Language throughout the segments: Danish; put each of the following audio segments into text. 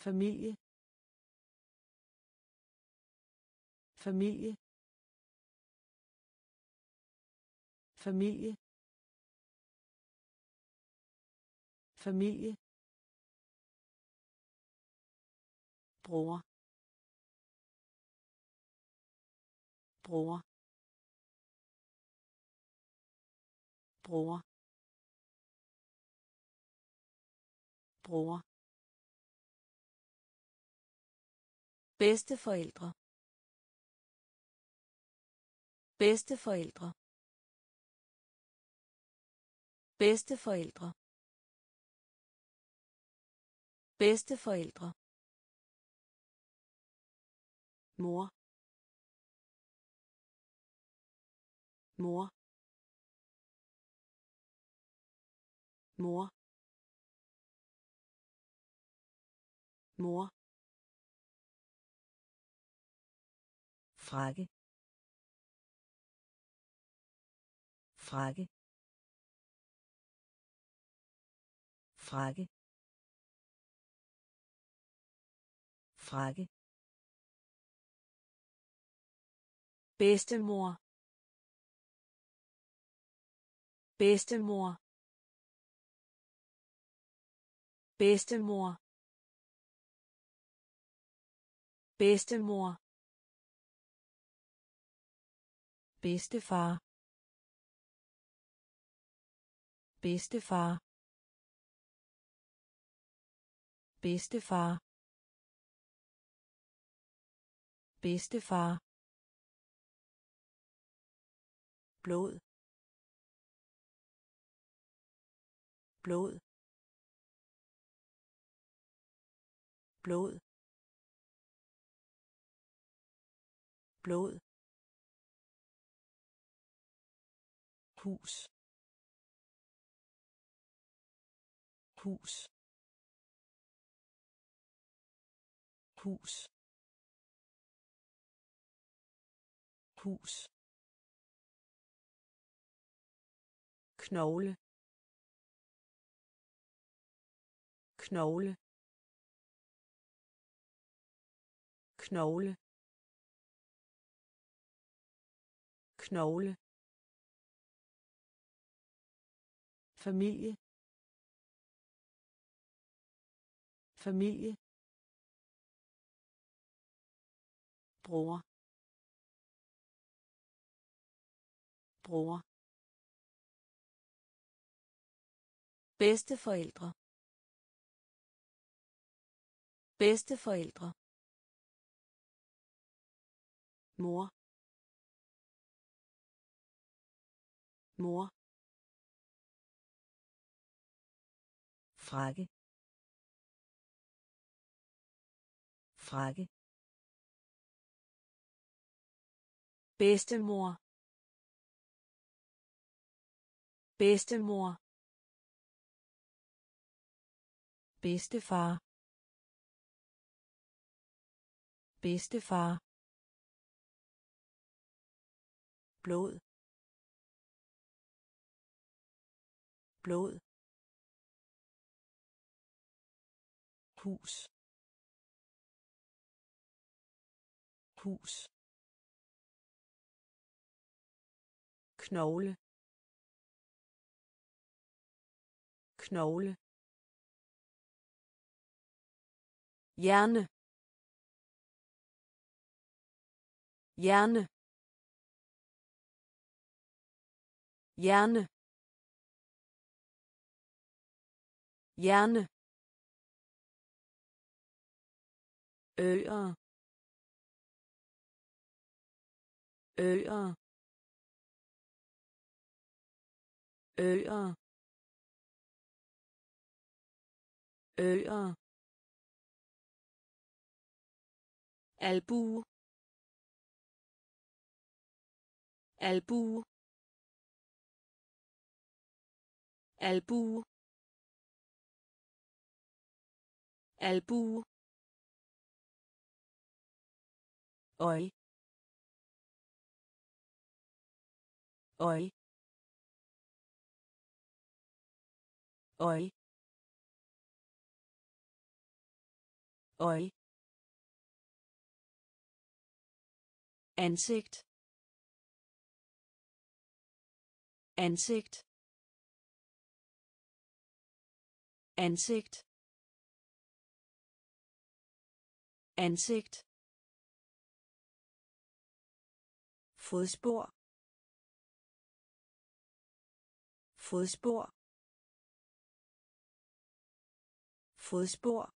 familie. Familie. Familie. Familie. Bror. Bror. Bror. Bror. Bedste forældre. Bedste forældre. Bedste forældre. Bedste forældre. mor mor mor mor frakke frakke frakke frakke bedstemor. Bedstemor. Bedstemor. Bedstemor. Bedstefar. Bedstefar. Bedstefar. Bedstefar. Blod. Blod. Blod. Blod. Hus. Hus. Hus. Hus. Knogle. Knogle. Knogle. Knogle. Familie. Familie. Bror. Bror. Bedste forældre bedste forældre mor. Mor. Frakke frakke bedstemor. Bedstemor. Bedstefar. Bedstefar. Blod. Blod. Hus. Hus. Knogle. Knogle. Hjerne. Hjerne. Hjerne. Hjerne. Øer. Øer. Øer. Øer. Albu. Albu. Albu. Albu øj øj øj øje ansigt. Ansigt. Ansigt. Ansigt. Fodspor. Fodspor. Fodspor.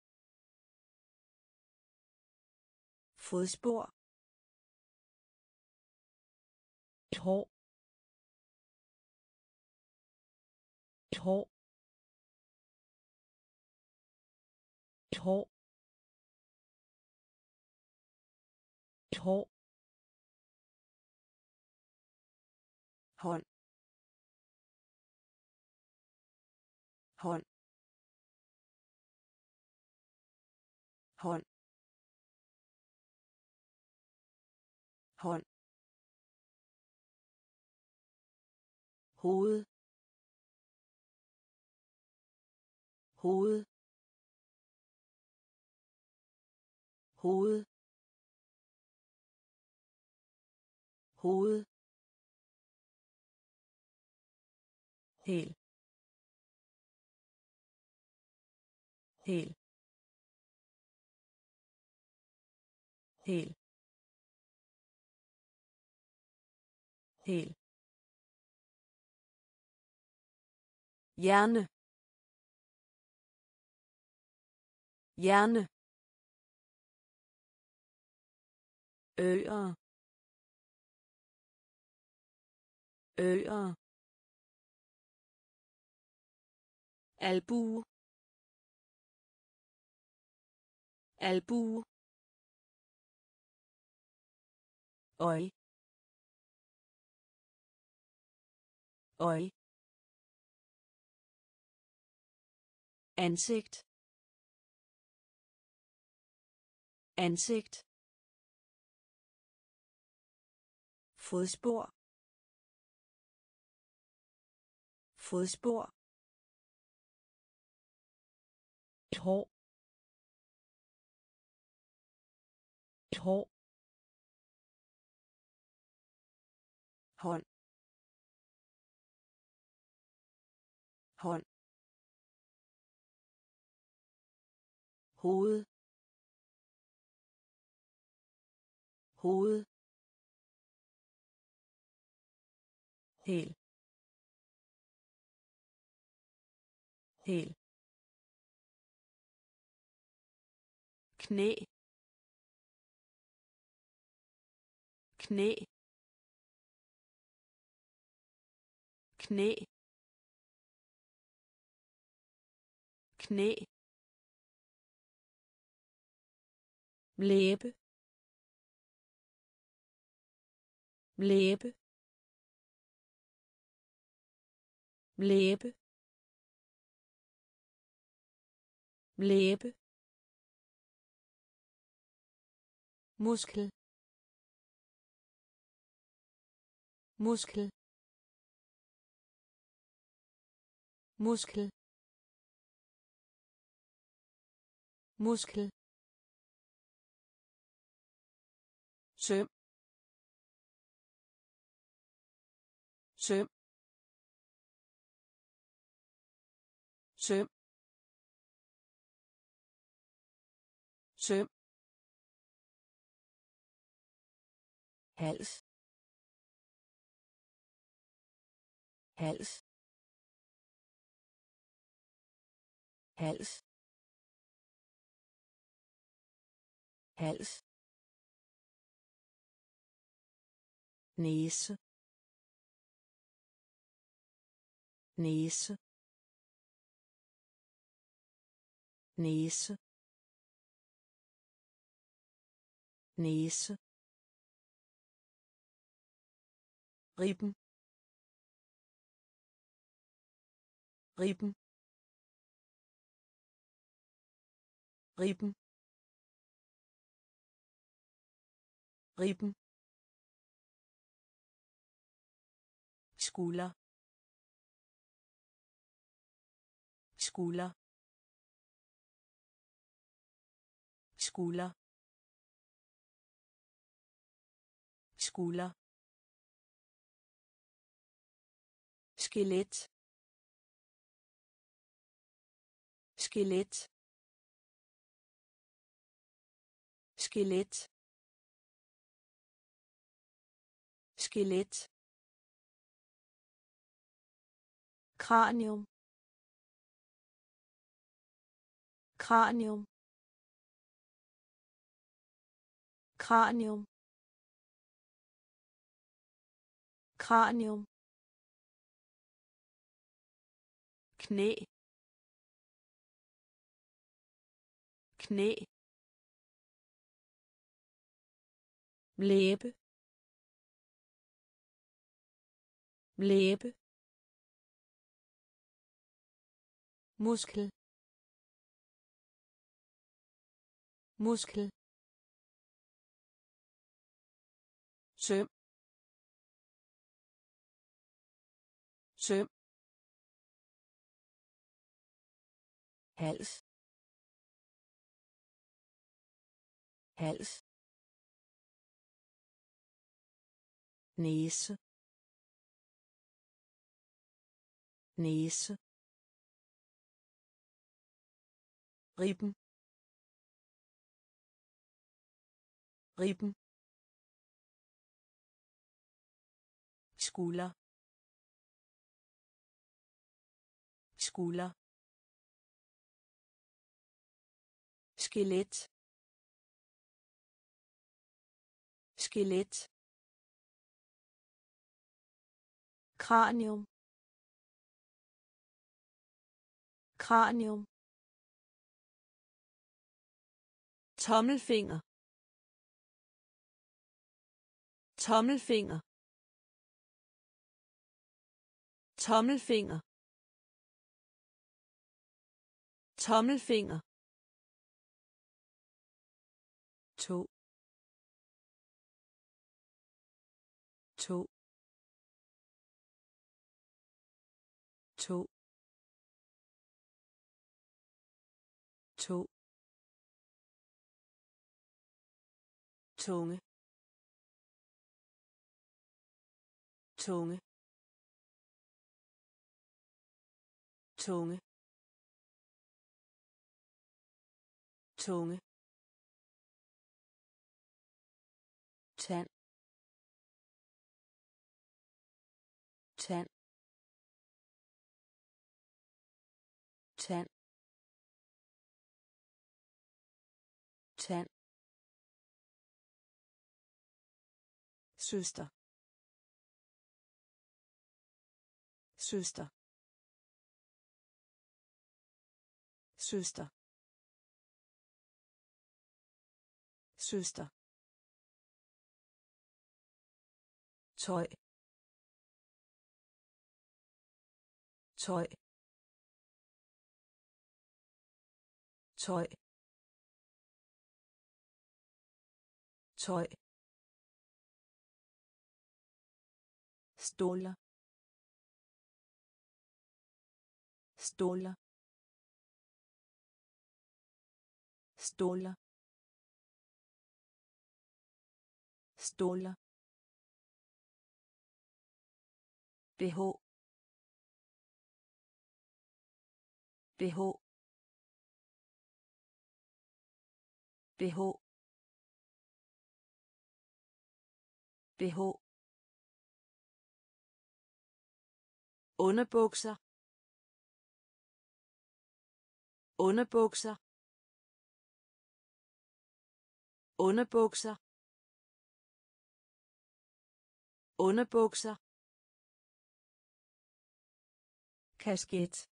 Fodspor. Et hår. Et hår. Et hår. Et hår hånd hånd hånd hånd hoved. Hoved. Hoved. Hoved. Hel hel hel hel hjerne. Hjerne. Øer øer albu. Albu. Øj. Øj. Ansigt. Ansigt. Fodspor. Fodspor. Et hår. Et hår. Hånd. Hånd. Hoved. Hoved. Hel hel knæ. Knæ. Knæ. Knæ. Læbe. Læbe. Læbe. Læbe. Muskel. Muskel. Muskel. Muskel. Søm. Søm. Søm. Søm. Hals. Hals. Hals. Hals. Næse. Næse. Næse. Næse. Ribben ribben ribben ribben skulder. Skulder. Skulder. Skulder. Skelet. Skelet. Skelet. Skelet. Kranium. Kranium. Kranium. Kranium. Knæ. Knæ. Læbe. Læbe. Muskel. Muskel. Søm. Søm. Hals. Hals. Næse. Næse. Ribben. Ribben. Skulder. Skulder. Skelet. Skelet. Kranium. Kranium. Tommelfinger. Tommelfinger. Tommelfinger. Tommelfinger. To. To. To. To. Tunge. Tunge. Tunge. Tunge. Tand. Tand. Tand. Tand. Søster. Søster. Søster. Søster. Tøj. Tøj. Tøj. Tøj. Stoler stoler stoler stoler BH BH BH BH underbukser. Underbukser. Underbukser. Underbukser. Kasket.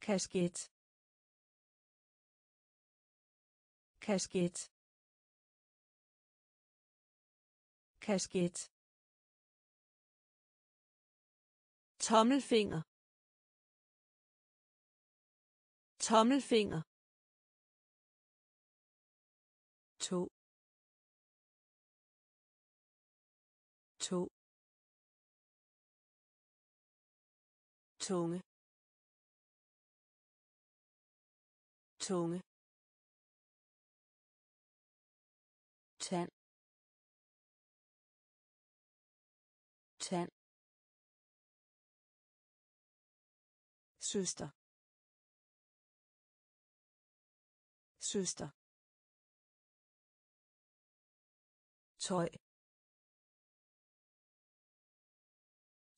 Kasket. Kasket. Kasket. Tommelfinger. Tommelfinger. To. To. Tunge. Tunge. Tand. Tand. Søster. Søster. Tøj.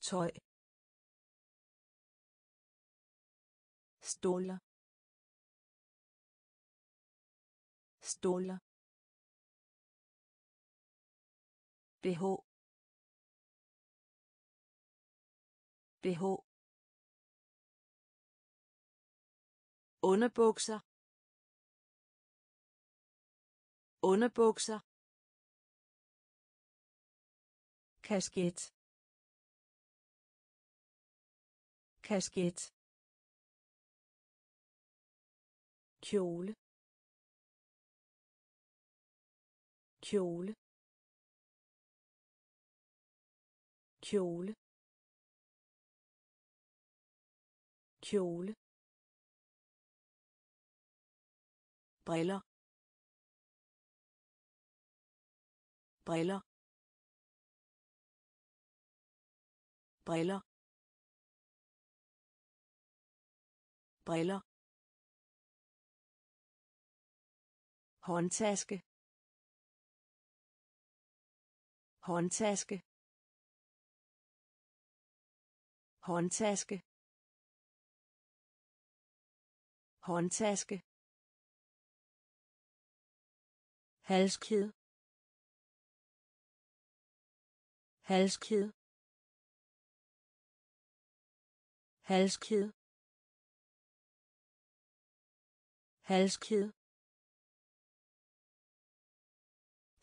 Tøj. Stoler stoler BH BH underbukser. Underbukser. Kasket. Kasket. Kjole kjole kjole kjole briller. Briller. Briller. Briller håndtaske håndtaske håndtaske håndtaske halskæde halskæde halskæde halskæde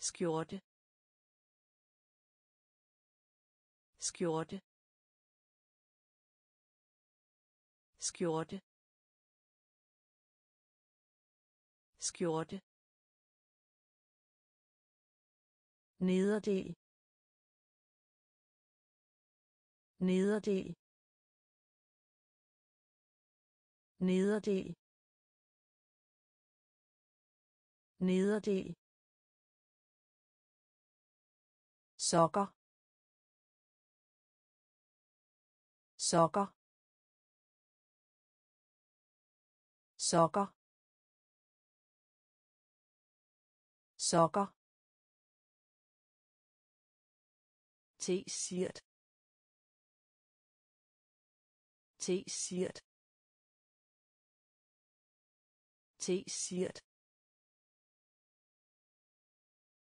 skjorte. Skjorte. Skjorte. Skjorte. Nederdel. Nederdel. Nederdel. Nederdel. Sokker. Sokker. Sokker. Sokker. T-shirt. T-shirt. T-shirt.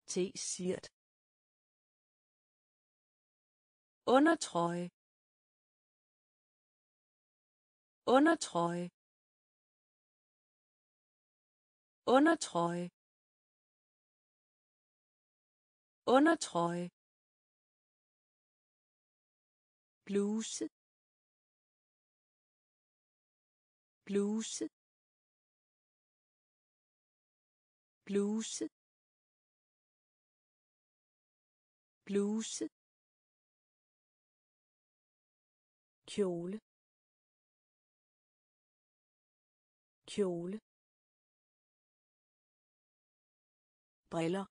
T-shirt. Undertrøje. Undertrøje. Undertrøje. Undertrøje. Bluse. Bluse. Bluse. Bluse. Kjole. Kjole. Briller.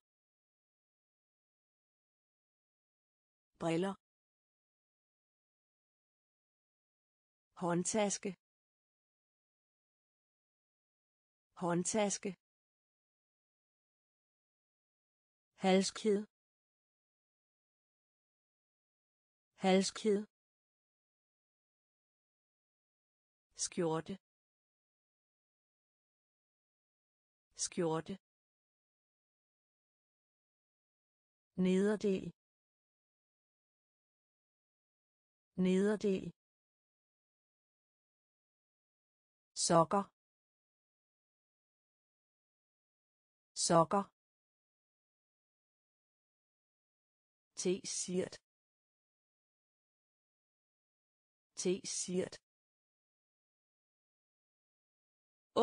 Briller. Håndtaske. Håndtaske. Halskæde. Halskæde. Skjorte. Skjorte. Nederdel. Nederdel. Sokker. Sokker. T-shirt. T-shirt.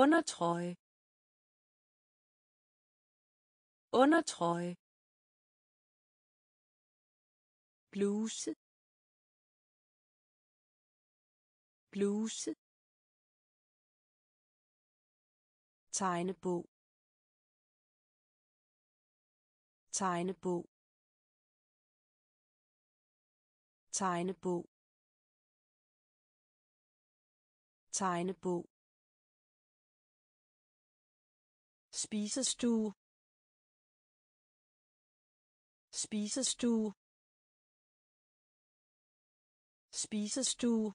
Undertrøje. Undertrøje. Bluse. Bluse. Tegnebog. Tegnebog. Tegnebog. Tegnebog. Spisestue. Spisestue. Spisestue.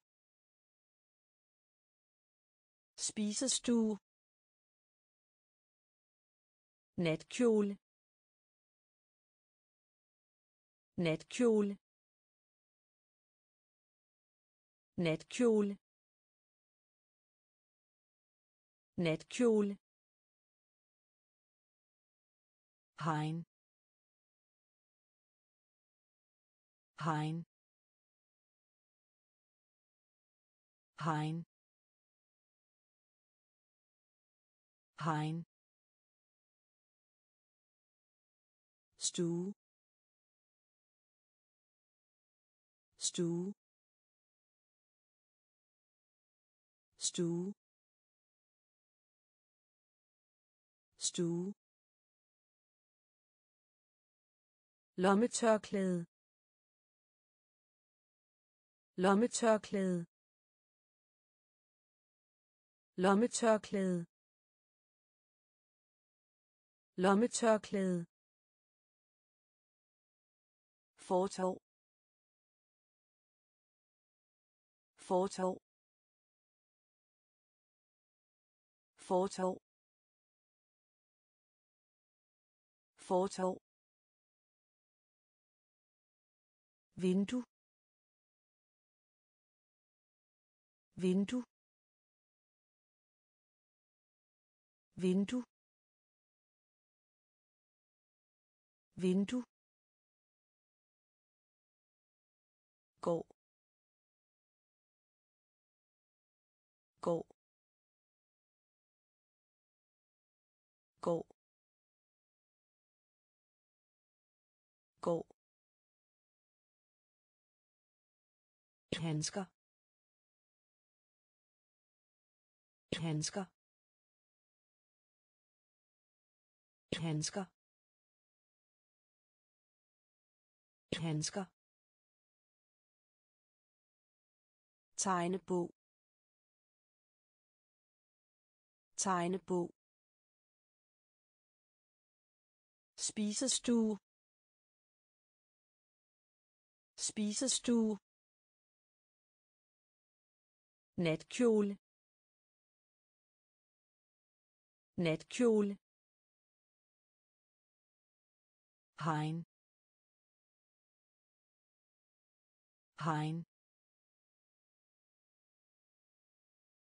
Spisestue. Natkjole natkjole natkjole natkjole Hein Hein Hein Hein stue stue stue stue lommetørklæde. Lommetørklæde. Lommetørklæde. Lommetørklæde. Fortov. Fortov. Fortov. Fortov. Vindue. Vindue. Vindue. Vindue. Gå gå gå gå handsker. Handsker. Handsker. Handsker. Tegnebog. Tegnebog. Spisestue. Spisestue natkjole natkjole Hein. Hein.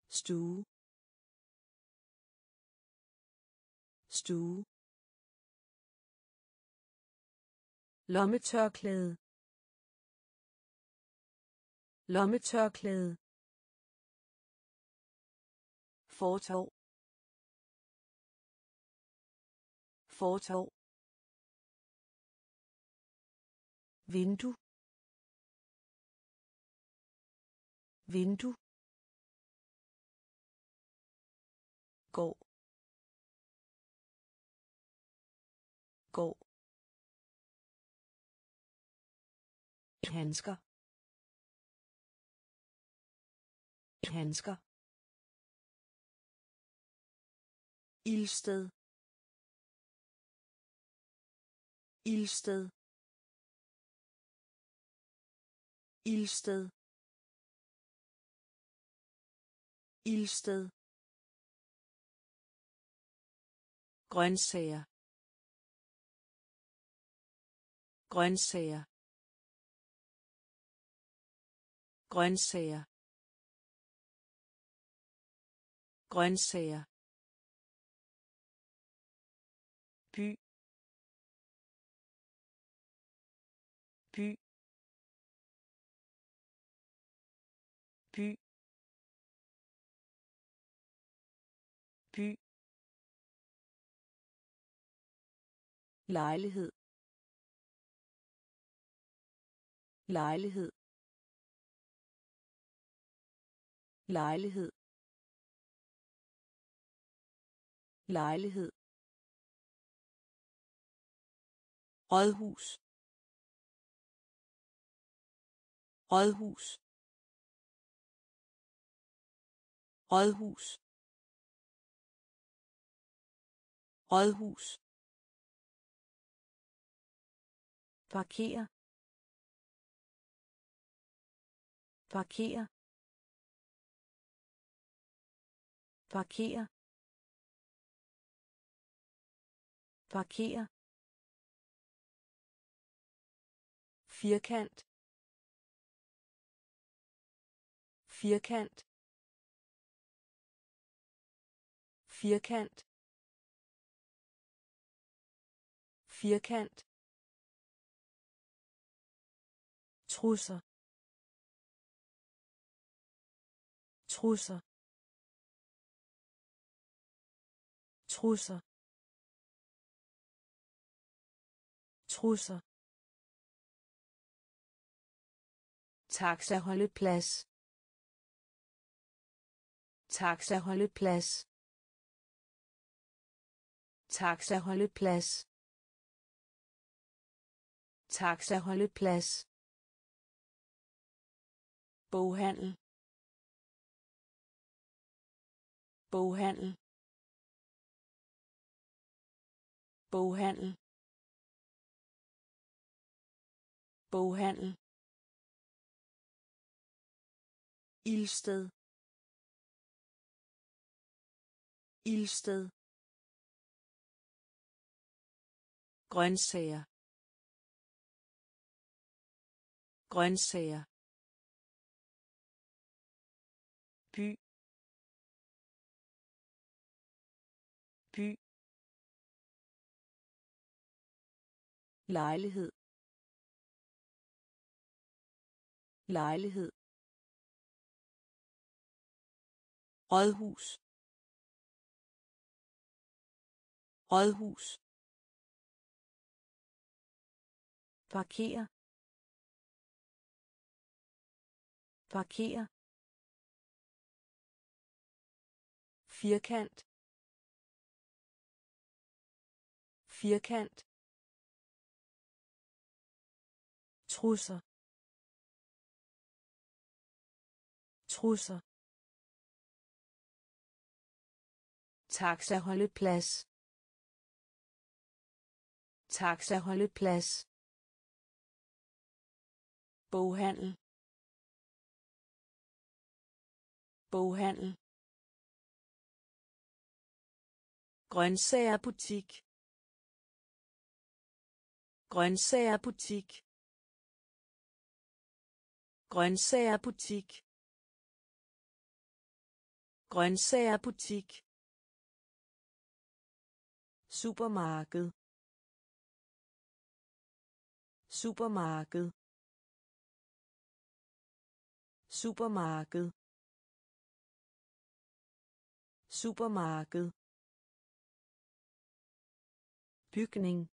Stue. Stue. Lommetørklæde. Lommetørklæde fortov. Fortov. Vindue. Vindue. Gå gå handsker. Handsker. Ildsted. Ildsted. Ildsted. Ildsted. Grøntsager. Grøntsager. Grøntsager. Grøntsager. Lejlighed. Lejlighed. Lejlighed. Lejlighed. Rådhus. Rådhus. Rådhus. Rådhus. Parkere parkere parkere parkere firkant. Firkant. Firkant. Firkant. Trusser. Trusser. Trusser. Trusser. Taxaholdeplads. Taxaholdeplads. Taxaholdeplads. Taxaholdeplads boghandel. Boghandel. Boghandel. Boghandel. Ildsted. Ildsted. Grøntsager. Grøntsager. Lejlighed. Lejlighed. Rådhus. Rådhus. Parkere parkere firkant. Firkant. Trusser. Trusser. Taxaholdeplads. Plads boghandel. Boghandel. Grøntsager butik grøntsager butik grøntsagerbutik. Grøntsagerbutik. Grøntsagerbutik grøntsagerbutik supermarked. Supermarked. Supermarked. Supermarked. Bygning.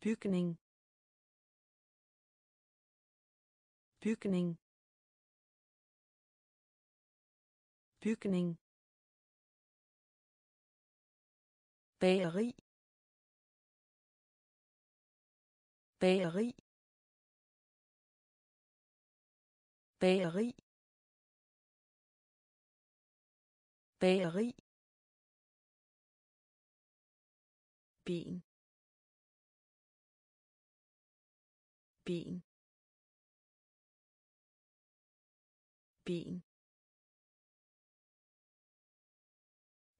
Bygning. Bygning. Bygning. Bageri. Bageri. Bageri. Bageri. Ben ben ben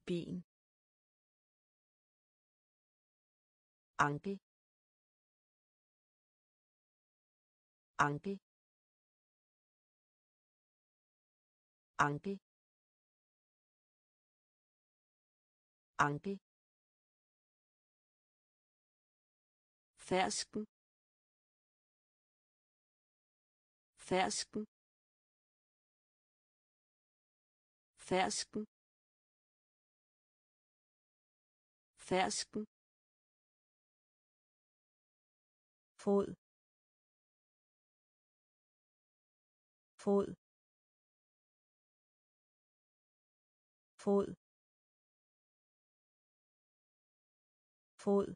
ben ankel ankel ankel ankel fersken. Fersken. Fersken. Fersken. Fod. Fod. Fod. Fod.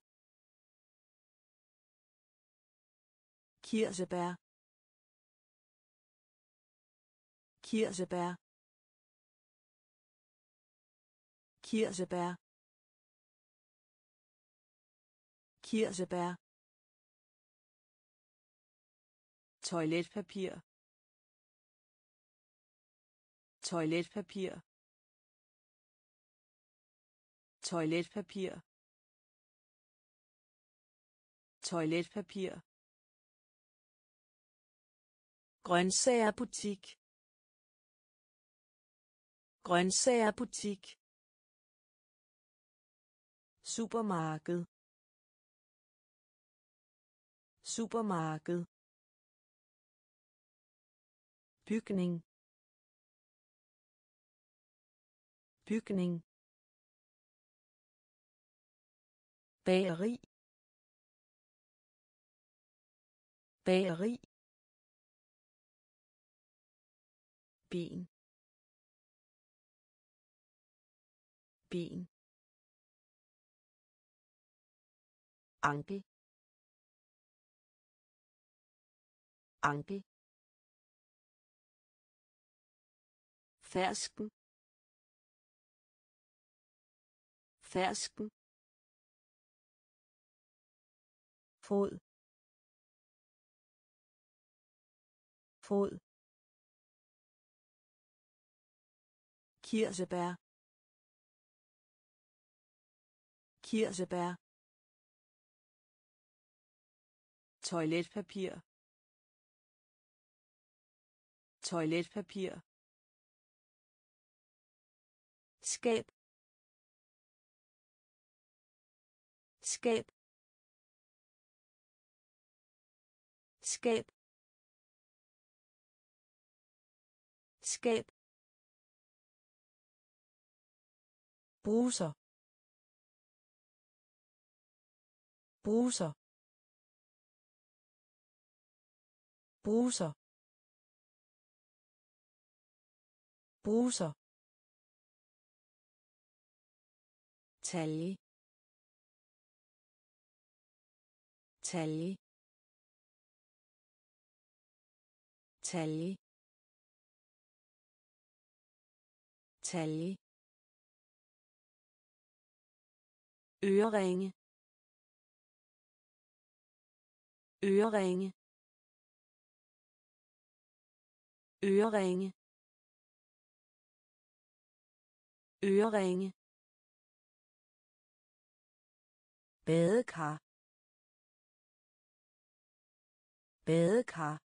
Kirsebær. Kirsebær. Kirsebær. Kirsebær. Toiletpapir. Toiletpapir. Toiletpapir. Toiletpapir. Grøntsager butik grøntsager butik supermarked. Supermarked. Bygning. Bygning. Bageri. Bageri. Ben ben ankel. Ankel. Fersken. Fersken. Fod. Fod. Kirsebær. Kirsebær. Toiletpapir. Toiletpapir. Skab. Skab. Skab. Skab. Bruser bruser bruser. Bruser. Talje. Talje. Talje. Talje. Øreringe. Øreringe. Øreringe. Øreringe. Badekar. Badekar.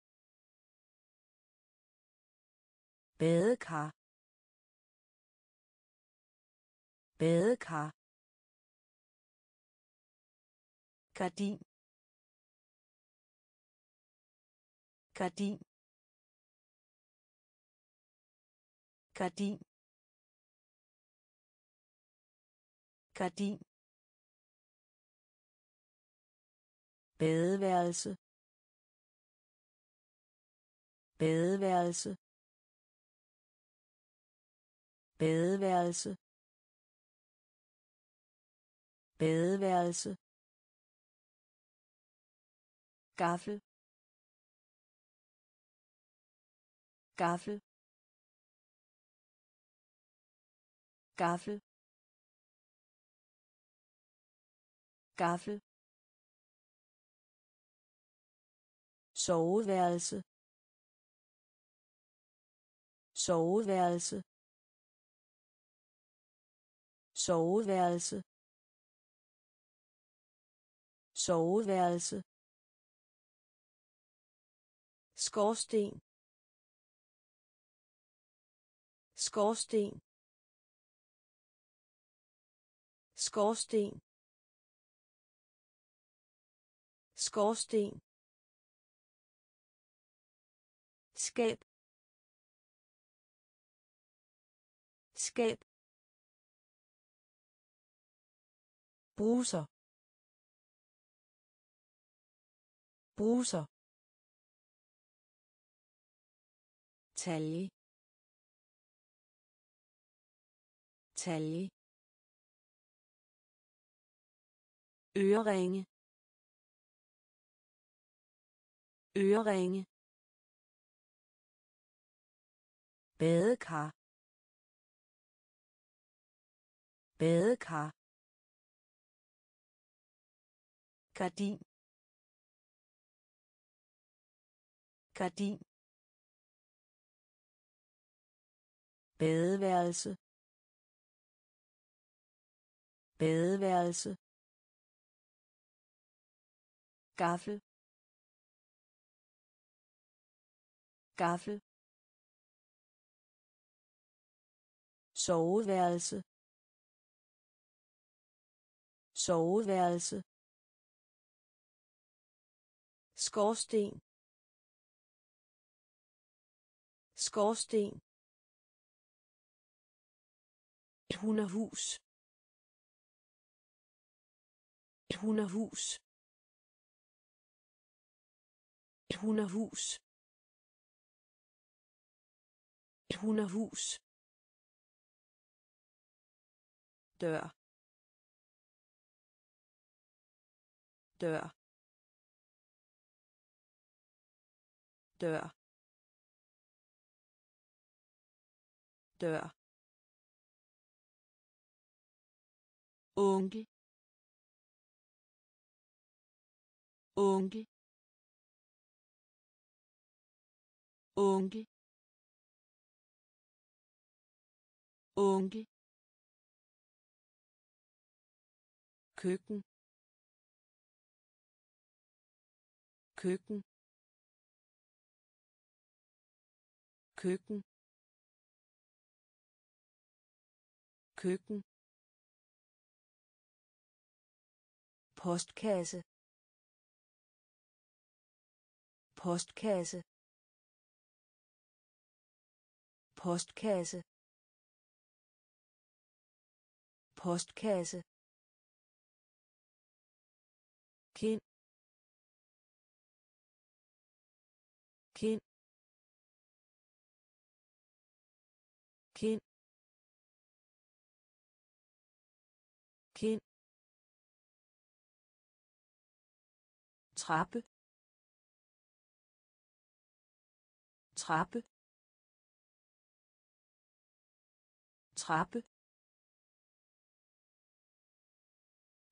Badekar. Badekar. Gardin. Gardin. Gardin. Gardin. Badeværelse. Badeværelse. Badeværelse. Badeværelse. Gaffel. Gaffel. Gaffel. Gaffel. Soveværelse. Soveværelse. Soveværelse. Soveværelse. Skorsten. Skorsten. Skorsten. Skorsten. Skab. Skab. Bruser. Bruser. Talje. Talje. Øreringe. Øreringe. Badekar. Badekar. Gardin. Gardin. Badeværelse. Badeværelse gaffel. Gaffel. Soveværelse. Soveværelse. Skorsten. Skorsten. Et hundehus et hundehus et hunderhus et hunderhus dør. Dør. Dør. Dør. Onkel. Onkel onkel onkel køkken køkken køkken køkken postkasse. Postkasse postkasse. Postkasse. Kind kind kind kind trappe. Trappe. Trappe.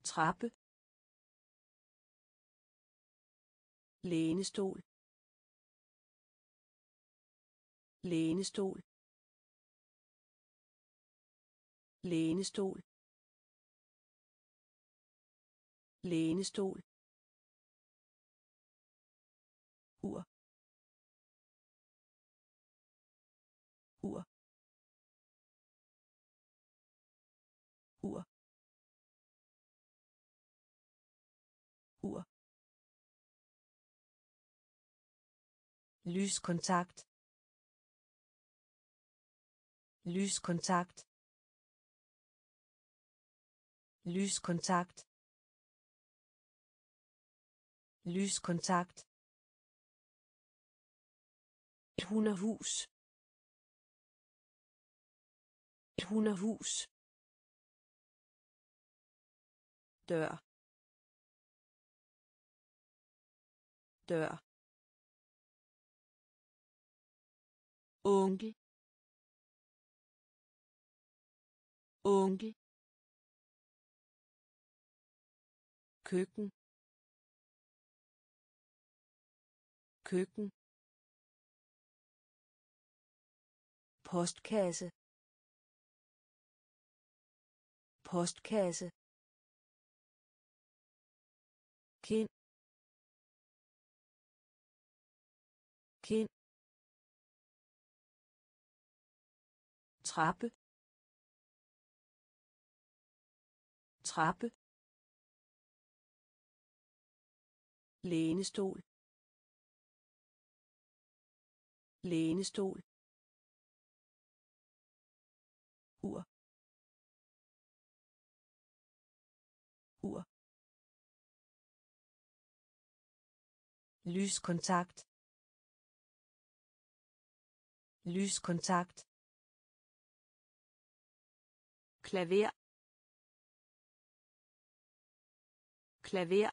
Trappe. Lænestol. Lænestol. Lænestol. Lænestol. Lyskontakt. Lyskontakt. Lyskontakt. Lyskontakt. Et hunderhus. Et hunderhus. Dør. Dør. Onkel. Onkel. Køkken. Køkken. Postkasse. Postkasse. Kind. Kind. Trappe. Trappe. Lænestol. Lænestol. Ur. Ur. Lyskontakt lyskontakt klaver. Klaver.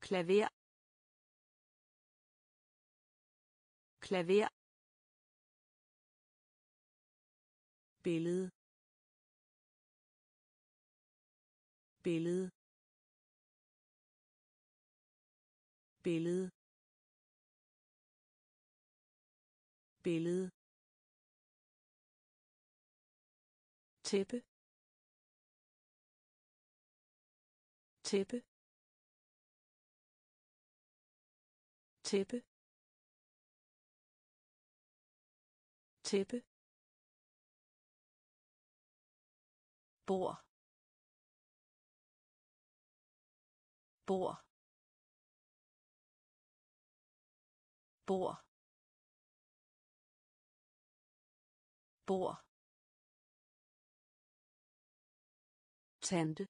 Klaver. Klaver. Billede. Billede. Billede. Billede. Tæppe. Tæppe. Tæppe. Tæppe. Bor. Bor. Bor. Bor. Tante.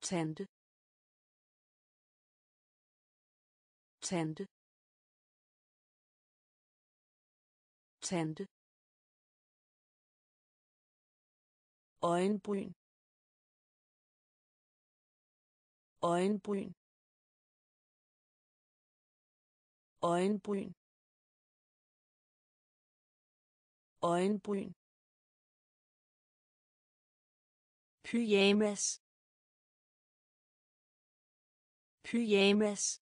Tante. Tante. Tante. Øjenbryn. Øjenbryn. Øjenbryn. Øjenbryn. Pyjamas. Pyjamas.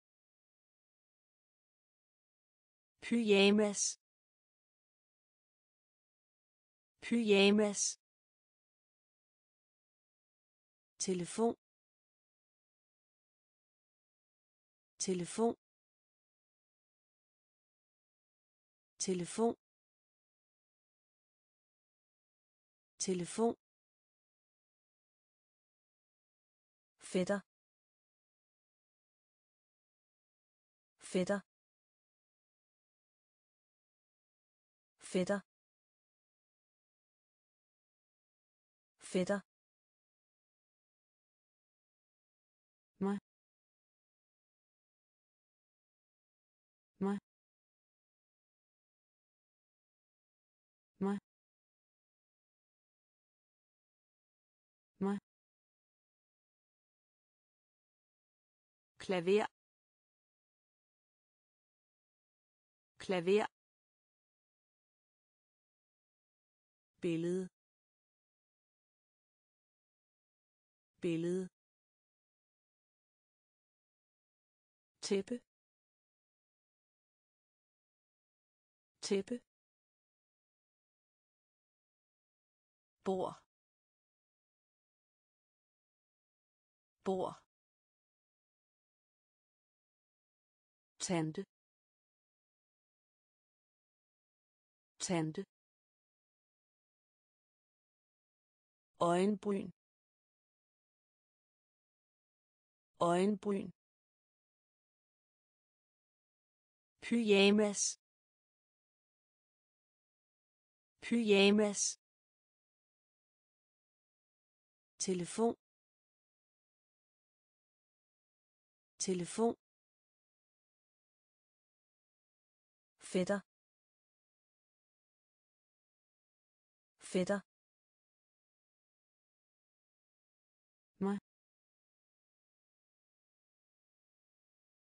Pyjamas. Pyjamas. Telefon. Telefon. Telefon. Telefon. Fætter. Fætter. Fætter. Fætter. Klaver. Klaver. Billede. Billede. Tæppe. Tæppe. Bor bor tante tante øjenbryn. Øjenbryn. Pyjamas. Pyjamas. Telefon. Telefon. Fætter. Fætter. Mig.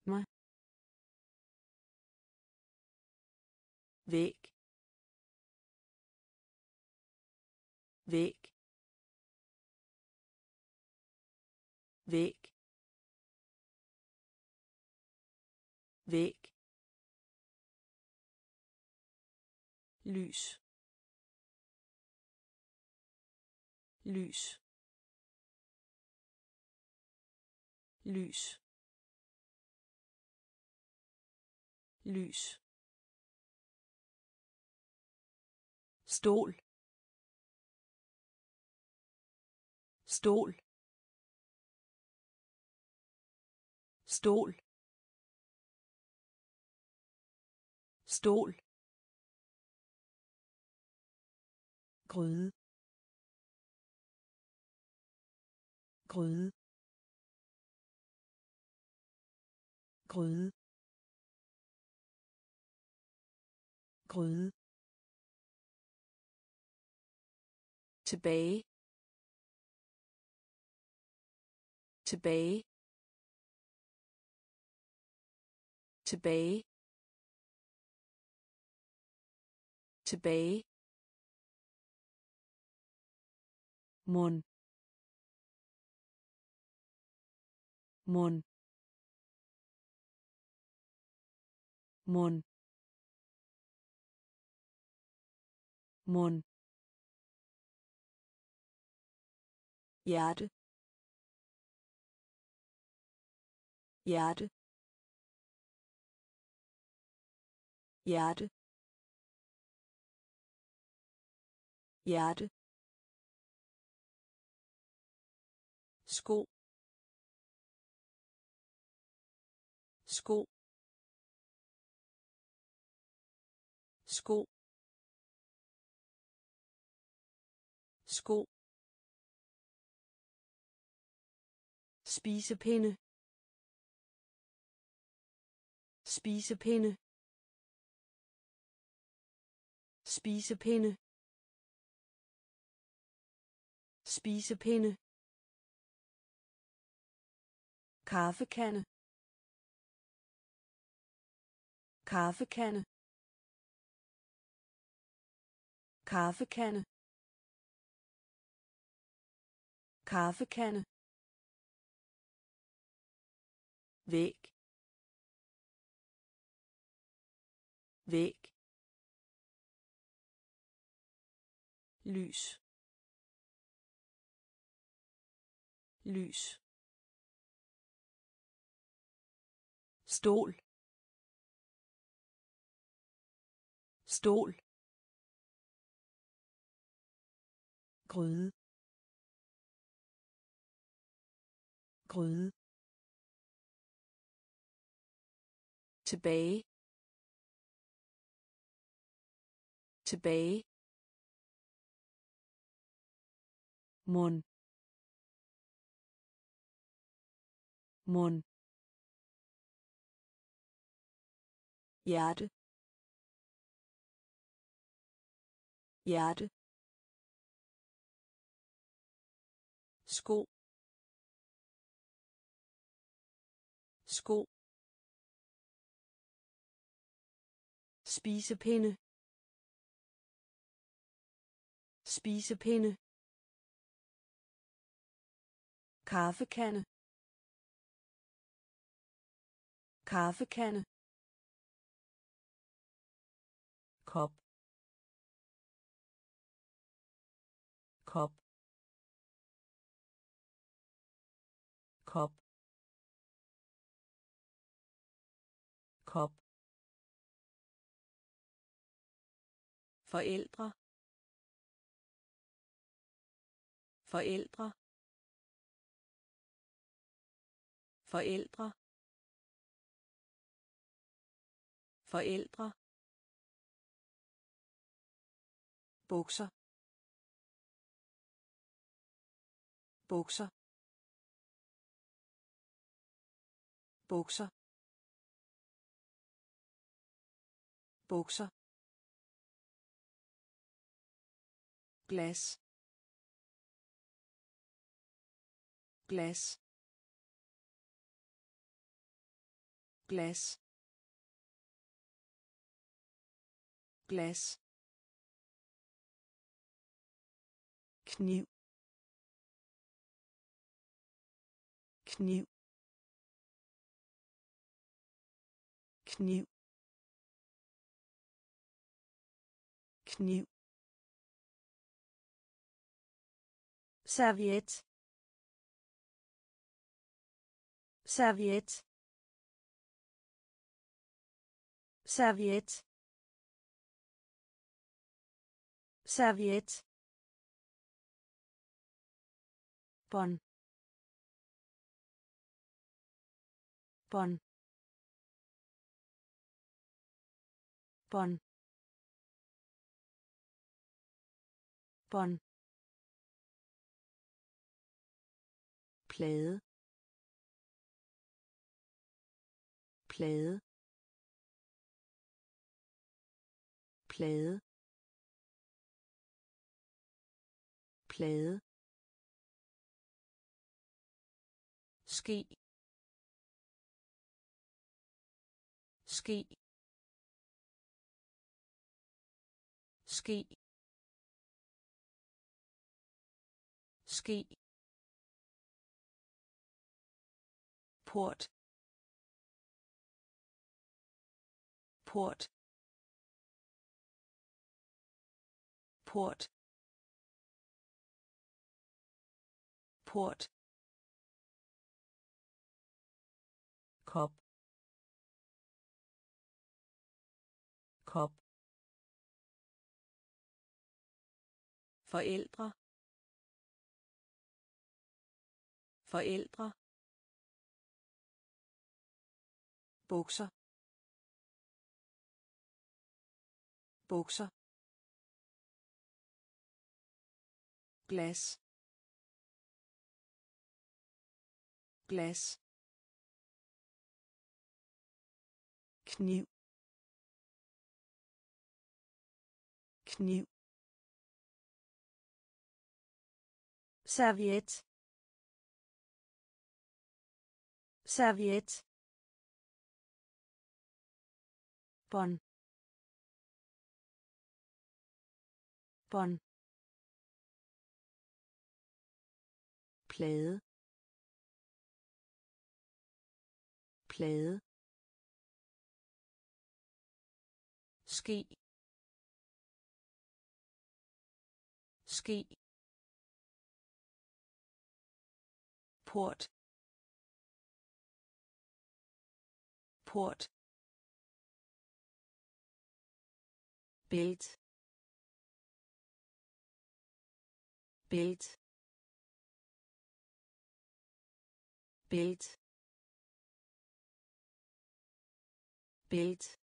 Mig. Væg. Væg. Væg. Væg lys. Lys. Lys. Lys. Stol. Stol. Stol. Stol. Gryde. Gryde. Gryde. Gryde. Tilbage. Tilbage. Tilbage. Tilbage. Mund. Mund. Mund. Mund. Hjerte. Hjerte. Hjerte. Hjerte sko. Sko. Sko. Sko. Spisepinde. Spisepinde. Spisepinde. Spisepinde kaffekande. Kaffekande. Kaffekande. Kaffekande. Væg. Væg. Lys. Lys. Stol. Stol. Gryde. Gryde. Tilbage. Tilbage. Mund. Mund. Hjerte. Hjerte. Sko. Sko. Spisepinde. Spisepinde. Kaffekande. Kaffekande. Forældre. Forældre. Forældre. Forældre. Bukser. Bukser. Bukser. Bukser. Glas glas glas glas kniv. Kniv. Kniv. Kniv serviet. Serviet. Serviet. Serviet. Bånd bånd bånd bånd plade. Plade. Plade. Plade. Ske. Ske. Ske. Ske. Port port port port. Kop. Kop. Forældre. Forældre bukser. Bukser. Glas. Glas. Kniv. Kniv. Serviet. Serviet. Bånd bånd plade. Plade. Ske ske port. Port. Bælt bælt bælt bælt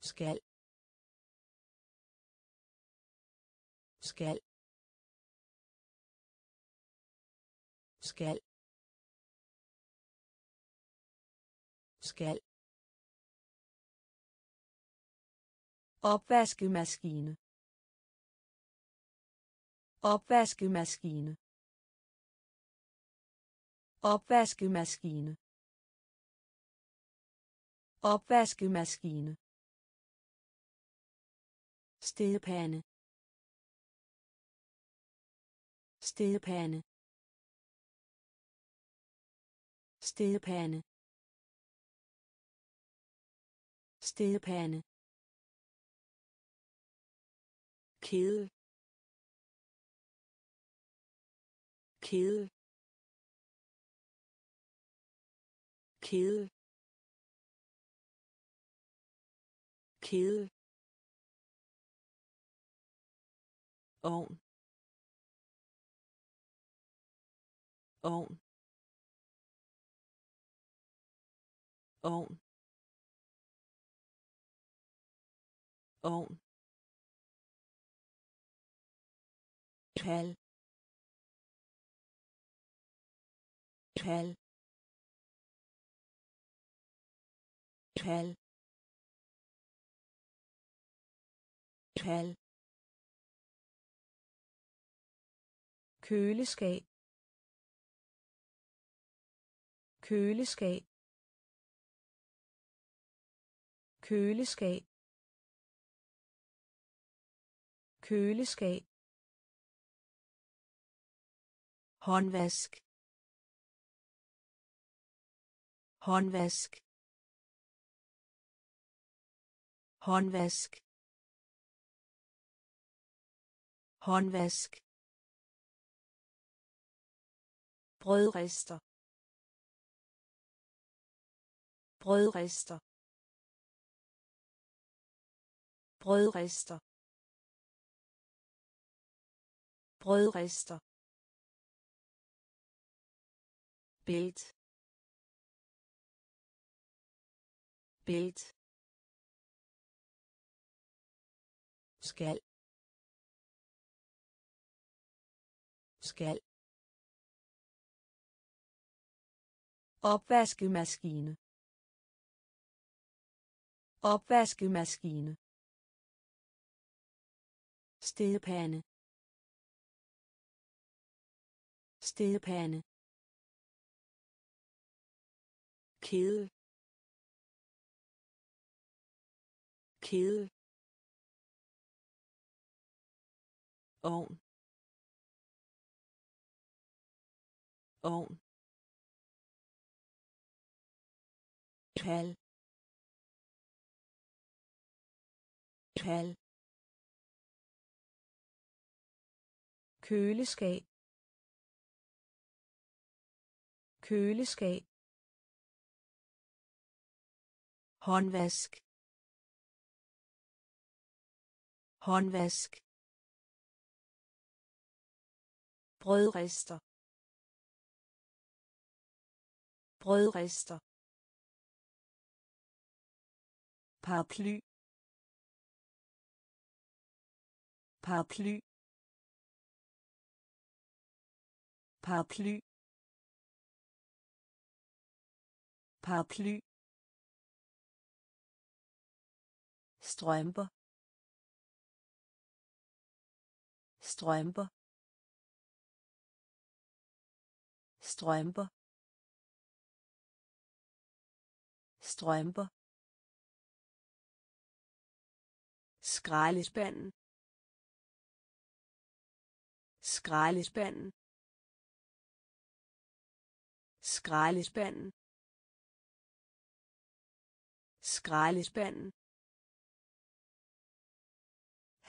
skal. Skal. Skal. Skal. Opvaskemaskine. Opvaskemaskine. Opvaskemaskine. Opvaskemaskine. Stedepande stedepande stedepande stedepande kedel kedel kedel kedel ovn. Ovn. Ovn. Ovn. Kald kald kald kald køleskab. Køleskab. Køleskab. Køleskab. Håndvask håndvask håndvask håndvask. Brødrester brødrester. Brødrester brødrester. Bælt bælt skal. Skal. Opvaskemaskine. Opvaskemaskine. Stedepande stedepande kedel kedel ovn. Ovn. Tal tal køleskab. Køleskab. Håndvask håndvask brødrester brødrester paraply paraply paraply paraply. Strømper. Strømper. Strømper. Strømper. Skraldespanden. Skraldespanden. Skraldespanden. Skraldespanden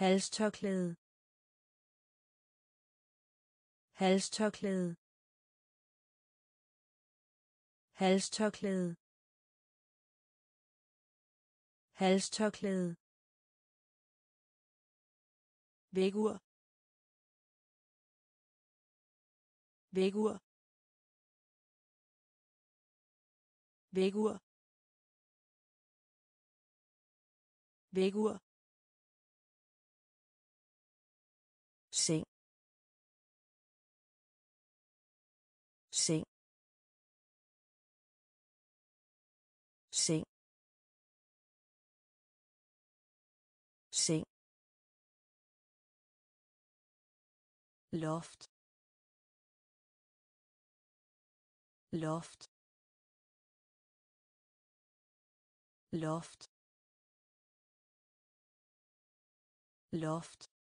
halstørklæde. Halstørklæde. Halstørklæde. Halstørklæde. Vægur vægur vægur vægur seng. Seng. Seng. Seng. Loft. Loft. Loft. Loft.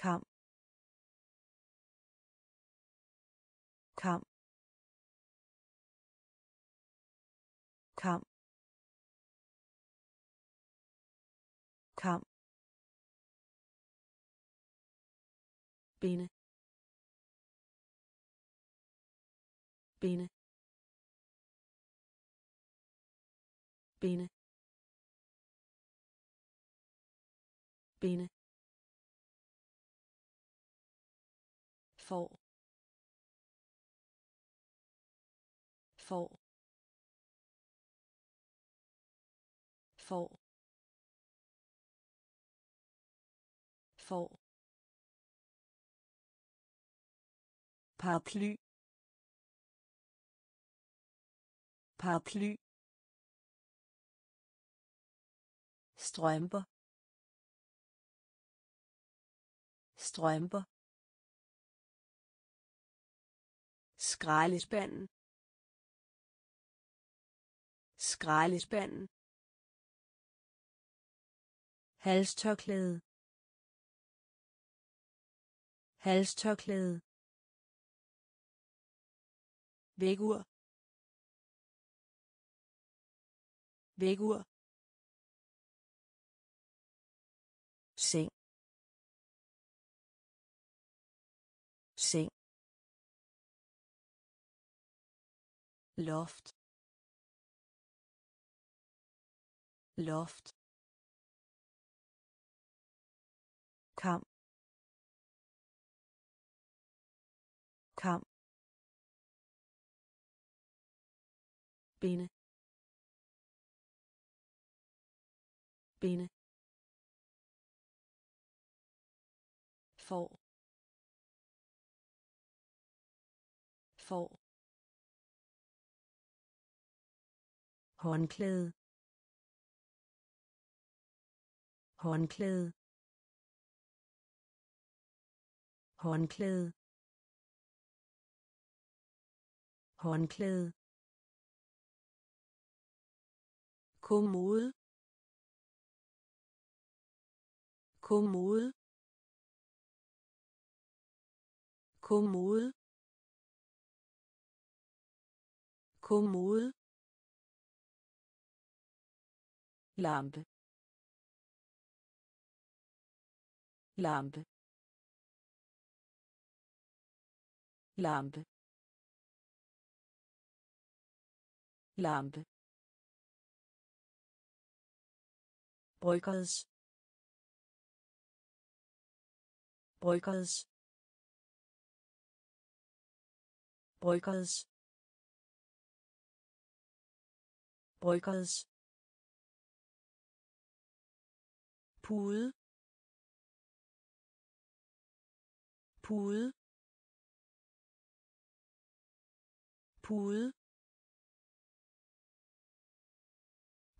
Kamp kamp kamp kamp bene. Bene. Bene. Bene for for for for paraply. Paraply. Strømper. Strømper. Skraldespanden. Skraldespanden. Halstørklæde. Halstørklæde. Vægur vægur seng. Seng. Loft loft kamp kamp bene bene for for håndklæde. Håndklæde. Håndklæde. Håndklæde. Kommode. Kommode. Kommode. Kommode. Lampe lampe lampe lampe bryggers bryggers bryggers bryggers pude pude pude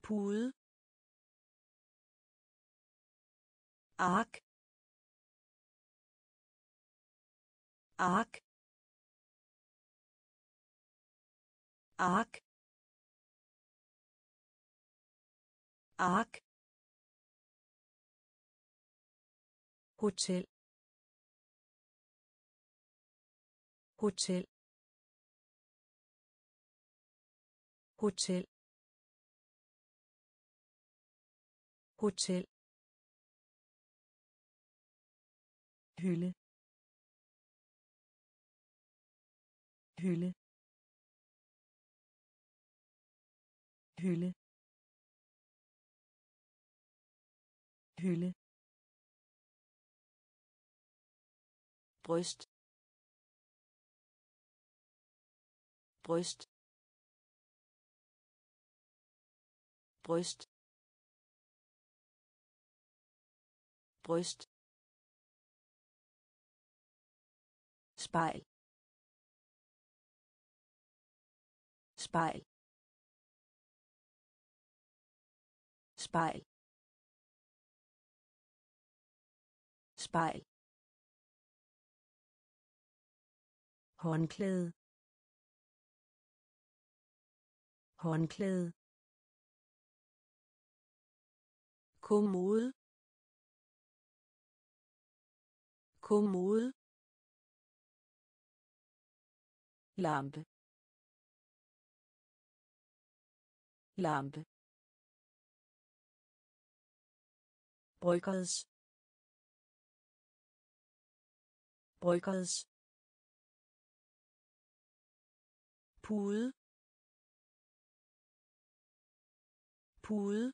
pude. Ark. Ark. Ark. Ark. Hotel. Hotel. Hotel. Hotel. Hylde. Hylde. Hylde. Hylde. Brust. Brust. Brust. Brust. Spejl Spejl Spejl Spejl håndklæde. Håndklæde. Kommode. Kommode. Lampe. Lampe. Bryggers bryggers pude pude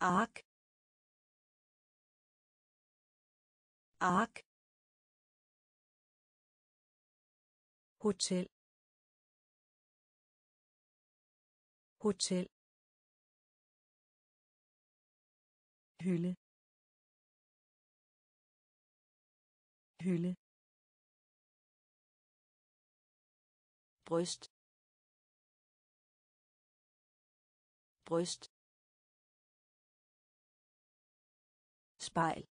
ark ark hotel hotel hylde hylde. Bryst bryst spejl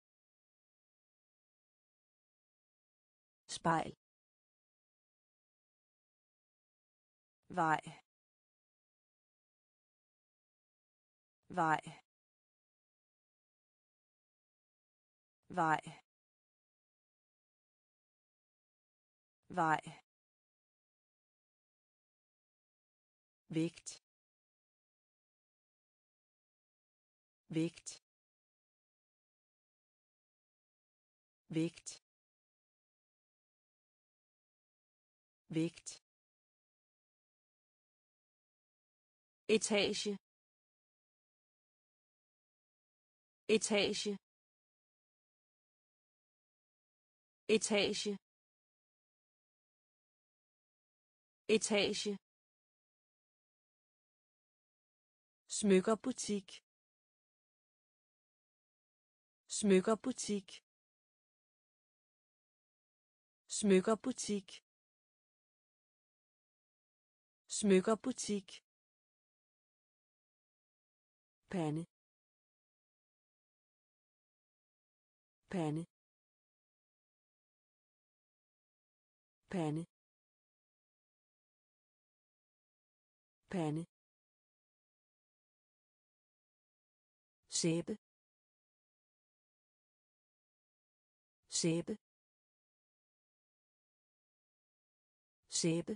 spejl vej. Vej. Vej. Vej vægt vægt vægt vægt etage. Etage. Etage. Etage smykkerbutik smykkerbutik smykkerbutik smykkerbutik pande. Pande. Pande. Pande. Sæbe. Sæbe. Sæbe.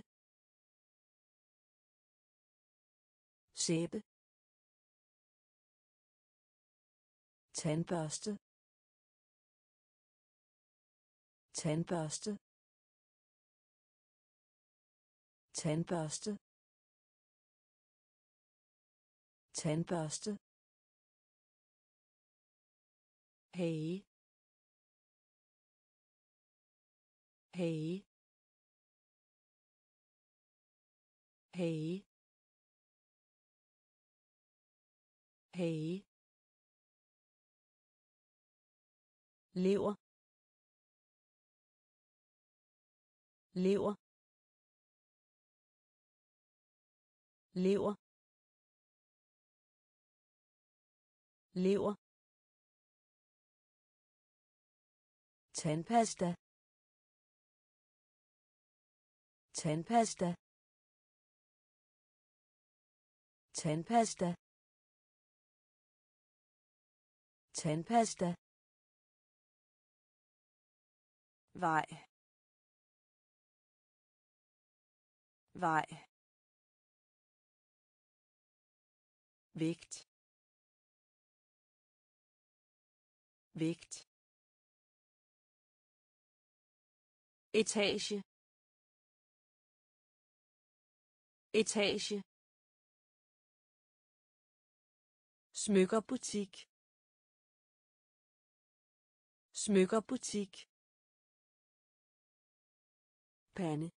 Sæbe. Tandbørste. Tandbørste. Tandbørste. Tandbørste. Hey hey hey hey lever. Lever. Lever. Lever. Tandpasta. Tandpasta. Tandpasta. Tandpasta. Vej. Vej. Vægt. Vægt. Etage. Etage. Smykkerbutik. Smykkerbutik. Pande.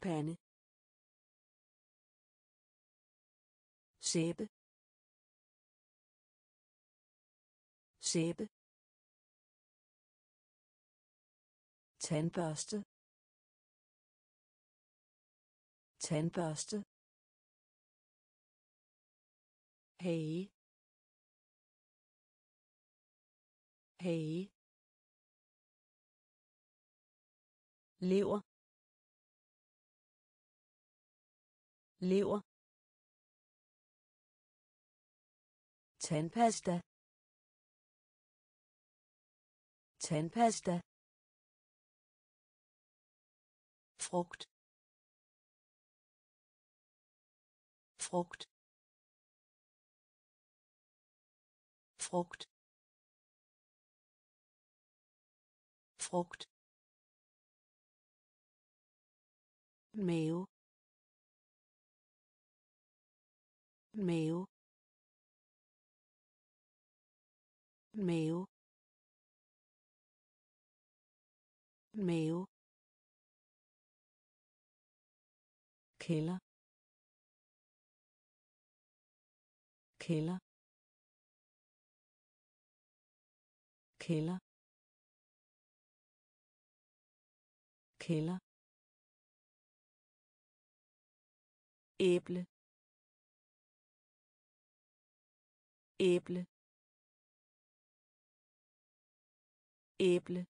Pande. Sæbe. Sæbe. Tandbørste. Tandbørste. Hey hey lever. Lever. Tandpasta. Tandpasta. Frugt. Frugt. Frugt. Frugt. Mave mave mave mave kælder. Kælder. Kælder. Kælder. Æble. Æble. Æble.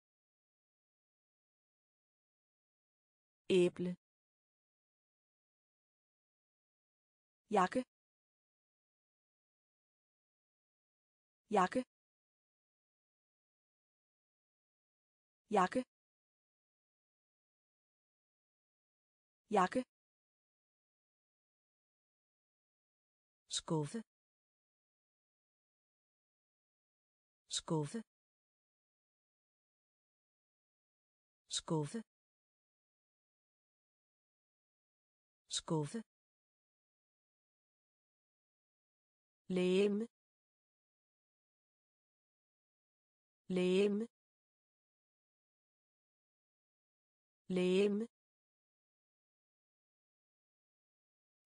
Æble. Jakke. Jakke. Jakke. Jakke. Skuffe skuffe skuffe skuffe Lem. Lem. Lem.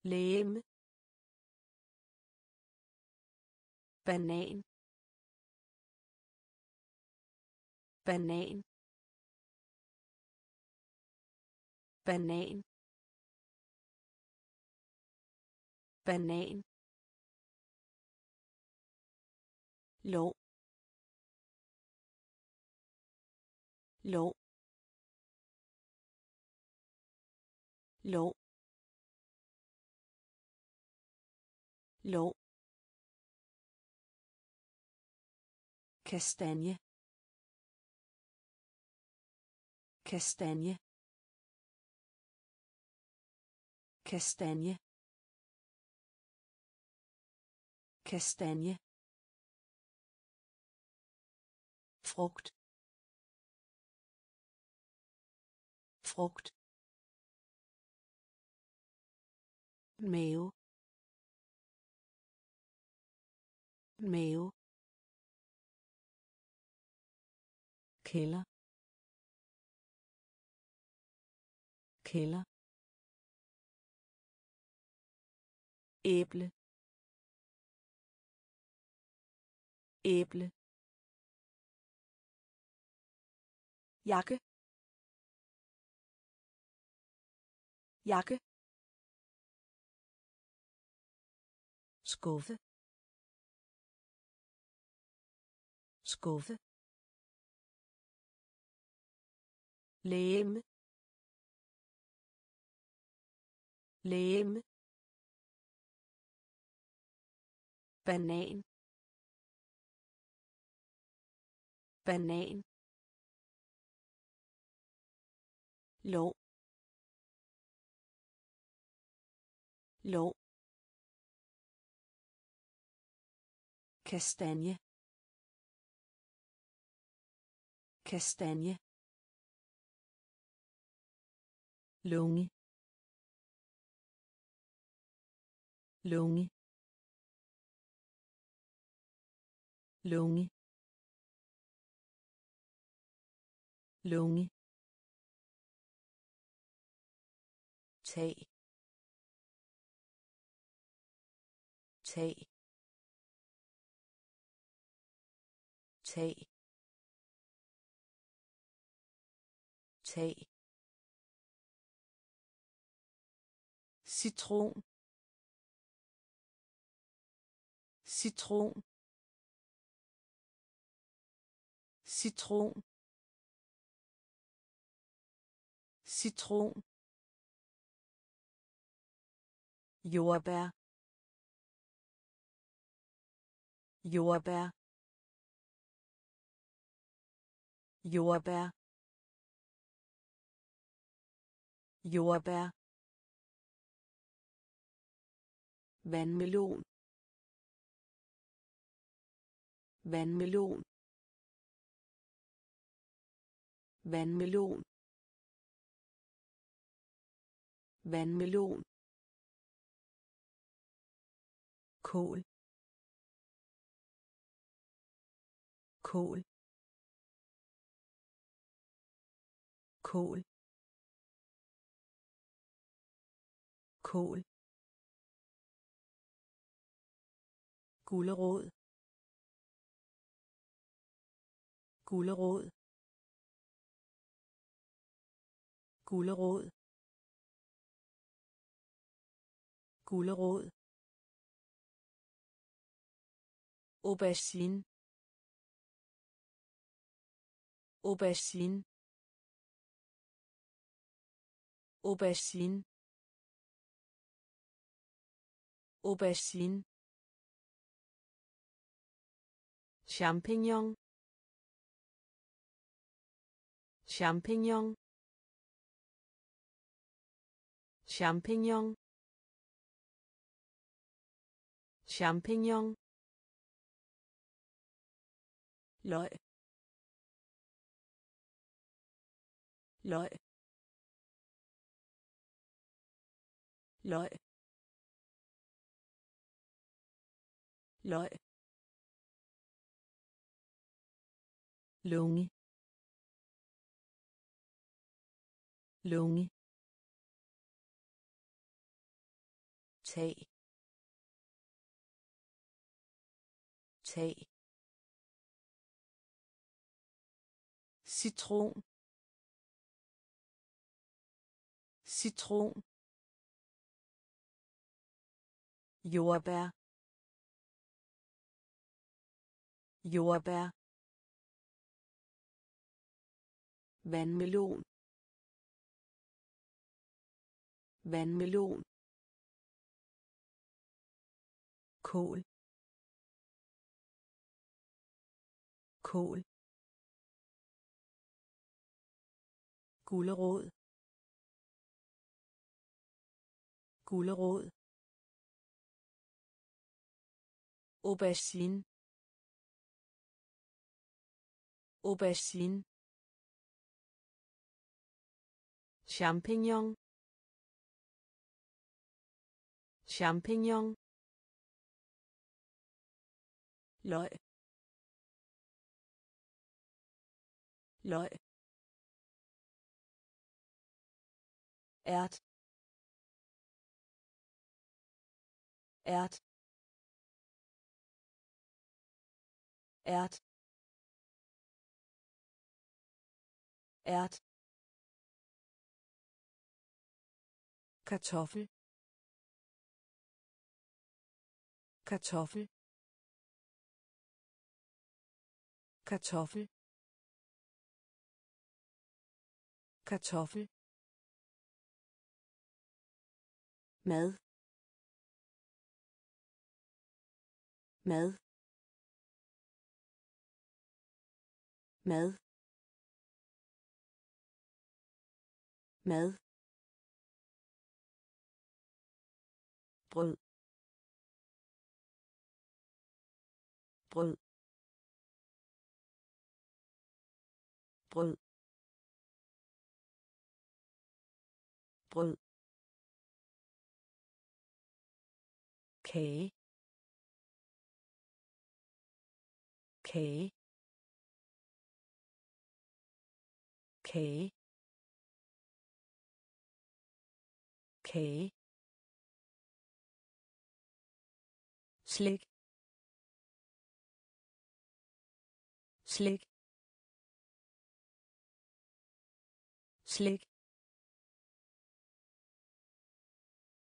Lem. banan banan banan banan lov lov lov lov kastanje kastanje kastanje kastanje frugt. Frugt. Mave. Mave. Kælder. Kælder. Æble. Æble. Jakke. Jakke. Skuffe. Skuffe. Lem lem banan. Banan. Lov lov kastanje kastanje lunge lunge lunge lunge tag. Tag. Tag. Tag. Citron. Citron. Citron. Citron. Jordbær. Jordbær. Jordbær. Jordbær. Vandmelon. Vandmelon. Vandmelon. Vandmelon. Kål. Kål. Kål. Kål. Gulerod. Gulerod. Gulerod. Gulerod. Aubergine. Aubergine. Aubergine. Aubergine. Champignon. Champignon. Champignon. Champignon løg. Løg. Løg. Løg. Lunge. Lunge. Tag. Tag. Citron. Citron. Jordbær. Jordbær. Vandmelon. Vandmelon. Kål. Kål. Gulerod. Gulerod. Aubergine. Aubergine. Champignon. Champignon. Løg. Løg. Ært ært ært ært kartoffel. Kartoffel. Kartoffel. Kartoffel mad mad mad mad brød. Brød. Brød. Brød kage kage kage kage slik. Slik. Slik.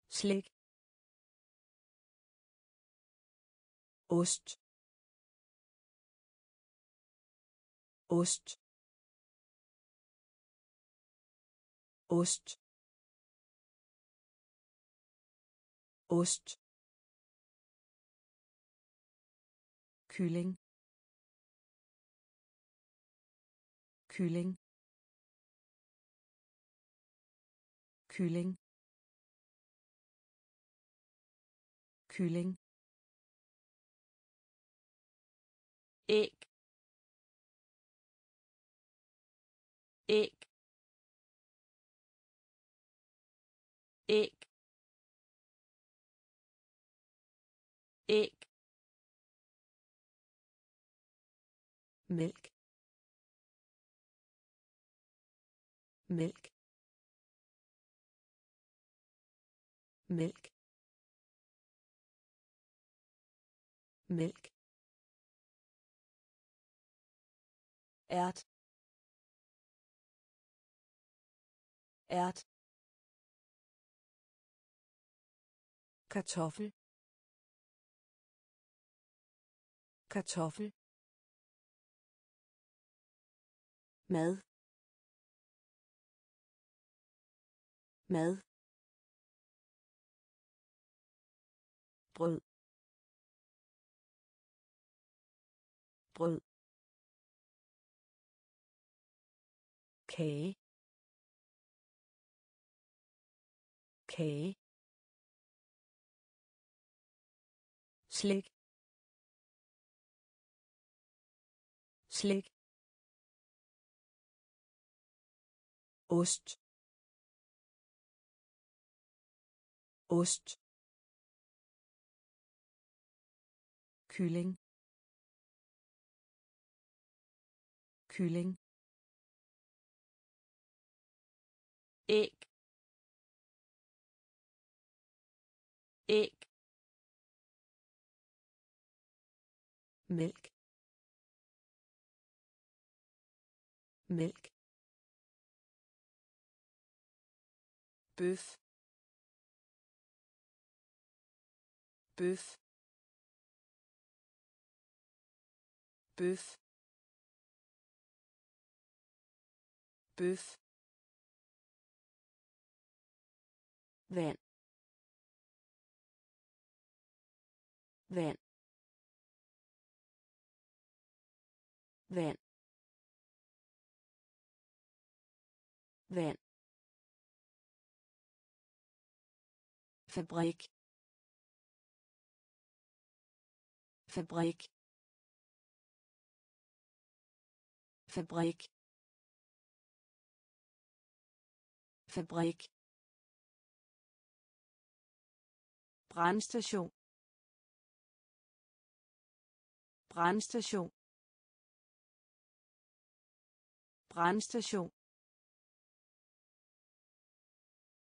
Slik ost. Ost. Ost. Ost. Kylling kylling kylling kylling æg æg æg æg mælk mælk mælk mælk ært ært kartoffel. Kartoffel. Mad. Mad. Brød. Brød. Kage kage slik. Slik. Ost. Ost. Kylling. Kylling. Æg. Æg. Mælk. Mælk. Bøf. Bøf. Bøf. Bøf. Vand vand vand vand fabrik. Fabrik. Fabrik. Fabrik brandstation. Brandstation. Brandstation.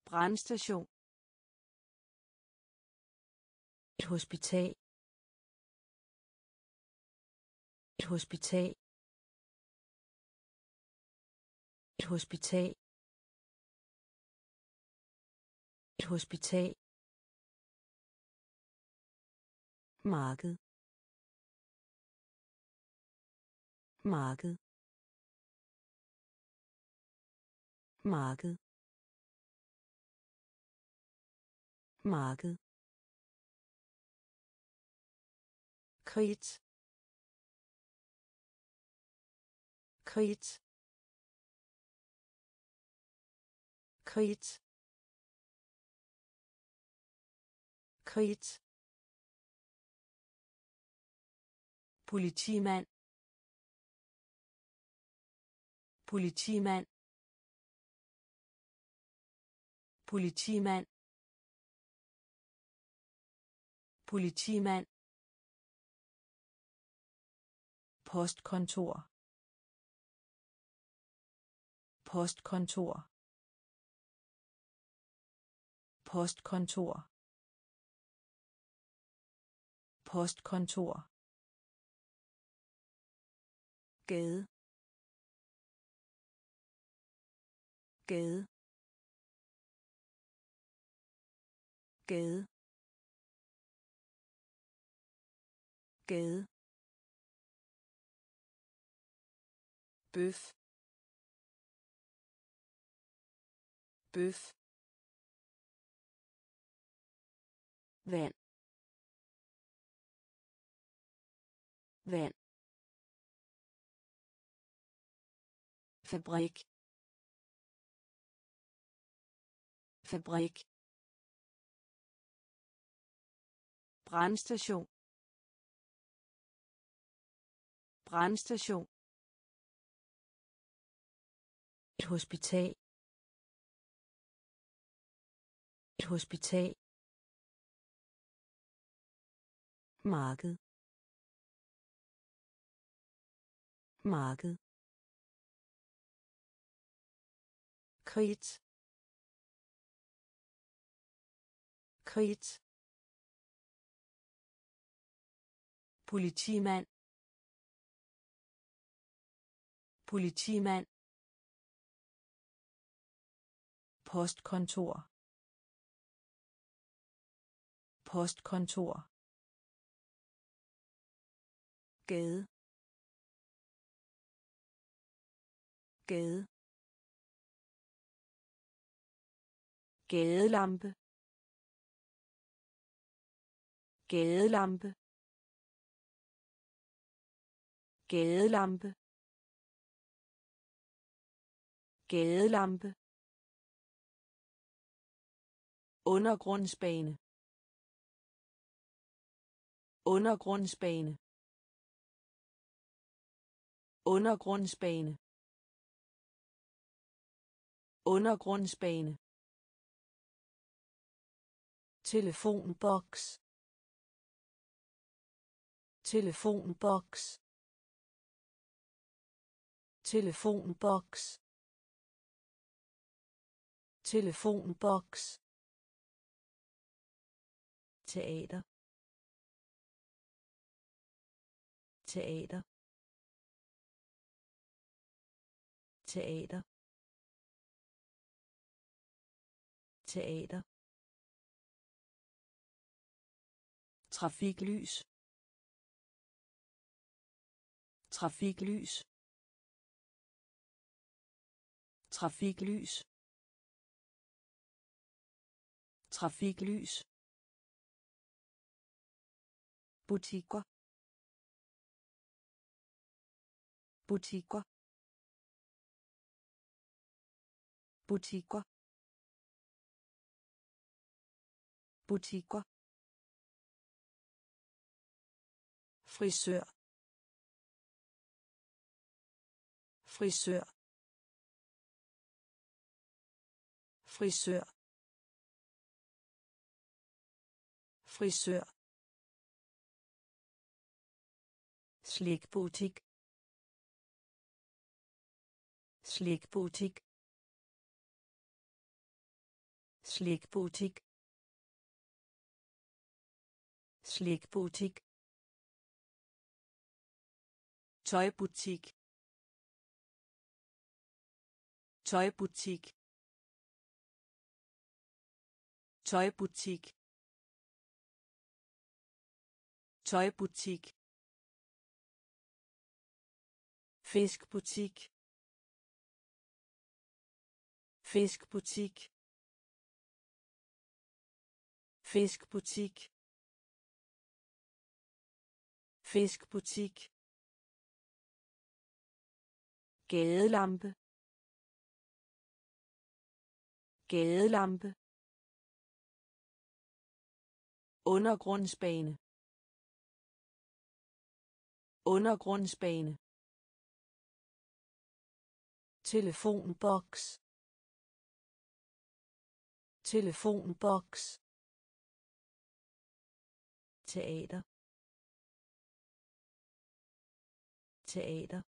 Brandstation. Et hospital. Et hospital. Et hospital. Et hospital. Marked marked marked marked kridt kridt kridt kridt politimand. Politimand. Politimand. Politimand. Postkontor. Postkontor. Postkontor. Postkontor gade. Gade. Gade. Gade. Bøf. Bøf. Vand. Vand. Fabrik. Fabrik. Brandstation. Brandstation. Et hospital. Et hospital. Marked. Marked. Kridt kridt politimand. Politimand. Postkontor. Postkontor. Gade. Gade. Gadelampe. Gadelampe. Gadelampe. Gadelampe. Undergrundsbane. Undergrundsbane. Undergrundsbane. Undergrundsbane telefonboks. Telefonboks. Telefonboks. Telefonboks. Teater. Teater. Teater. Teater. Trafiklys. Trafiklys. Trafiklys. Trafiklys. Butikker. Butikker. Butikker. Butikker. Frisør. Frisør. Frisør. Frisør. Slikbutik slikbutik slikbutik slikbutik tøjbutik. Tøjbutik. Tøjbutik. Tøjbutik. Fiskbutik. Fiskbutik. Fiskbutik. Fiskbutik gadelampe. Gadelampe. Undergrundsbane. Undergrundsbane. Telefonboks. Telefonboks. Teater. Teater.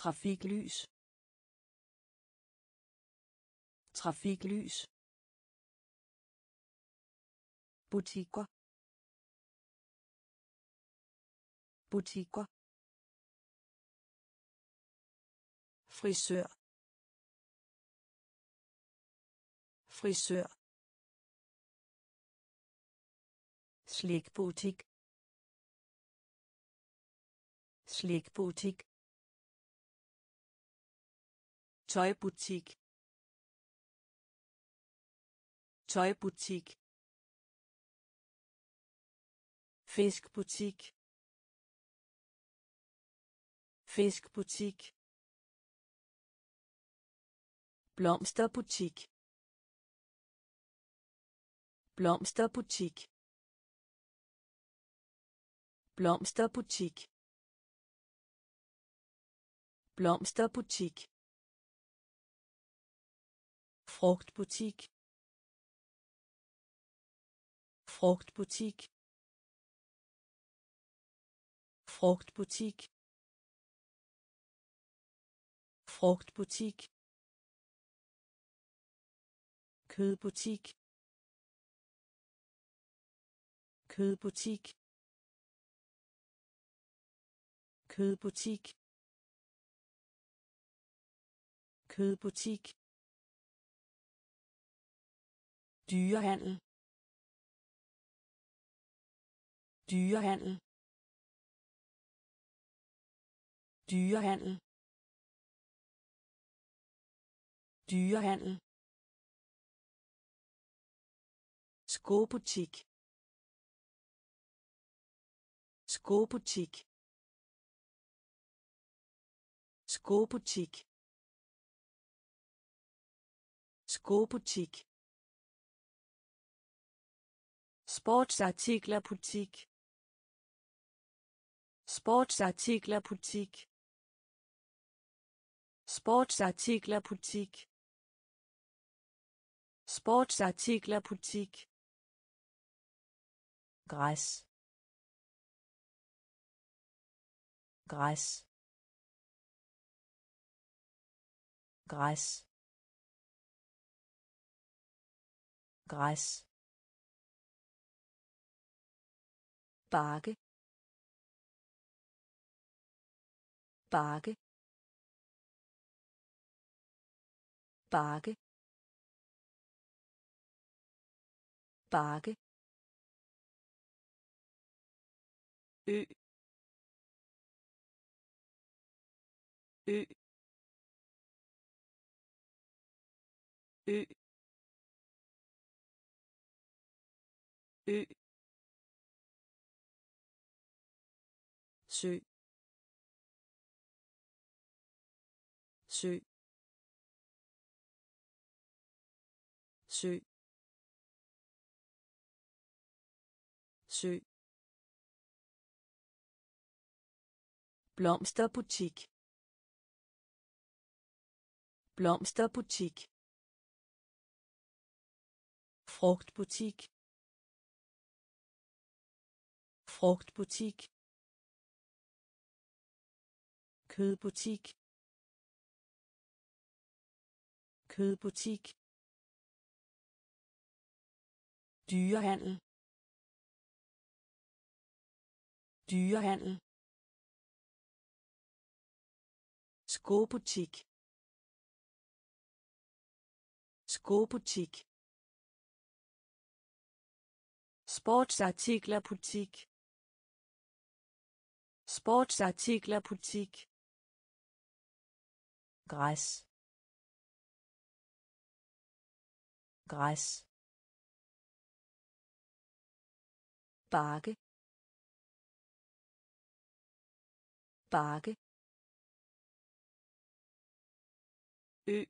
Trafiklys. Trafiklys. Butikker. Butikker. Frisør. Frisør. Slikbutik. Slikbutik tøjbutik. Tøjbutik. Fiskbutik. Fiskbutik. Blomsterbutik. Blomsterbutik. Blomsterbutik. Blomsterbutik frugtbutik. Frugtbutik. Frugtbutik. Frugtbutik. Kødbutik. Kødbutik. Kødbutik. Kødbutik. Dyrehandel. Dyrehandel. Dyrehandel. Dyrehandel. Skobutik. Skobutik. Skobutik. Skobutik sportsartikler butik. Sportsartikler butik. Sportsartikler butik. Sportsartikler butik. Græs. Græs. Græs. Græs. Bakke bakke bakke bakke ø. Ø. Ø. Ø blomsterbutik. Blomsterbutik. Frugtbutik. Frugtbutik. Kødbutik. Kødbutik. Dyrehandel. Dyrehandel. Skobutik. Skobutik. Sportsartikler butik sportsartikler butik græs. Græs. Bakke. Bakke. Ø.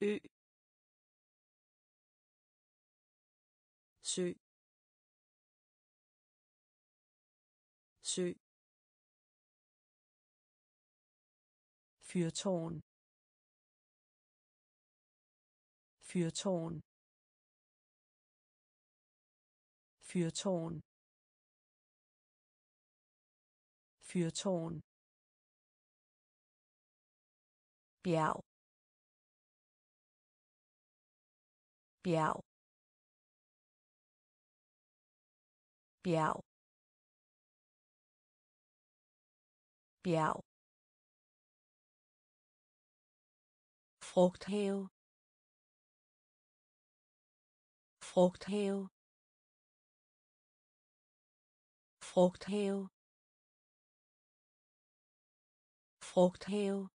Ø. Sø. Sø. Fyrtårn. Fyrtårn. Fyrtårn. Fyrtårn. Bjerg bjerg bjerg bjerg frugthave frugthave frugthave frugthave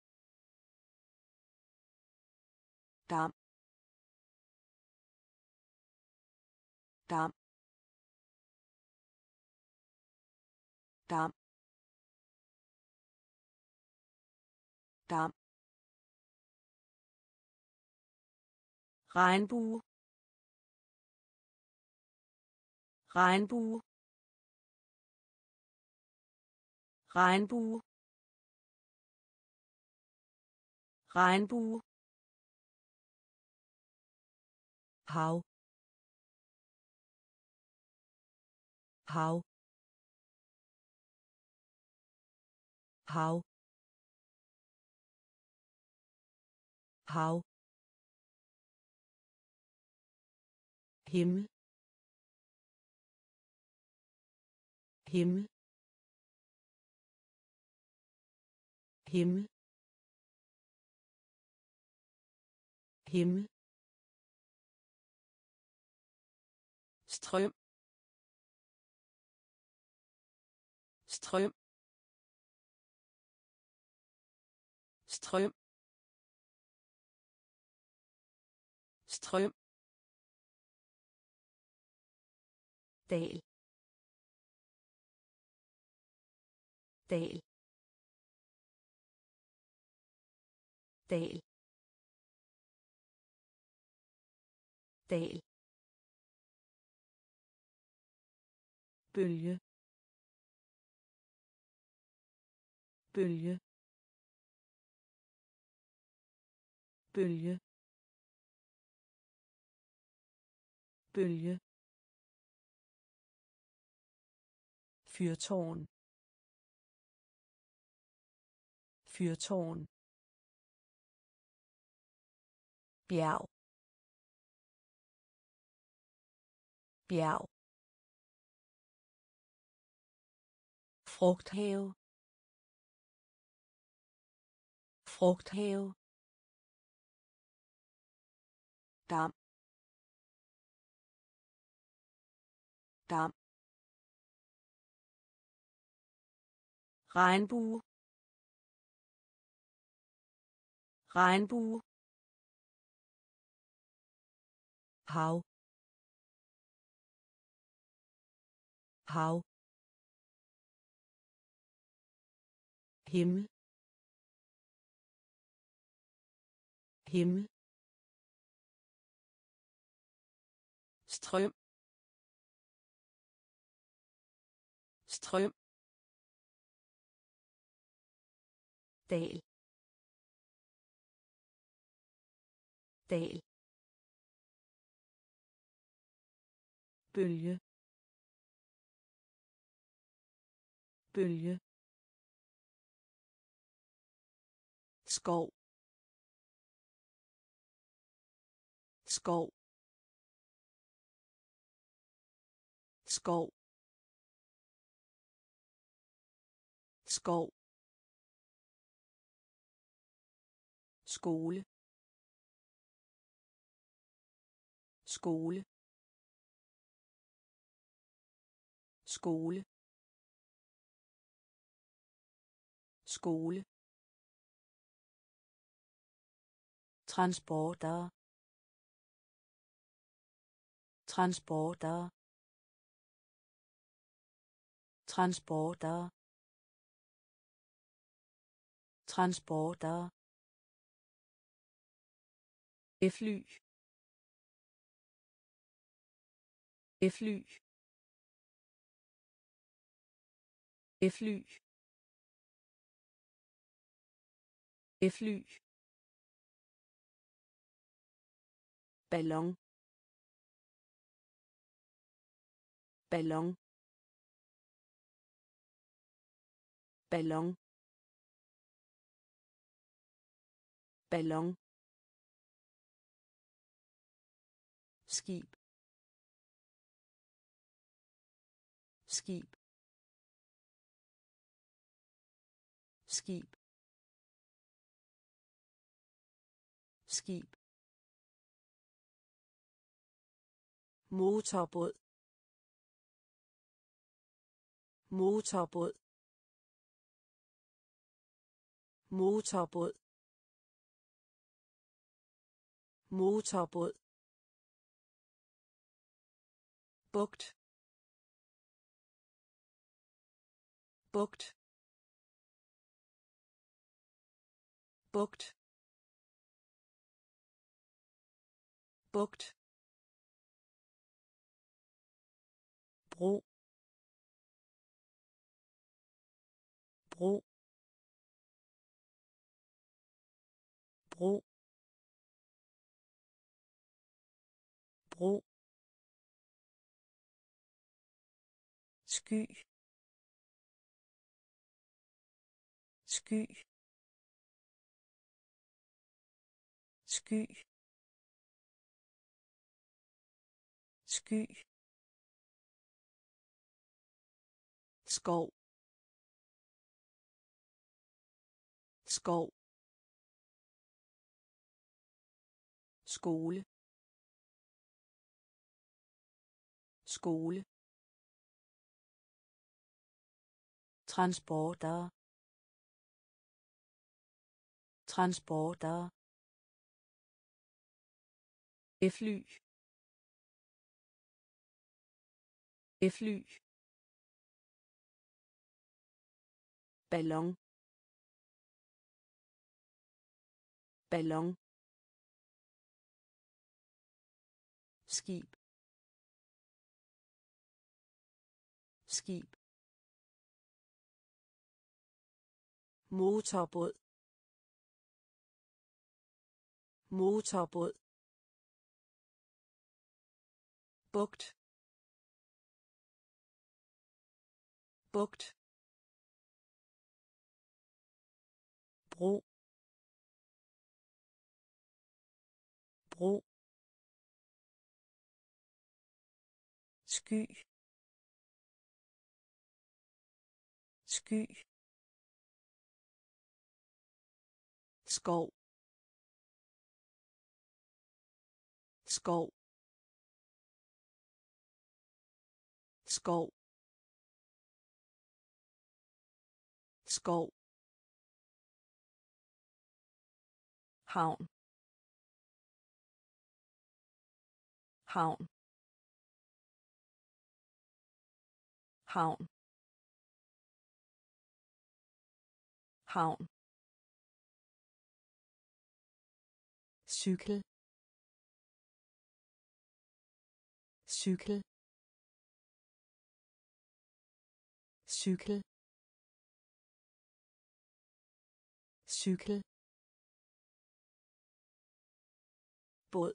dam. Dam. Dam. Dam. Regnbue. Regnbue. Regnbue. Regnbue. Hav hav hav hav himmel himmel himmel himmel strøm. Strøm. Strøm. Strøm. Dal. Dal. Dal. Dal. Bølge. Bølge. Bølge. Bølge. Fyrtårn. Fyrtårn. Bjerg. Bjerg. Frugthave frugthave dam. Dam. Regnbue. Regnbue. Hav. Hav himmel. Himmel. Strøm. Strøm. Dal. Dal. Bølge. Bølge. Skov. Skov. Skov. Skov. Skole. Skole. Skole. Skole. Transporter. Transporter. Transporter. Transporter. Fly. Fly. Fly. Fly. Ballon. Ballon. Ballon. Ballon. Skib. Skib. Skib. Skib. Motorbåd. Motorbåd. Motorbåd. Motorbåd. Bugt. Bugt. Bugt. Bugt. Bro bro bro bro sky. Sky. Sky. Sky. Skov. Skov. Skole. Skole. Transporter. Transporter. Fly. Fly. Ballon. Ballon. Skib. Skib. Motorbåd. Motorbåd. Bugt. Bugt. Bro bro sky. Sky. Skov. Skov. Skov. Skov. Havn. Havn. Havn. Havn. Cykel. Cykel. Cykel. Cykel. Båd.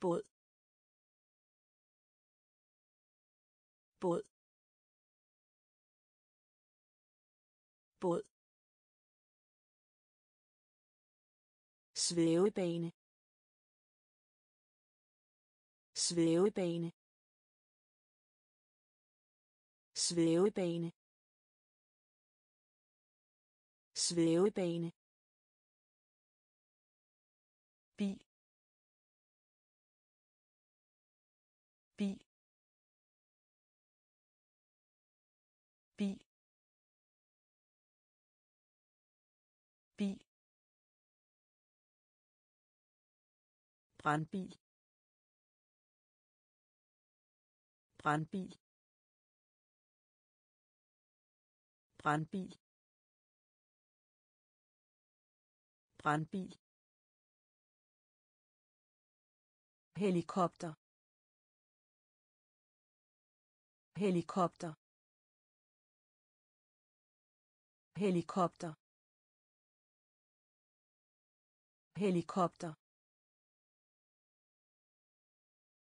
Båd. Båd. Båd. Svævebane. Svævebane. Svævebane. Svævebane bi bi bi bi brandbil. Brandbil. Brandbil. Brandbil. Helikopter. Helikopter. Helikopter. Helikopter.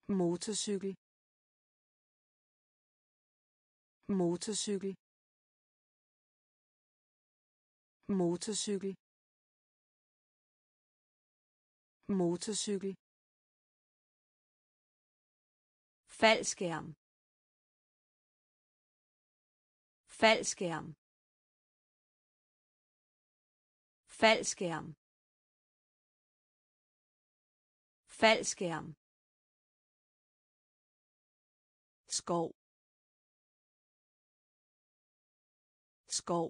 Motorcykel. Motorcykel. Motorcykel. Motorcykel. Faldskærm. Faldskærm. Faldskærm. Faldskærm. Skov. Skov.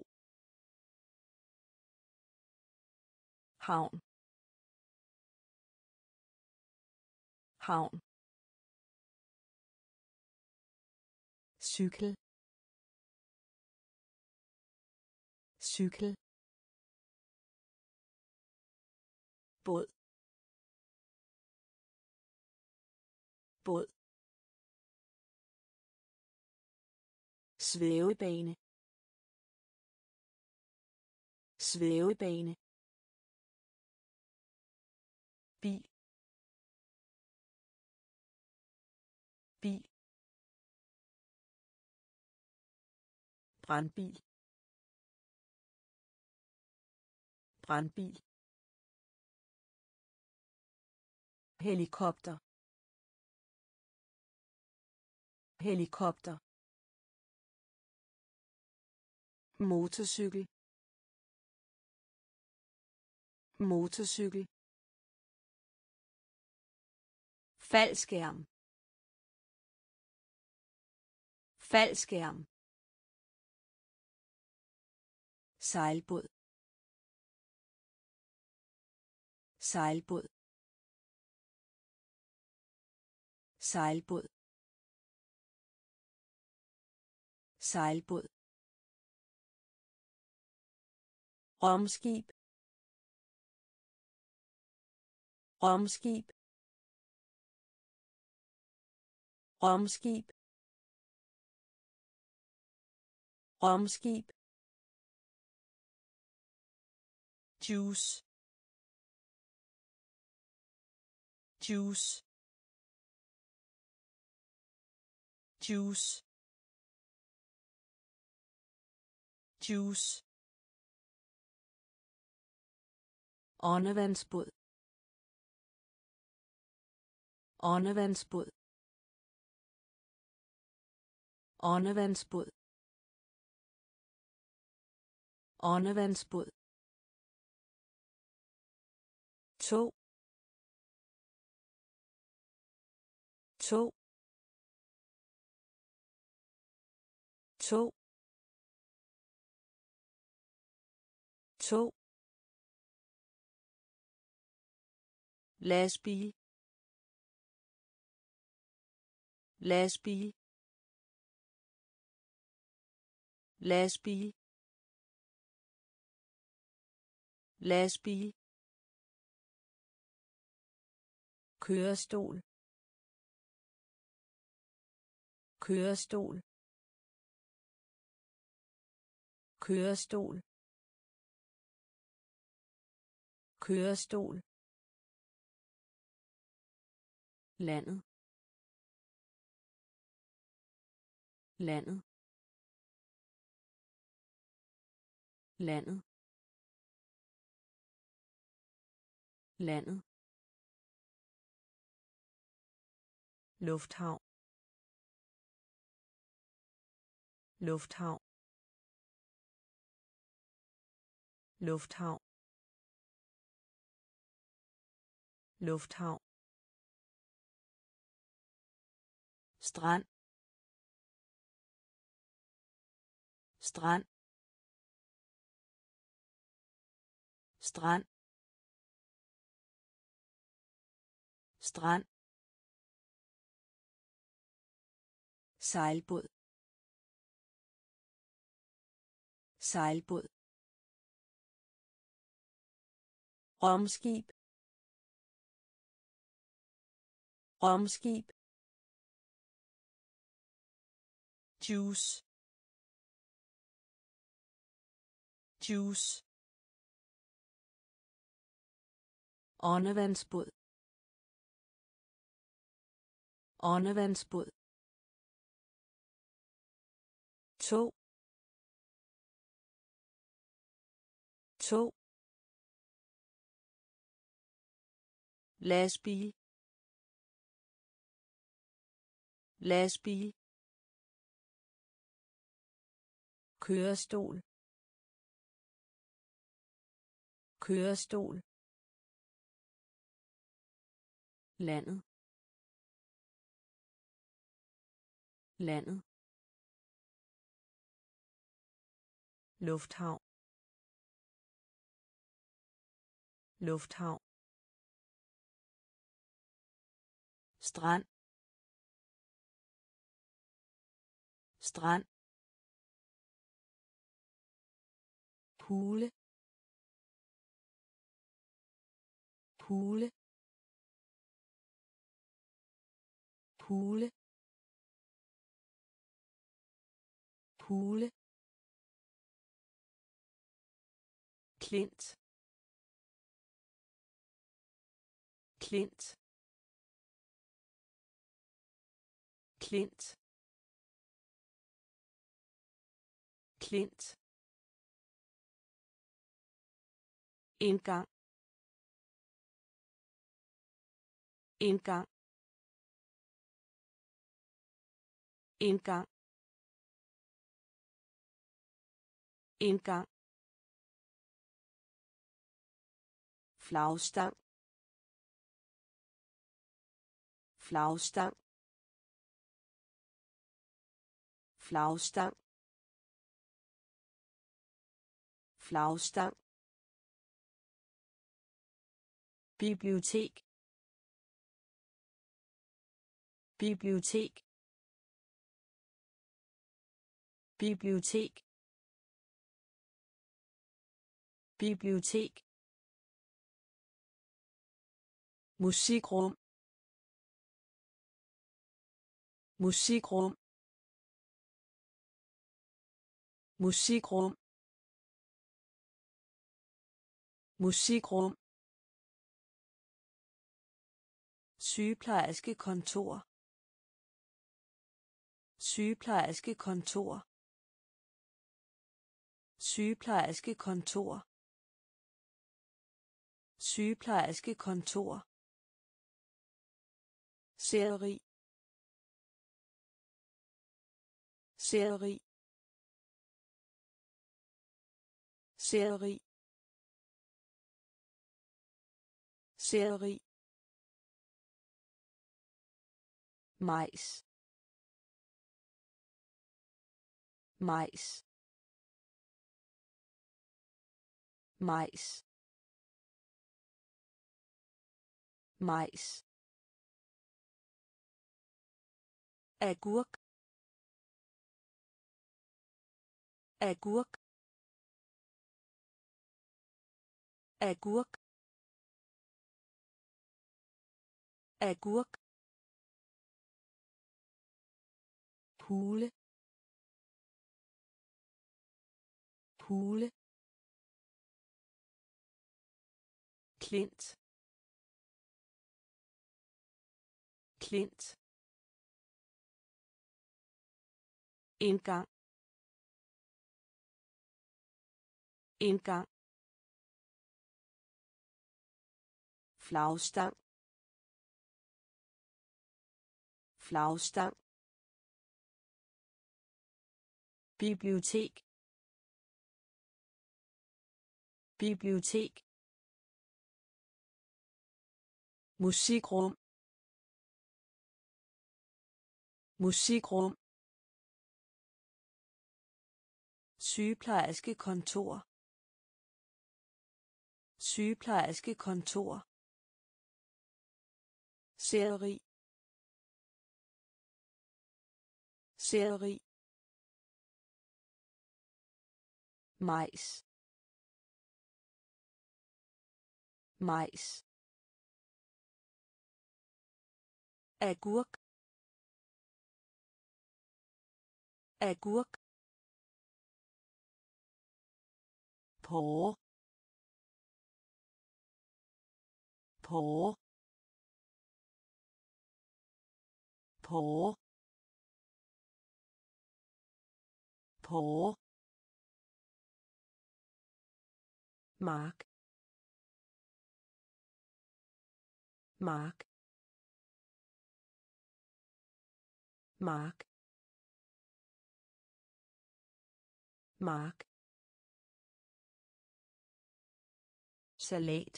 Havn. Havn. Cykel. Cykel. Båd. Båd. Svævebane. Svævebane. Bil. Brandbil. Brandbil. Helikopter. Helikopter. Motorcykel. Motorcykel. Faldskærm. Faldskærm. Sejlbåd. Sejlbåd. Sejlbåd. Sejlbåd. Romskib. Romskib. Romskib. Romskib. Juice. Juice. Juice. Juice. Åndevandsbåd åndevandsbåd åndevandsbåd Åndevandsbåd to. To. To. To. Lastbil. Lastbil. Lastbil. Lastbil. Kørestol. Kørestol. Kørestol. Kørestol. Landet. Landet. Landet. Landet. Lufthavn. Lufthavn. Lufthavn. Lufthavn. Strand. Strand. Strand. Strand. Sejlbåd. Sejlbåd. Romskib. Romskib. Juice. Juice. Åndevandsbåd. Åndevandsbåd to. To. Lastbil. Lastbil. Kørestol. Kørestol. Landet. Landet. Lufthavn. Lufthavn. Strand. Strand. Hule. Hule. Hule. Hule. Klint. Klint. Klint. Klint. Indgang. Indgang. Indgang. Indgang. Flagstang. Flagstang. Flagstang. Flagstang. Bibliotek. Bibliotek. Bibliotek. Bibliotek. Musikrum. Musikrum. Musikrum. Musikrum. Sygeplejerske kontor. Sygeplejerske kontor. Sygeplejerske kontor. Sygeplejerske kontor selleri. Selleri. Selleri. Selleri. Majs majs majs majs agurk. Agurk. Agurk. Agurk. Hule. Hule. Klint. Klint. Indgang. Indgang. Flagstang. Flagstang. Bibliotek. Bibliotek. Musikrum. Musikrum. Sygeplejerske kontor. Sygeplejerske kontor. Seri seri majs majs agurk. Agurk. På på på på. Mark. Mark. Mark. Mark salat.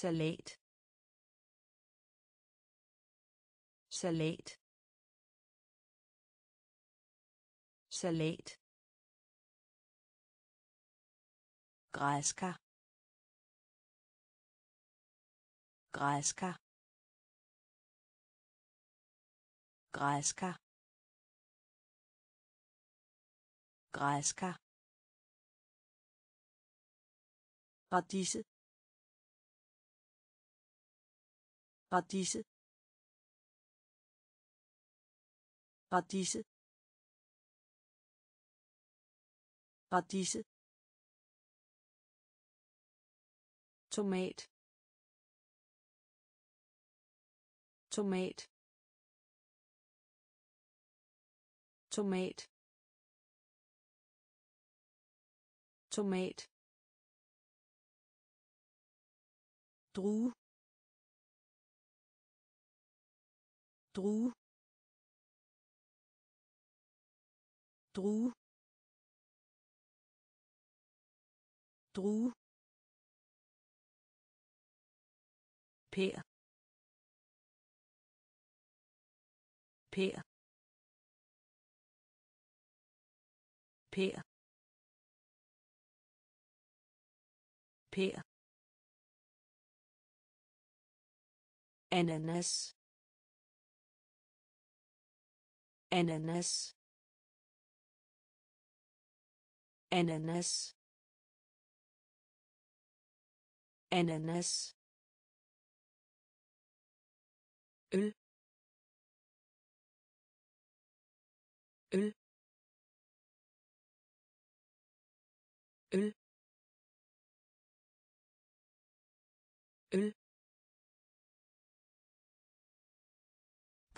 Salat. Salat. Salat. Græskar græskar græskar græskar radise radise radise radise tomat. Tomat. Tomat. Tomat. Drue drue drue drue Per. Per. Per. Per. Ananas ananas ananas ananas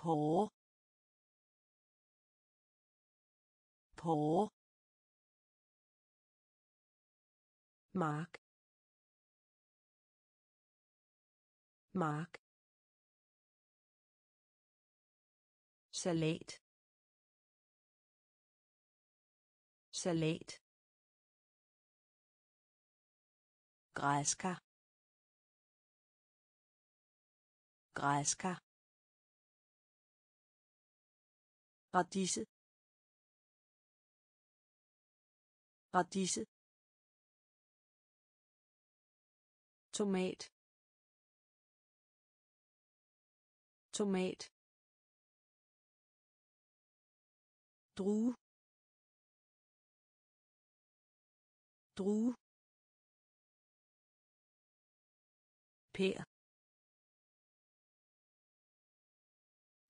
på. På. Mark. Mark. Salat. Salat. Græskar. Græskar. Radise radise tomat. Tomat. Drue drue Pær.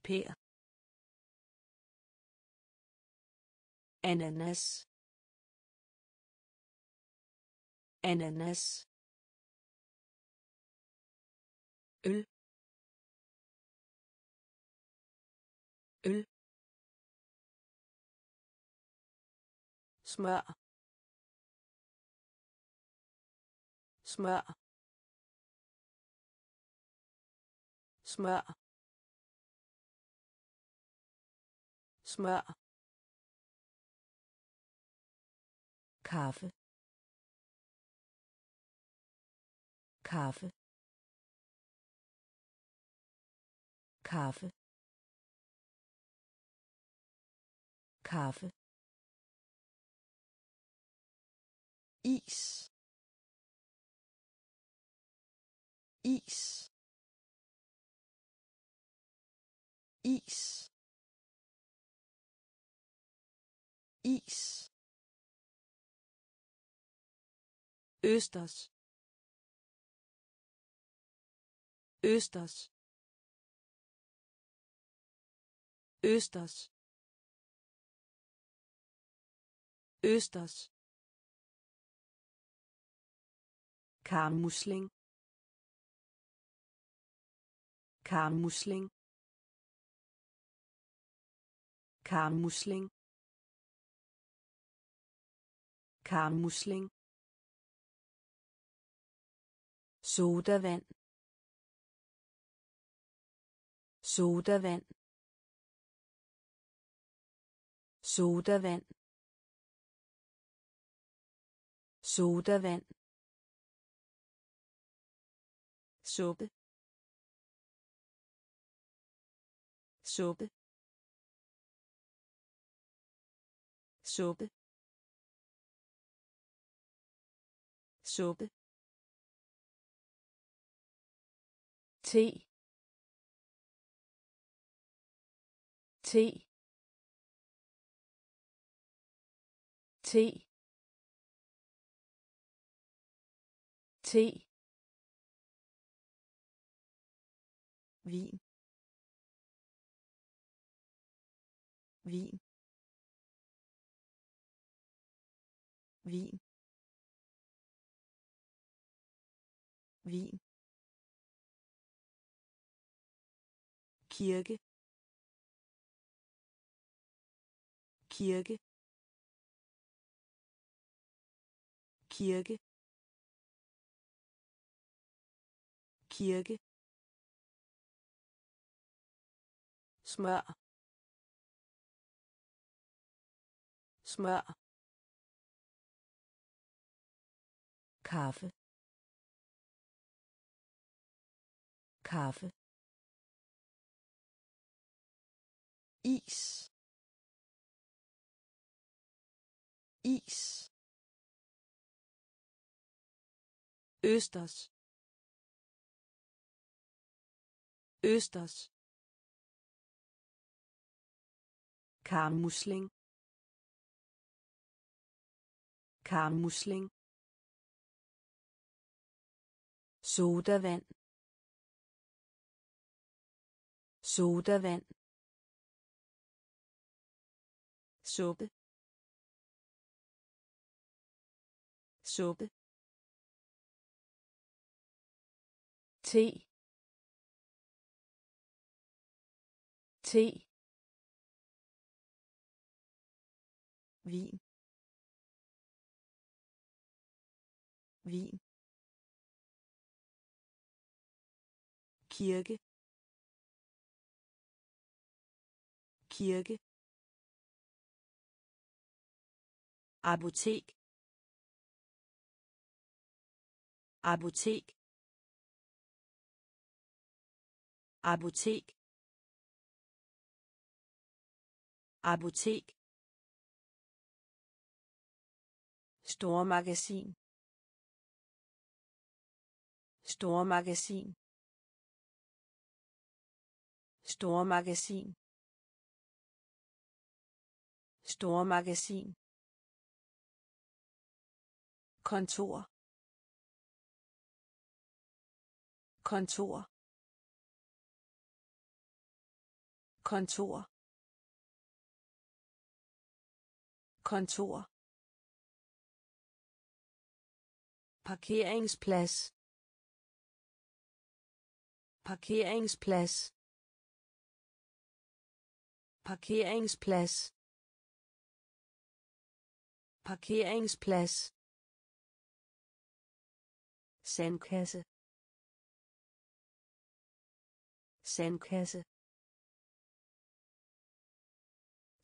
Pær. Ananas. Ananas. Øl. Øl. Smør. Smør. Smør. Smør. Kaffe. Kaffe. Kaffe. Kaffe. Is. Is. Is. Is Östers. Östers. Östers. Östers. Karmusling. Karmusling. Karmusling. Karmusling sodavand. Sodavand. Sodavand. Sodavand. Suppe. Suppe. Suppe. Suppe. Te te te te vin. Vin. Vin. Vin. Kirke. Kirke. Kirke. Kirke. Smør. Smør. Kaffe. Kaffe. Is. Is. Østers. Østers. Karmusling. Karmusling. Sodavand. Sodavand. Suppe. Suppe. Te. Te. Vin. Vin. Kirke. Kirke. Apotek apotek apotek apotek Stormagasin. Stormagasin. Stormagasin. Stormagasin kontor. Kontor. Kontor. Kontor. Parkeringsplads. Parkeringsplads. Parkeringsplads. Parkeringsplads sandkasse. Sandkasse.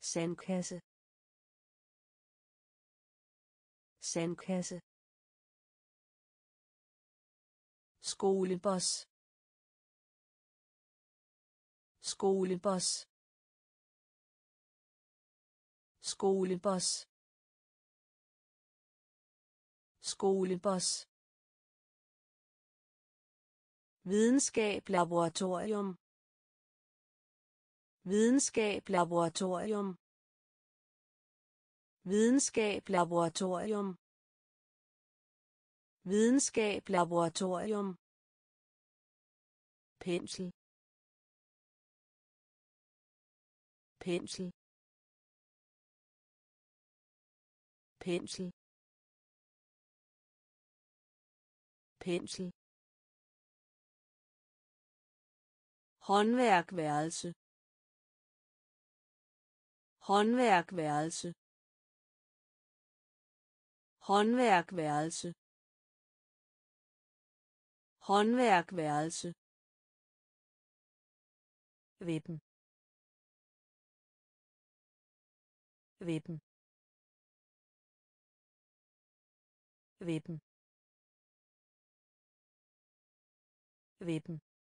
Sandkasse. Sandkasse. Skolebus. Skolebus. Skolebus. Skolebus videnskab laboratorium. Videnskab laboratorium. Videnskab laboratorium. Videnskab laboratorium. Pensel. Pensel. Pensel. Pensel. Håndværkværelse. Håndværkværelse. Håndværkværelse. Håndværkværelse. Vippen. Vippen. Vippen. Vippen.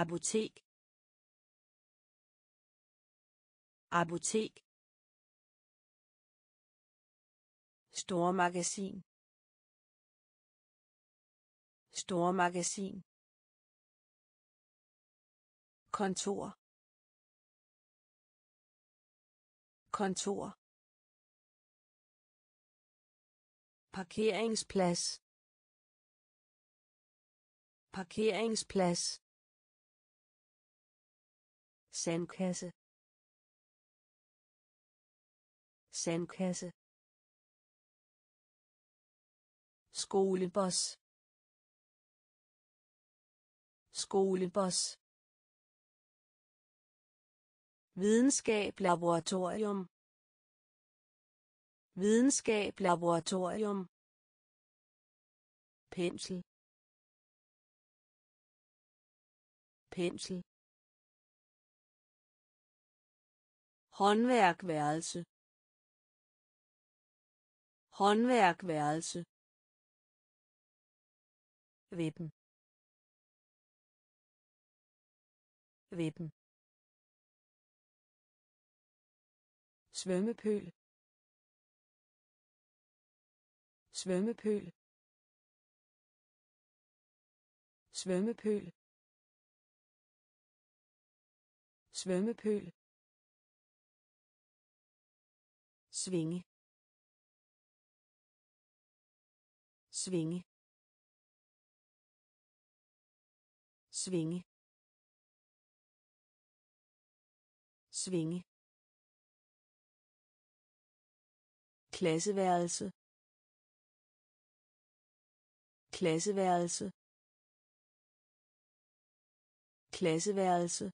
Apotek. Apotek. Stormagasin. Stormagasin. kontor. Kontor. Parkeringsplads. Parkeringsplads sandkasse. Sandkasse. Skolebus. Skolebus. Videnskab laboratorium. Videnskab laboratorium. Pensel. Pensel. Håndværkværelse. Håndværkværelse. Vippen. Vippen. Svømmepøl. Svømmepøl. Svømmepøl. Svømmepøl. Svinge. Svinge. Svinge. Svinge. Klasseværelse. Klasseværelse. Klasseværelse.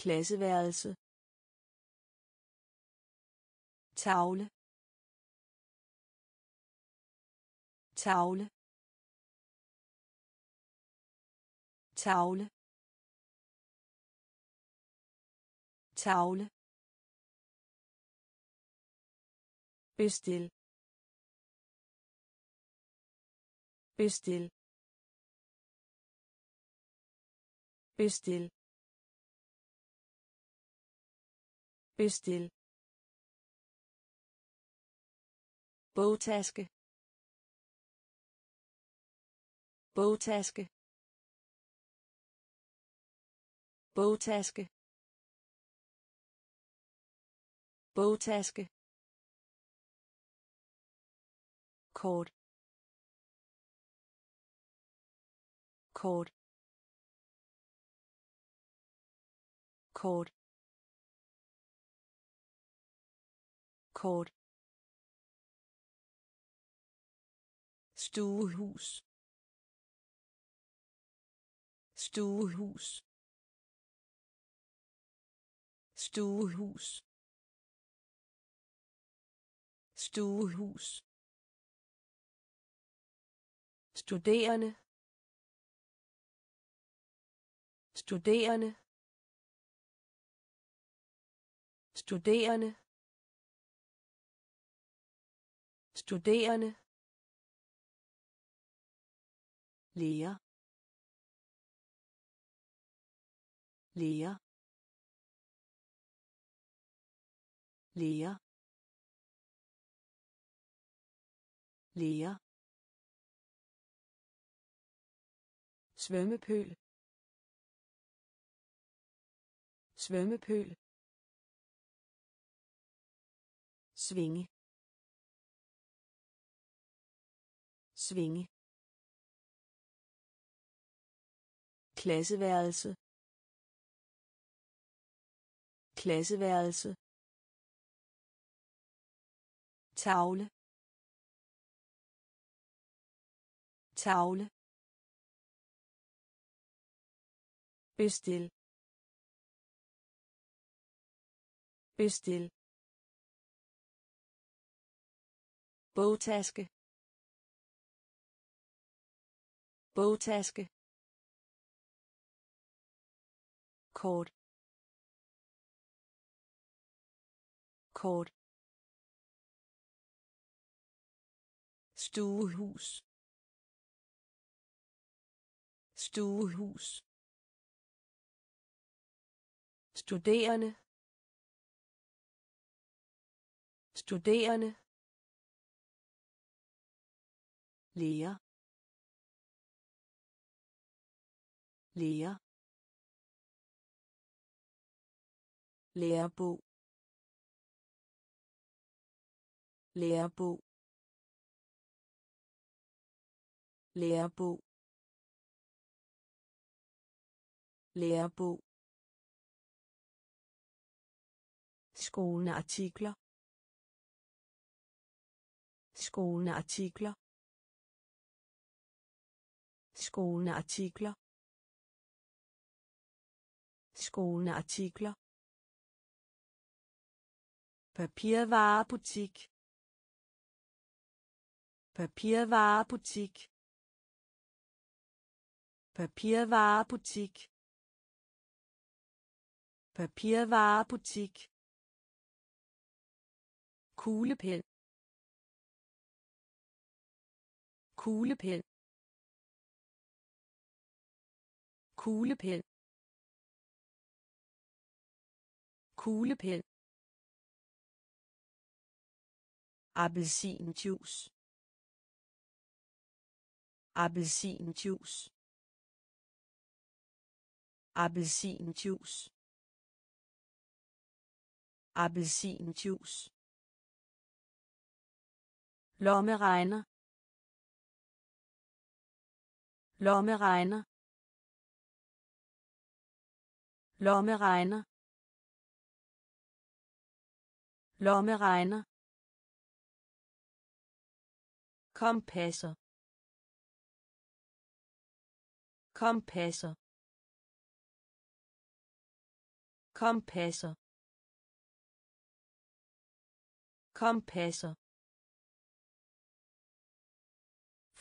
Klasseværelse tavle. Tavle. Tavle. Tavle. Bestil. Bestil. Bestil. Bestil. Bogtaske. Bogtaske. Bogtaske. Bogtaske. Kort. Kort. Kort. Kort. Stuehus. Stuehus. Stuehus. Stuehus. Studerende. Studerende. Studerende. Studerende. Lære. Lære. Lære. Lære. Svømmepøl. Svømmepøl. Svinge. Svinge klasseværelse. Klasseværelse. Tavle. Tavle. Bestil. Bestil. Bogtaske. Bogtaske. Kort. Kort. Stuehus. Stuehus. Studerende. Studerende. Lære lære lærebog. Lærebog. Lærebog. Lærebog. Skolende artikler skolende artikler papirvarebutik. Papirvarebutik. Papirvarebutik. Papirvarebutik. Kuglepen. Kuglepen. Kuglepen. Kuglepen. Appelsinjuice. Appelsinjuice. Appelsinjuice. Appelsinjuice. Lommeregner. Lommeregner. Lommeregner. Lommeregner. Kompasser. Kompasser. Kompasser. Kompasser.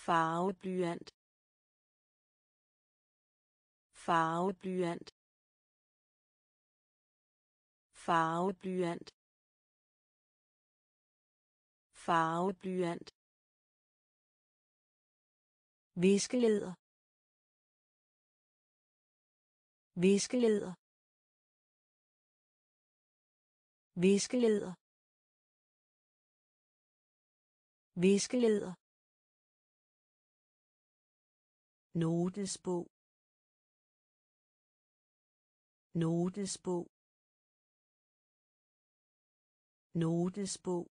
Farveblyant. Farveblyant. Farveblyant. Farveblyant viskeleder viskeleder viskeleder viskeleder. Notesbog notesbog notesbog.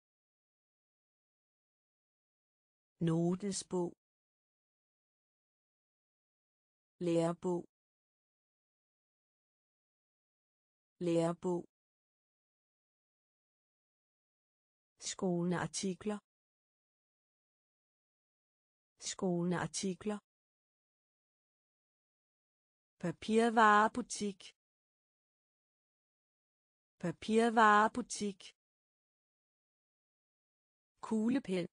Notesbog lærebog lærebog Skoleartikler. Skoleartikler. Papirvarebutik. Papirvarebutik. Kuglepen.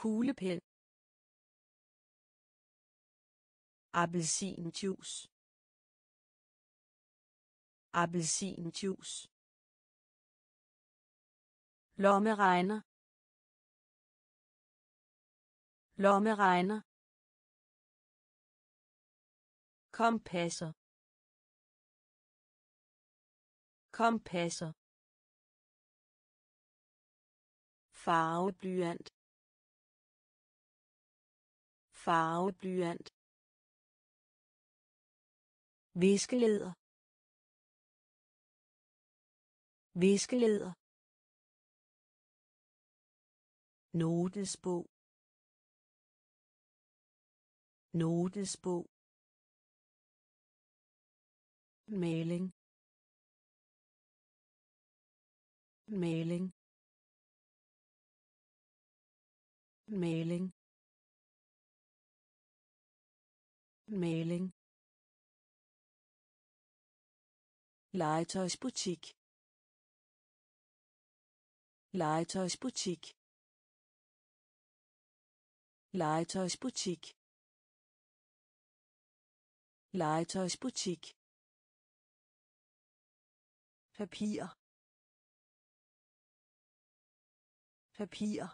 Kuglepen. Appelsinjuice. Appelsinjuice. Lommeregner. Lommeregner. kompasser kompasser farveblyant farveblyant viskeleder viskeleder notesbog notesbog maling maling maling maling. Legetøjsbutik legetøjsbutik legetøjsbutik legetøjsbutik papir. Papir.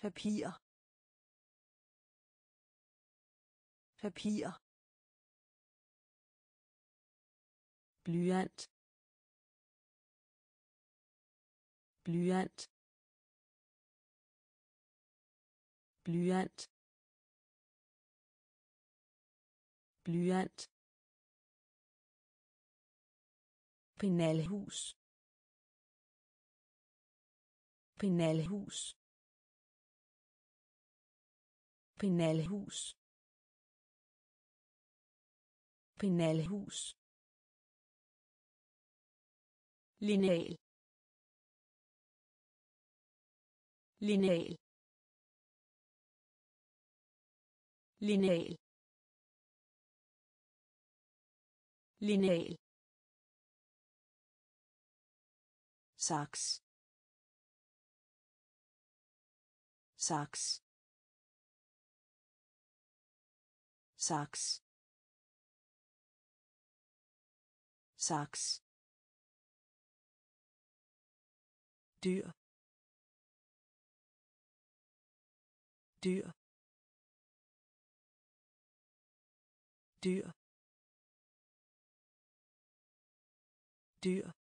Papir. Papir. Blyant blyant blyant blyant Penalhus. Penalhus. Penalhus. Penalhus. Lineal. Lineal. Lineal. Lineal. saks saks saks saks dyr. Dyr. Dyr. Dyr.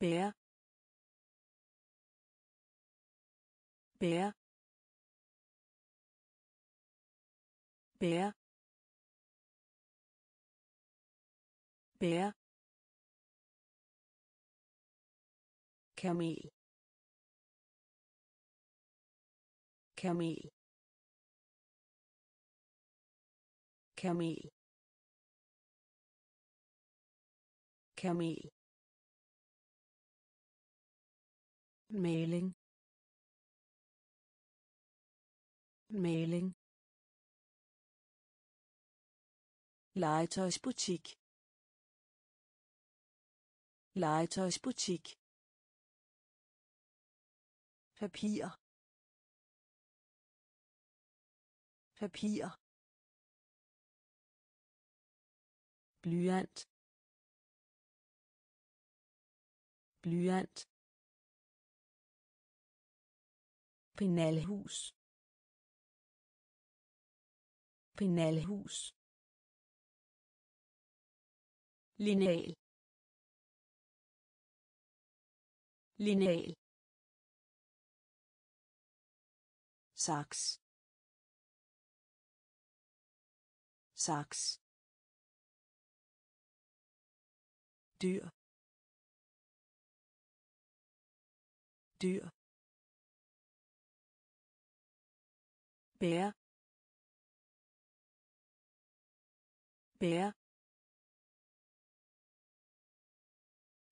Bær. Bær. Bær. Bær. Kamel. Kamel. Kamel. Kamel. Maling maling legetøjsbutik. Legetøjsbutik papir. Papir. Blyant. Blyant. Penalhus penalhus lineal. Lineal. Saks. Saks. Dyr. Dyr. Bær. Bær.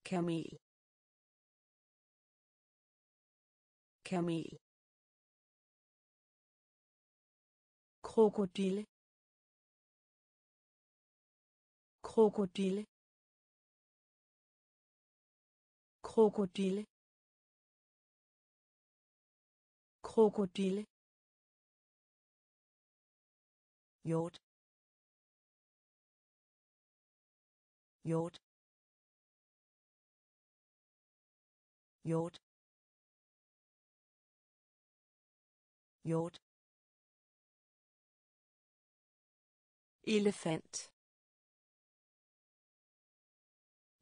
Kamel. Kamel. Krokodille krokodille krokodille krokodille Jord. Jord. Jord. Jord. Elefant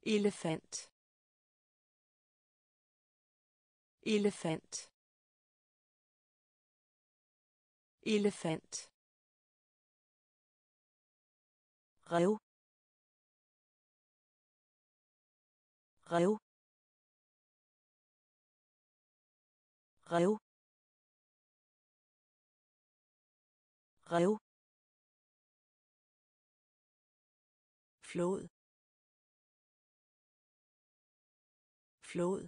elefant elefant elefant rev rev rev rev flod. Flod.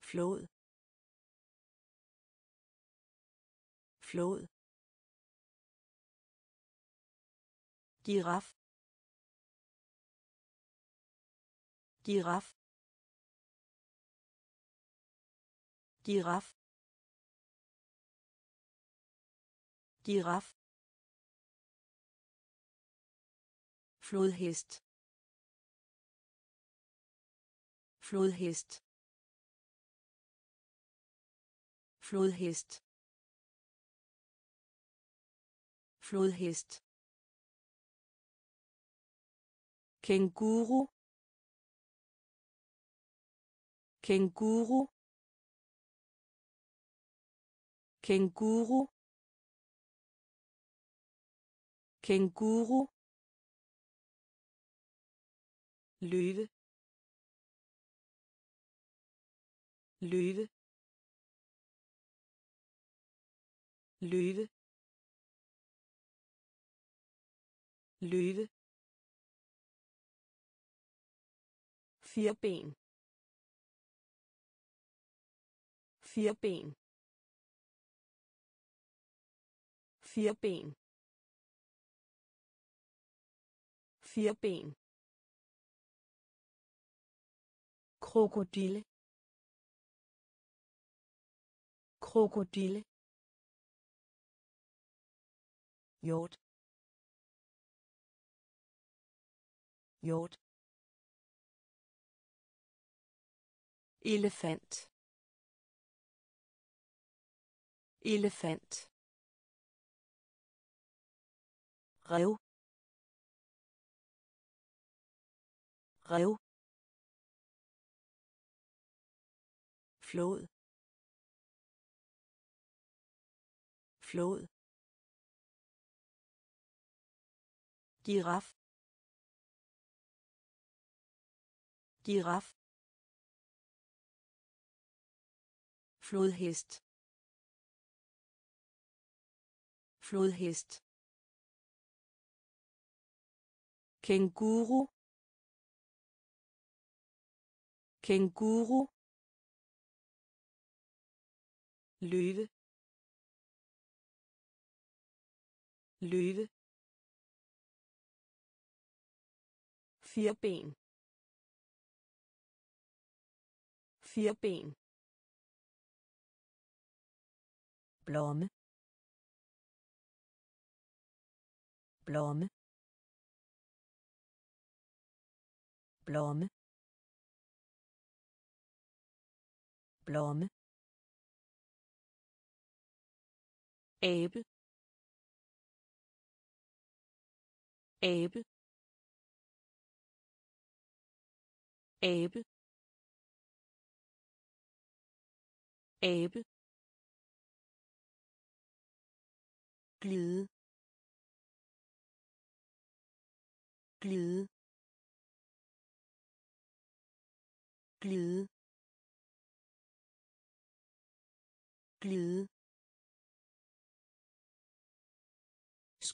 Flod. Flod. Giraf. Giraf. Giraf. Giraf. Flodhest. Flodhest. Flodhest. Flodhest. Kænguru kænguru kænguru kænguru løve. Løve. Løve. Løve. Fire ben fire ben fire ben fire ben krokodille. Krokodille. Hjort. Hjort. Elefant. Elefant. Rev rev flod. Flod. Giraf. Giraf. Flodhest. Flodhest. Kænguru. Kænguru. Løve. Løve. Fire ben fire ben blomme. Blomme. Blomme. Blomme. Abe. Abe. Abe. Abe. Glide. Glide. Glide. Glide.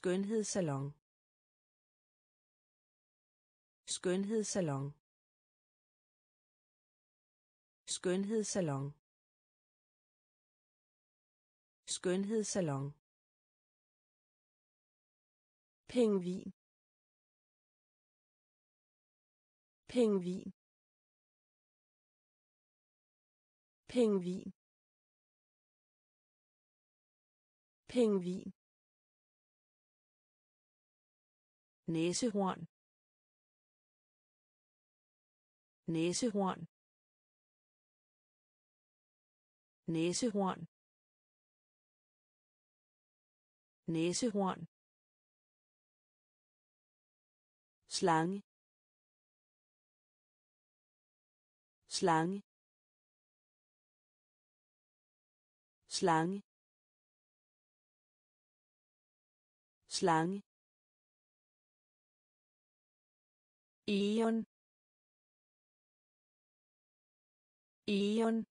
Skønhedssalon. Skønhedssalon. Skønhedssalon. Skønhedssalon. Pingvin. Pingvin. Pingvin. Pingvin. Næsehorn. Næsehorn. Næsehorn. Næsehorn. Slange. Slange. Slange. Slange. Eon. Eon.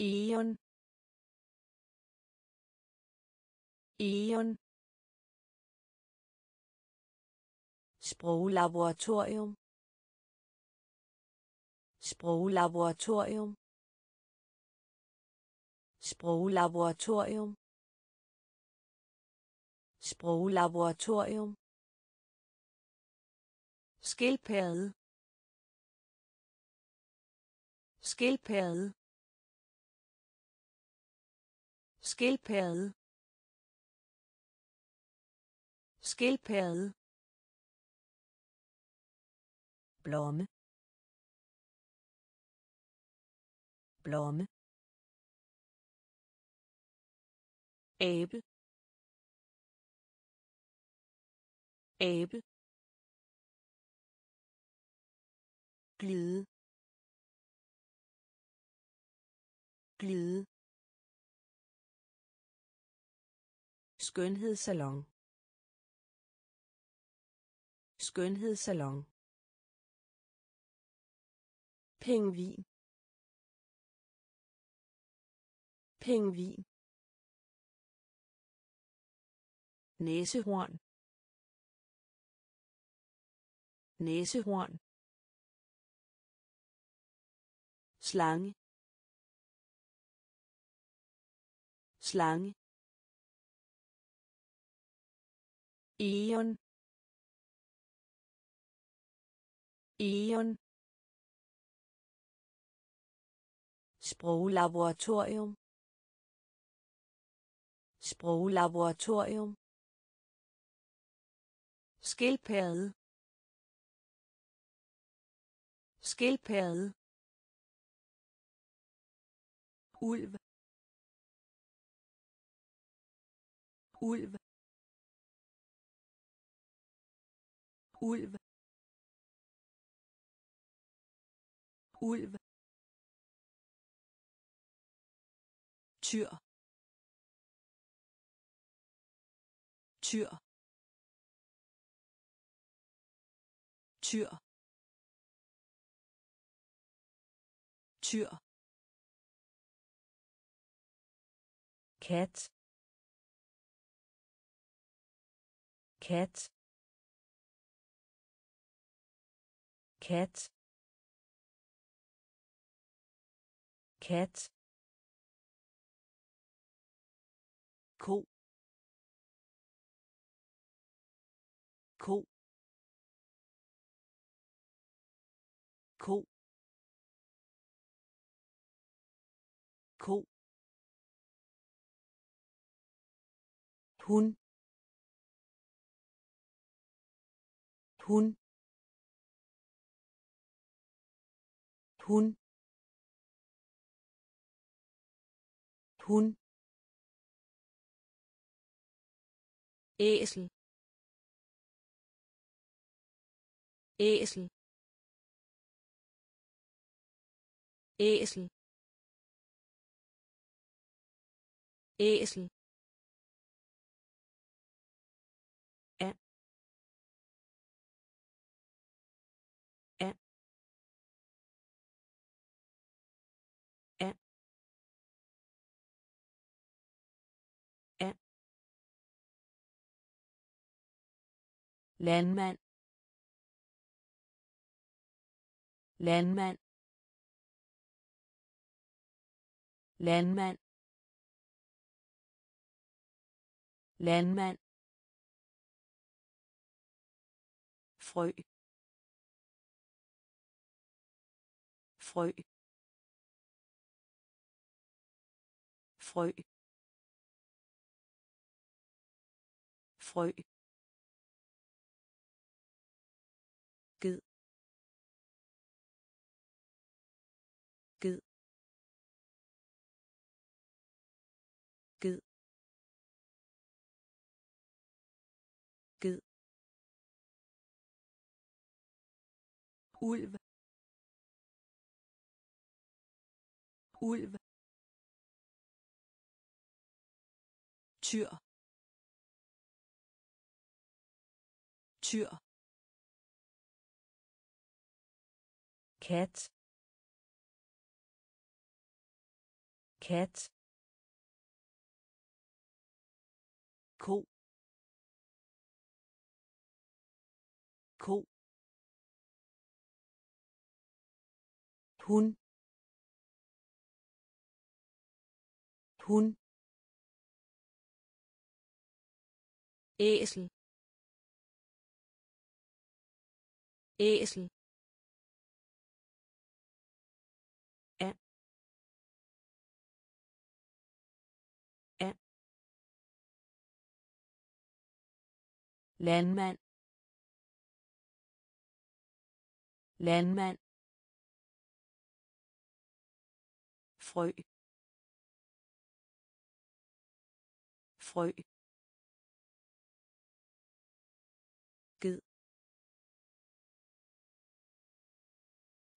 Eon. Eon. Sproglaboratorium. Sproglaboratorium. Sproglaboratorium. Sproglaboratorium skildpadde skildpadde skildpadde skildpadde blomme blomme abe abe glide glide skønhedssalon. Skønhedssalon. Pingvin. Pingvin. Næsehorn. Næsehorn. Slange. Slange. Eon. Eon. Sproglaboratorium. Sproglaboratorium. Skildpadde. Skildpadde ulv. Ulv. Ulv. Ulv. Tyr. Tyr. Tyr. Tyr. Kat kat kat kat ko ko ko ko hun hun hun hun æsel æsel æsel æsel landmand. Landmand. Landmand. Landmand. Frø. Frø. Frø. Frø. Ulv. Ulv. Tyr. Tyr. Kat. Kat. Ko. Ko hun. Hun. Æsel. Æsel. Landmand. Landmand. Frø. Frø. Ged.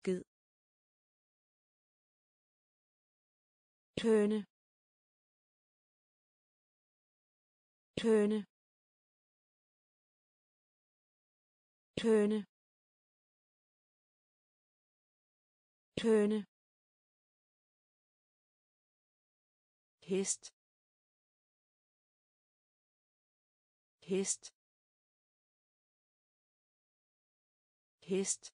Ged. Tøne. Tøne. Tøne. Tøne. Hist. Hist. Hist.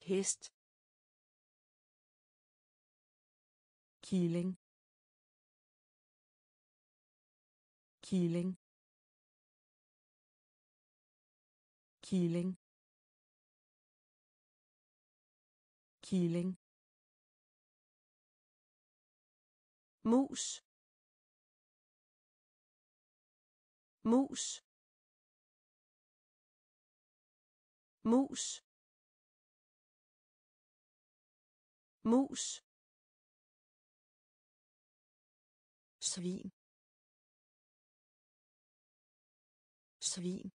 Hist. Keeling. Keeling. Keeling. Keeling. Mus mus svin. Svin.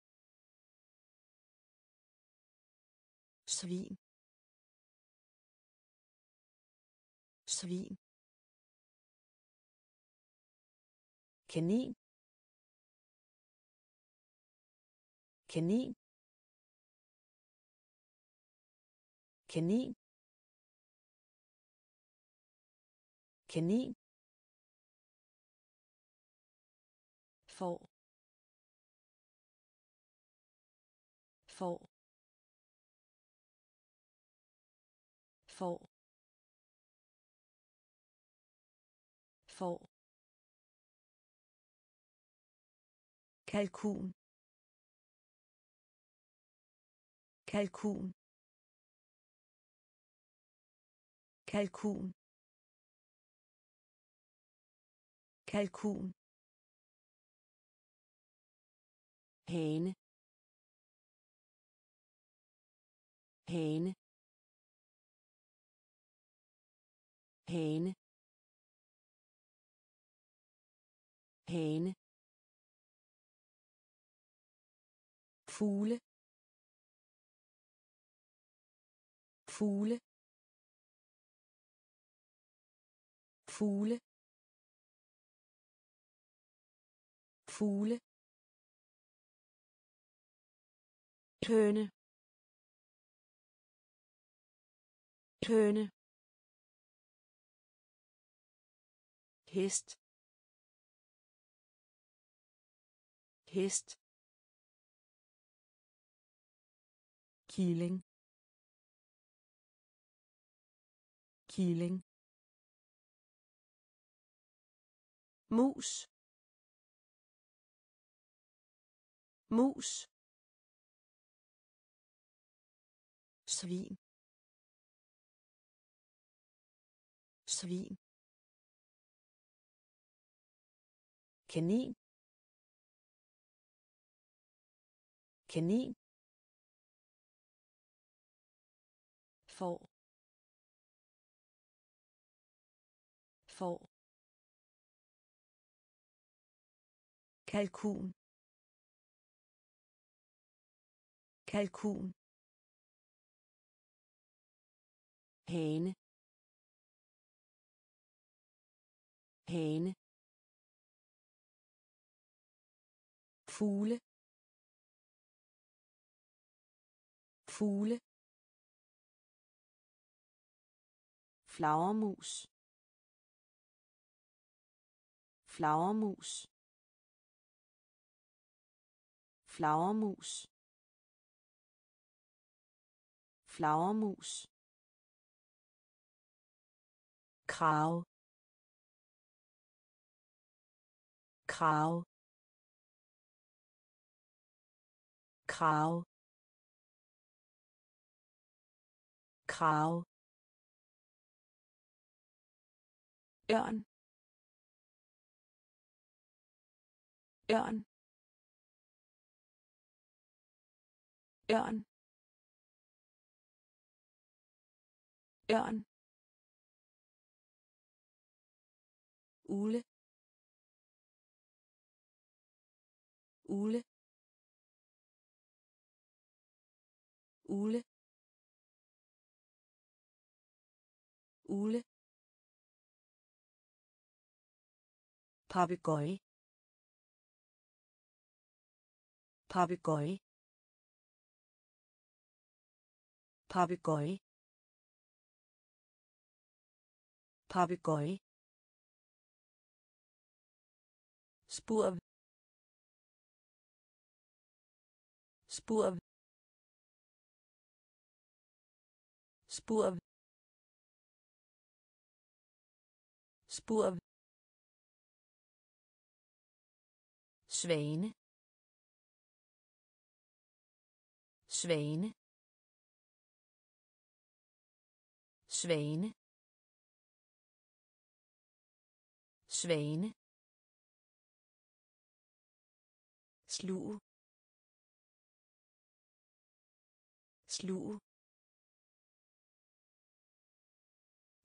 Svin. Svin kanin. Kanin. Kanin. Kanin. Får. Får. Får. Får. Kalkun. Kalkun. Kalkun. Kalkun. Hane hane hane hane fugle fugle fugle fugle høne høne hest hest killing. Killing. Mus. Mus. Svin. Svin. Kanin. Kanin. Får. Får. Kalkun. Kalkun. Hane hane fugle. Fugle. Flagermus. Flagermus. Flagermus. Flagermus. Krav. Krav. Krav. Krav. Ørn. Ørn. Ørn. Ørn. Ule. Ule. Ule. Ule. 바비꺼이 바비꺼이 바비꺼이 바비꺼이 Spur. Spur. Spur. Spur. Svane. Svane. Svane. Svane. Sluge. Sluge.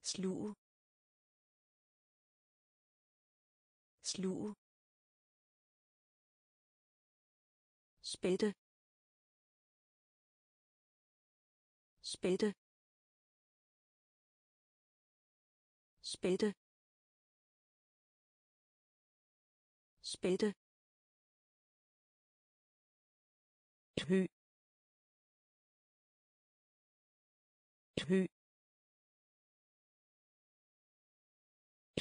Sluge. Sluge. Spætte spætte spætte spætte hø hø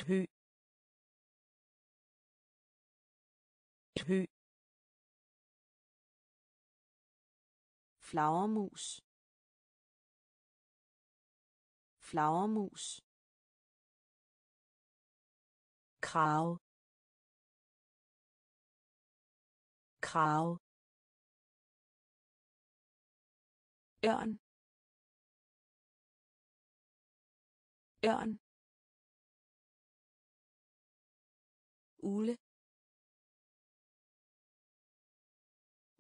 hø hø flagermus. Flagermus. Krav. Krav. Ørn. Ørn. Ule.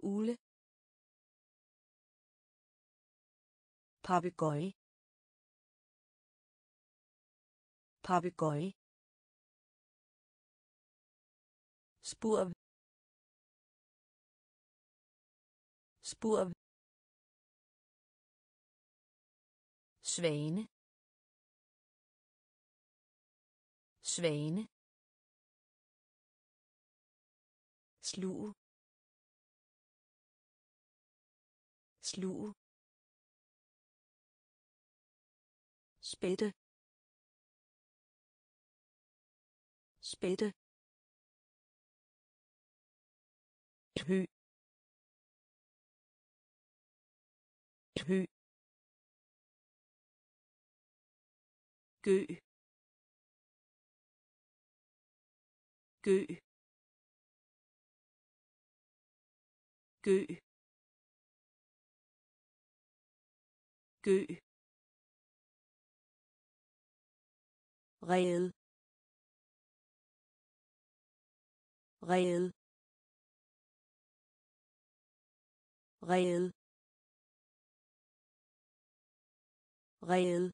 Ule. Papegøje papegøje spurv. Spurv. Svane. Svane. Sluge. Sluge. Spætte spætte hø hø غيل غيل غيل غيل.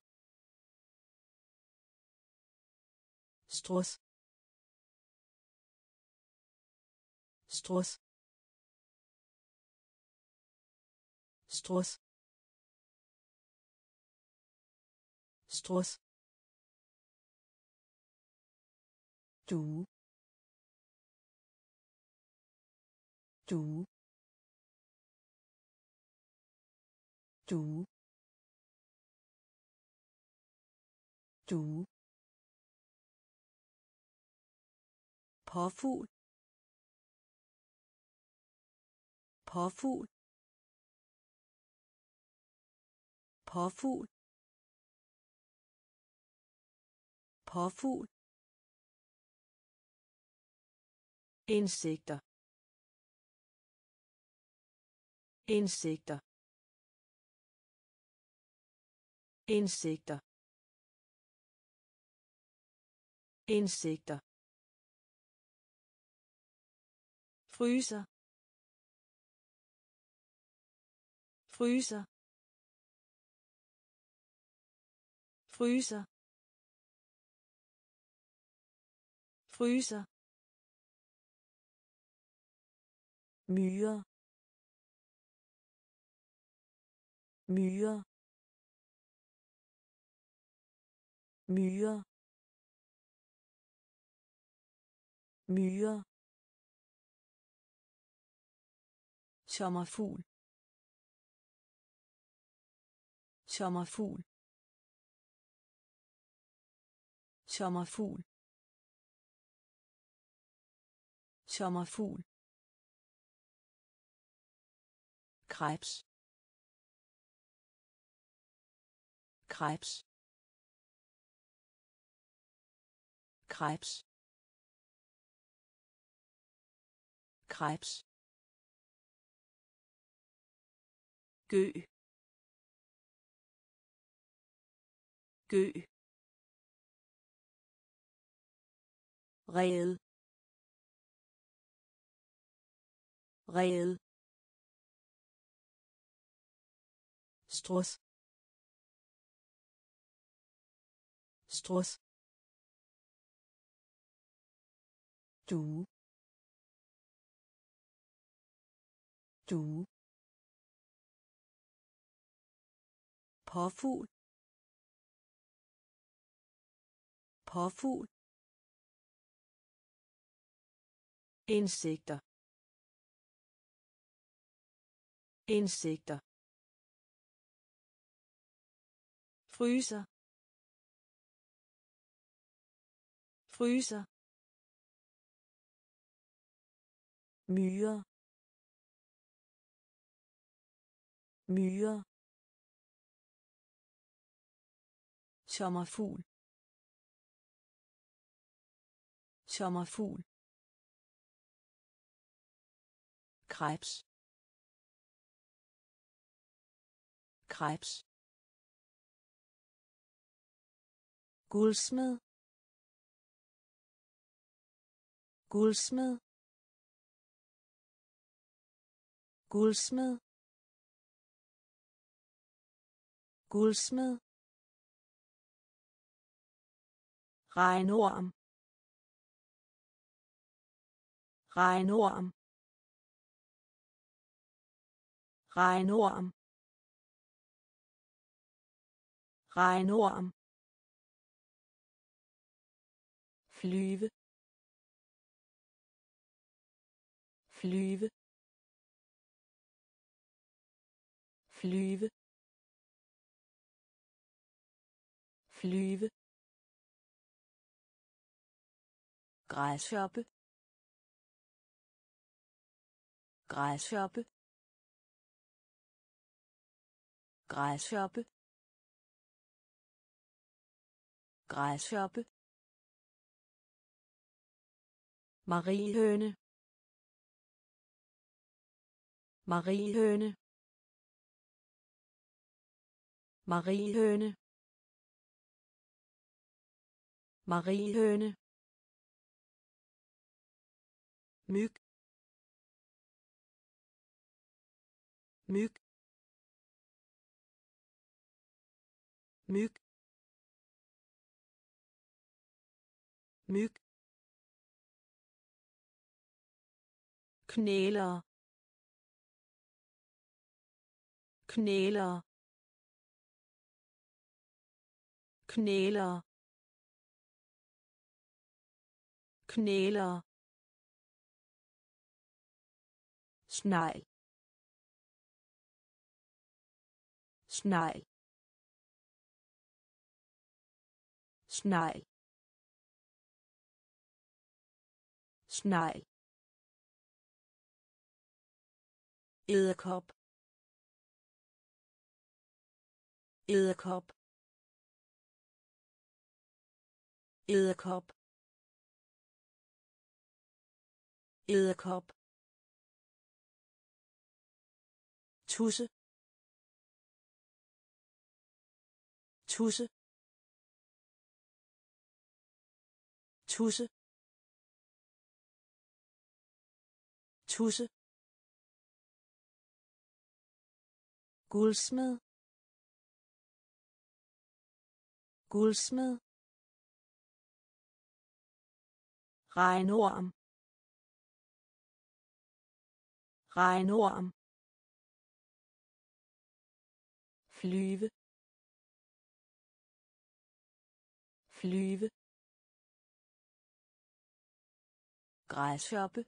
ستروس ستروس ستروس ستروس du du du du påfugl påfugl påfugl påfugl insekter insekter insekter insekter fryser. Fryser. Fryser. Fryser. Myre. Myre. Myre. Myre. Sommerfugl. Sommerfugl. Sommerfugl. Sommerfugl. Krebs. Krebs. Krebs. Krebs. Gø. Gø. Red. Red. Struss Struss du. Du. Påfugl. Påfugl. Insekter. Insekter. Fryser. Fryser. Myre. Myre. Sommerfugl. Sommerfugl. Krebs. Krebs. Guldsmed. Guldsmed. Guldsmed. Guldsmed. Regnorm. Regnorm. Regnorm. Regnorm. Flyve flyve flyve flyve. Græshoppe græshoppe. Græshoppe græshoppe. Mariehøne mariehøne mariehøne mariehøne myg. Myg. Myg. Myg. Knæler. Knæler. Knæler. Knæler. Snegl. Snegl. Snegl. Snegl edderkop. Edderkop. Edderkop. Edderkop. Tusse. Tusse. Tusse. Tusse. Guldsmed. Guldsmed. Regnorm. Regnorm. Flyve. Flyve. Græshoppe.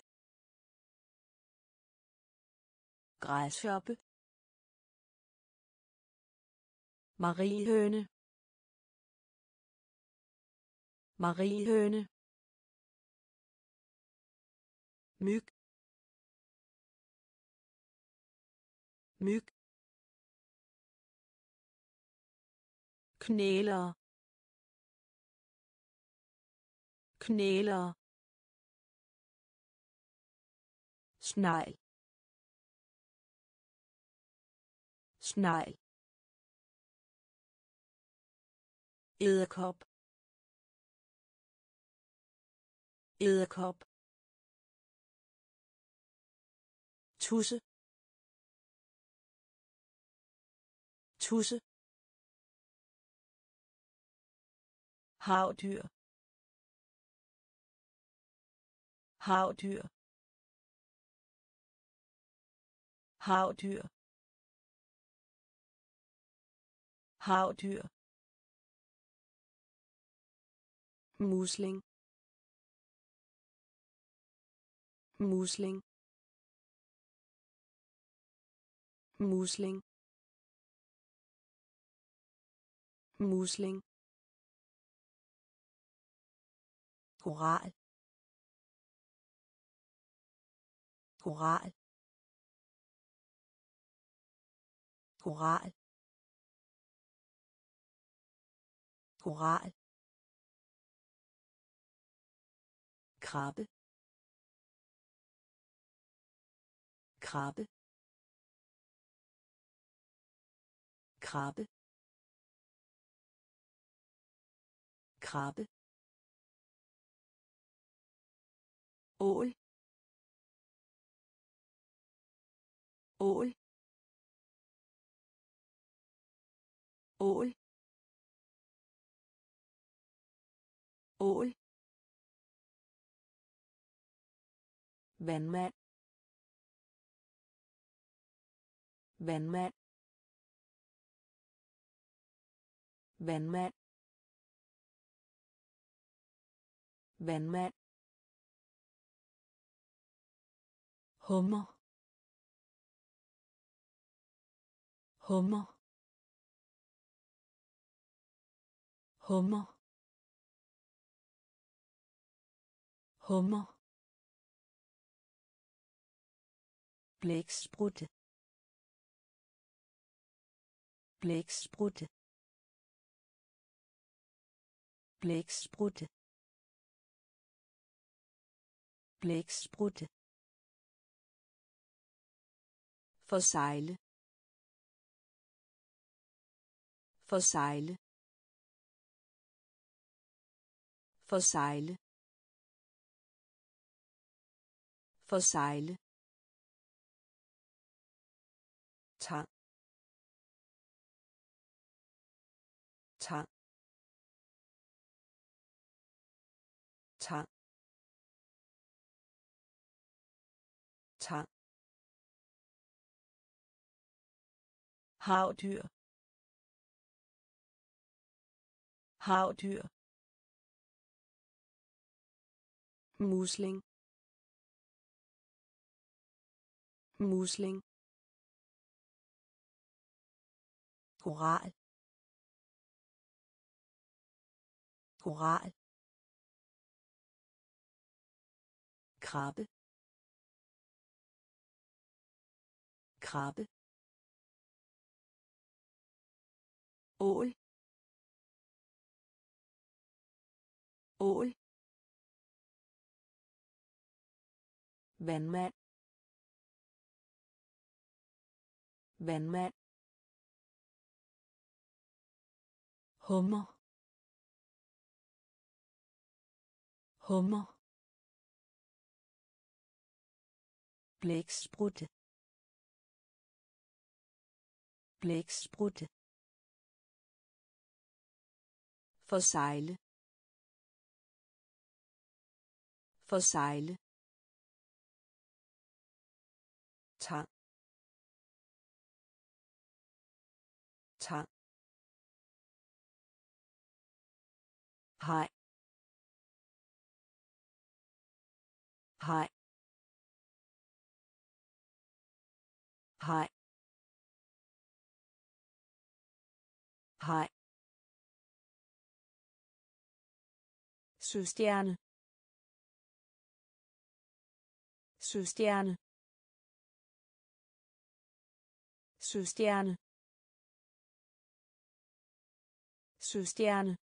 Græshoppe. Mariehøne mariehøne myg. Myg. Knæler. Knæler. Snegl. Snegl. Edderkop. Edderkop. Tusse. Tusse. Havdyr. Havdyr. Havdyr. Havdyr. Musling. Musling. Musling. Musling. Koral koral koral koral krabbe krabbe krabbe krabbe ål? Ål? Ål? Ål vandmand vandmand vandmand vandmand hummer hummer hummer hummer blæksprutte blæksprutte blæksprutte blæksprutte Forsejle. Forsejle. Forsejle. Forsejle. Havdyr. Havdyr. Musling. Musling. Koral. Koral. Krabbe. Krabbe. Ål. Ål. Vandmand. Vandmand. Hummer. Hummer. Blæksprutte. Blæksprutte. Forsejle. Forsejle. tang. Tang. Hej. Hej. Hej. Hej. Søstjerne. Søstjerne. Søstjerne. Søstjerne.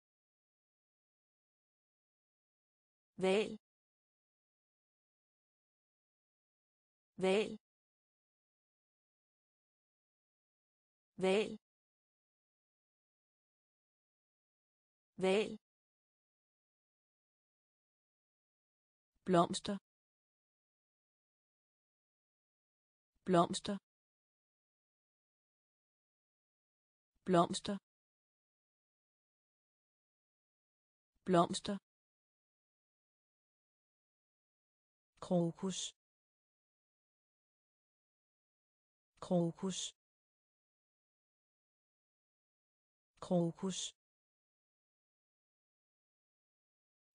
Val. Val. Val. Val. Blomster. Blomster. Blomster. Blomster. Krokus. Krokus. Krokus.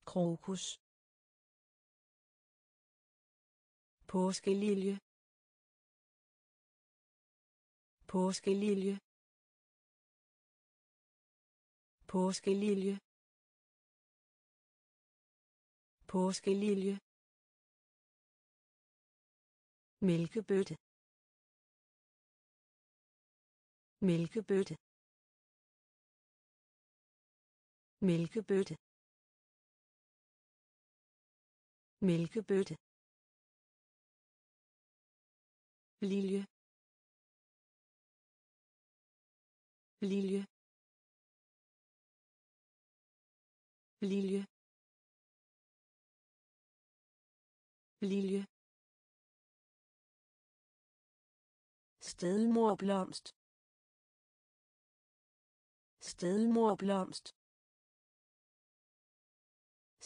Krokus. Påskelilje. Påskelilje. Påskelilje. Påskelilje. Mælkebøtte. Mælkebøtte. Mælkebøtte. Mælkebøtte. Lilje lilje lilje lilje stedmorblomst stedmorblomst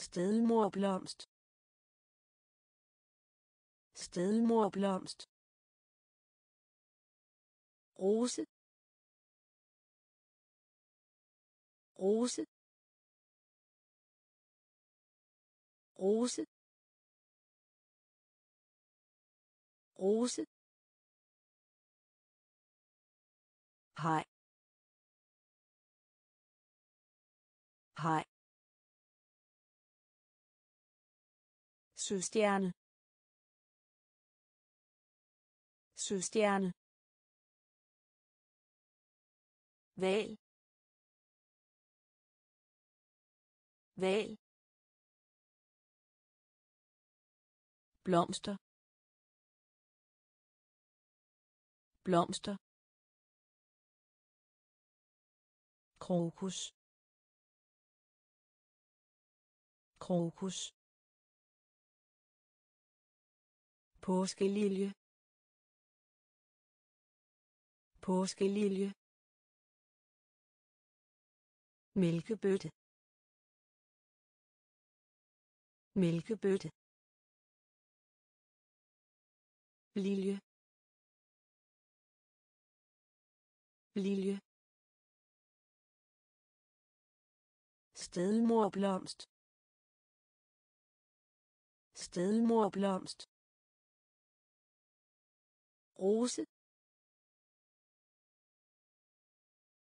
stedmorblomst stedmorblomst rose. Rose. Rose. Rose. Hej. Hej. Søstjerne. Søstjerne. Val. Val. Blomster. Blomster. krokus krokus påskelilje påskelilje mælkebøtte. Mælkebøtte. Lilje. Lilje. Stedmorblomst stedmorblomst rose.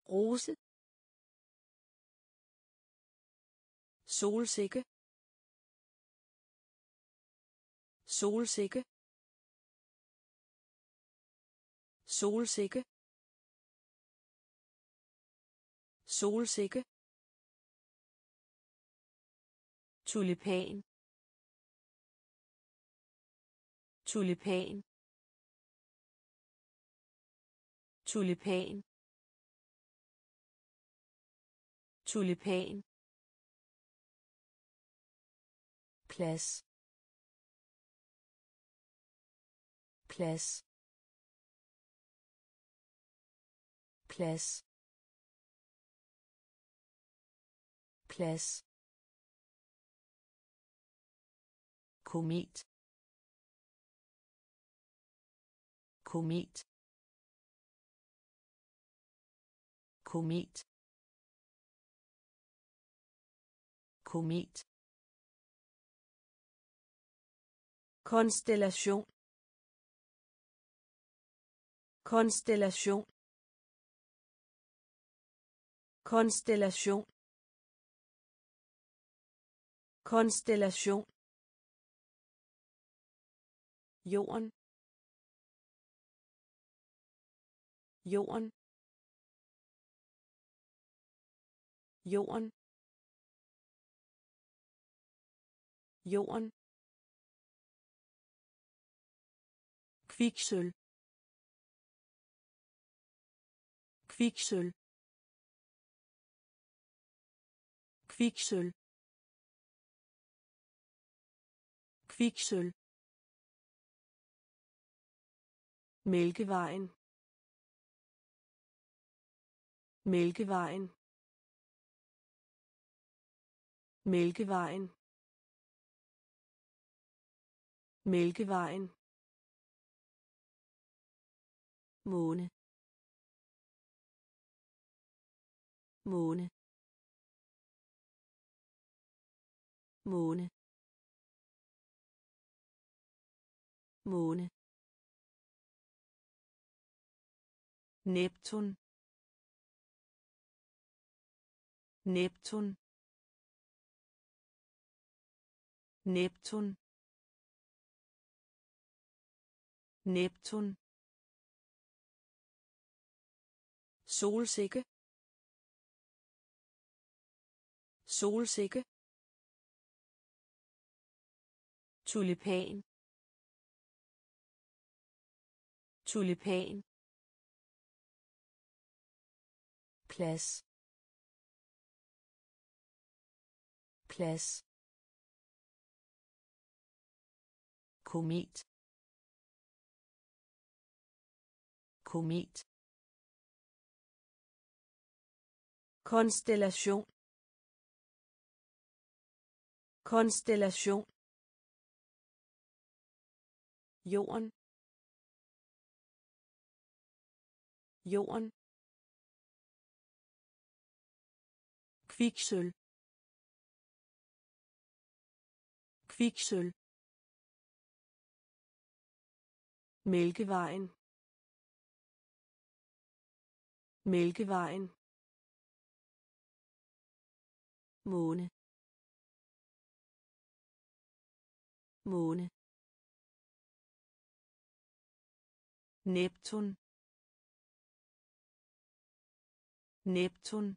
Rose. Solsikke. Solsikke. Solsikke. Solsikke. Tulipan. Tulipan. Tulipan. Tulipan. Plads plads plads plads komet komet komet komet konstellation. Konstellation. Konstellation. Konstellation. Jorden. Jorden. Jorden. Jorden. Kviksøl kviksøl kviksøl kviksøl Mælkevejen. Mælkevejen. Mælkevejen. Mælkevejen. Måne. Måne. Måne. Måne. Neptun. Neptun. Neptun. Neptun solsikke solsikke tulipan tulipan plads plads komet komet konstellation. Konstellation. Jorden. Jorden. Kviksøl kviksøl Mælkevejen. Mælkevejen. Måne. Måne. Neptun. Neptun.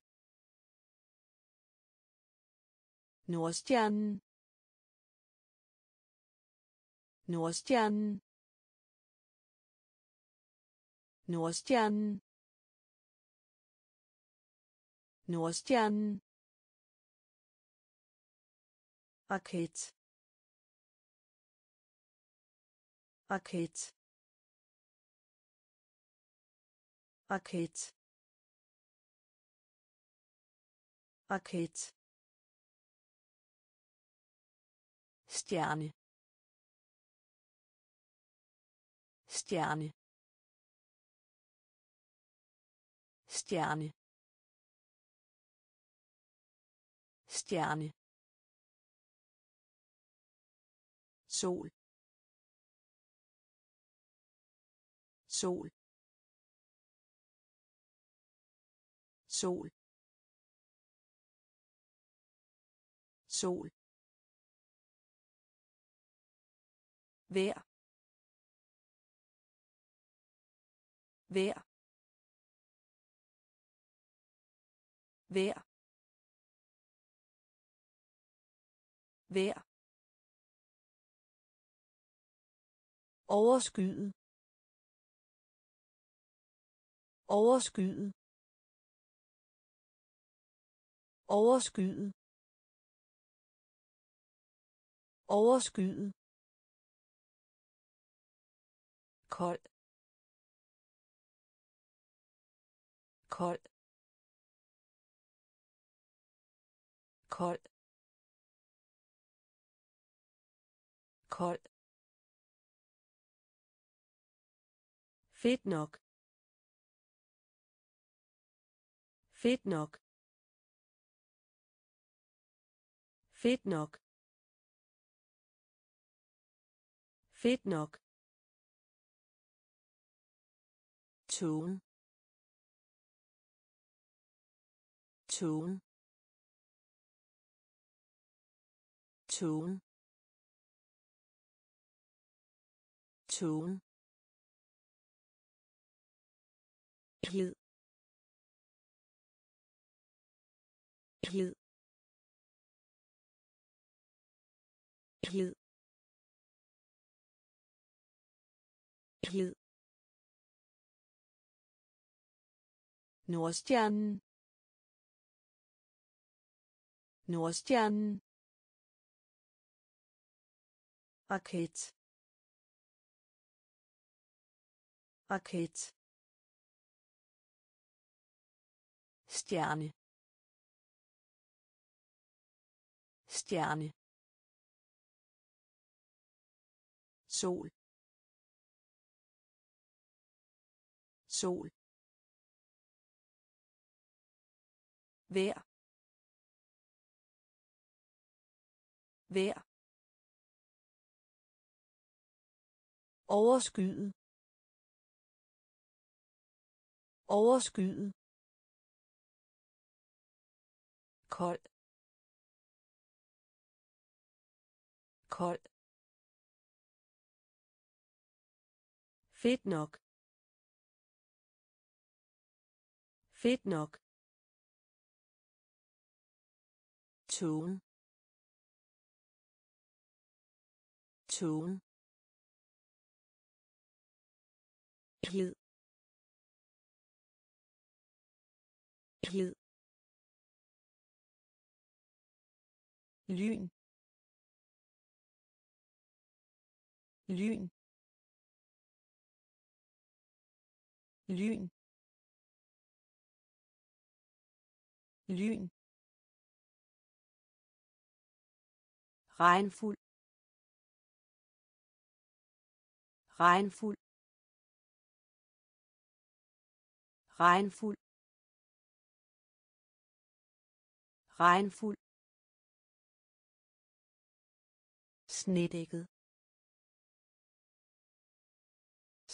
Nordstjernen. Nordstjernen. Nordstjernen. Nordstjernen. Raket raket raket raket stjerne. Stjerne. Stjerne. Stjerne sol. Sol. Sol. Sol. Vær vær vær vær overskyet. Overskyet. Overskyet. Overskyet. Kold. Kold. Kold. Kold. Fedt nok. Fedt nok. Fedt nok. Fedt nok. Tone. Tone. Tone. Tone. Hed hed hed hed Nordstjernen. Nordstjernen. Raket. Raket. Stjerne. Stjerne. Sol. Sol. Vær vær overskyet overskyet kold. Kold. Fedt nok. Fedt nok. Tone. Tone. Glid glid lyn. Lyn. Lyn. Lyn. Regnfuld. Regnfuld. Regnfuld. Regnfuld. Snedækket.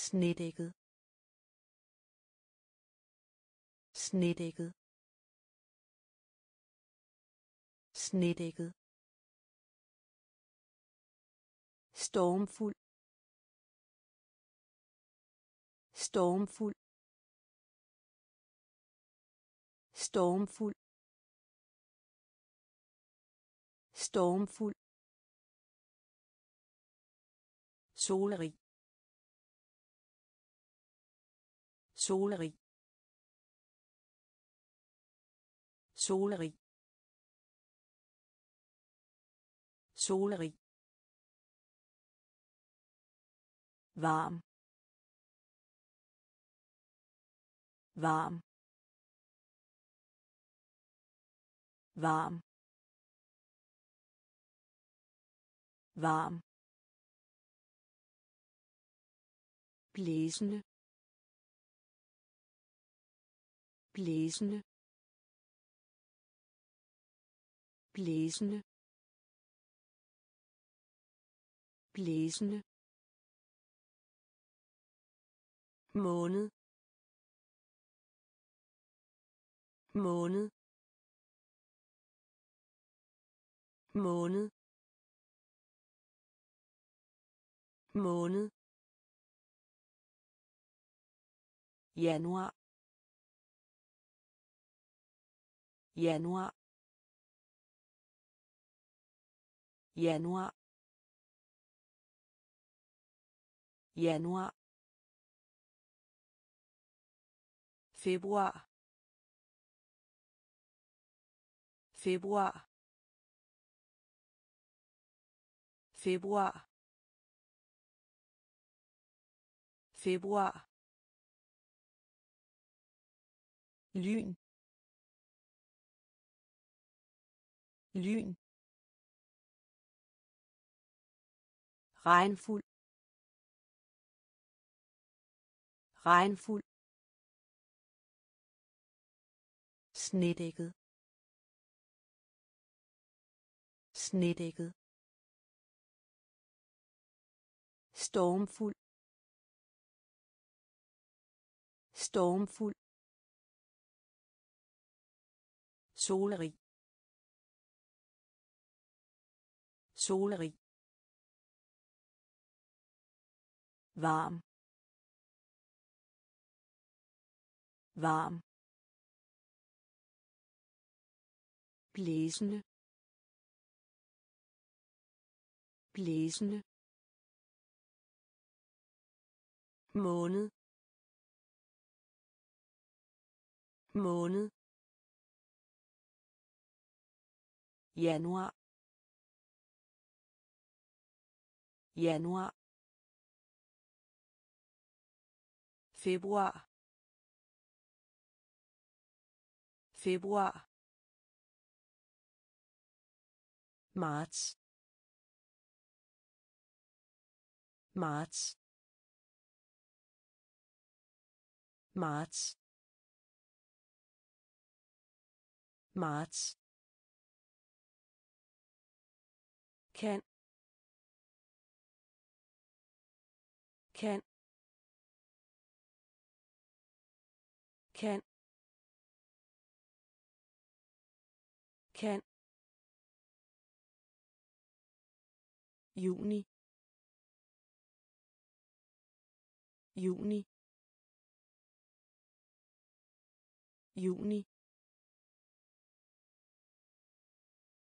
Snedækket. Snedækket. Snedækket. Stormfuld. Stormfuld. Stormfuld. Stormfuld. Solerig solerig solerig solerig varm. Varm. Varm. Varm. Blæsende. Blæsende. Blæsende. Blæsende. Måned. Måned. Måned. Måned. Yanois. Yanois. Yanois. Yanois. Fais boire. Fais boire. Fais boire. Fais boire. Lyn. Lyn. Regnfuld. Regnfuld. Snedækket. Snedækket. Stormfuld. Stormfuld. Solerig solerig varm. Varm. Blæsende. Blæsende. Måned. Måned. Jénoir Jénoir Fébois Fébois Mats Mats Mats. Kan. Kan. Kan. Kan. Juni. Juni. Juni.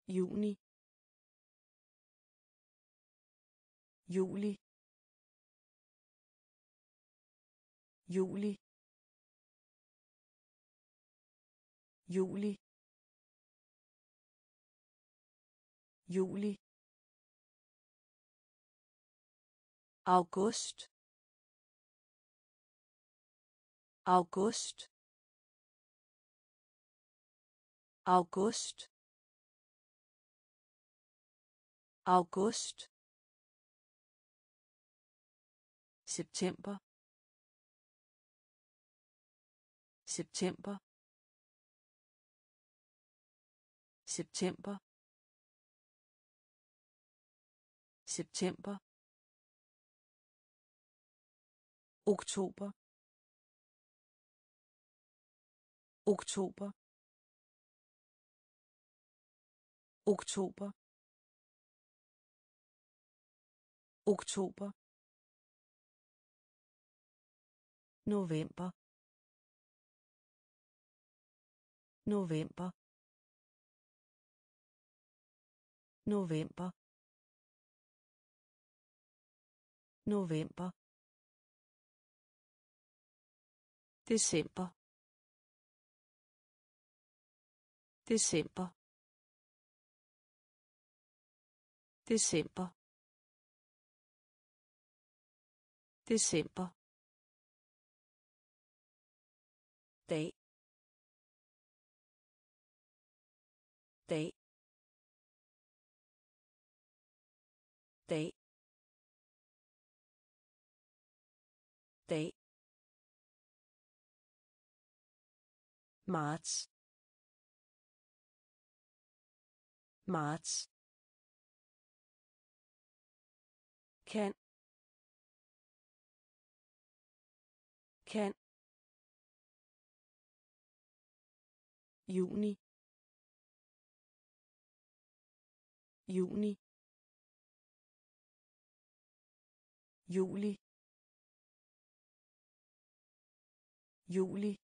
Juni. Juli. Juli. Juli. Juli. August. August. August. August. September. September. September. September. Oktober. Oktober. Oktober. Oktober. November november november november december december december december dag dag dag dag marts marts kan kan juni. Juni. Juli. Juli.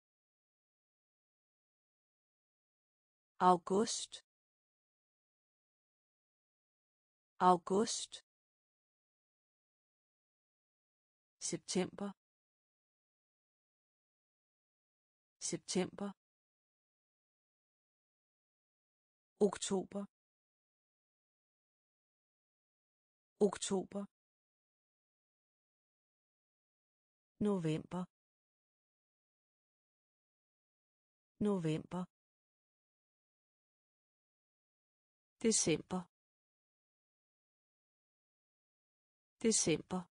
August. August. September. September. Oktober. Oktober. November. November. December. December.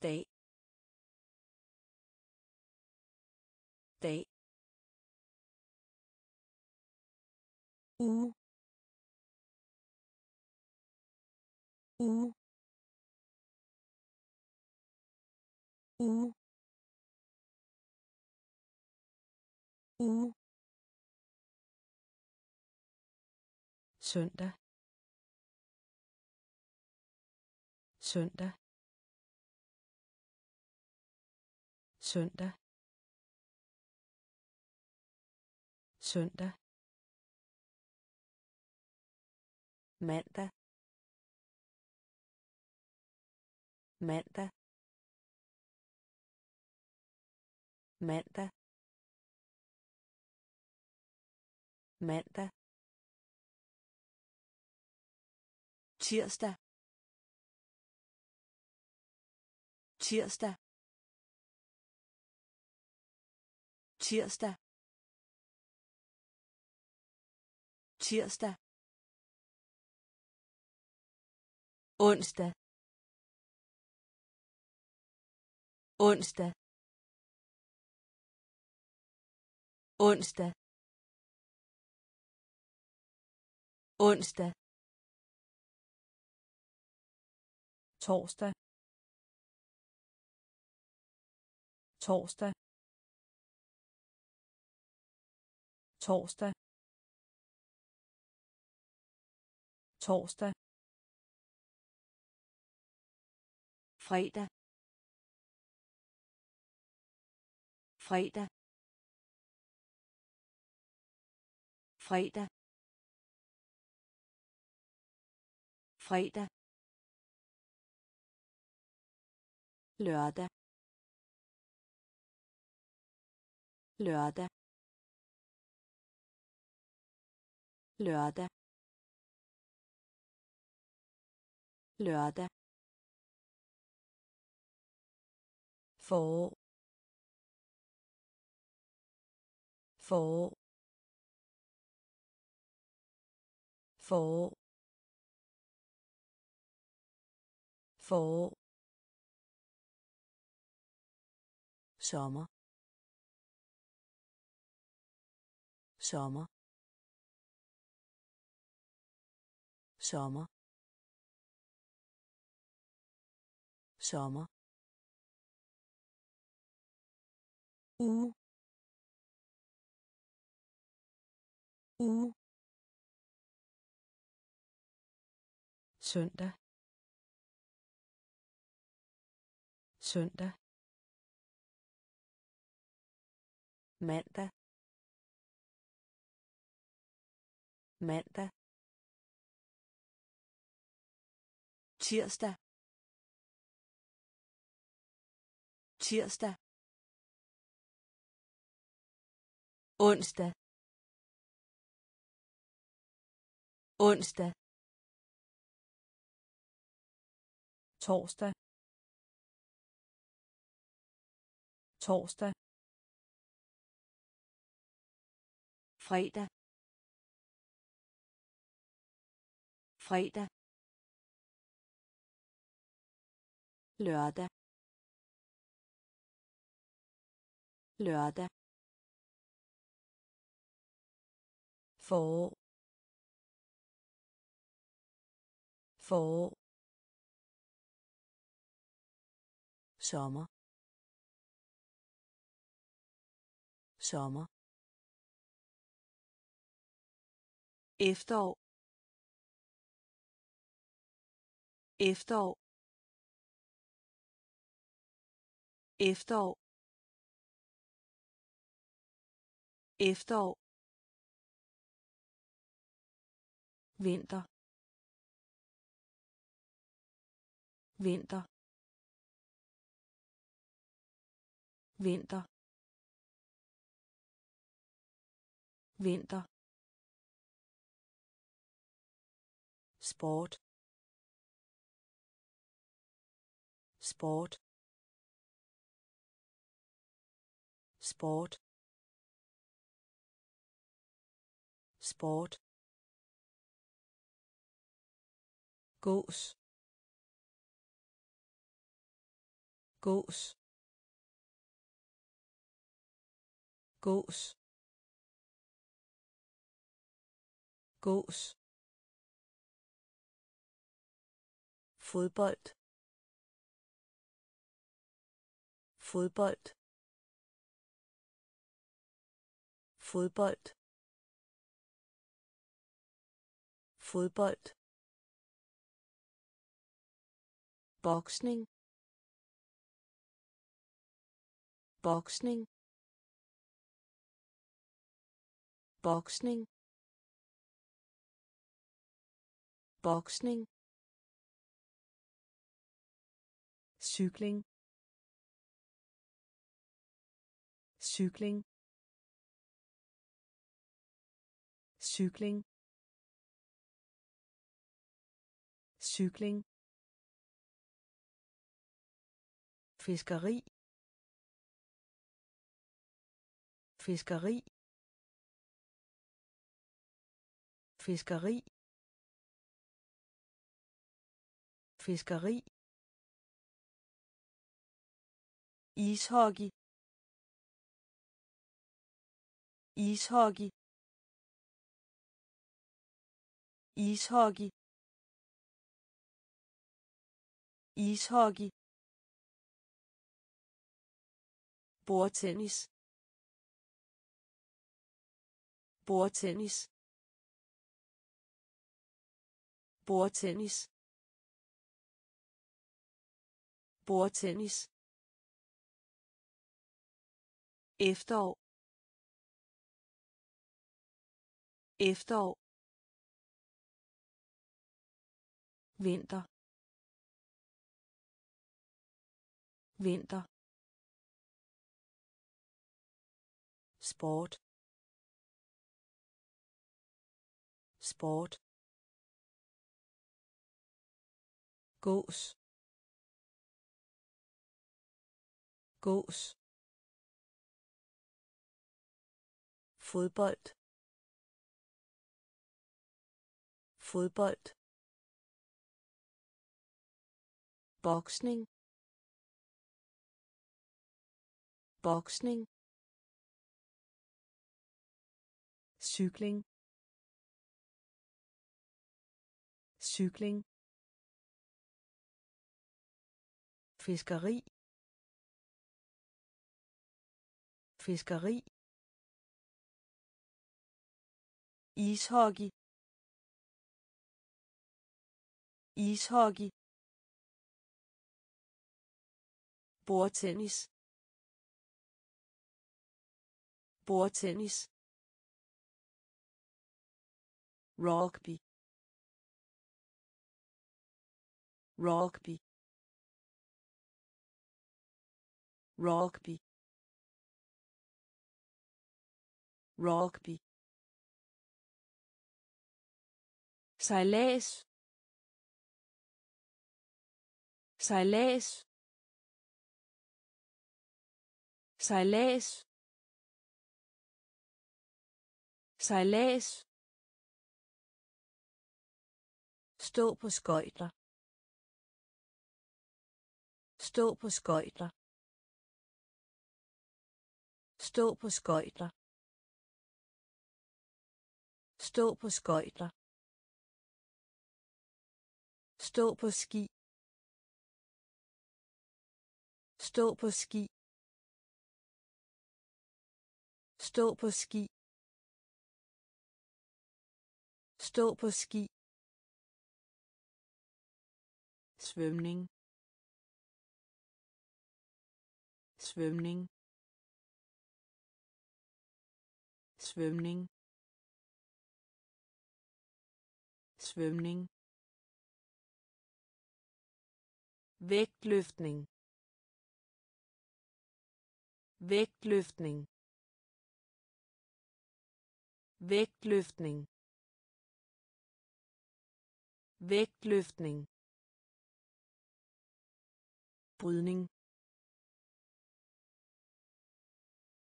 Dag. Dag. Uge uge uge uge søndag. Søndag. Søndag. Søndag mandag mandag mandag mandag tirsdag. Tirsdag. Tirsdag. Tirsdag onsdag. Onsdag. Onsdag. Onsdag. Torsdag. Torsdag. Torsdag. Torsdag. Fredag. Fredag. Fredag. Fredag. Lørdag. Lørdag. Lørdag. Lørdag forår forår forår forår sommer. Sommer. Sommer. Sommer. Uge. Uge. Søndag. Søndag. Mandag. Mandag. Tirsdag. Tirsdag. Onsdag. Onsdag. Torsdag. Torsdag. Fredag. Fredag. Lørdag. Lørdag. Forår forår sommer. Sommer. Efterår. Efterår. Efterår. Efterår. Vinter. Vinter. Vinter. Vinter. Sport. Sport. Sport. Sport. Gås. Gås. Gås. Gås. Fodbold. Fodbold. Fodbold. Fodbold. Boksning. Boksning. Boksning. Boksning. Cykling. Cykling. Cykling. Cykling. Fiskeri. Fiskeri. Fiskeri. Fiskeri. Ishockey. Ishockey. Ishockey. Ishockey. Bordtennis bordtennis bordtennis bordtennis. Efterår. Efterår. Vinter. Vinter. Sport. Sport. Gås. Gås. Fodbold. Fodbold. Boksning. Boksning. Cykling. Cykling. Fiskeri. Fiskeri. Ishockey. Ishockey. Bordtennis. Bordtennis. Rugby. Rugby. Rugby. Rugby. Sejlads. Sejlads. Sejlads. Sejlads stå på skøjter. Stå på skøjter. Stå på skøjter. Stå på skøjter. Stå på ski. Stå på ski. Stå på ski. Stå på ski. Svømning. Svømning. Svømning. Svømning. Vægtløftning vægtløftning vægtløftning vægtløftning brydning.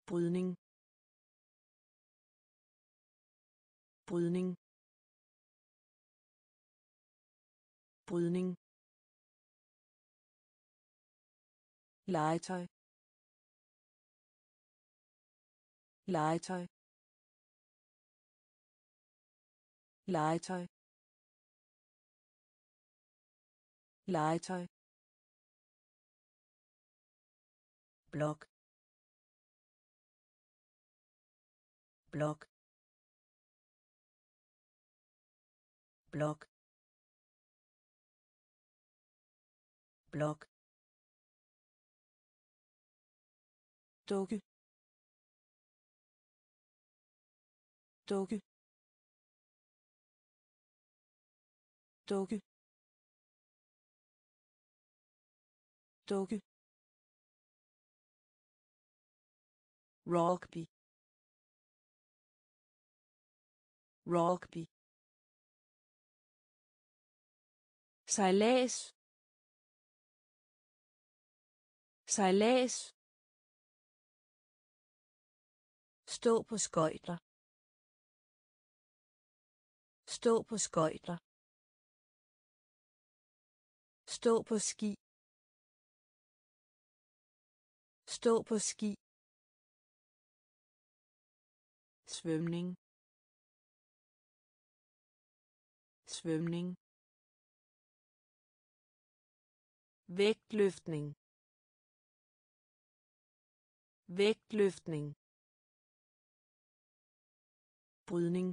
Brydning. Brydning. Brydning. Legetøj. Legetøj. Legetøj. Legetøj. Blok. Blok. Blok. Blok. Dukke. Dukke. Dukke. Dukke. Rugby. Rugby. Sejlads. Sejlads. Stå på skøjter. Stå på skøjter. Stå på ski. Stå på ski. Svømning. Svømning. Vægtløftning. Vægtløftning. Brydning.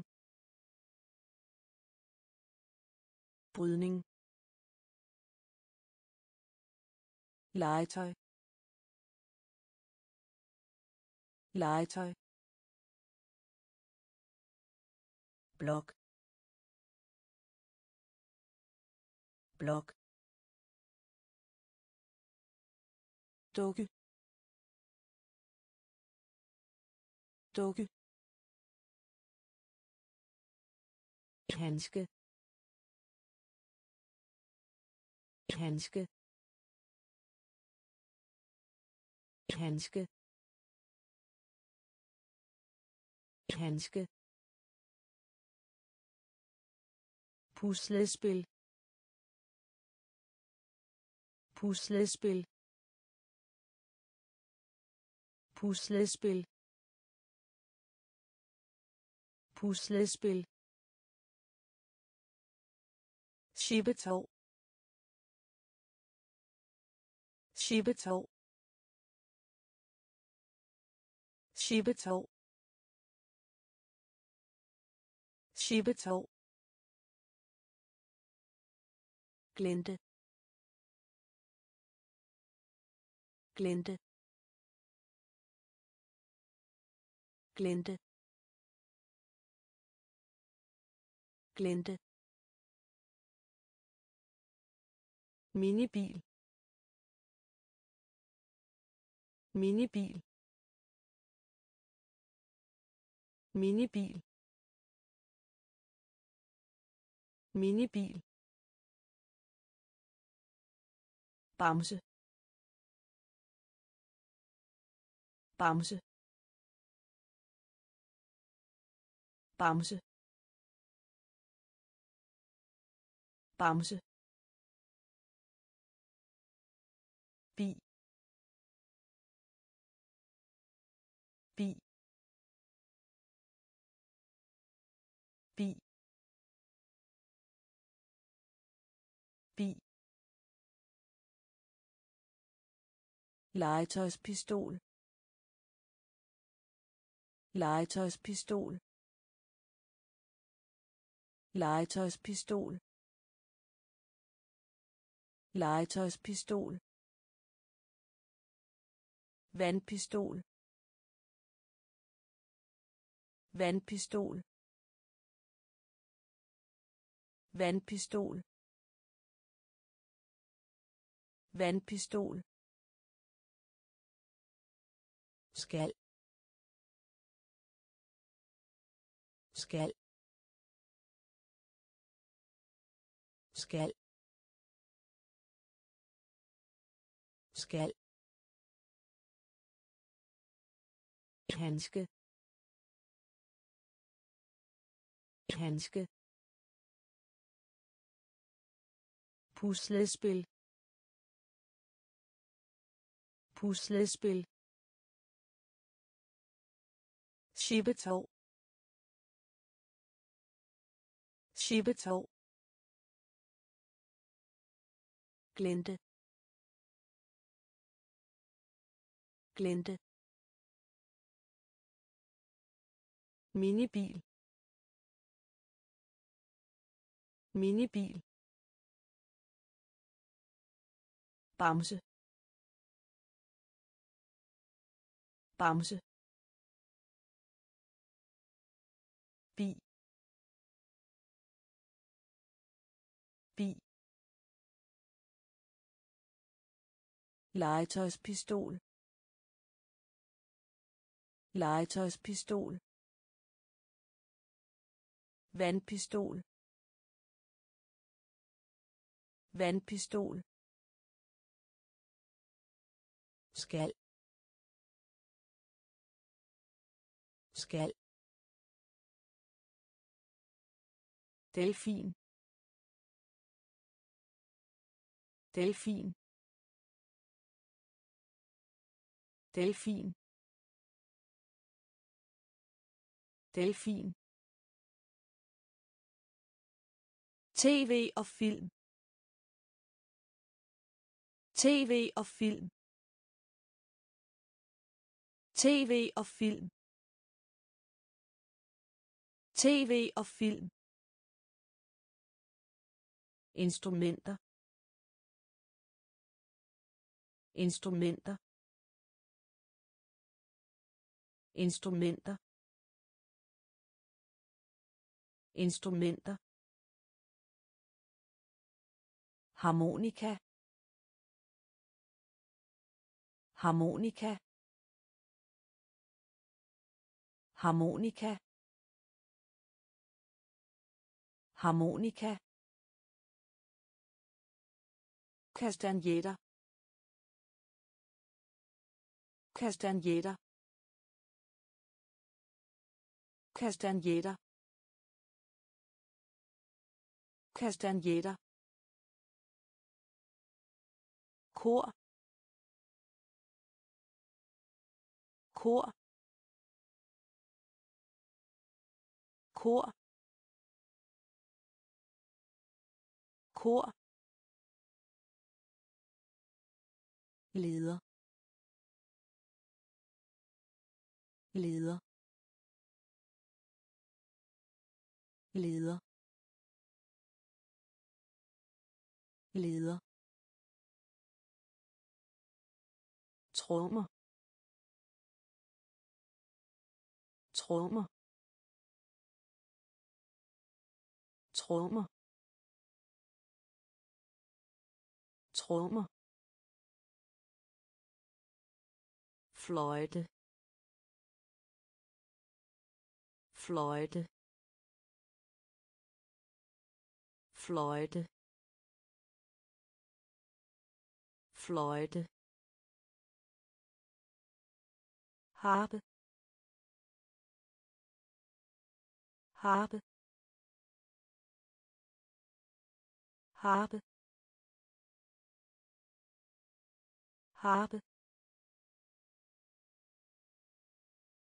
Brydning. Legetøj. Legetøj. Blok. Blok. Dukke. Dukke. Handske. Handske. Handske. Handske. Puslespil. Puslespil. Puslespil. Puslespil. Skibetog skibetog skibetog skibetog glinte glinte glinte glinte minibil. Minibil. Minibil. Minibil. Bamse. Bamse. Bamse. Bamse. Legetøjspistol. Legetøjspistol. Legetøjspistol. Legetøjspistol. Vandpistol. Vandpistol. Vandpistol. Vandpistol. Skal. Skal. Skal. Skal. Handske. Handske. Puslespil. Puslespil. Schiebetau Schiebetau glinte glinte minibil. Minibil. Bamse. Bamse. Legetøjspistol. Legetøjspistol. Vandpistol. Vandpistol. Skal. Skal. Delfin. Delfin. Delfin. Delfin. TV og film. TV og film. TV og film. TV og film. Instrumenter. Instrumenter. Instrumenter. Instrumenter. Harmonika. Harmonika. Harmonika. Harmonika. Kastanjetter kastanjetter kastanjetter kastanjetter kor. Kor. Kor. Kor. Leder. Leder. Leder leder trommer. Trommer. Trommer. Trommer. Fløjte. Fløjte. Fløjte fløjte harpe harpe harpe harpe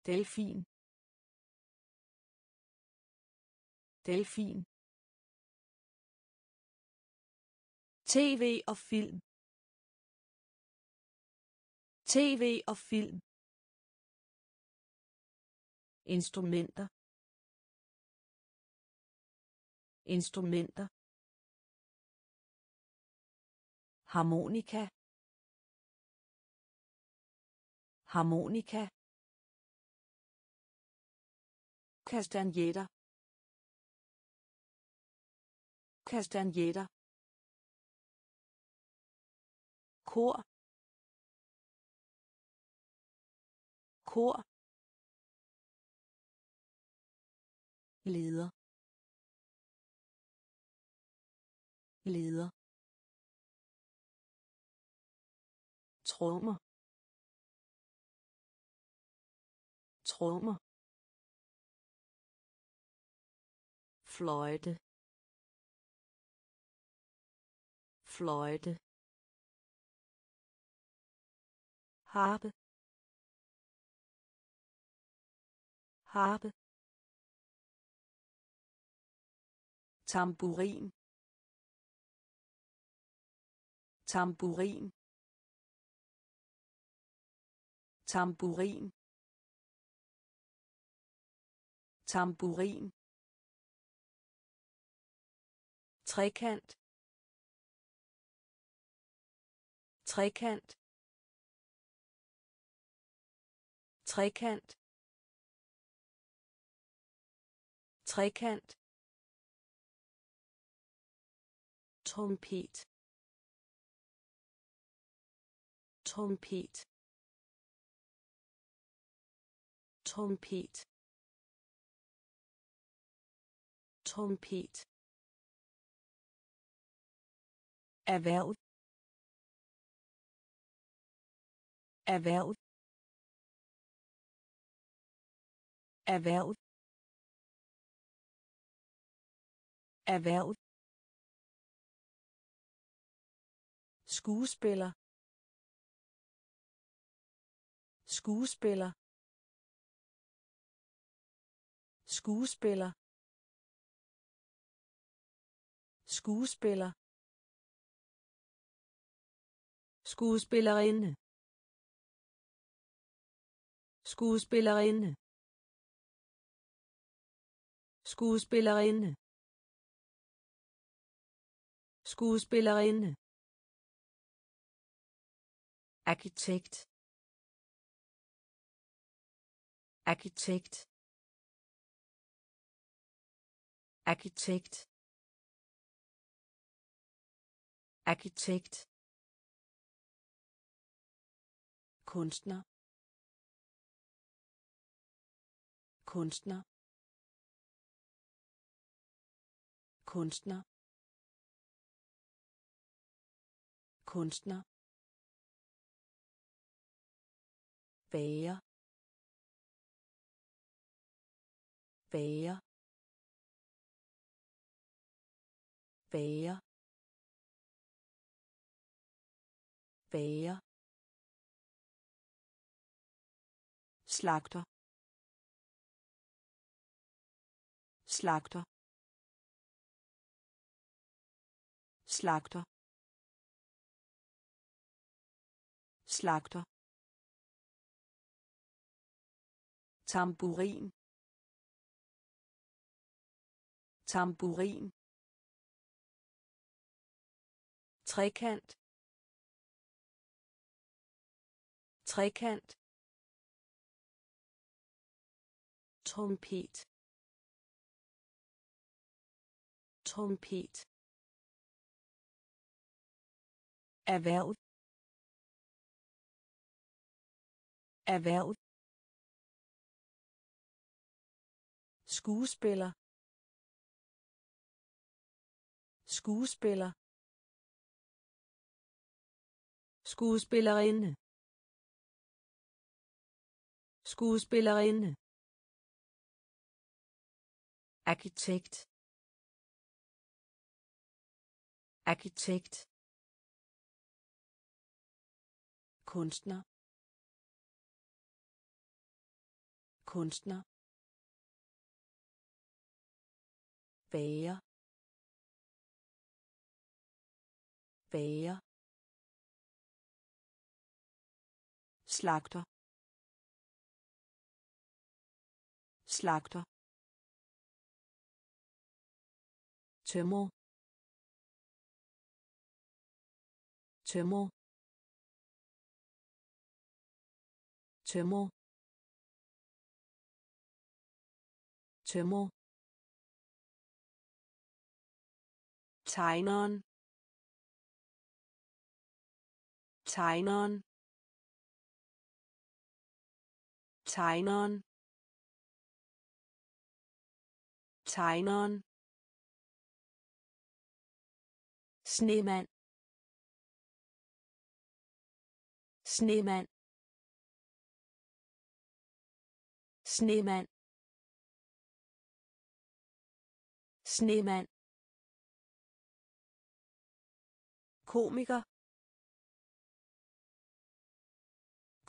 delfin. Delfin tv og film. Tv og film. Instrumenter. Instrumenter. Harmonika. Harmonika. Kastanjetter kastanjetter kor. Kor. Leder. Leder. Trommer. Trommer. Fløjte. Fløjte. Harpe. Harpe. Tamburin. Tamburin. Tamburin. Tamburin. Trekant. Trekant. Trekant. Trekant. Trompet trompet trompet trompet erhverv. Erhverv. Erhverv erhverv skuespiller. Skuespiller. Skuespiller. Skuespiller. Skuespillerinde. Skuespillerinde skuespillerinde. Skuespillerinde. Arkitekt. Arkitekt. Arkitekt. Arkitekt. Kunstner. Kunstner. Kunstner. Kunstner. Bager bager bager bager slagter. Slagter. Slagter. Slagter. Tamburin. Tamburin. Trekant. Trekant. Trompet. Trompet. Erhverv erhverv skuespiller. Skuespiller. Skuespillerinde. Skuespillerinde. Arkitekt. Arkitekt. Kunstner. Kunstner. Bager bager slagter. Slagter. Tømmer tømmer tømmer tømmer tegneren. Tegneren. Tegneren. Tegneren. Snemand. Snemand snemand. Snemand. Komiker.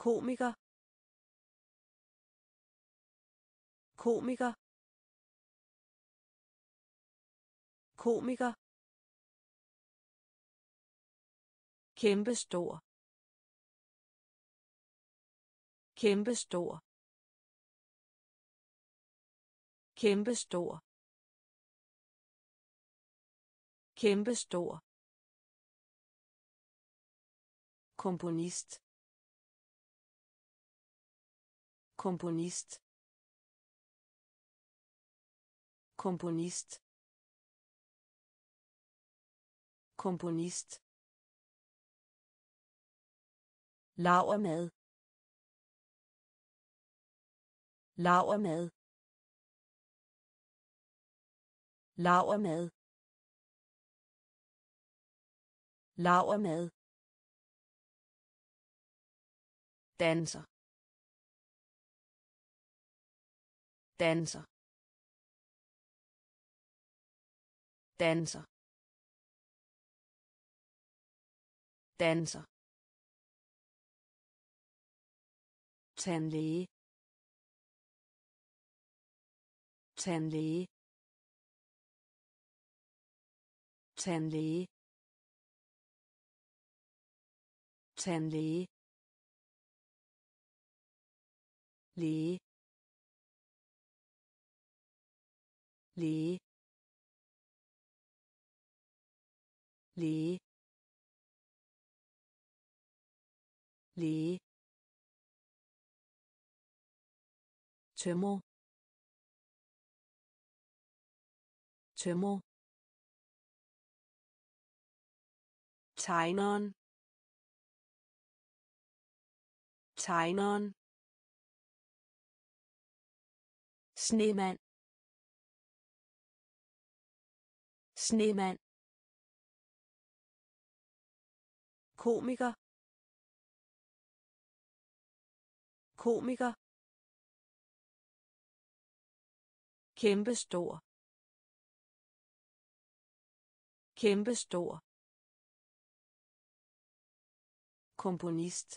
Komiker. Komiker. Komiker. Kæmpestor. Kæmpestor. Kæmpestor. Kæmpestor. Komponist. Komponist. Komponist. Komponist. Lavermad lavermad lavermad. Lavermad. Danser. Danser. Danser. Danser. Tandlæge. Tandlæge. Tandlæge tandlæge læge læge læge læge tømmer tømmer tegneren. Tegneren. Snemand. Snemand. Komiker. Komiker. Kæmpestor. Kæmpestor. Komponist.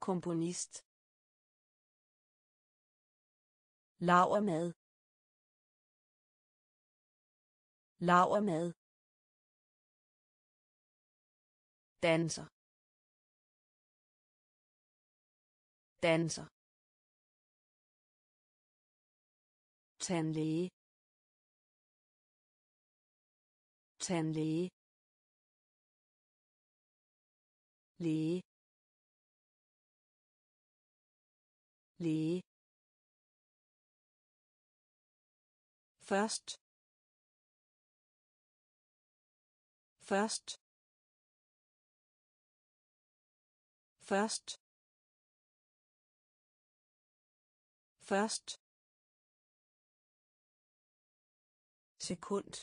Komponist. Lavermad lavermad danser. Danser. Tandlæge. Tandlæge. Læge læge først først først først sekund.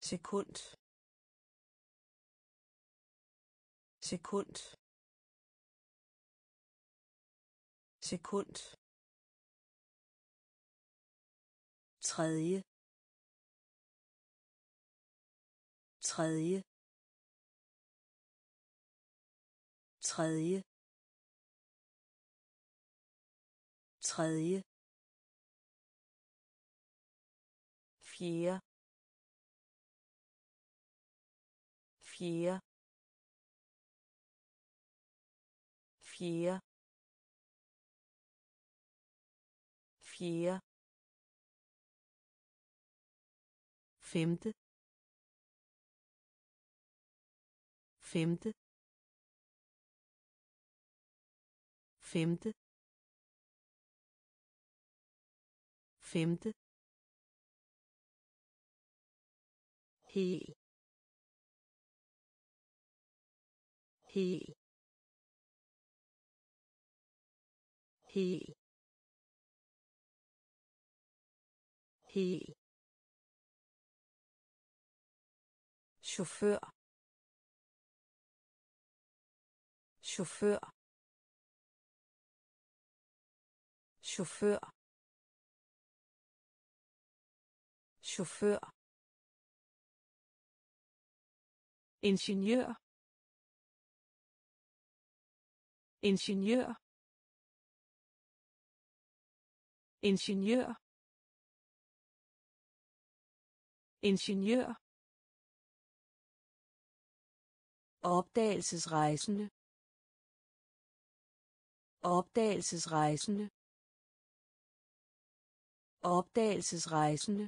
Sekund sekund. Sekund. Tredje. Tredje. Tredje. Tredje. Fjerde. Fjerde. Fjerde fjerde femte femte femte femte hel. Hel hel. Hel. Chauffør chauffør chauffør chauffør ingeniør ingeniør ingeniør. Ingeniør. Opdagelsesrejsende. Opdagelsesrejsende. Opdagelsesrejsende.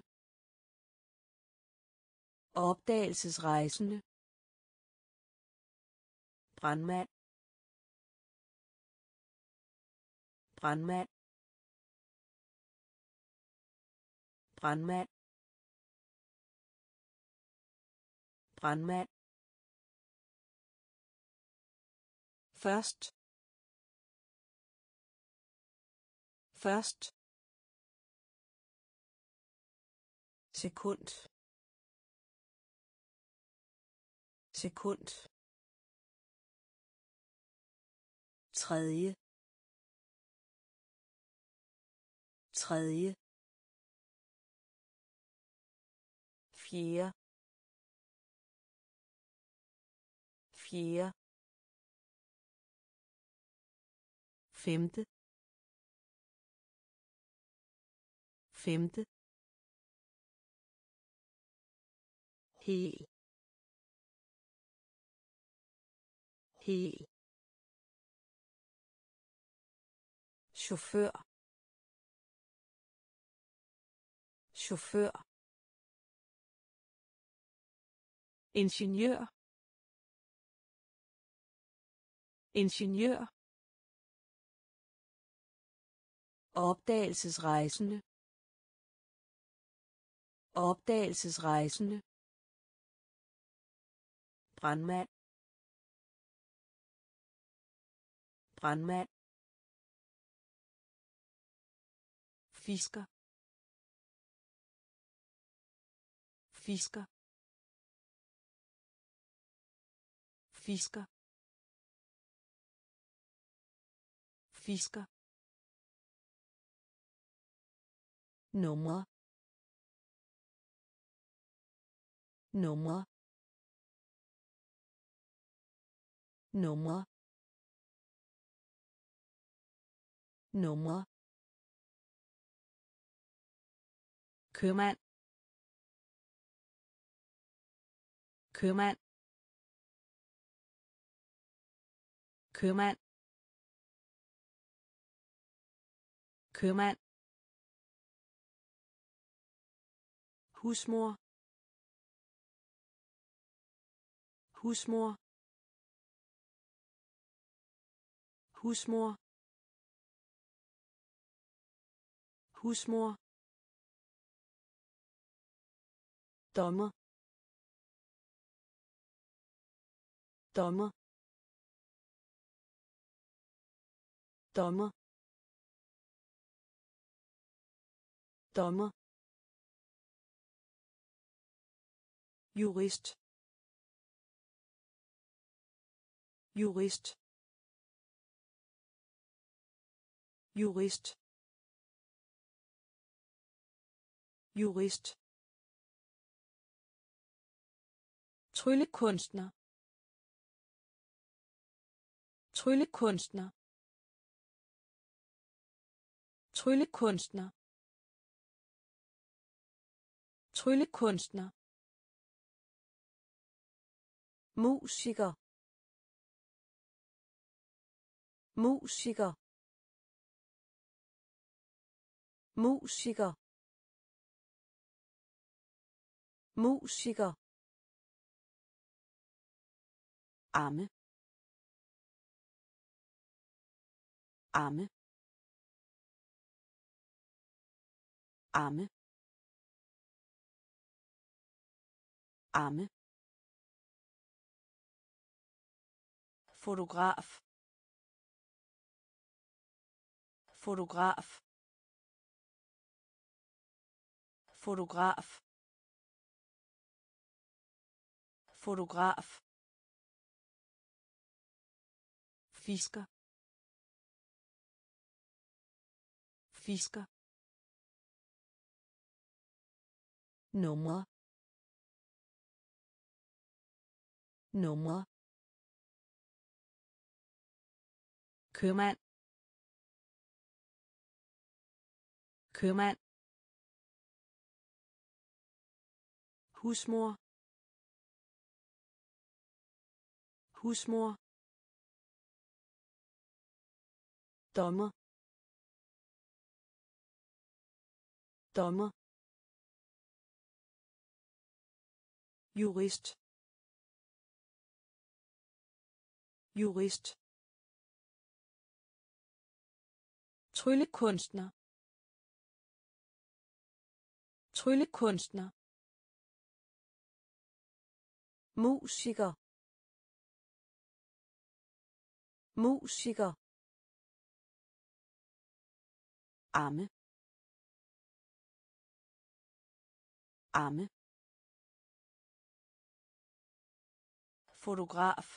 Opdagelsesrejsende. Brandmand. Brandmand. Brandmand. Brandmand. Først. Først. Sekund. Sekund. Tredje. Tredje. Fjerde fjerde femte. Femte. Hel. Hel. Chauffør chauffør ingeniør. Ingeniør. Opdagelsesrejsende. Opdagelsesrejsende. Brandmand. Brandmand. Fisker. Fisker. Fisker fisker numre numre numre numre købmand. Købmand købmand. Købmand. Husmor. Husmor. Husmor. Husmor. Dommer. Dommer. Dommer. Dommer. Jurist. Jurist. Jurist. Jurist. Tryllekunstner. Tryllekunstner tryllekunstner. Tryllekunstner. Musiker. Musiker. Musiker. Musiker. Arme arme arme arme fotograf. Fotograf. Fotograf. Fotograf. Fisker. Fisker. Numre numre købmand. Købmand. Husmor. Husmor. Dommer. Dommer. Jurist. Jurist. Tryllekunstner. Tryllekunstner. Musiker. Musiker. Arme arme fotograf.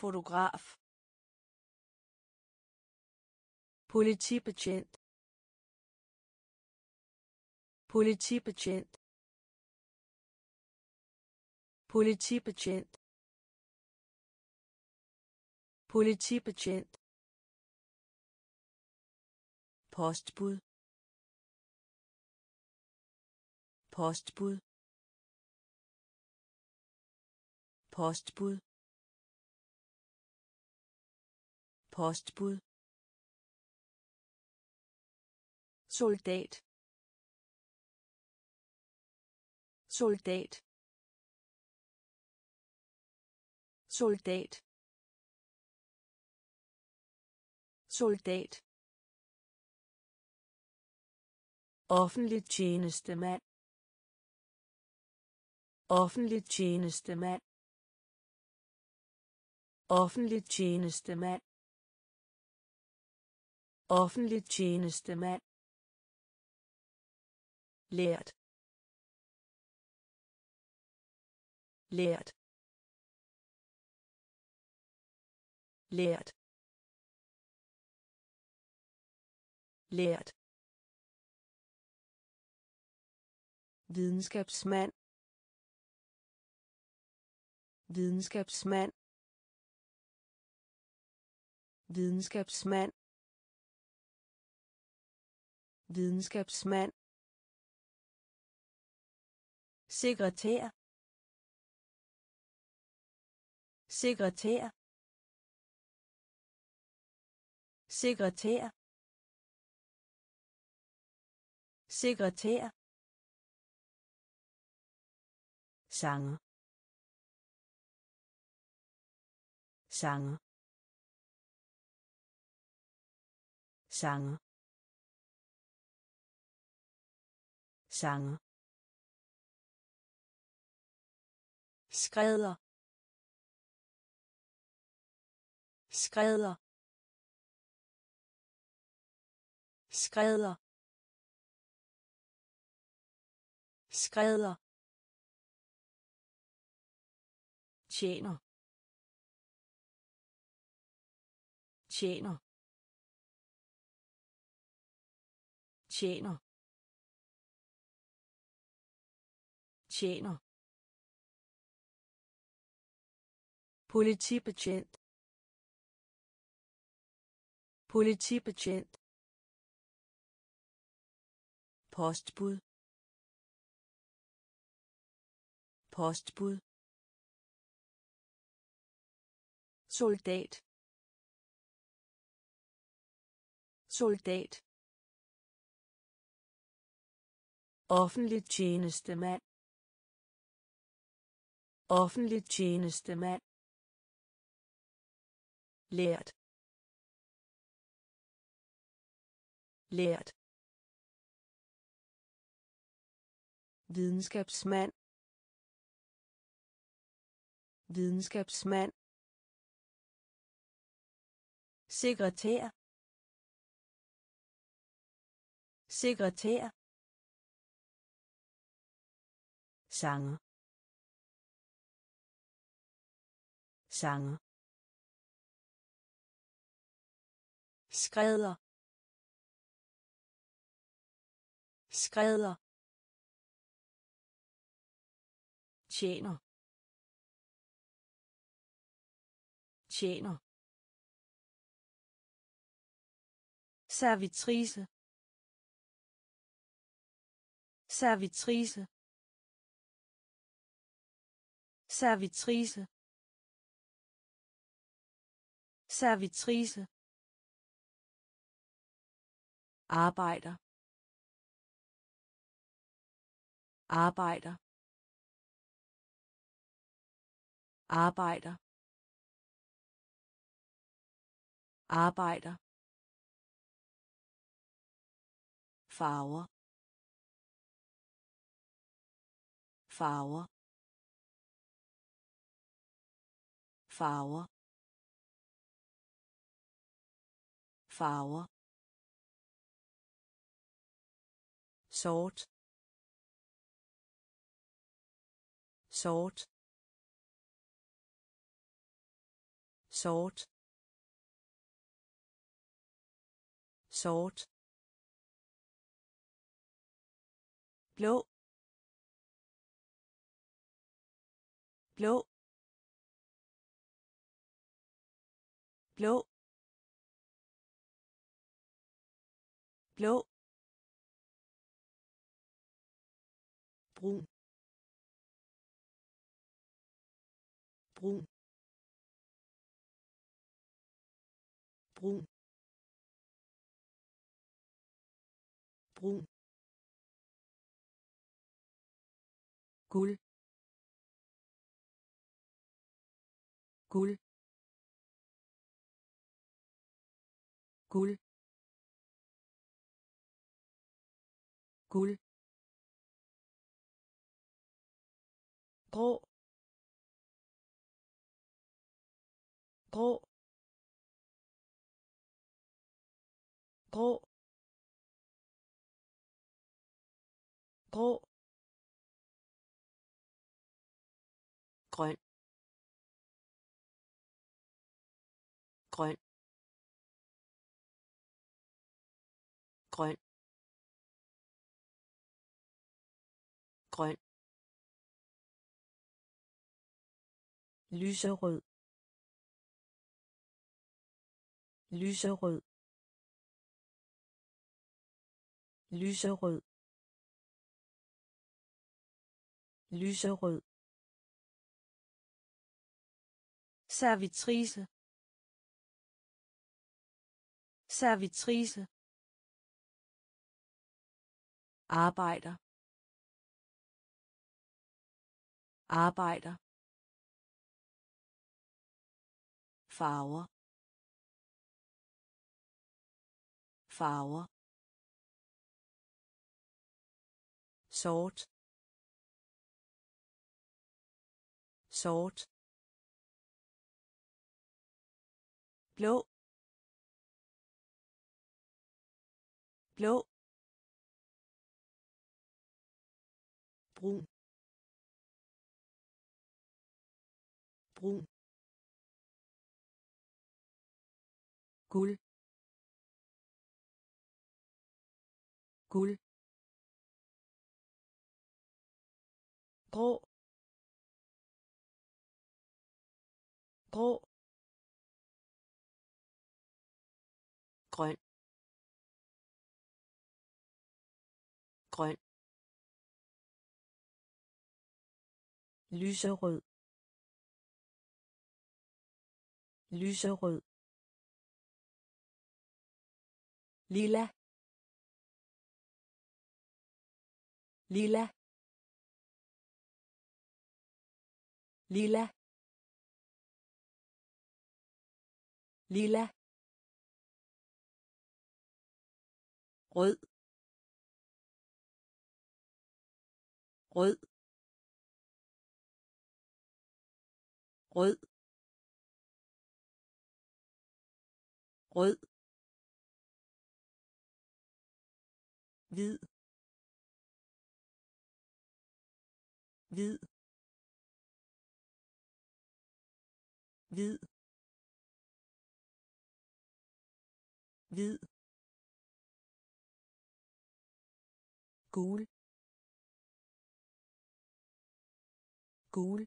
Fotograf. Politibetjent. Politibetjent. Politibetjent. Politibetjent. Postbud. Postbud. Postbud. Postbud. Soldat. Soldat. Soldat. Soldat. Offentlig tjenestemand. Offentlig tjenestemand offentlig tjenestemand. Offentlig tjenestemand. Lært. Lært. Lært. Lært. Videnskabsmand. Videnskabsmand videnskabsmand. Videnskabsmand. Sekretær. Sekretær. Sekretær. Sekretær. Sanger. Sanger. Sanger. Sanger. Skrædder. Skrædder. Skrædder. Skrædder. Tjener. Tjener tjener. Tjener. Politibetjent. Politibetjent. Postbud. Postbud. Soldat. Soldat. Offentlig tjenestemand. Offentlig tjenestemand. Lært. Lært. Videnskabsmand. Videnskabsmand. Sekretær. Sekretær. Sanger. Sanger. Skrædder. Skrædder. Tjener. Tjener. Servitrice. Servitrice servitrice. Servitrice. Arbejder. Arbejder. Arbejder. Arbejder. Farver. Farver. Farver. Farver. Sort. Sort. Sort. Sort. Blå. Blå. Blå. Blå. Brun. Brun. Brun. Brun. Guld. Guld guld guld grå grå grå grå lyserød. Lyserød. Lyserød. Lyserød. Servitrice. Servitrice. Arbejder. Arbejder. Farver. Farver. Sort. Sort. Blå. Blå. Brun. Brun. Guld. Guld. Grå. Grå. Grøn. Grøn. Lyserød. Lyserød. Lilla lilla lilla lilla rød rød rød rød hvid. Hvid. Hvid. Hvid. Gul. Gul.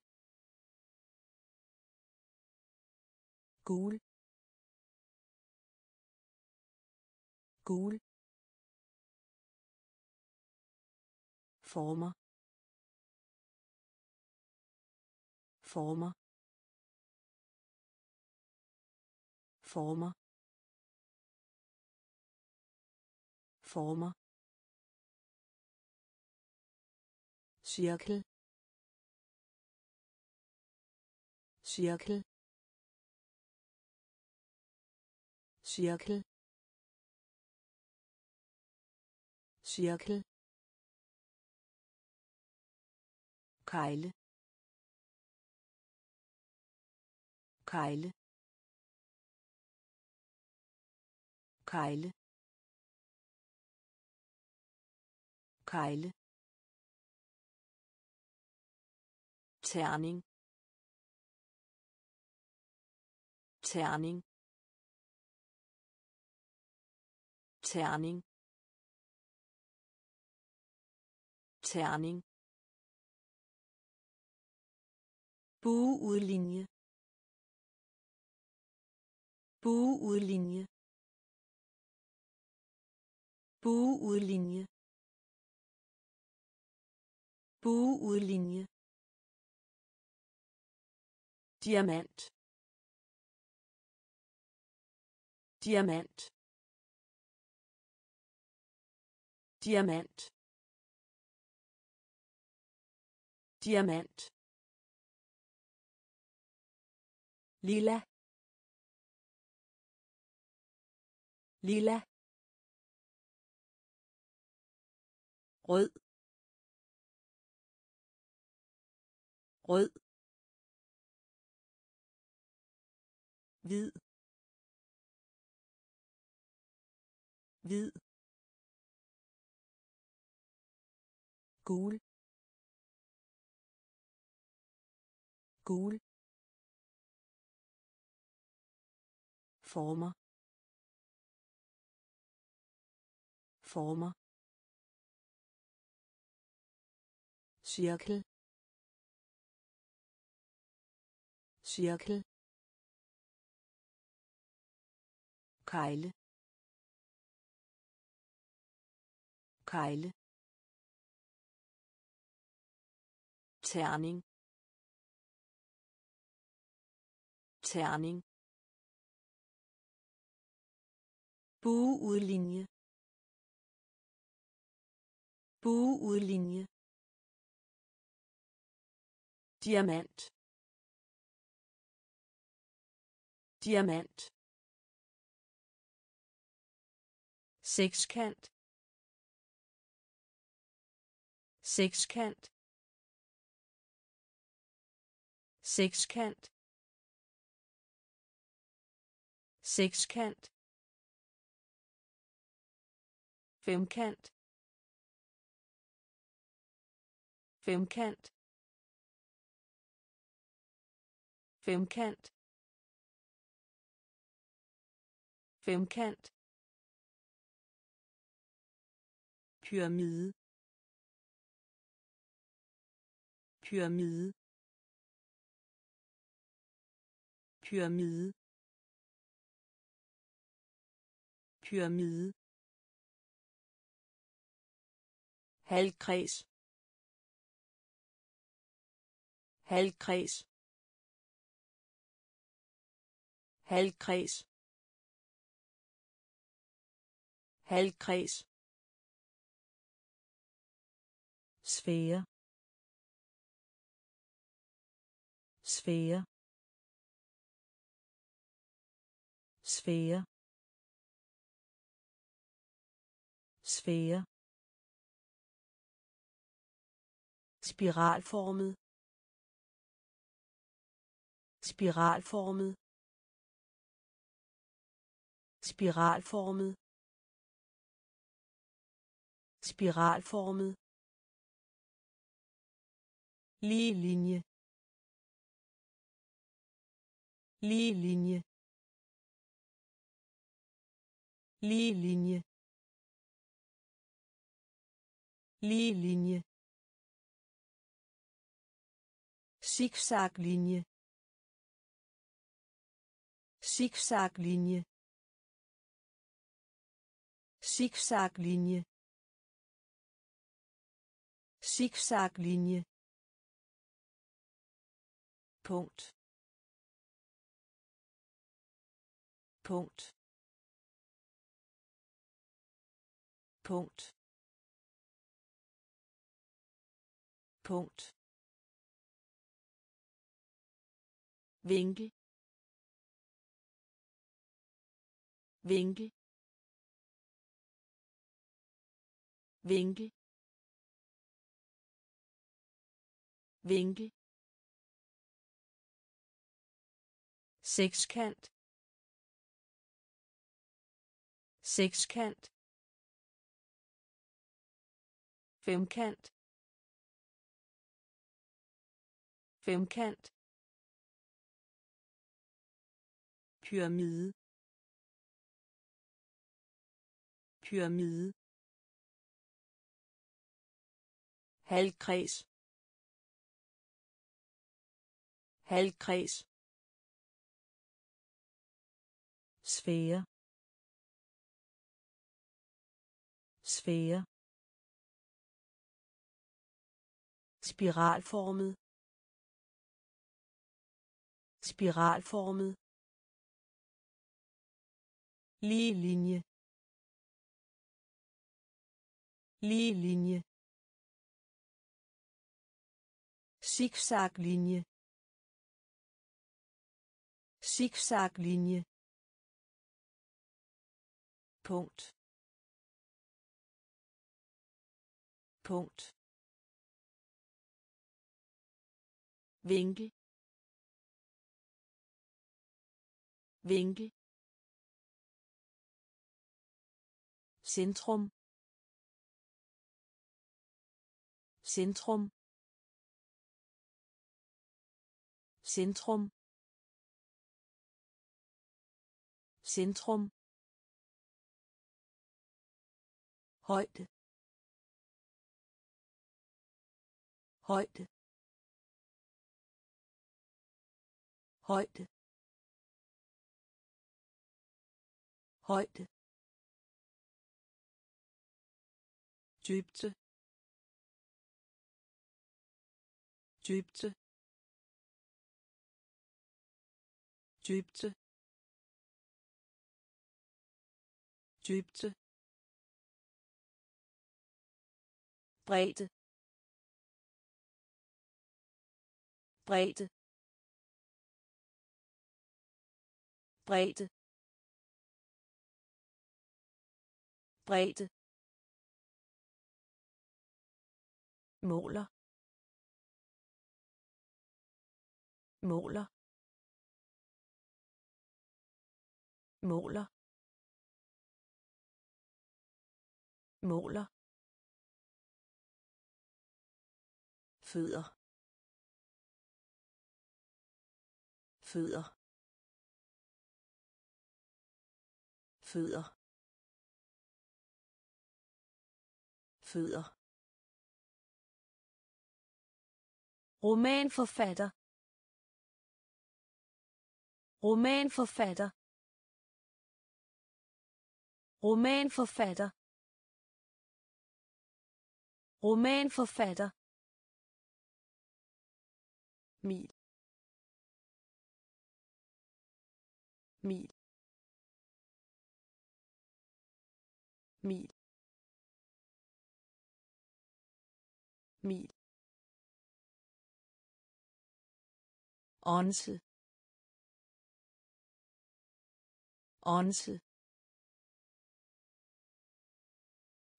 Gul. Gul. Former. Former. Former. Former. Cirkel. Cirkel. Cirkel. Cirkel. Kejle kejle kejle kejle terning terning terning terning bueudlinje. Bueudlinje. Bueudlinje. Bueudlinje. Diamant. Diamant. Diamant. Diamant. Lila lila rød. Rød. Hvid. Hvid. Gul. Gul. Former. Former. Cirkel. Cirkel. Kejle kejle terning. Terning. Bueudlinje. Bueudlinje. Diamant. Diamant. Sekskant. Sekskant. Sekskant. Sekskant. Femkant femkant femkant femkant. Pyramide pyramide pyramide. Pyramide. Halvkreds. Halvkreds. Halvkreds. Halvkreds. Sfære. Sfære. Sfære. Sfære. Spiralformet. Spiralformet. Spiralformet. Spiralformet. Lige linje. Lige linje. Lige linje. Lige linje. Zigzaglinje. Zigzaglinje. Zigzaglinje. Zigzaglinje. Punkt. Punkt. Punkt. Punkt. Vinkel vinkel vinkel vinkel. Sekskant sekskant. Femkant femkant. Pyramide. Pyramide. Halvkreds. Halvkreds. Sfære. Sfære. Spiralformet. Spiralformet lige linje. Lige linje. Zigzaglinje. Zigzaglinje. Punkt. Punkt. Vinkel. Vinkel. Centrum centrum centrum centrum højde højde højde højde dybde. Dybde. Dybde. Dybde. Bredde. Bredde. Bredde. Bredde. Måler. Måler. Måler. Måler. Fødder. Fødder. Fødder. Fødder. Romanforfatter. Romanforfatter. Romanforfatter. Romanforfatter. Mil. Mil. Mil. Mil. Onse onse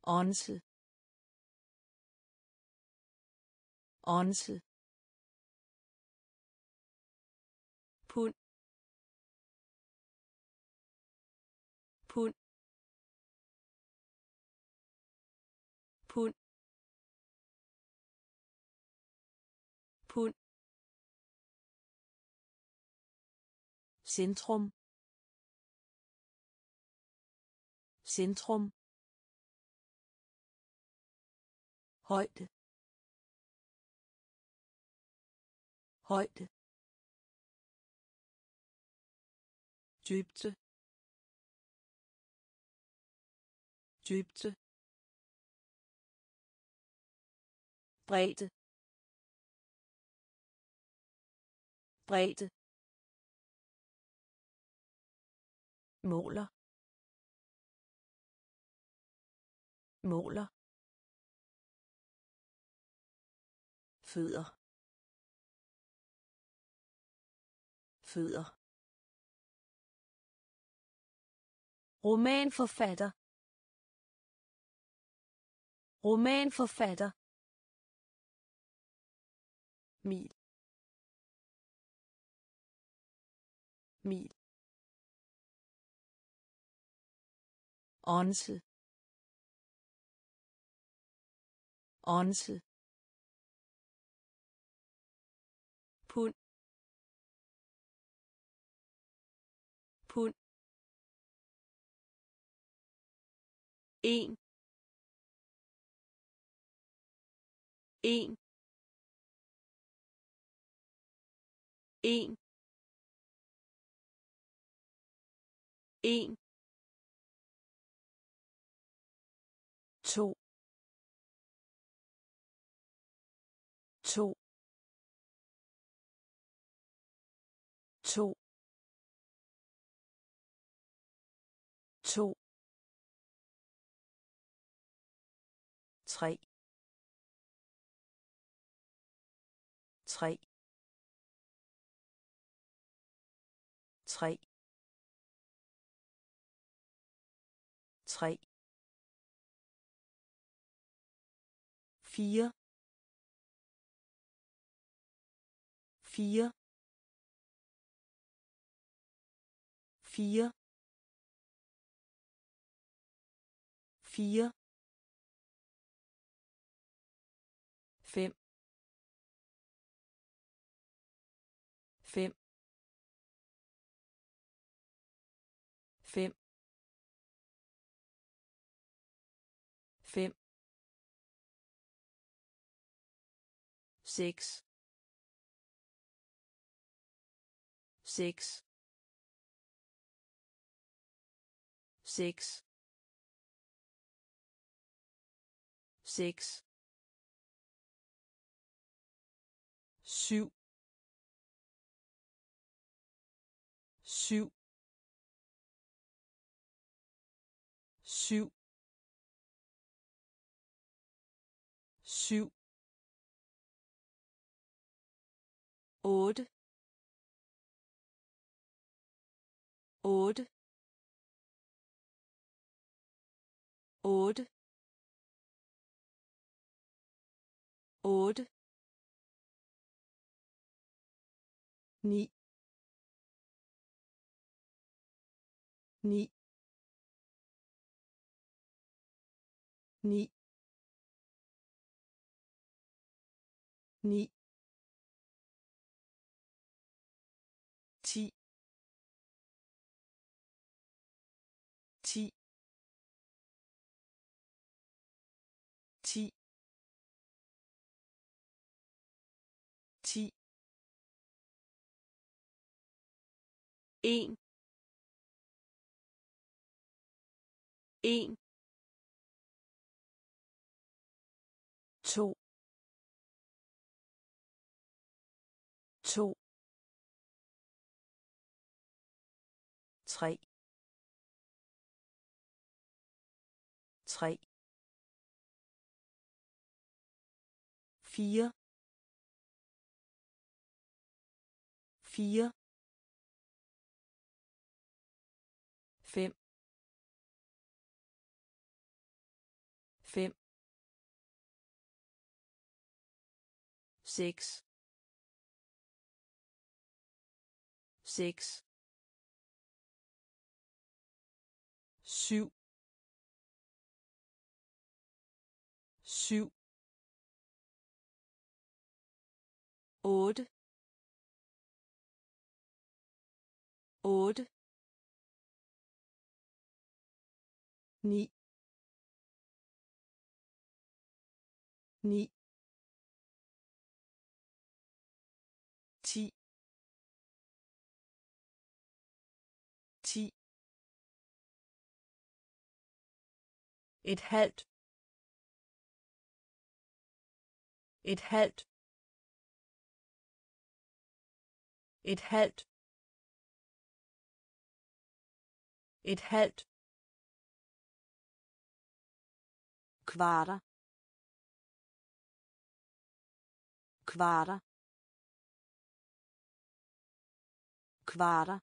onse onse centrum. Centrum. Højde. Højde. Dybde. Dybde. Bredde. Bredde. Måler. Måler. Fødder. Fødder. Romanforfatter. Romanforfatter. Mil. Mil. Onse onse pund. Pund. En. En. En. En. To. To. To. To. Tre. Tre. Tre. Tre. Fire. Fire. Fire. Fire six six six six syv syv syv syv. Ord. Ord. Ord. Ord. ni ni ni ni en. En. To. To. Tre. Tre. Fire. Fire. Seks seks syv syv otte otte ni ni et halvt et halvt et halvt et halvt kvarter kvarter kvarter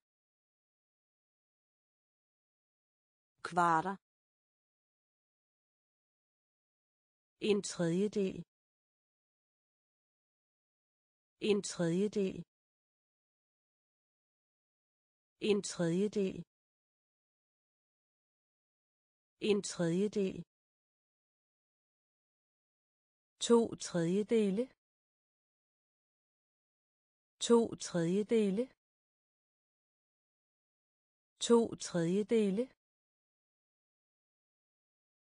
kvarter en tredjedel. En tredjedel. En tredjedel. En tredjedel. To tredjedele. To tredjedele. To tredjedele.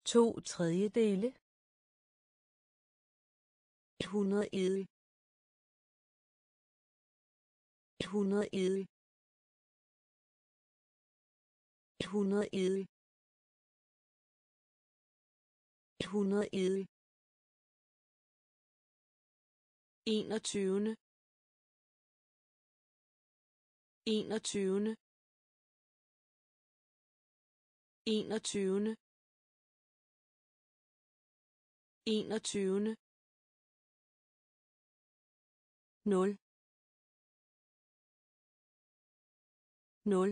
To tredjedele et hundrede edel. Et hundrede edel. Et hundrede edel. Et hundrede edel. enogtyvende. enogtyvende. enogtyvende. enogtyvende nul nul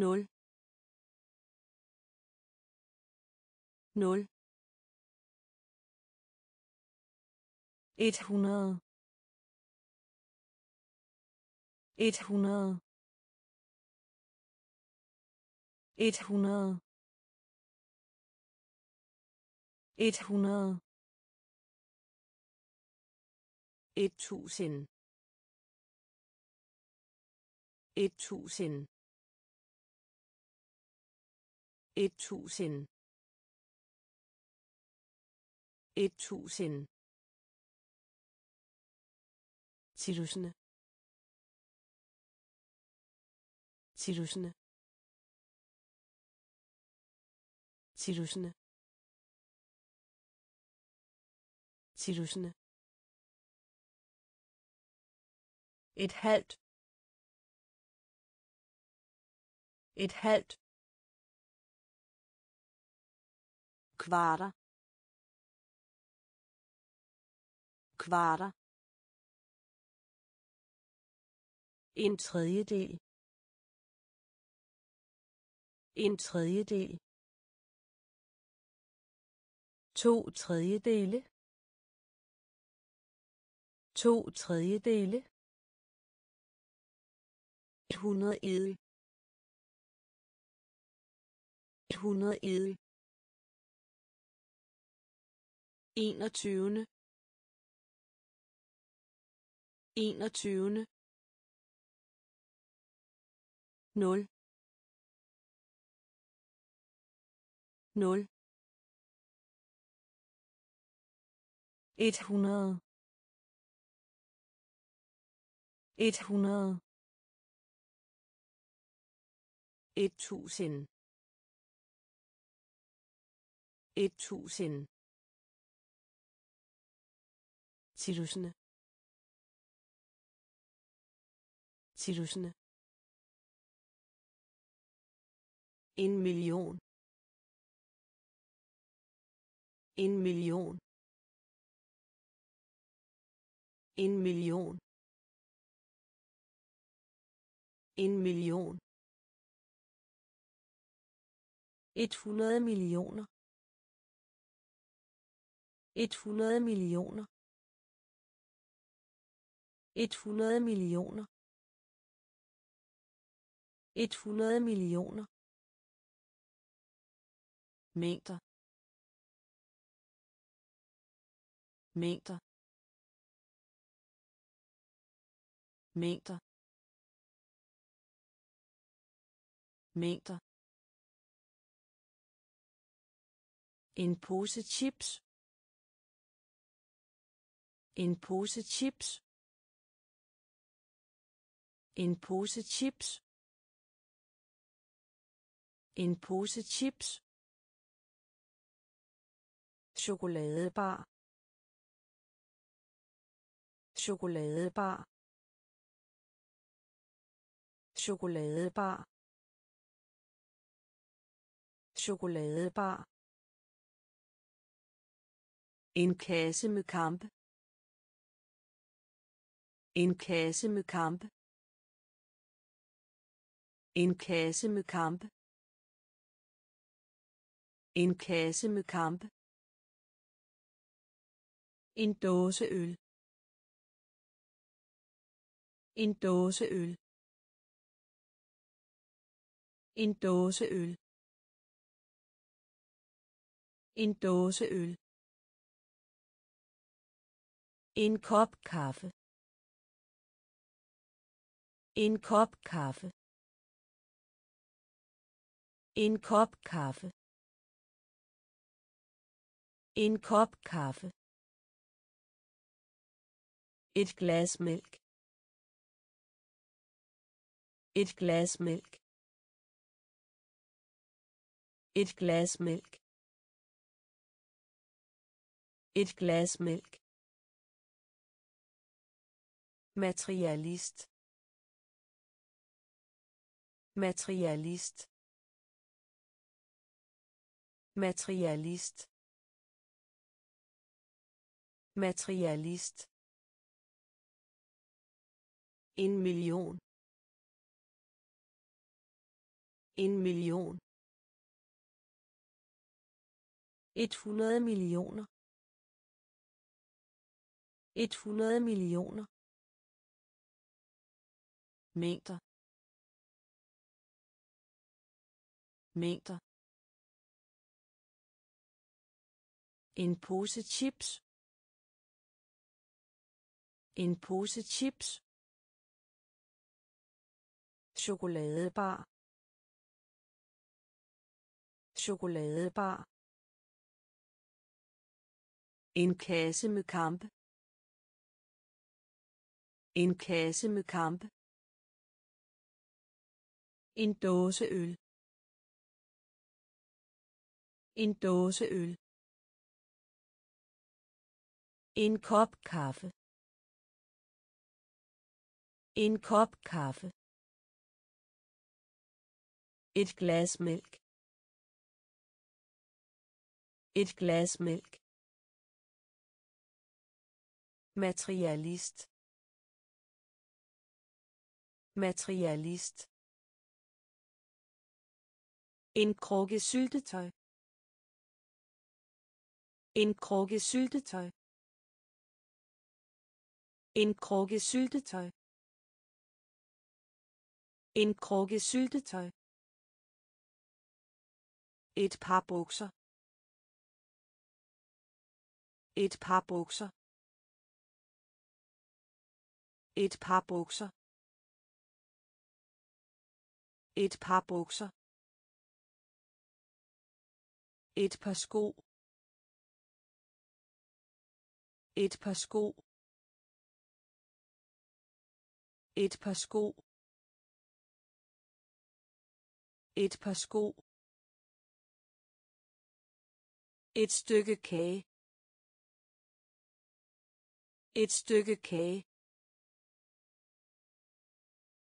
nul nul et hundrede. Et hundrede et tusind et tusind et tusind et tusind Tirusne. Tirusne. Tirusne. Tirusne. Et halvt. Et halvt. kvarter kvarter En tredjedel. En tredjedel. To tredjedele. To tredjedele. Et hundrede edel. Et hundrede edel. enogtyvende. enogtyvende. nul. nul. et hundrede. et hundrede. Et tusind et tusind Tirusne. Tirusne. En million. En million. En million. En million. 100 millioner. 100 millioner. 100 millioner. 100 millioner. Mængder. Mængder. Mængder. Mængder. En pose chips. En pose chips. En pose chips. En pose chips. Chokoladebar. Chokoladebar. Chokoladebar. Chokoladebar en kasse med kamp en kasse med kamp en kasse med kamp en kasse med kamp En dåse øl. En dåse øl. En dåse øl. En dåse øl. En kop kaffe. En kop kaffe. En kop kaffe. En kop kaffe. Et glas mælk. Et glas mælk. Et glas mælk. Et glas mælk. Materialist. Materialist. Materialist. Materialist. En million. En million. Et hundrede millioner. Et hundrede millioner. Mængder. mængder. En pose chips. En pose chips. Chokoladebar. Chokoladebar. En kasse med kamp en kasse med kamp en dåse øl en dåse øl en kop kaffe. En kop kaffe. Et glas mælk. Et glas mælk. Materialist. Materialist en krukke syltetøj. En krukke syltetøj. En krukke syltetøj. En krukke syltetøj. Et par bukser. Et par bukser. Et par bukser. Et par bukser et par sko. Et par sko. Et par sko. Et par sko. Et stykke kage. Et stykke kage.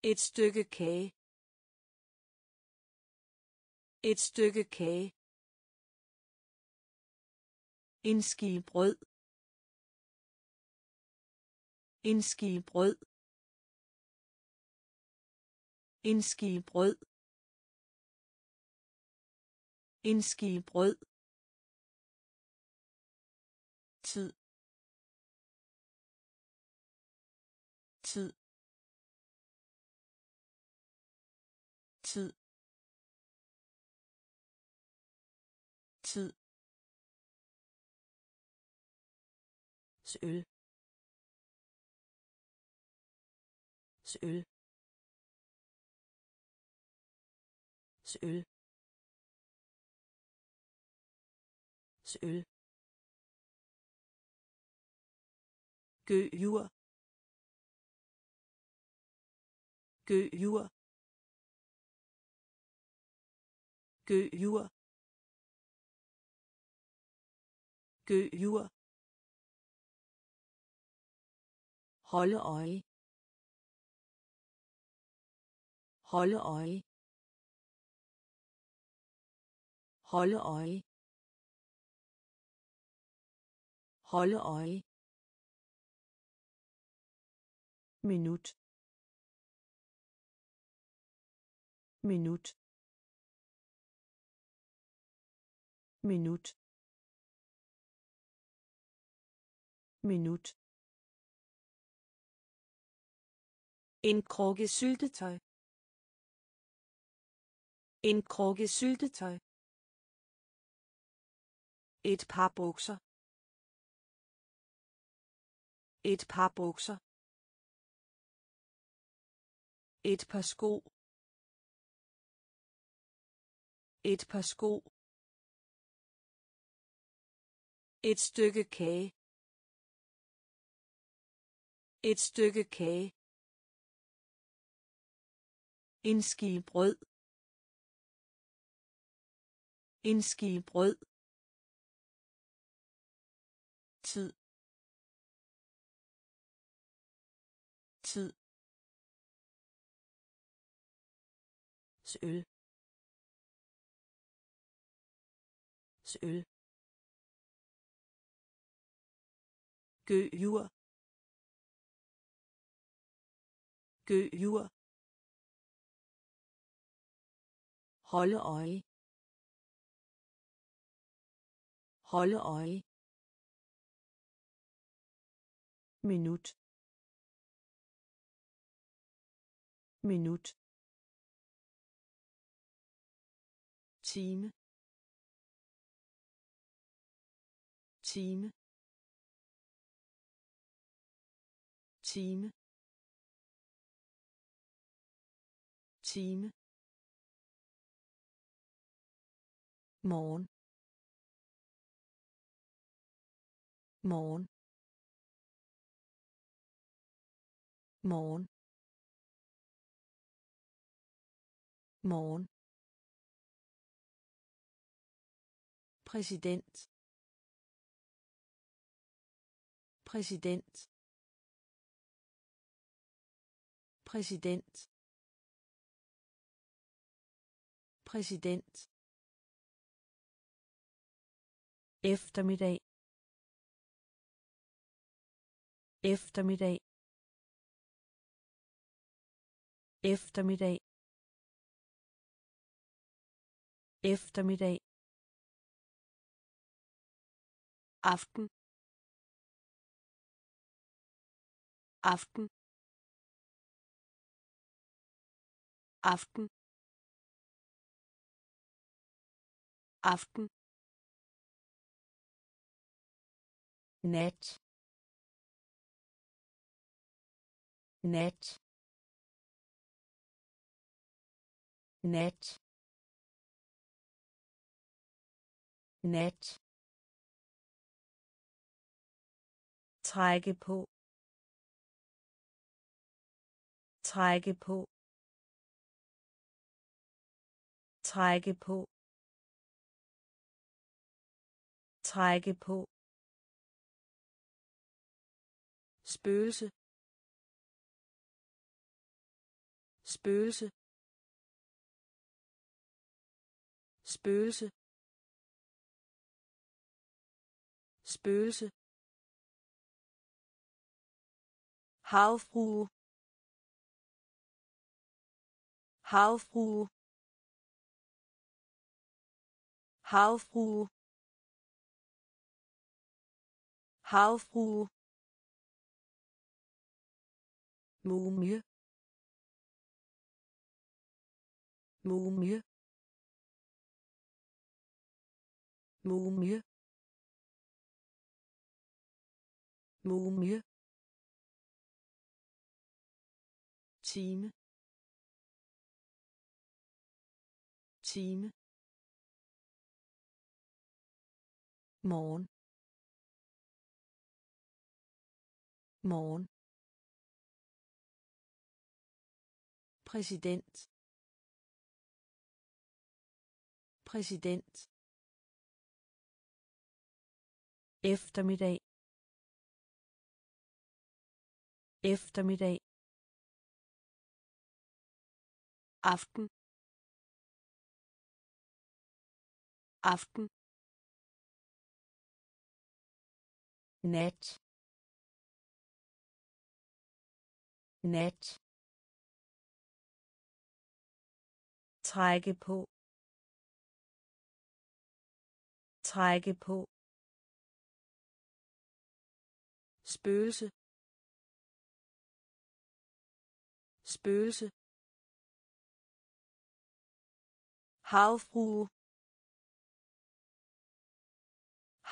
Et stykke kage. Et stykke kage en brød. En brød. En brød. En brød. Tid. Tid. Tid. Tid. Øl. Øl. Øl. Øl. Gøjur gøjur gøjur gøjur holde øje. Holde øje. Holde øje. Holde øje. Minut. Minut. Minut. Minut en krukke syltetøj. En krukke syltetøj. Et par bukser. Et par bukser. Et par sko. Et par sko. Et stykke kage. Et stykke kage en ski brød. En ski brød. Tid. Tid. Gø jur. gøjur gøjur holde øje. Holde øje. Minut. Minut. Time. Time. Time. Time. Morgen. Morgen. Morgen. Morgen. Præsident. Præsident. Præsident. Præsident. Eftermiddag. Eftermiddag. Eftermiddag. Eftermiddag. Aften. Aften. Aften. Aften nat. Nat. Nat. Nat. Trække på. Trække på. Trække på. Trække på. Spøgelse. Spøgelse. Spøgelse. Spøgelse. Havfrue. Havfrue. Havfrue. Havfrue. Mumie mumie mumie mumie time time morgen. Morgen. Præsident. Præsident. Eftermiddag. Eftermiddag. Aften. Aften. Nat. Nat. Trække på. Trække på. Spøgelse. Spøgelse. Havfrue.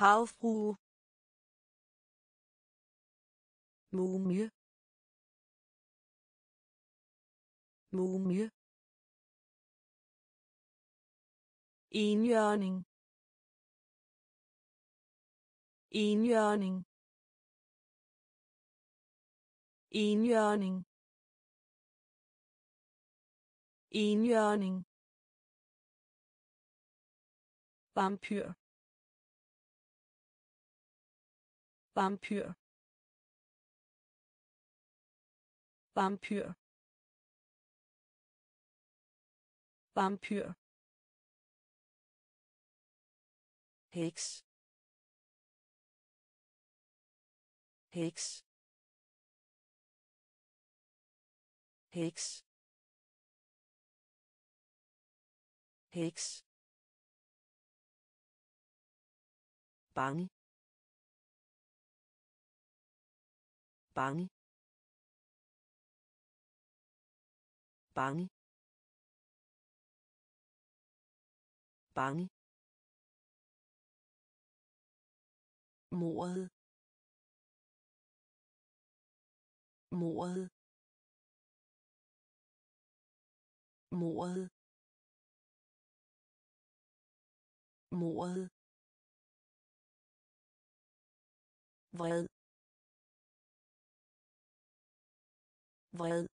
Havfrue. Mumie mumie enhjørning enhjørning enhjørning enhjørning vampyr. Vampyr. Vampyr. Vampyr heks heks heks heks bange bange bange bange mordet. Mordet. Mordet. Mordet. Vred. Vred.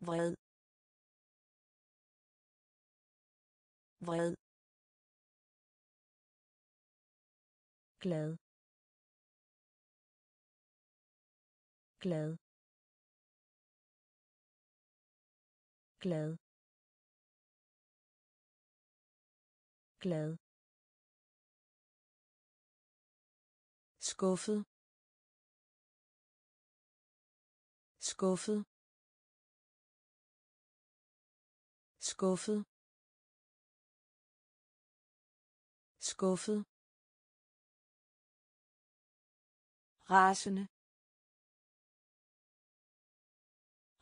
Vred. Vred. Glad. Glad. Glad. Glad. Skuffet. Skuffet. Skuffet. Skuffet. Rasende.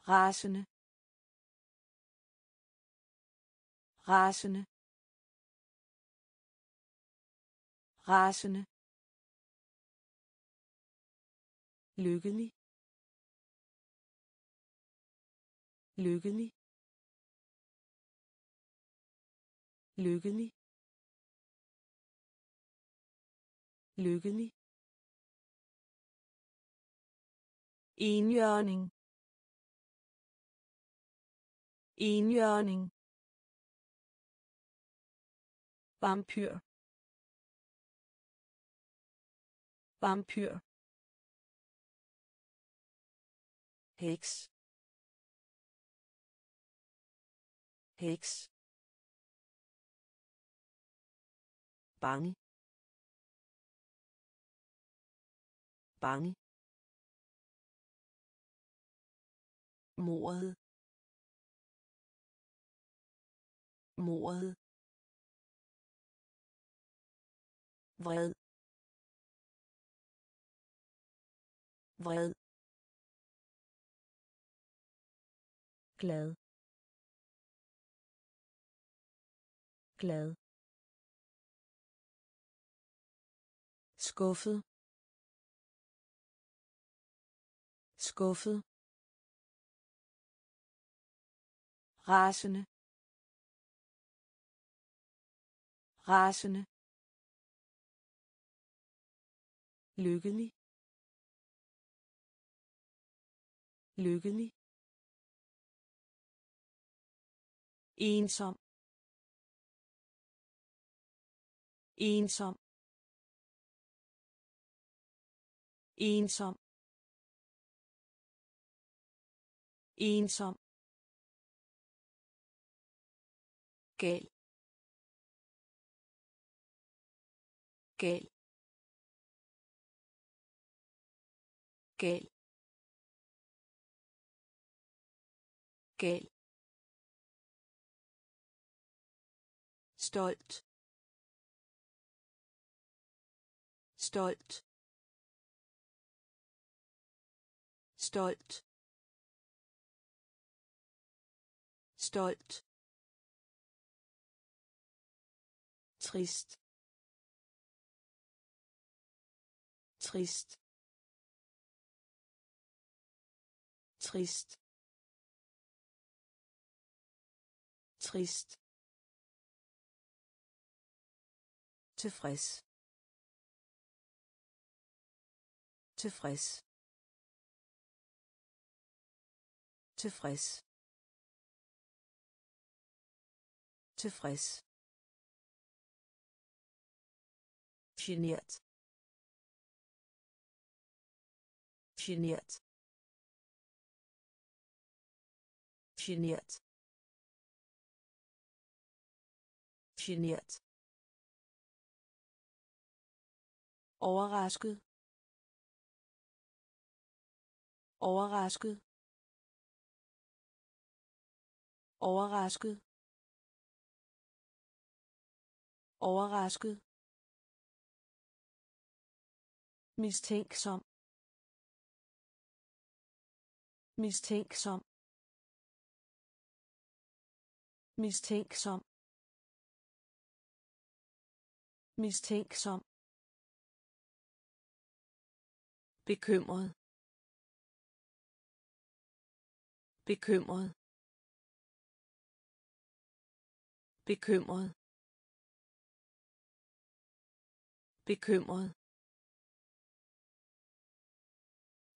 Rasende. Rasende. Rasende. Lykkelig. Lykkelig. Lykkelig. Lykkelig. Enhjørning. Enhjørning. Vampyr. Vampyr. Heks. Heks. Bange. Bange. Mordet. Mordet. Vred. Vred. Glad. Glad. Skuffet. Skuffet. Rasende. Rasende. Lykkelig. Lykkelig. Ensom. Ensom. Ensom. Ensom. Gel. Gel. Gel. Gel. stolt stolt stolt stolt trist. Trist. Trist. Trist. Tilfreds. Tilfreds. Tilfreds. Tilfreds. Genert genert genert genert overrasket. Overrasket. Overrasket. Overrasket. Mistænksom. Mistænksom. Mistænksom. Mistænksom. Bekymret. Bekymret. Bekymret. Bekymret.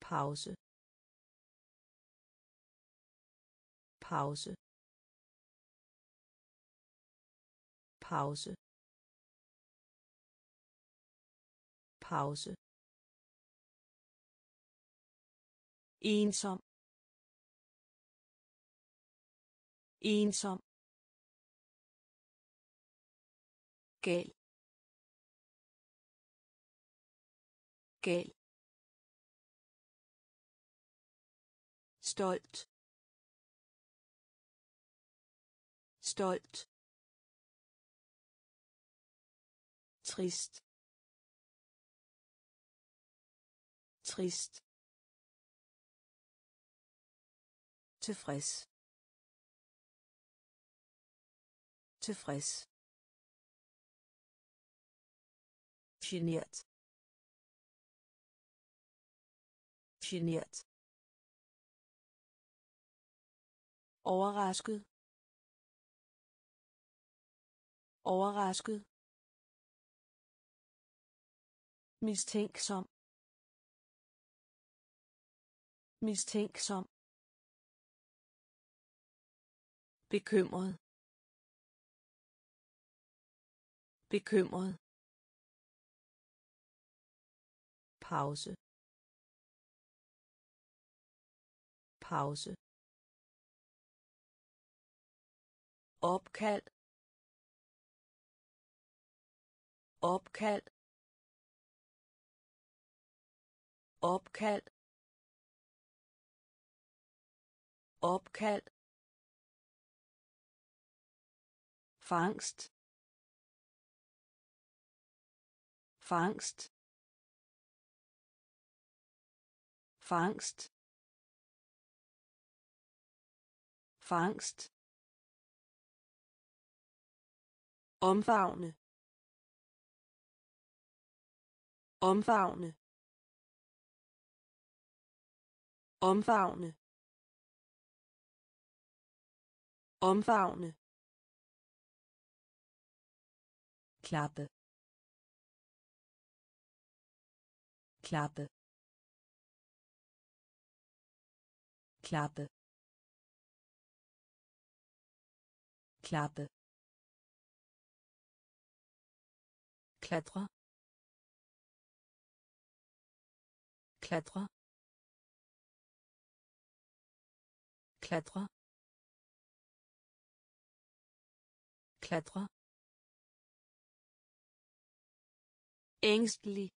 Pause. Pause. Pause. Pause. Ensom. Ensom. Gal gal stolt. Stolt. Trist. Trist. Tilfreds tilfreds genert genert overrasket. Overrasket. Mistænksom. Mistænksom. Bekymret. Bekymret. Pause. Pause. Opkald opkald opkald opkald. Fangst fangst. Fangst fangst omfavne. Omfavne. Omfavne. Omfavne. Klappe. Klappe. Klappe. Klappe. Klatre. Klatre. Klatre. Klatre. Ængstelig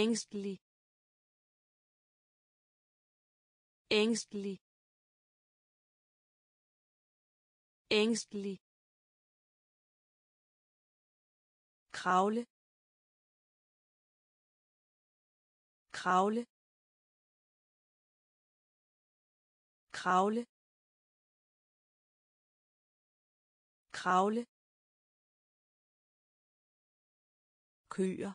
ængstelig ængstelig ængstelig kravle. Kravle. Kravle. Kravle. Køer.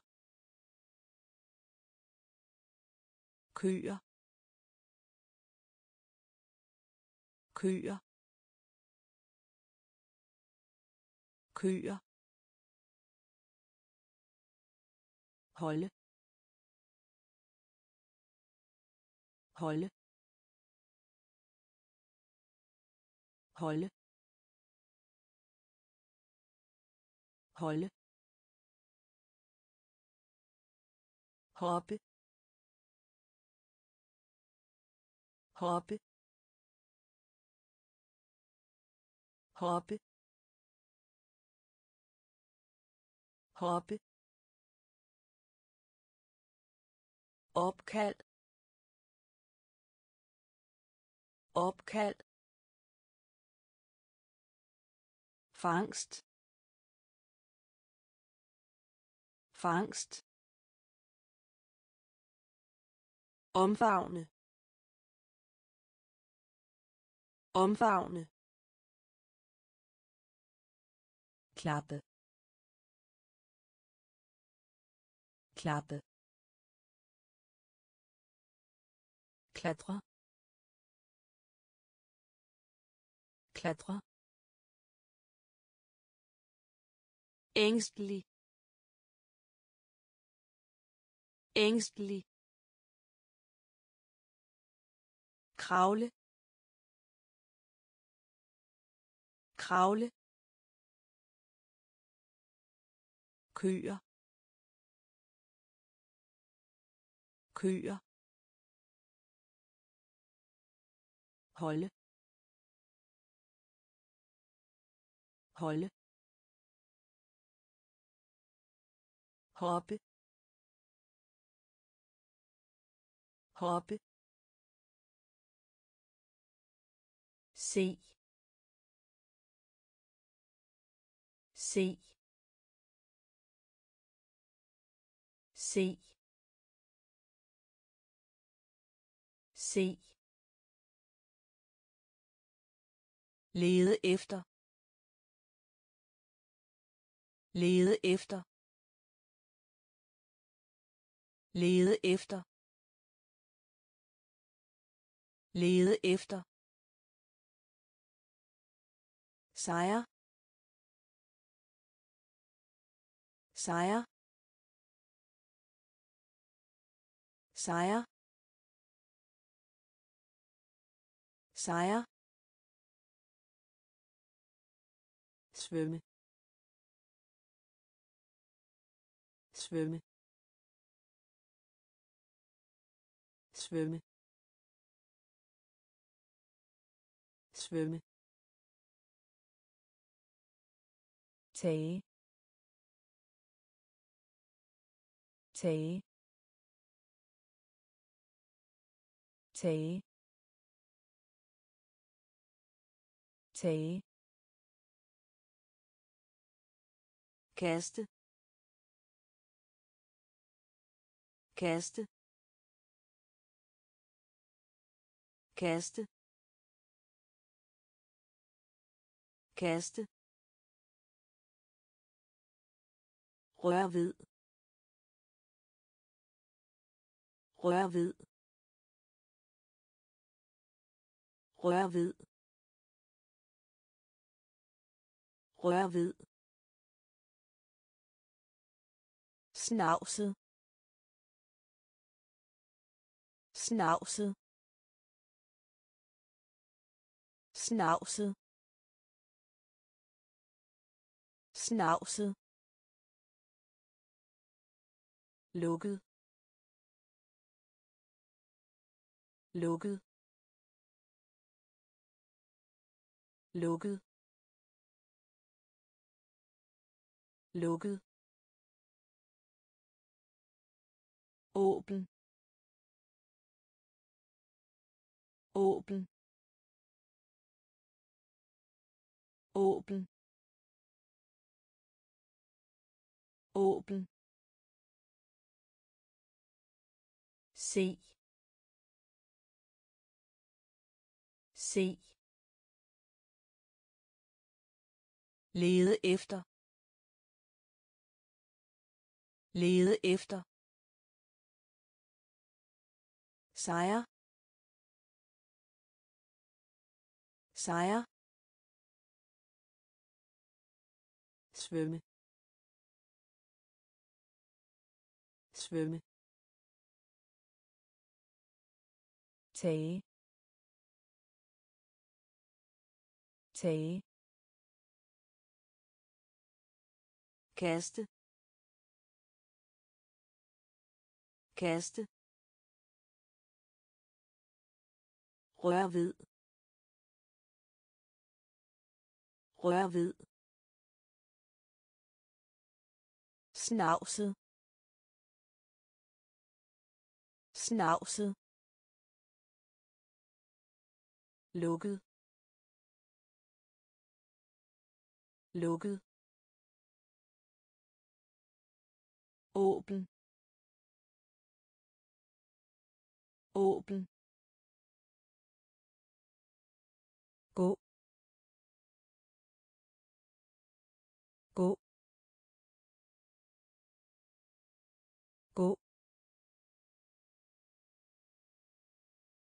Køer. Køer. Køer. Holde holde holde holde hoppe hoppe hoppe hoppe opkald opkald fangst fangst omfavne omfavne klappe klappe. Klatre. Klatre. Ængstelig. Ængstelig. Kravle. Kravle. Køer. Køer. Holde. Holde. Hoppe. Hoppe. Se. Se. Se. Se. Lede efter. Lede efter. Lede efter. Lede efter. Sejr. Sejr. Sejr. Sejr. Svømme. Svømme. Svømme. Svømme. Tage. Tage. Tage. Tage. Kaste kaste kaste kaste. Rør ved. Rør ved. Rør ved. Rør ved. Snavset. Snavset. Snavset. Snavset. Lukket. Lukket. Lukket. Lukket. Åben åben åben åben se se lede efter. Lede efter sejr. Sejr. Svømme. Svømme. Tage. Tage. Kaste. Kaste. Rør ved. Rør ved. Snavset. Snavset. Lukket. Lukket. Åben åben Go. Go. Go.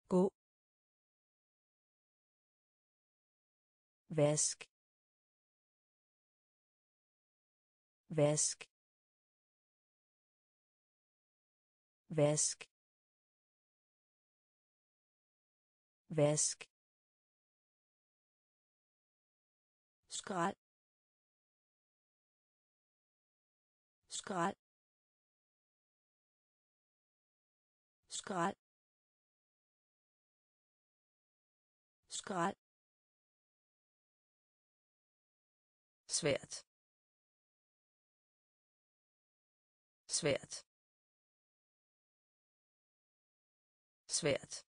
Go. Vesk. Vesk. Vesk. Vesk. Skrald. Skrald. Skrald. Skrald. Svært. Svært. Svært.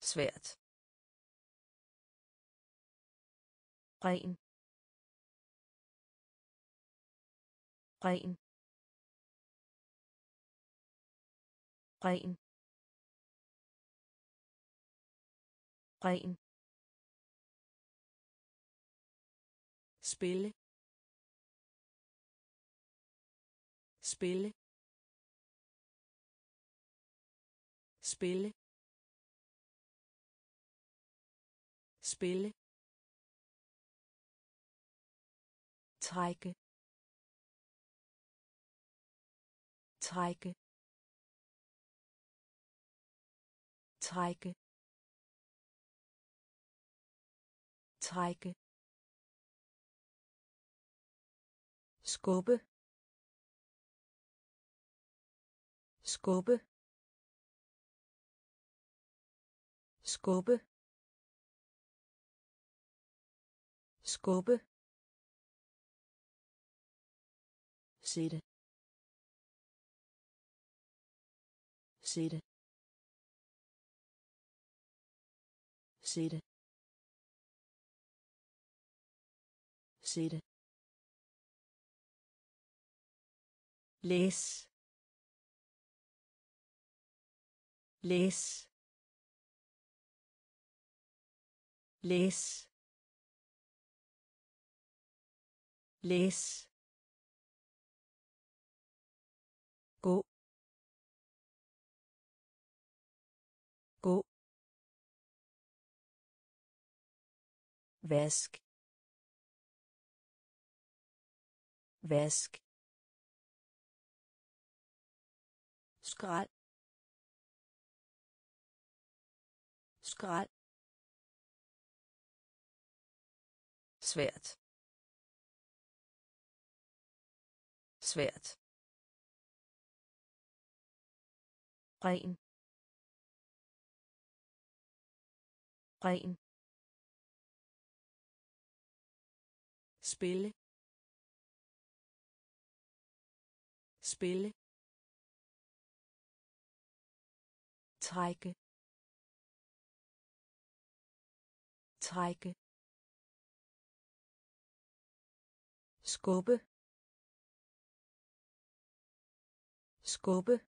Svært. Ren ren ren ren spille. Spille. Spille. Spille. Trække. Trække. Trække. Trække. Skubbe. Skubbe. Skubbe. Skubbe. Sætte. Sætte. Sætte. Sætte. Læs. Læs. Læs. Læs. Gå. Gå. Vask. Vask. Skrald. Skrald. Svært. Svært. Ren ren spille. Spille. Trække. Trække. Skubbe. Skubbe.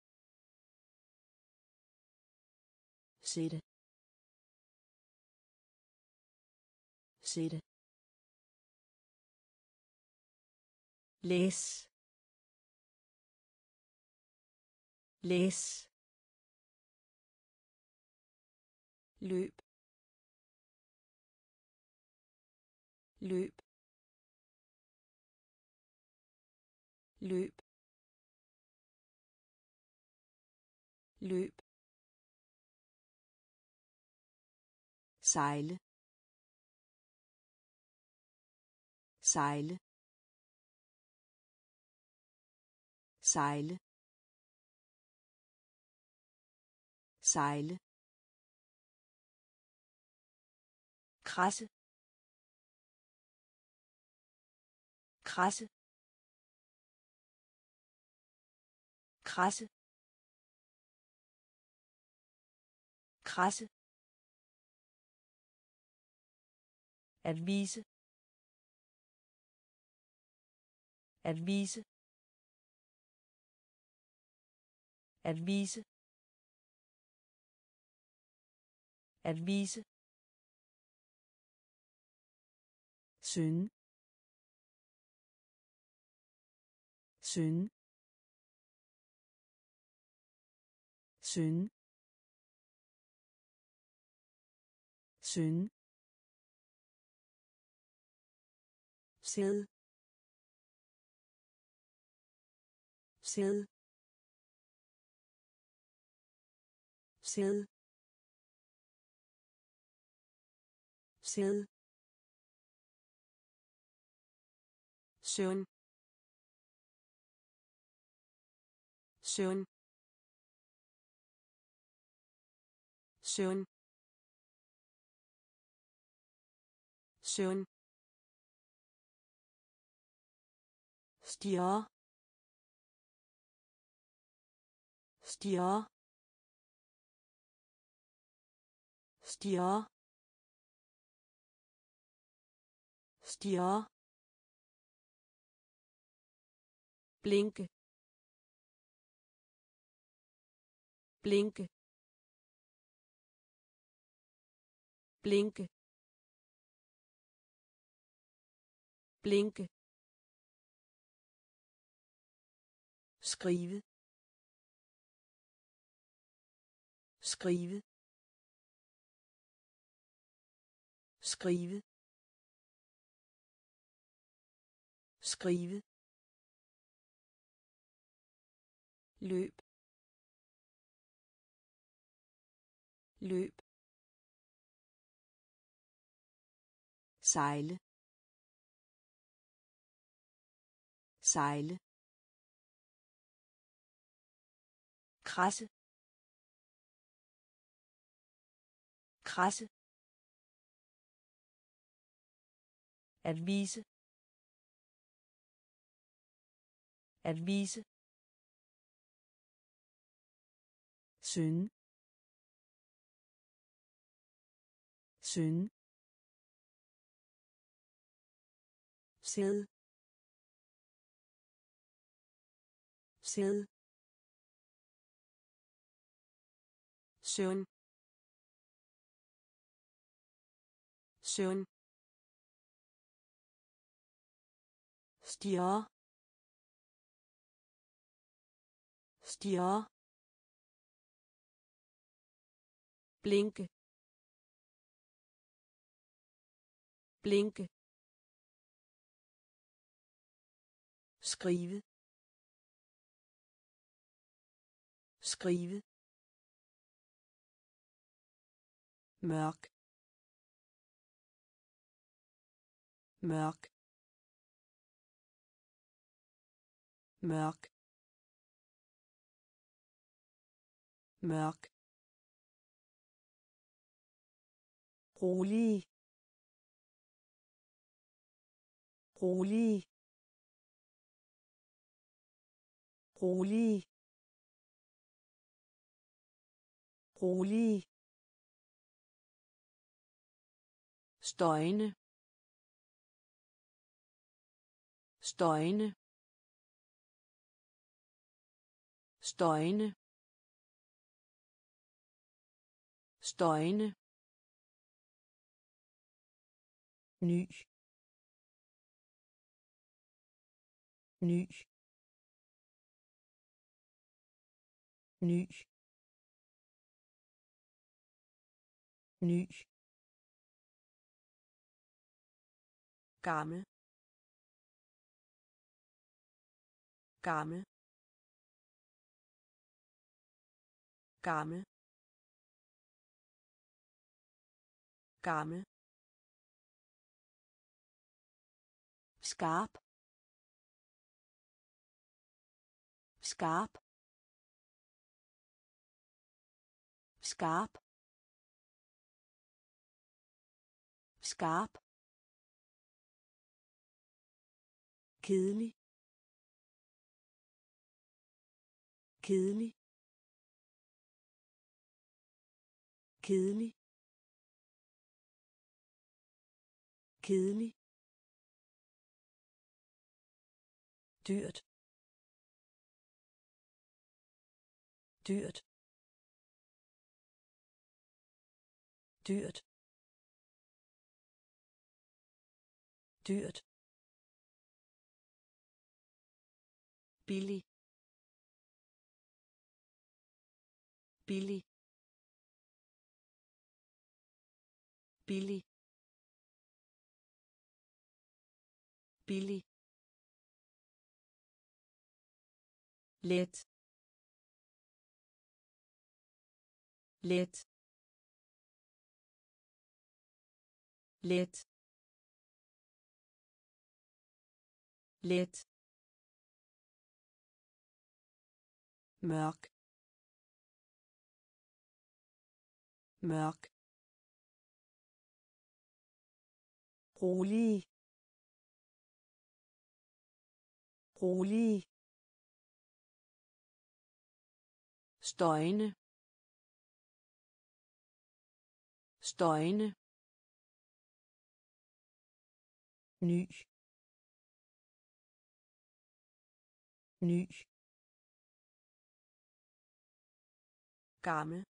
Sætte. Sætte. Læs. Læs. Løb. Løb. Løb. Løb. Sejle. Sejle. Sejle. Sejle. Krasse. Krasse. Krasse. Krasse. At vise. At vise. At vise. At vise. Synge synge synge synge sæde. Sæde. Sæde. Sæde. Søvn. Søvn. Søvn. Søvn. Stiger stiger stiger stiger blinke blinke blinke blinke skrive. Skrive. Skrive. Skrive. Løb. Løb. Sejle. Sejle. Krasse. Krasse. At vise. At vise. Synge synge sæde. Sæde. Søn søn stier stier blinke. Blinke. Skrive. Skrive. Mørk mørk mørk mørk rolig rolig rolig rolig støjne støjne støjne støjne ny. Ny. Ny. Ny gammel gammel gammel gammel skarp skarp skarp skarp kedelig. Kedelig. Kedelig. Kedelig. Dyrt. Dyrt. Dyrt. Dyrt. Billig billig billig billig let. Let. Let. Let mørk. Mørk. Rolig. Rolig. Støjne støjne ny. Ny. Gammel.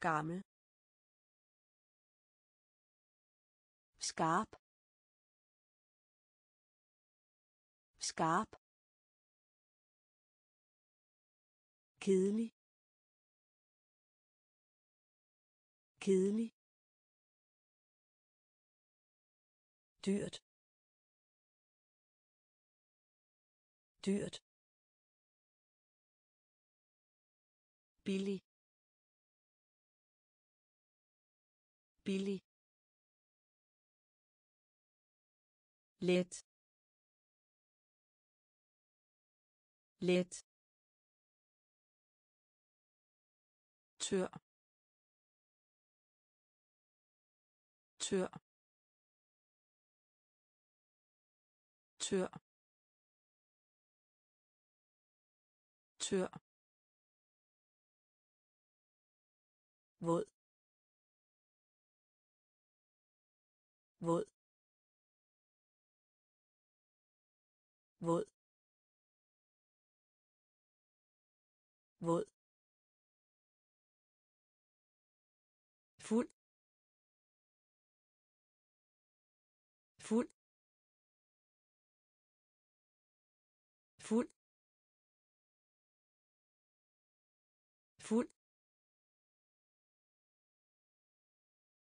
Gammel. Skarp. Skarp. Kedelig. Kedelig. Dyrt. Dyrt. Billig. Billig. Let. Let. Tør. Tør. Tør. Tør. Våd. Våd. Våd. Våd. Fuld. Fuld. Fuld. Fuld.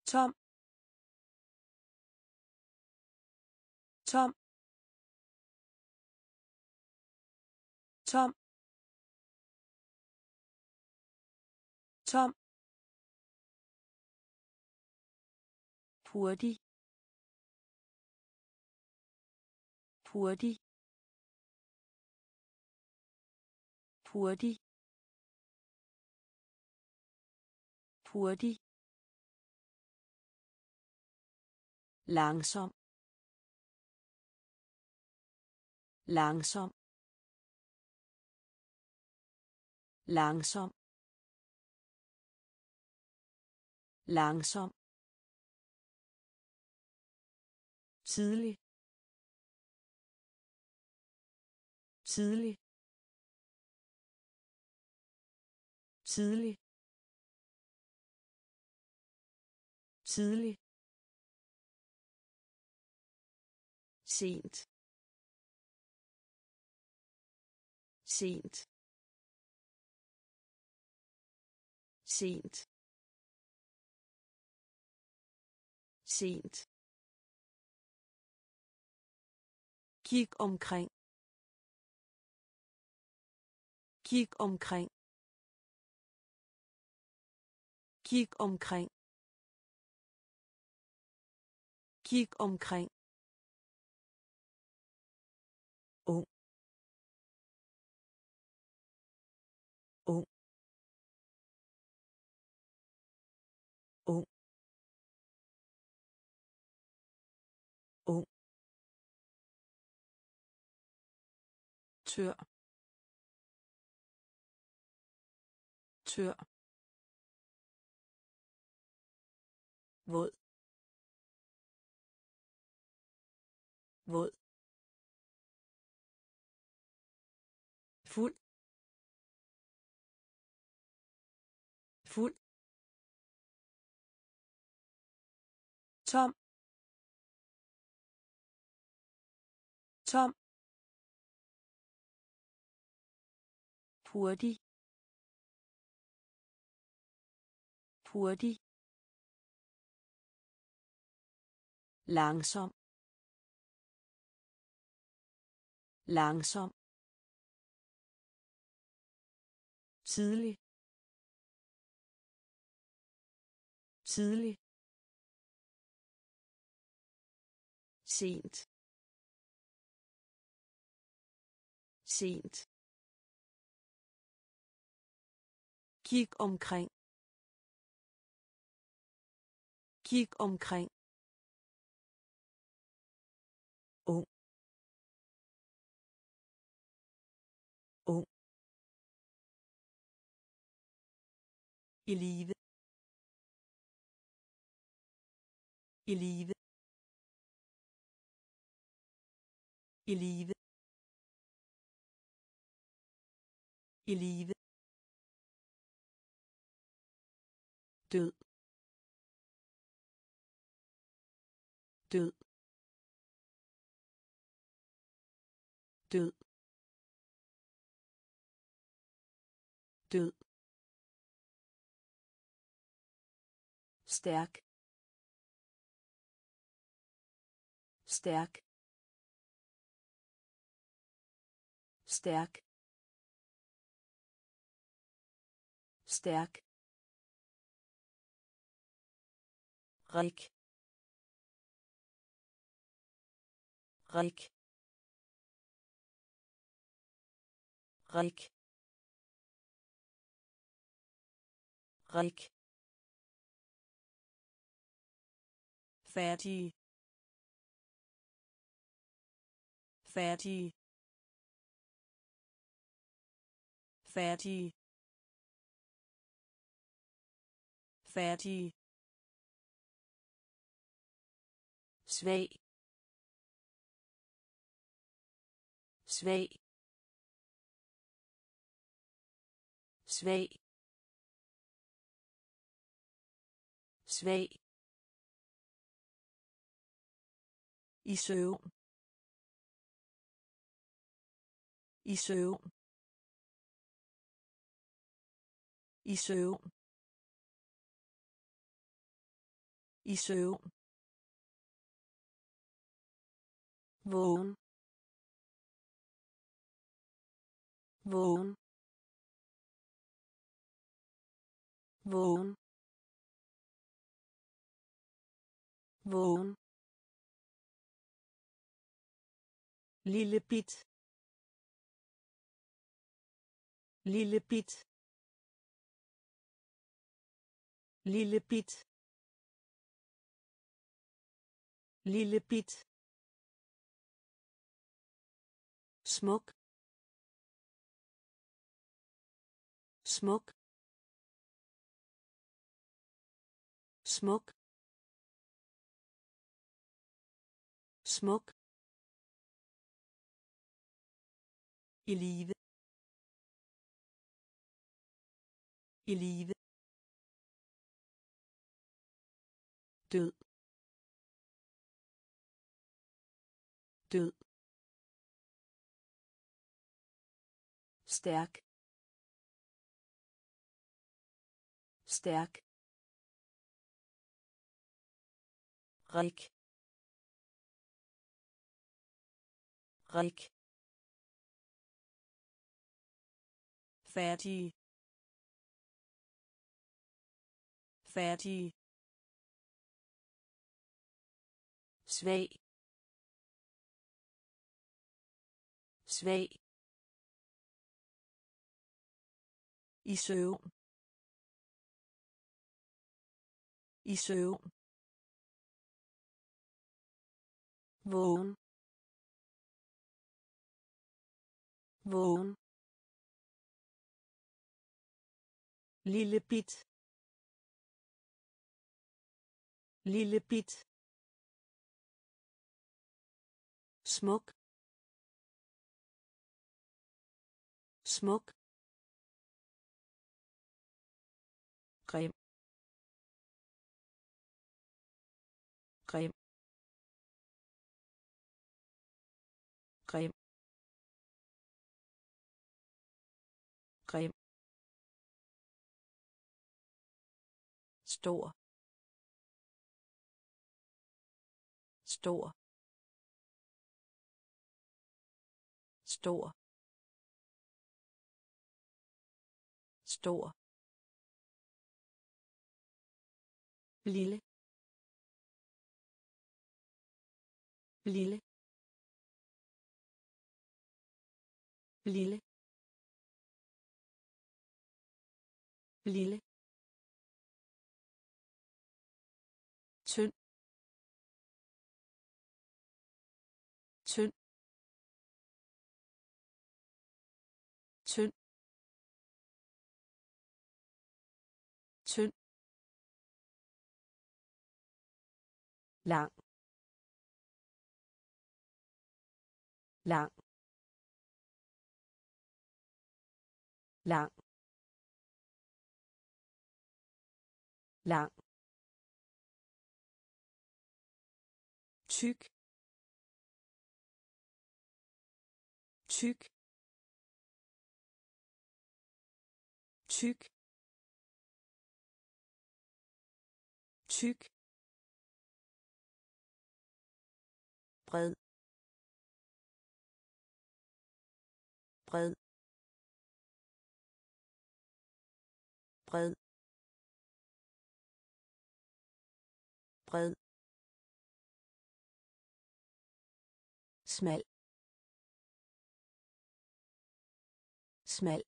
Tom. Tom. Tom. Tom. Hurtig hurtig hurtig hurtig langsom. Langsom. Langsom. Langsom. Tidlig. Tidlig. Tidlig. Tidlig. Sent sent sent sent Kig omkring. Kig omkring. Kig omkring. Kig omkring. Tør. Tør. Våd. Våd. Fuld. Fuld. Tom. Tom. Hurtig. Hurtig. Langsom. Langsom. Tidlig. Tidlig. Sent. Sent. Kig omkring. Kig omkring. ung ung i live. I live. I live. I live død. Død. Død. Død. Stærk. Stærk. Stærk. Stærk. Rik rik rik rik færdig færdig færdig færdig svag svag svag svag i søvn i søvn i søvn i søvn vågen vågen vågen vågen smuk. Smuk. Smuk. Smuk. I live. I live. Død. Død. Stærk. Stærk. Rik. Rik. Færdig færdig svag. Svag. I søvn. I søvn. Vågen. Vågen. Lille bit. Lille bit. Smuk. Smuk. Grim grim grim grim stor. Stor. Stor. Stor. Lille. Lille. Lille. Lille lang lang lang lang tyk. Tyk. Tyk. Tyk bred. Bred. Bred. Bred. Smal. Smal.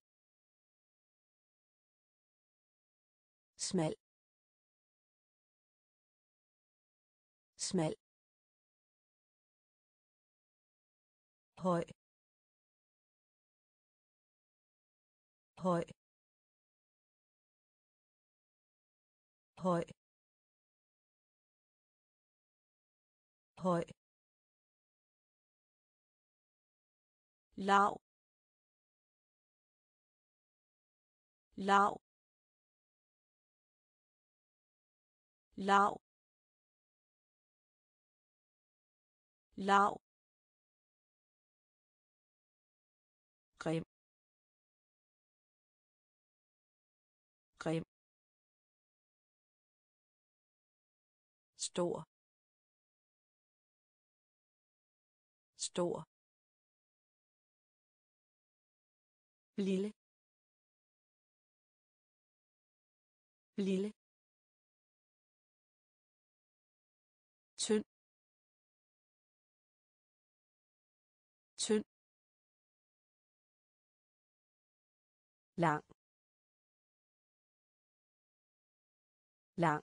Smal. Smal. Høj høj høj høj lav lav lav lav grim grim stor. Stor. Lille. Lille. Lang. Lang.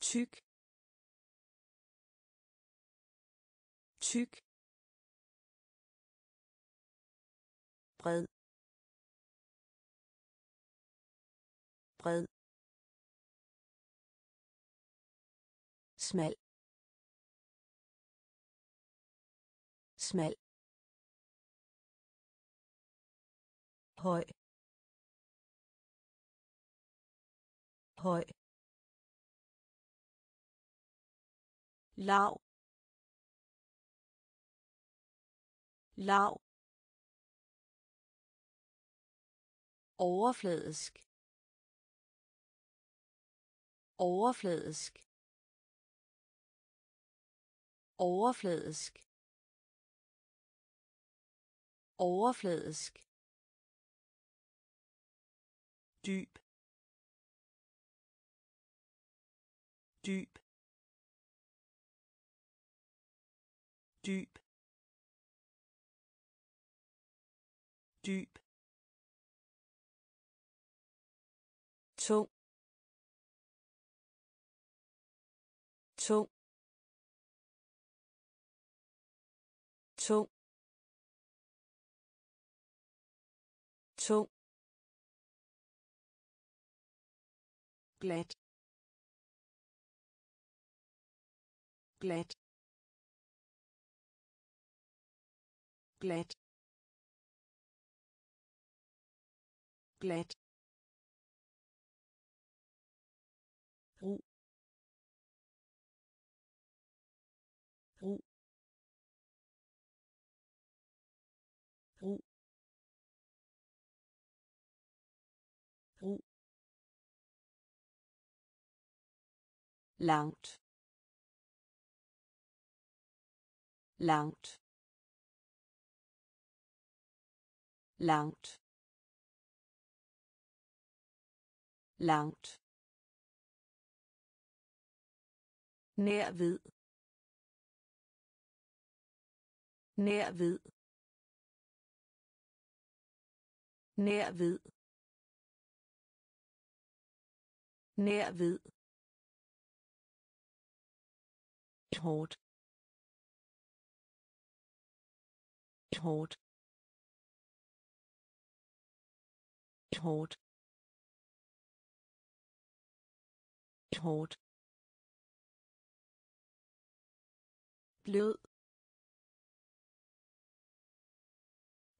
Tyk. Tyk. Bred. Bred. Smal. Smal. Høj. Høj. Lav. Lav. Overfladisk. Overfladisk. Overfladisk. Overfladisk dyb. Dyb. Dyb. Dyb. Tung. Tung. Tung. Tung. Glat. Glat. Glat. Glat langt. Langt. Langt. Langt. Nær ved. Nær ved. Nær ved. Nær ved. Hårdt. Hårdt. Hårdt. Hårdt. Blød.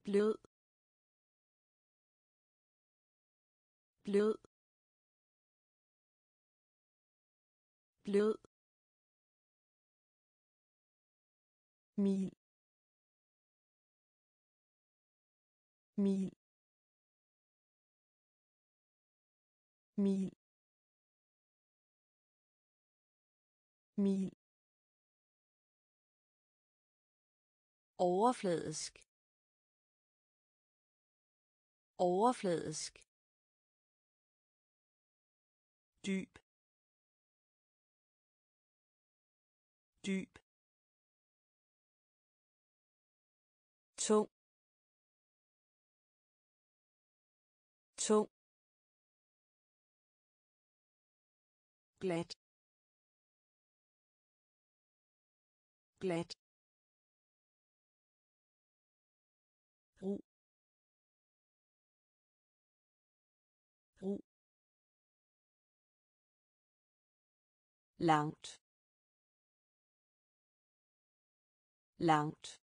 Blød. Blød. Blød. Mil. Mil. Mil. Mil. Overfladisk. Overfladisk. Dyb. Dyb. Tung tung glat glat brug brug langt langt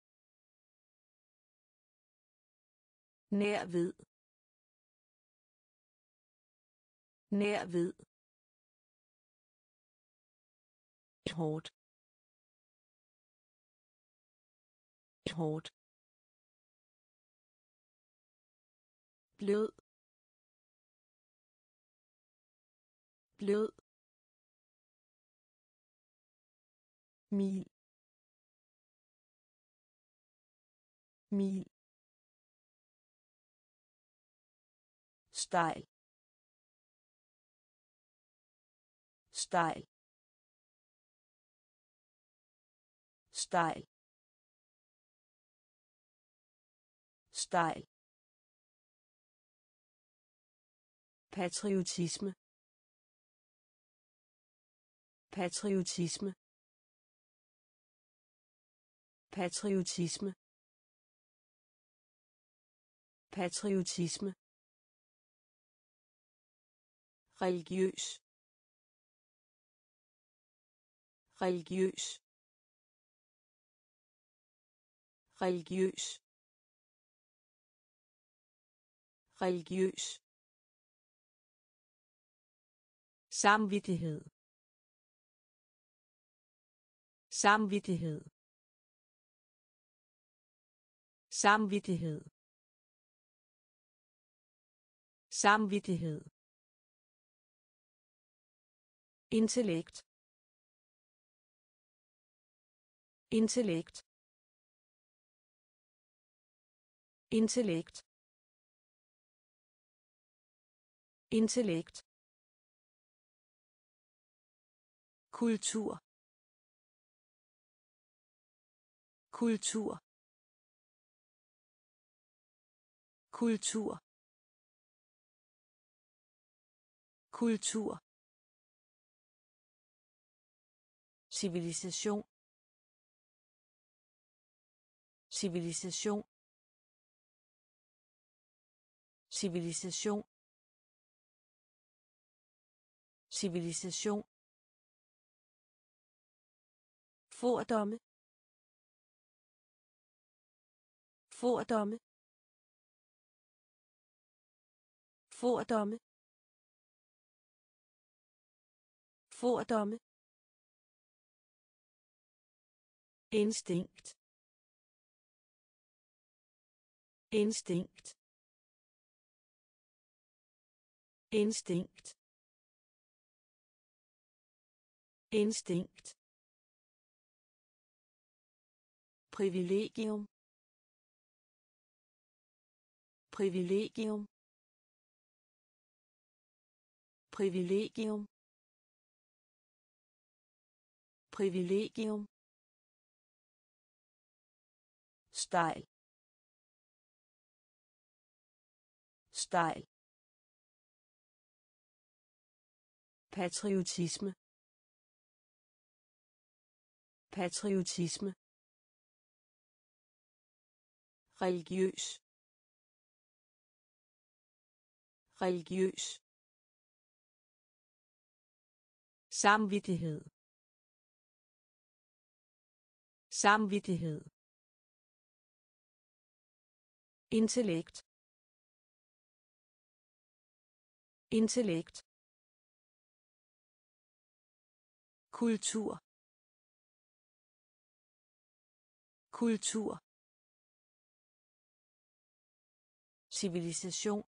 nær ved. Nær ved. Hårdt. Hårdt. Blød. Blød. Mil. Mil. Stejl. Stejl. Stejl. Stejl. Patriotisme. Patriotisme. Patriotisme. Patriotisme religiøs. Religiøs. Religiøs. Religiøs. Samvittighed. Samvittighed. Samvittighed. Samvittighed intellekt. Intellekt. Intellekt. Intellekt. Kultur. Kultur. Kultur. Kultur. Civilisation. Civilisation. Civilisation. Civilisation. Fordomme. Fordomme. Fordomme. Fordomme. Instinkt. Instinkt. Instinkt. Instinkt. Privilegium. Privilegium. Privilegium. Privilegium stejl. Stejl. Patriotisme. Patriotisme. Religiøs. Religiøs. Samvittighed. Samvittighed intellekt. Intellekt. Kultur. Kultur. Civilisation.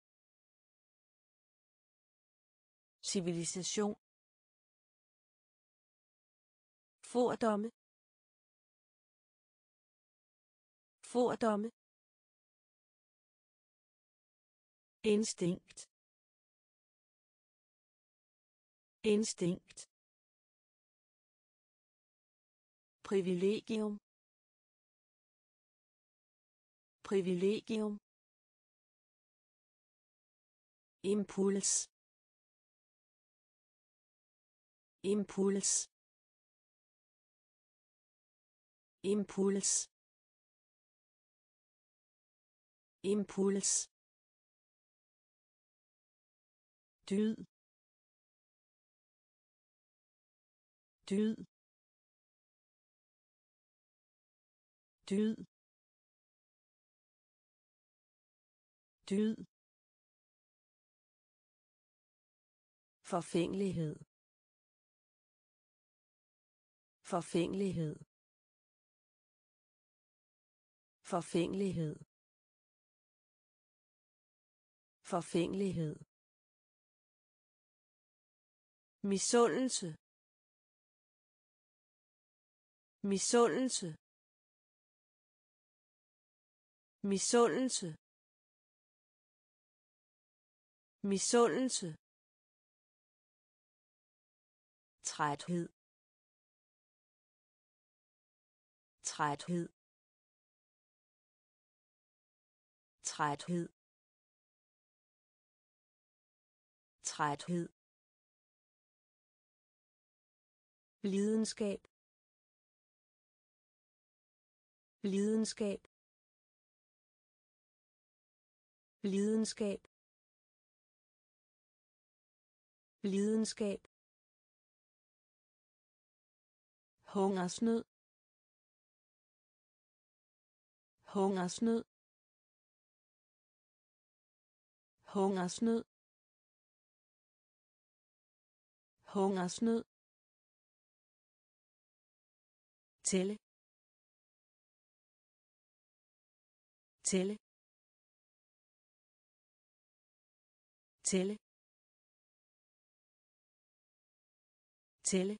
Civilisation. Fordomme. Fordomme. Instinkt. Instinkt. Privilegium. Privilegium. Impuls. Impuls. Impuls. Impuls. Dyd dyd dyd dyd forfængelighed. Forfængelighed. Forfængelighed. Forfængelighed misundelse. Misundelse. Misundelse. Misundelse. Træthed. Træthed. Træthed. Træthed. Lidenskab. Lidenskab. Lidenskab. Lidenskab. Hungersnød. Hungersnød. Hungersnød. Hungersnød. Tælle. Tælle. Tælle. Tælle.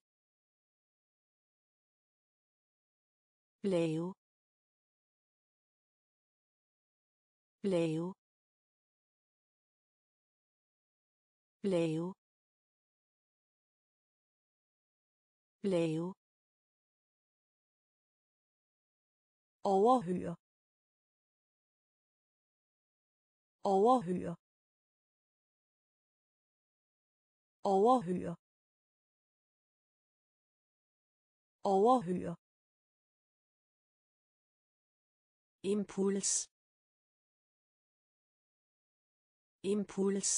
Lave. Lave. Lave. Lave. Overhøre. Overhøre. Overhøre. Overhøre. Impuls. Impuls.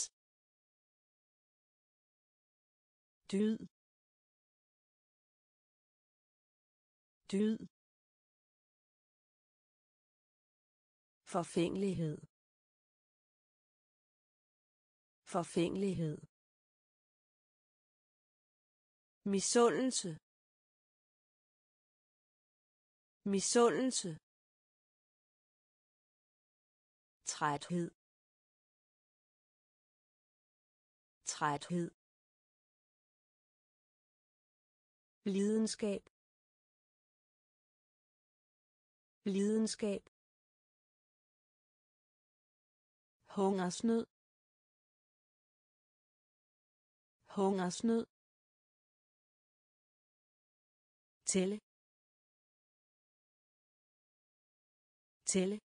Dyd. Dyd forfængelighed. Forfængelighed. Misundelse. Misundelse. Træthed. Træthed. Lidenskab. Lidenskab. Hungersnød. Hungersnød. Tælle. Tælle.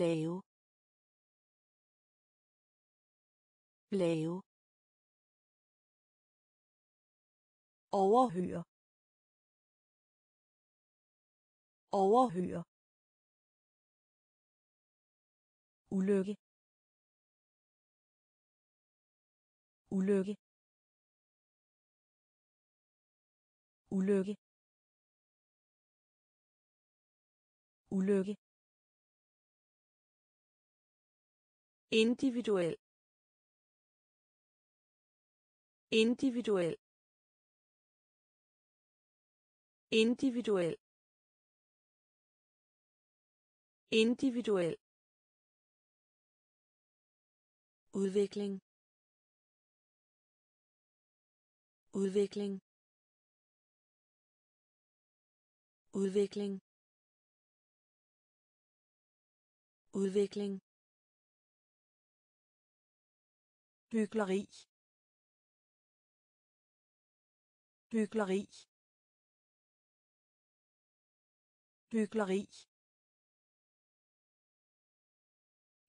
Lave. Lave. Overhøre. Overhøre. Ulykke. Ulykke. Ulykke. Ulykke. Individuel. Individuel. Individuel. Individuel. Udvikling. Udvikling. Udvikling. Udvikling. Dykleri dykleri dykleri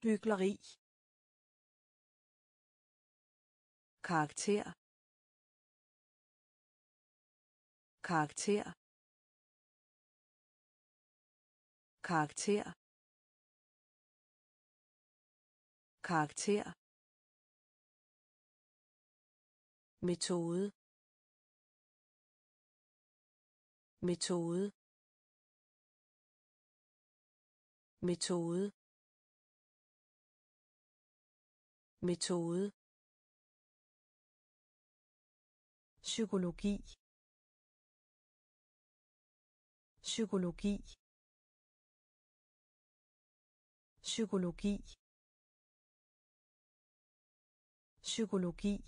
dykleri karakter. Karakter. Karakter. Karakter. Metode. Metode. Metode. Metode. Psykologi. Psykologi. Psykologi. Psykologi.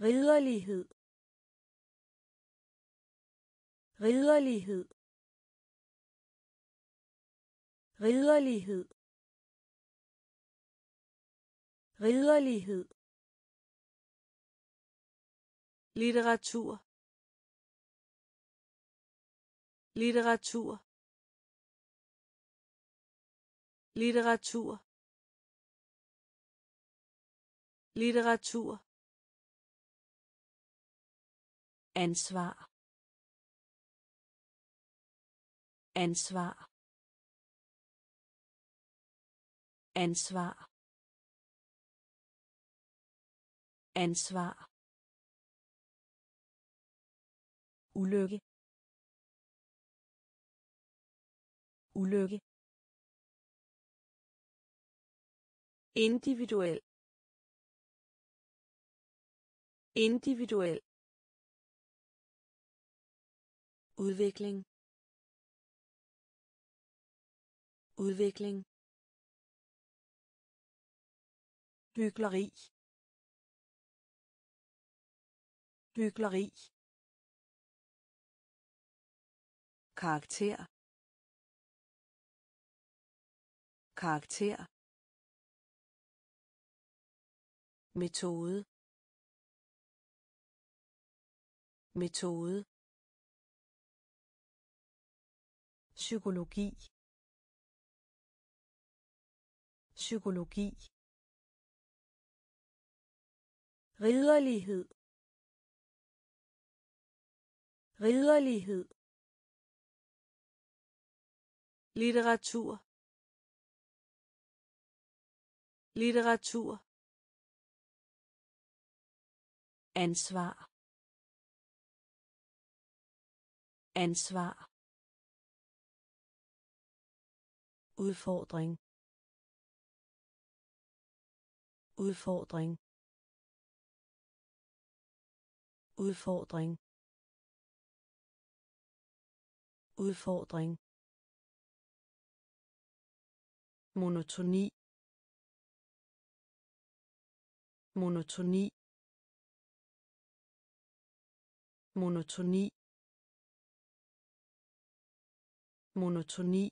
Ridderlighed. Ridderlighed. Ridderlighed. Ridderlighed litteratur. Litteratur. Litteratur. Litteratur. Ansvar. Ansvar. Ansvar. Ansvar. Ulykke. Ulykke. Individuel. Individuel. Udvikling. Udvikling. Hykleri hykleri karakter. Karakter. Metode. Metode. Psykologi. Psykologi. Ridderlighed. Ridderlighed litteratur. Litteratur. Ansvar. Ansvar. Udfordring. Udfordring. Udfordring. Udfordring. Monotoni. Monotoni. Monotoni. Monotoni.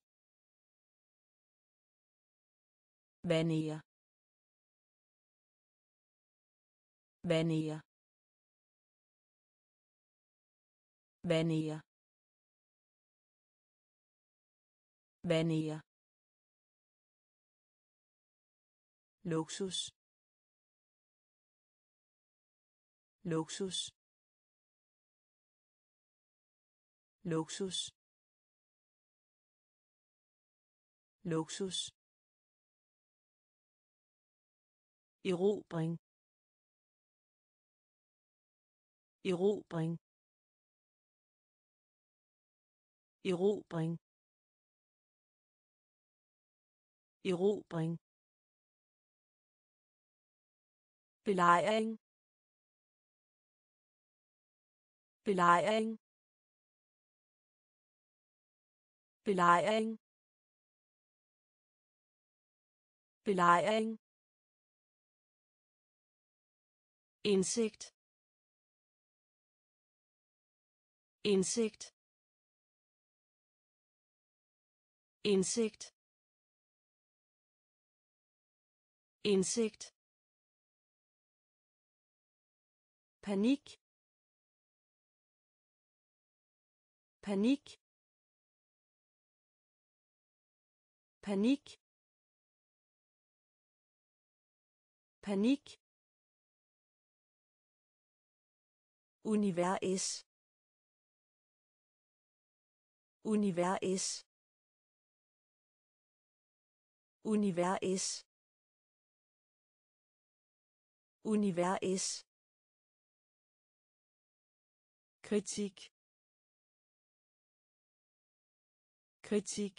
Vanere vanere vanere vanere luksus. Luksus. Luksus. Luksus. Erobring. Erobring. Erobring. Erobring. Belejring. Belejring. Belejring. Belejring. Indsigt. Indsigt. Indsigt. Indsigt. Panik. Panik. Panik. Panik. Univers. Univers. Univers. Univers kritik. Kritik.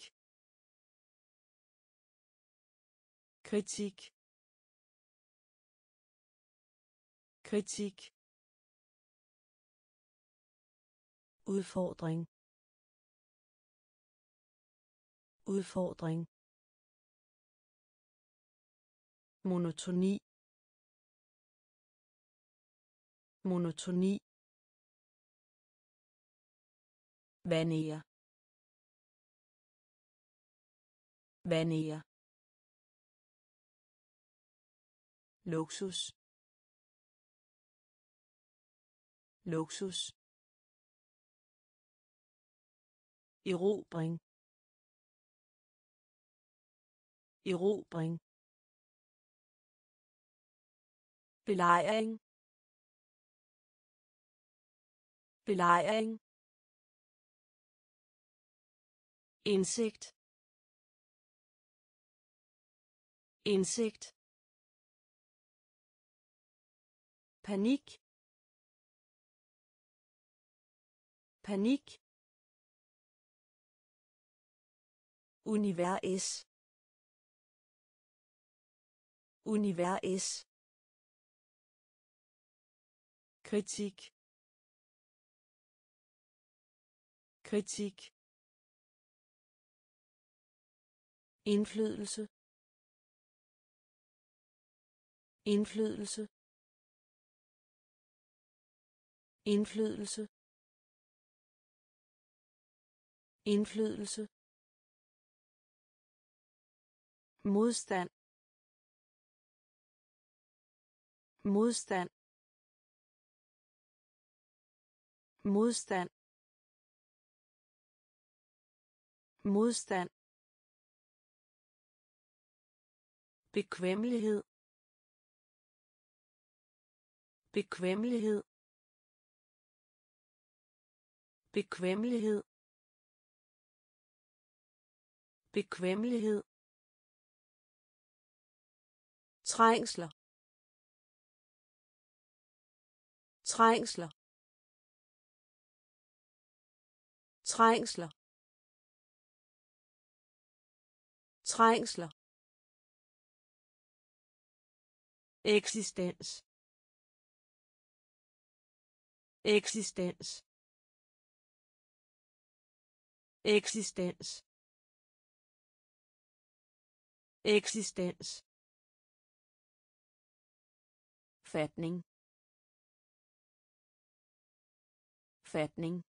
Kritik. Kritik. Udfordring. Udfordring. Monotoni. Monotoni. Vanere vanere luksus. Luksus. Erobring. Erobring. Belejring. Belejring. Indsigt. Indsigt. Panik. Panik. Univers univers kritik. Kritik. Indflydelse. Indflydelse. Indflydelse. Indflydelse. Modstand. Modstand. Modstand. Modstand. Bekvemmelighed. Bekvemmelighed. Bekvemmelighed. Bekvemmelighed. Trængsler. Trængsler. Trængsler. Trængsler. Eksistens. Eksistens. Eksistens. Eksistens. Fatning. Fatning.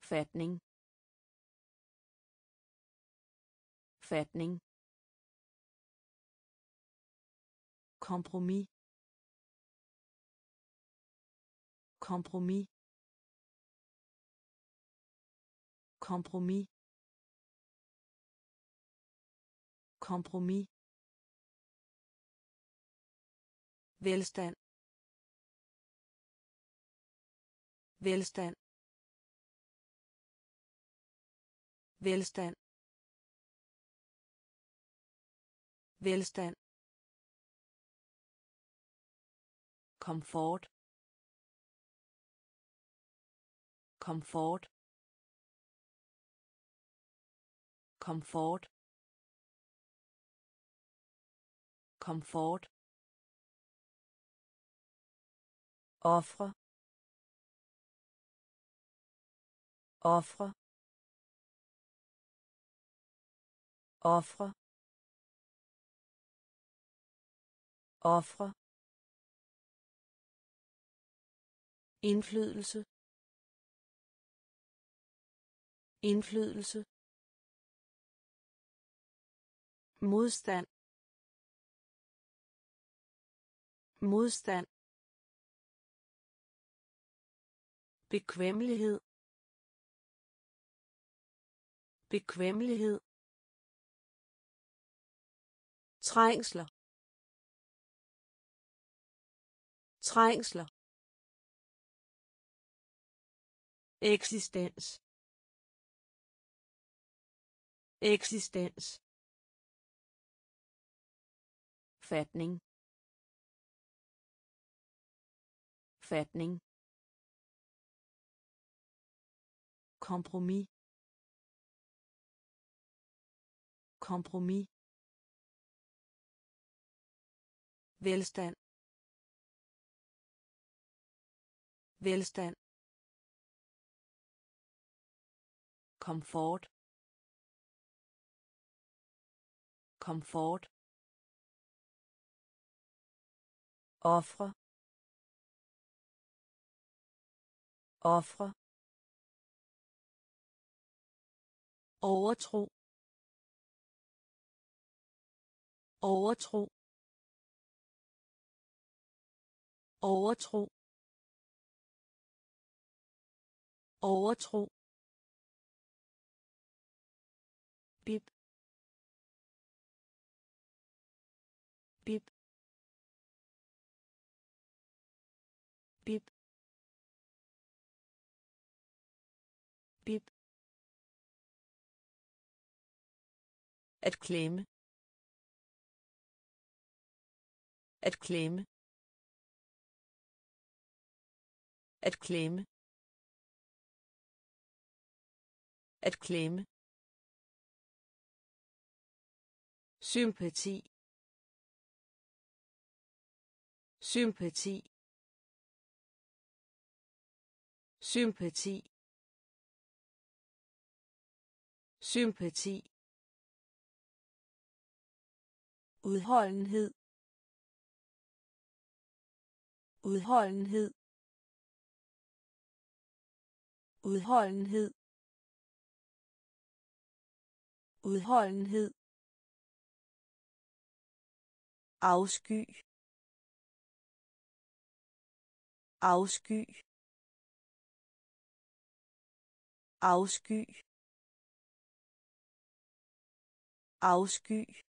Fatning. Fatning. Kompromis. Kompromis. Kompromis. Kompromis. Velstand. Velstand. Velstand. Velstand. Komfort. Komfort. Komfort. Komfort. Offre offre offre offre indflydelse. Indflydelse. Modstand. Modstand. Bekvemmelighed. Bekvemmelighed. Trængsler. Trængsler. Eksistens. Eksistens. Fatning. Fatning. Kompromis. Kompromis. Velstand. Velstand. Komfort. Komfort. Offre offre overtro. Overtro. Overtro. Overtro. At klemme. At klemme. At klemme. At klemme. Sympati. Sympati. Sympati. Sympati. Udholdenhed. Udholdenhed. Udholdenhed. Udholdenhed. Afsky. Afsky. Afsky. Afsky.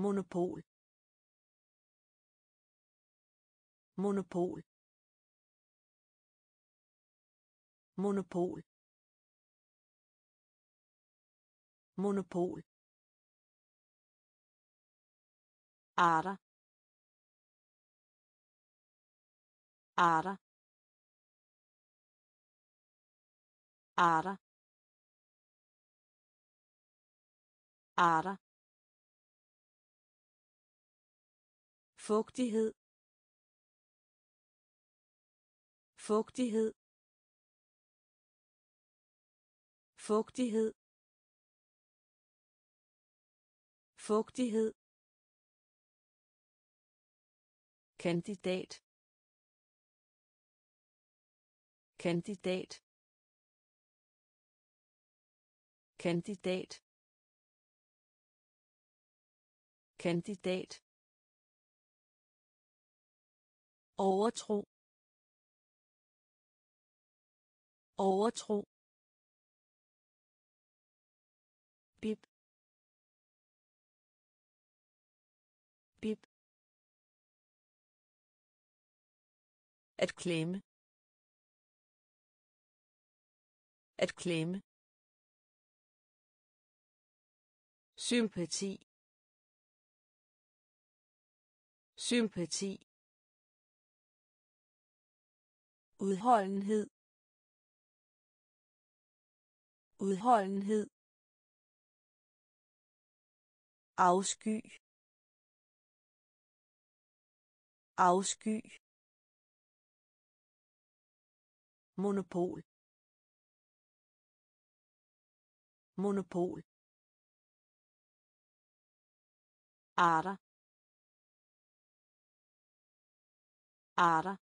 Monopol. Monopol. Monopol. Monopol. Arter. Arter. Arter. Arter. Fugtighed. Fugtighed. Fugtighed. Fugtighed. Kandidat. Kandidat. Kandidat. Kandidat. Overtro. Overtro. Bip. Bip. At klemme. At klemme. Sympati. Sympati. Udholdenhed. Udholdenhed. Afsky. Afsky. Monopol. Monopol. Arter. Arter.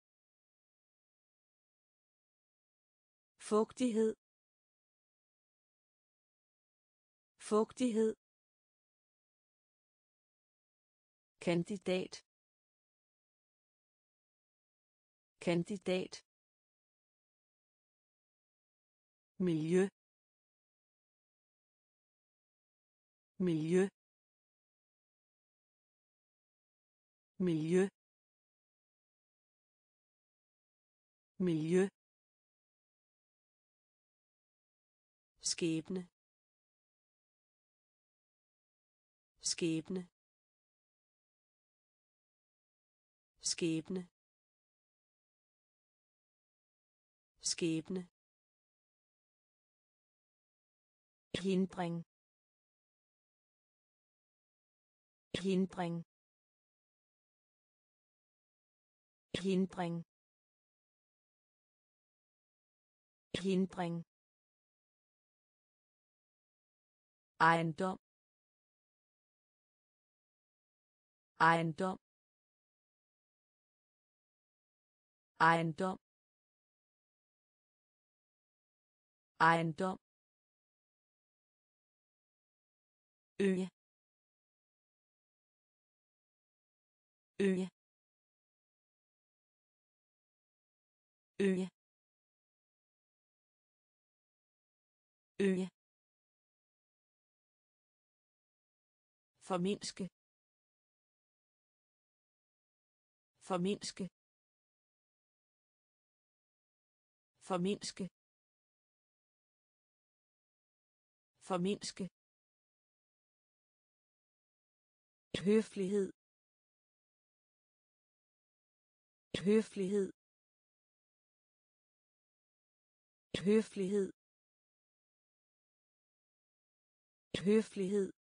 Fugtighed. Fugtighed. Kandidat. Kandidat. Miljø. Miljø. Miljø. Miljø. Skæbne. Skæbne. Skæbne. Skæbne. Hindring. Hindring. Hindring. Hindring ejendom ejendom ejendom ejendom øje øje øje øje Forminske. Forminske. Forminske. Forminske. høflighed høflighed høflighed høflighed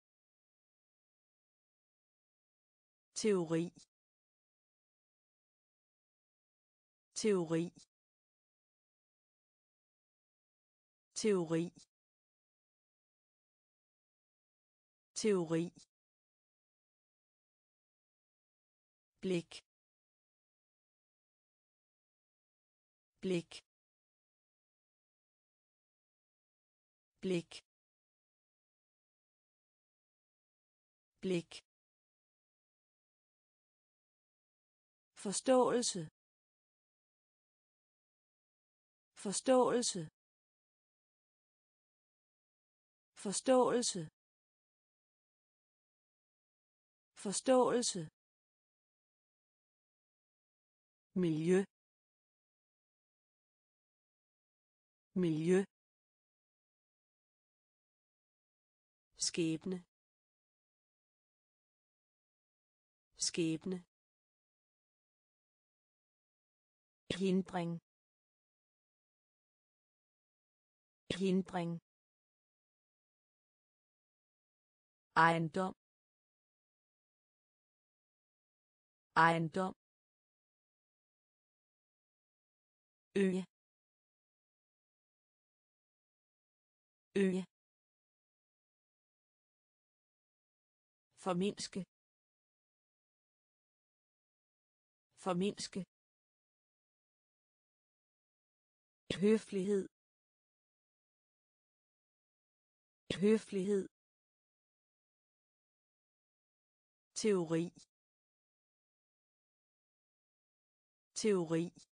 teori. Teori. Teori. Teori. Blik. Blik. Blik. Blik. Forståelse. Forståelse. Forståelse. Forståelse. Miljø. Miljø. Skæbne. Skæbne. Hindring. Hindring. Ejendom. Ejendom. Øje øje Formindske. Formindske. Høflighed. Høflighed. Teori. Teori.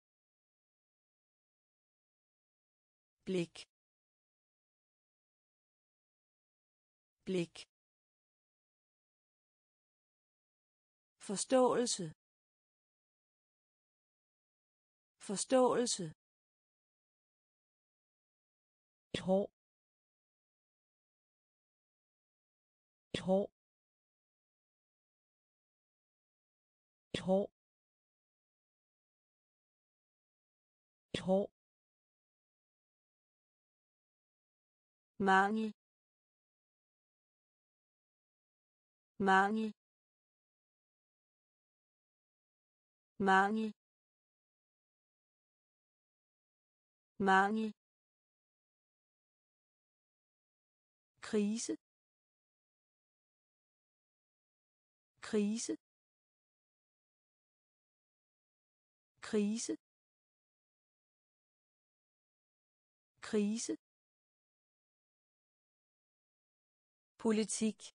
blik blik forståelse forståelse hår hår hår hår mangel mangel mangel mangel krise. Krise. Krise. Krise. Politik.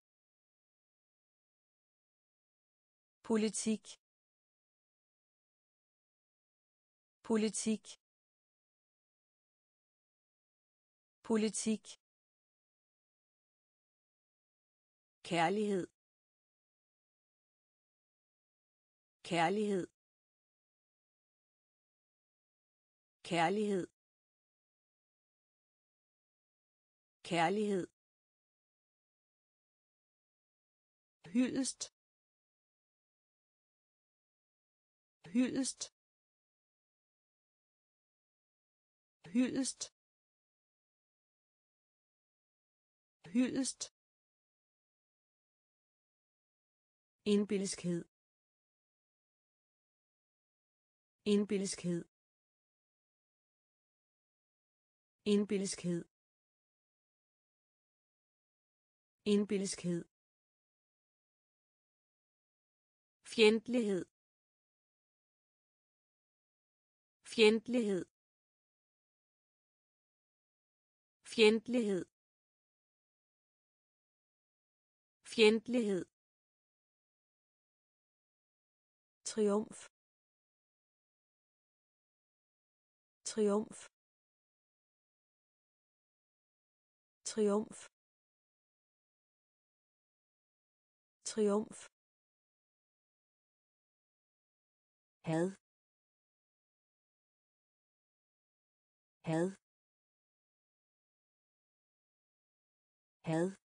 Politik. Politik. Politik. Kærlighed. Kærlighed. Kærlighed. Kærlighed. Hyldest. Hyldest. Hyldest. Hyldest. Indbilskhed indbilskhed indbilskhed indbilskhed fjendtlighed. Fjendtlighed. Fjendtlighed. Fjendtlighed. Triumf. Triumf. Triumf. Triumf. Had. Had. Had.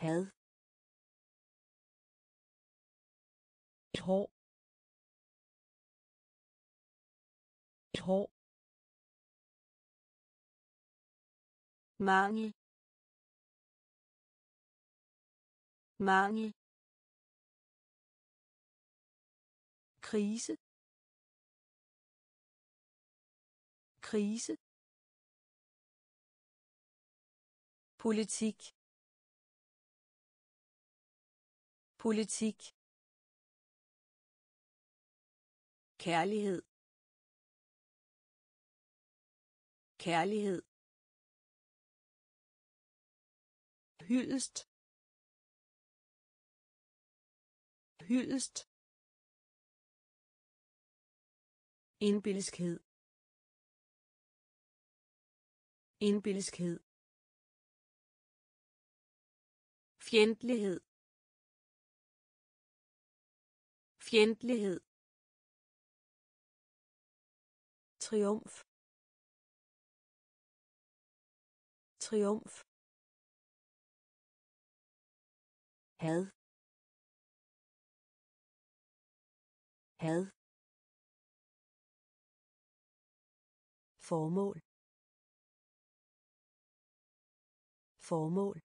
Had. Hår. Hår. Mangel. Mangel. Krise. Krise. Politik. Politik. Kærlighed. Kærlighed. Hyldest. Hyldest. Indbilskhed indbilskhed fjendtlighed. Fjendtlighed. Triumf. Triumf. Had. Had. Formål. Formål.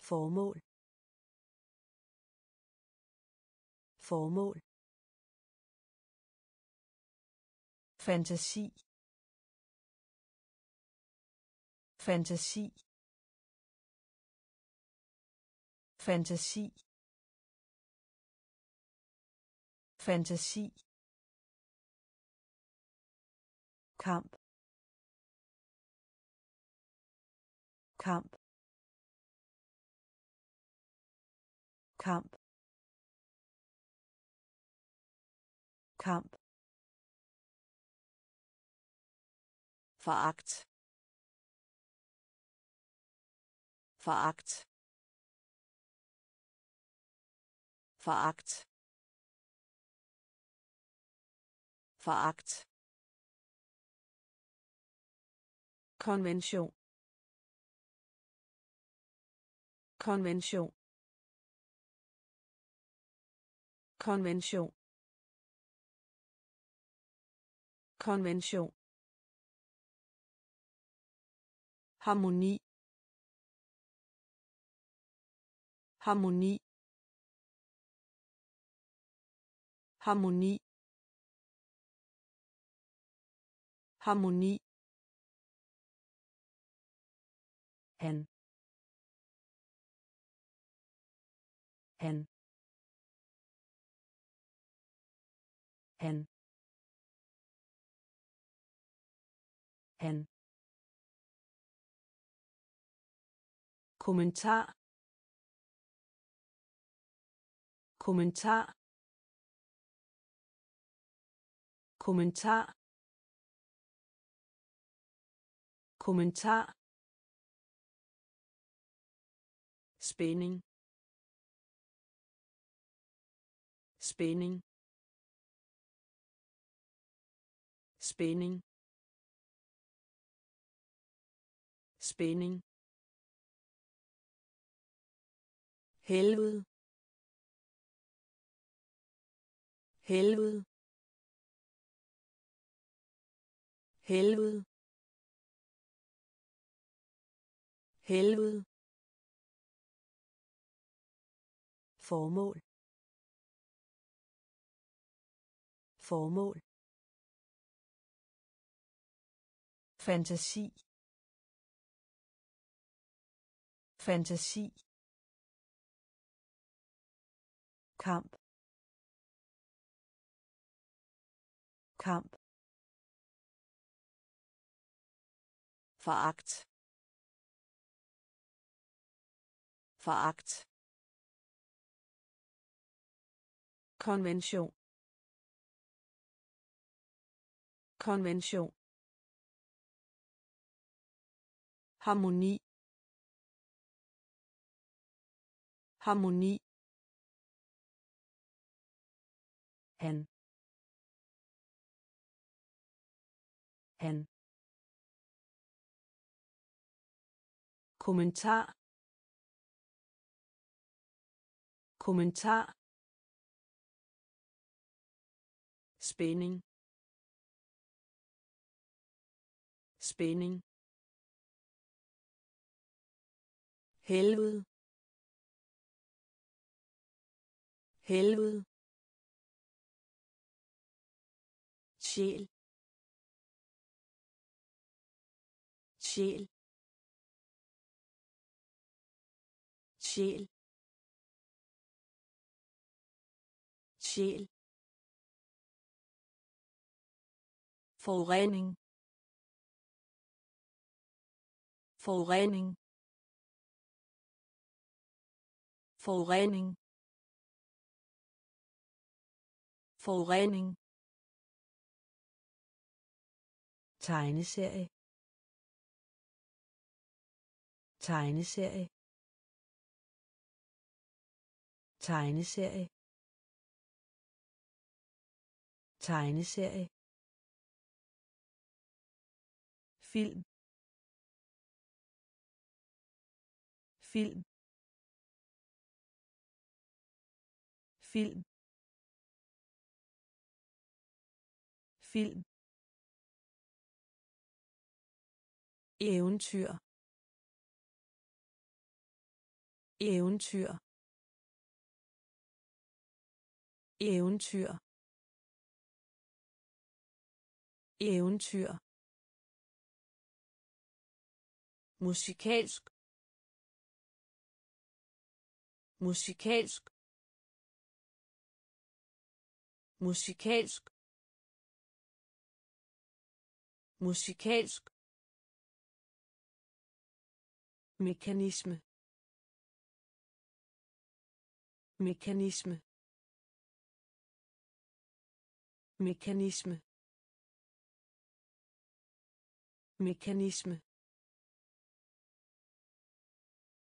Formål. Formål. Fantasi. Fantasi. Fantasi. Fantasi. Kamp. Kamp. Kamp. Kamp. Foragt. Foragt. Foragt. Foragt. Konvention. Konvention. Konvention. Konvention. Harmoni harmoni harmoni harmoni han han han han kommentar kommentar kommentar kommentar. Spænding. Spænding. Spænding. Spænding. Helvede. Helvede. Helvede. Helvede. Formål. Formål. Fantasi. Fantasi. Kamp. Kamp. Foragt. Foragt. Konvention. Konvention. Harmoni. Harmoni. Han. Han. Kommentar. Kommentar. Spænding. Spænding. Helvede. Helvede. Sjæl. Sjæl. Sjæl. Sjæl. Forurening. Forurening. Forurening. Forurening. Tegneserie. Tegneserie. Tegneserie. Tegneserie. Film. Film. Film. Film. Eventyr. Eventyr. Eventyr. Eventyr. Musikalsk. Musikalsk. Musikalsk. Musikalsk. Mekanisme. Mekanisme. Mekanisme. Mekanisme.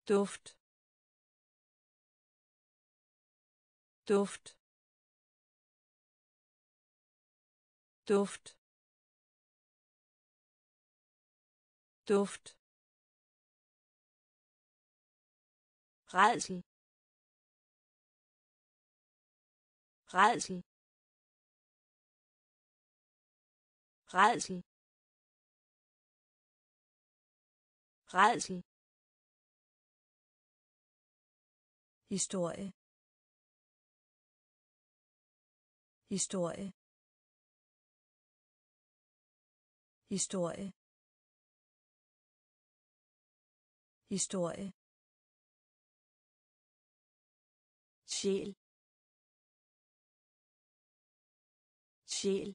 Duft. Duft. Duft. Duft rædsel rædsel rædsel rædsel historie. Historie. Historie. Historie. Sjæl. Sjæl.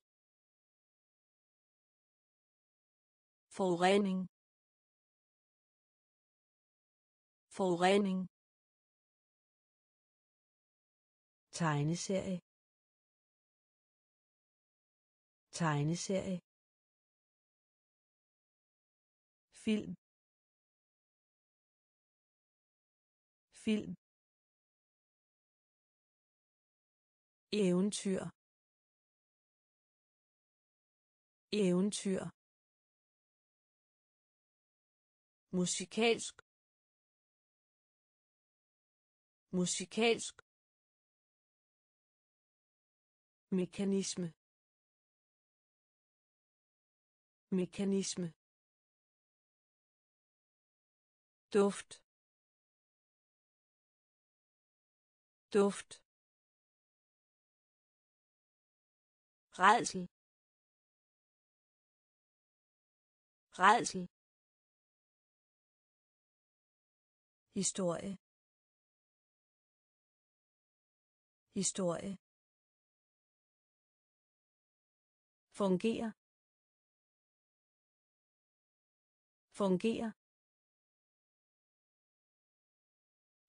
Forurening. Forurening. Tegneserie. Tegneserie. Film. Film. Eventyr. Eventyr. Musikalsk. Musikalsk. Mekanisme. Mekanisme. Duft. Duft. Rædsel rædsel historie. Historie. Fungerer. Fungerer.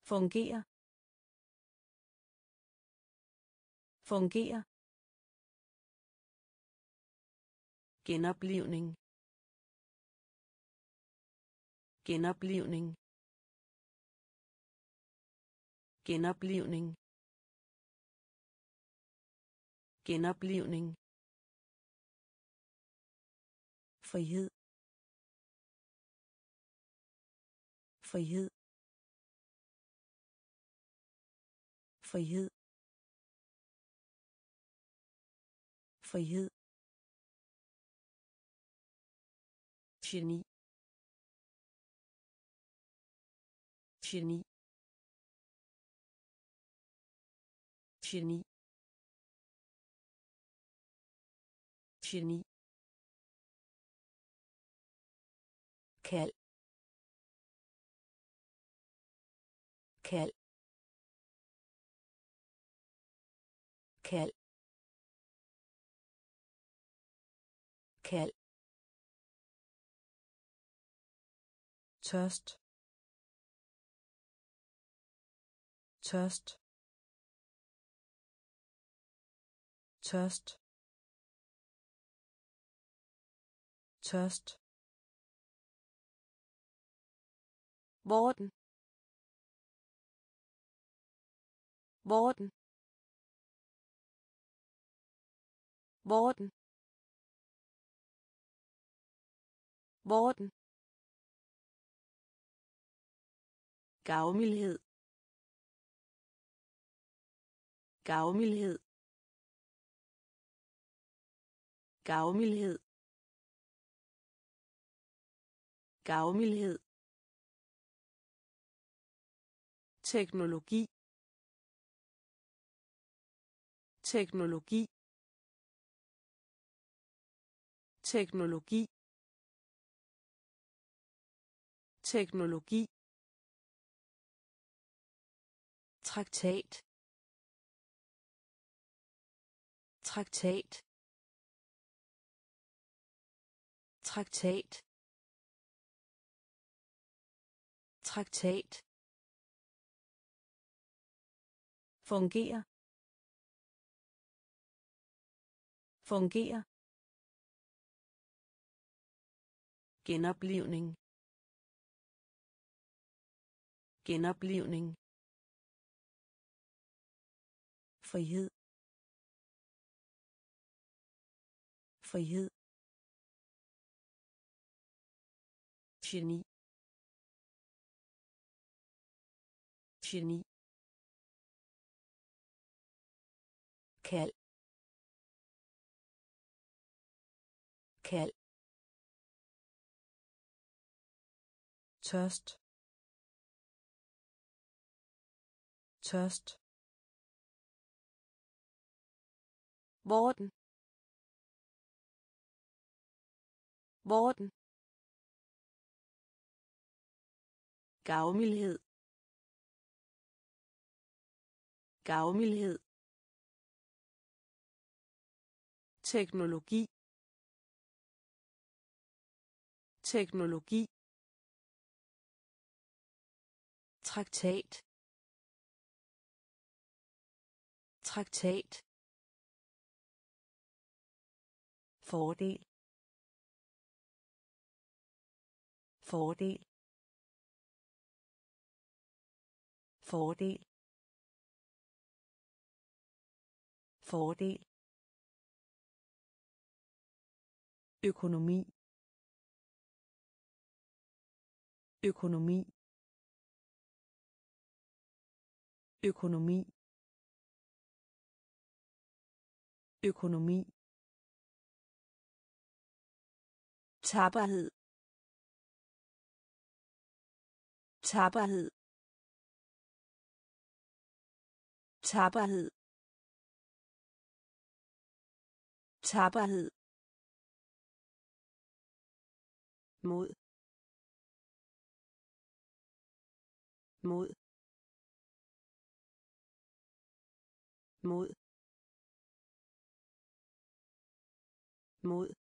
Fungerer. Fungerer. Genoplivning. Genoplivning. Genoplivning. Genoplivning. Frihed. Frihed. Frihed. Frihed. Geni geni geni geni kald kald kald kald tørst. Tørst. Tørst. Tørst. Worten Worten Worten Worten gavmildhed. Gavmildhed. Gavmildhed. Gavmildhed. Teknologi. Teknologi. Teknologi. Teknologi. Traktat. Traktat. Traktat. Traktat. Fungere fungere genoplivning. Genoplivning frihed. Frihed. Geni. Geni. Kald. Kald. Tørst. Tørst. Borden. Borden. Gavmildhed. Gavmildhed. Teknologi. Teknologi. traktat traktat fordel. Fordel. Fordel. Fordel. Økonomi. Økonomi. Økonomi. Økonomi. Tapperhed. Tapperhed. Tapperhed. Tapperhed. Mod. Mod. Mod. Mod.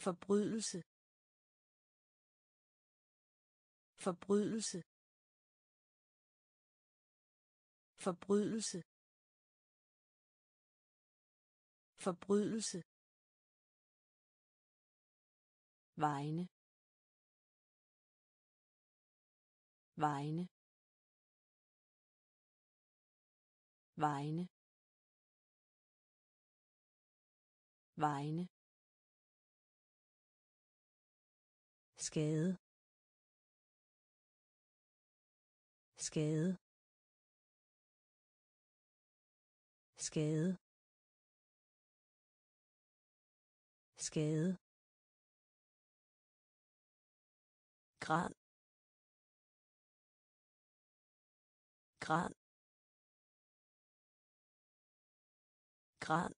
Forbrydelse. Forbrydelse. Forbrydelse. Forbrydelse. Vegne. Vegne. Vegne. Vegne skade. Skade. Skade. Skade. Grad. Grad. Grad.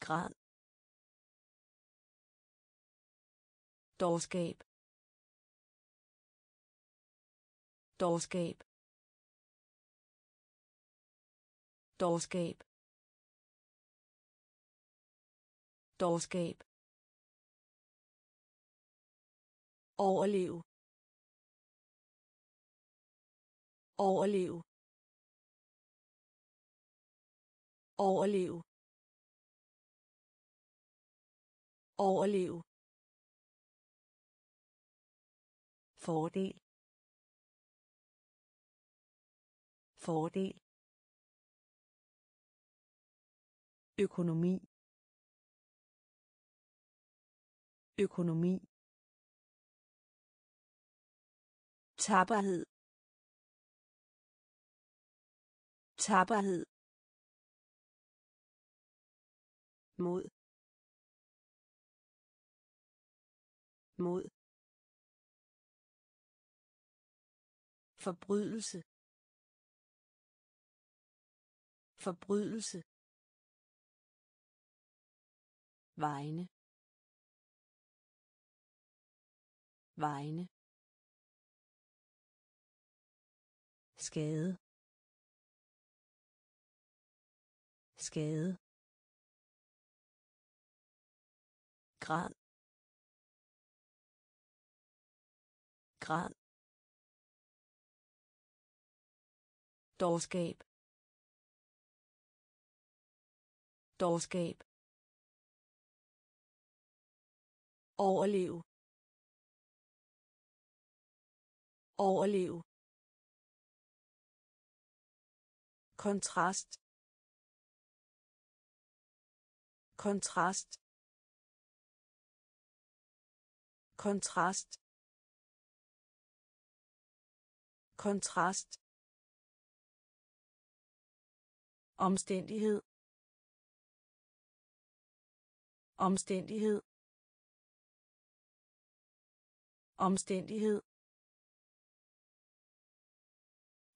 Grad. Dårskab dårskab dårskab dårskab overlev overlev overlev overlev fordel. Fordel. Økonomi. Økonomi. Tapperhed. Tapperhed. Mod. Mod. Forbrydelse. Forbrydelse. Vegne. Vegne. Skade. Skade. Grad. Grad. Dårskab. Dårskab. Overlev overlev kontrast. Kontrast. Kontrast. Kontrast. Omstændighed. Omstændighed. Omstændighed.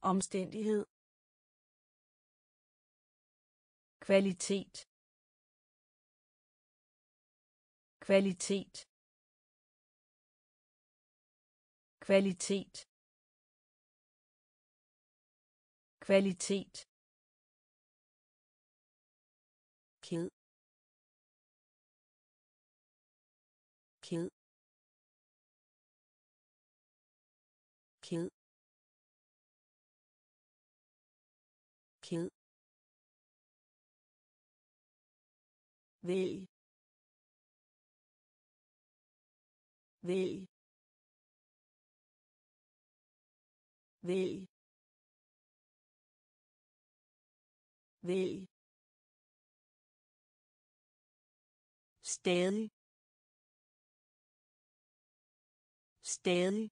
Omstændighed. Kvalitet. Kvalitet. Kvalitet. Kvalitet. Vælg. Vælg. Vælg. Vælg. Stadig. Stadig.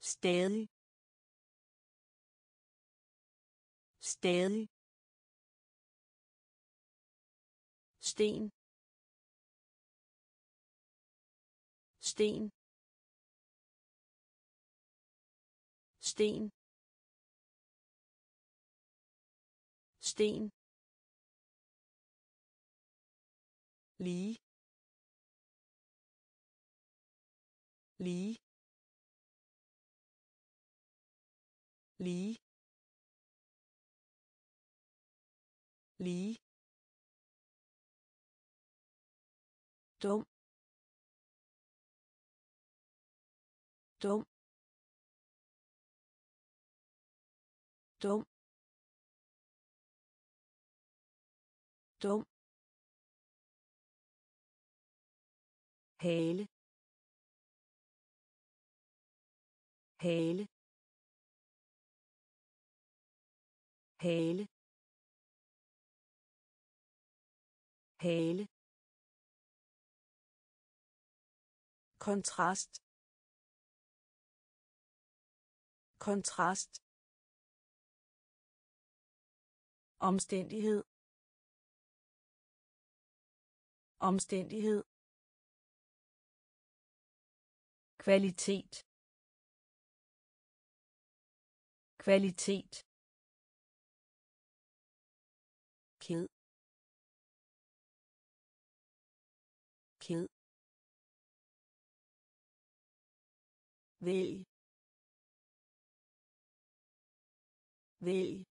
Stadig. Stadig sten. Sten. Sten. Sten. Lige. Lige. Lige. Lige. Dum. Dum. Dum. Dum. Hale. Hale. Hale. Hale. Kontrast. Kontrast. Omstændighed. Omstændighed. Kvalitet. Kvalitet. Vælg. Vælg.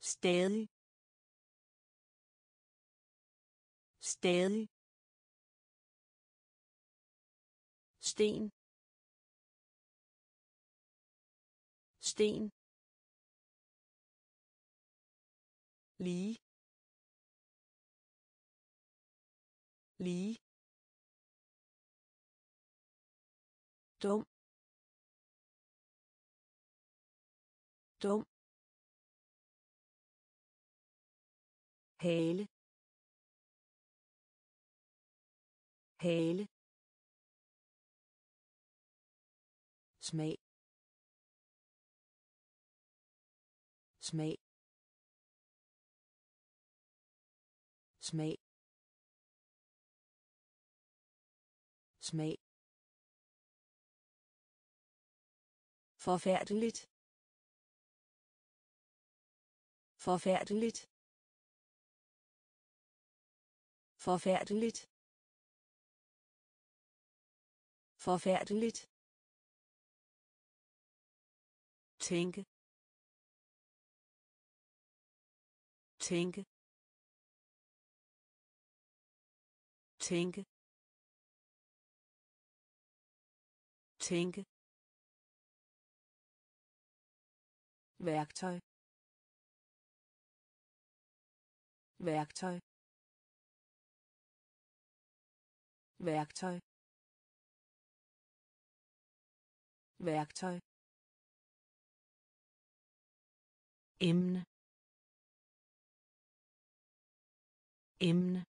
Stadig. Stadig. Sten. Sten. Lige. Lige. Dum. Dum. Hale. Hale. Smag. Smag. Smag. Smag. Forfærdeligt. Forfærdeligt. Forfærdeligt. Forfærdeligt. Tænke. Tænke. Tænke. Tænke. Værktøj. Værktøj. Værktøj. Værktøj. Emne. Emne.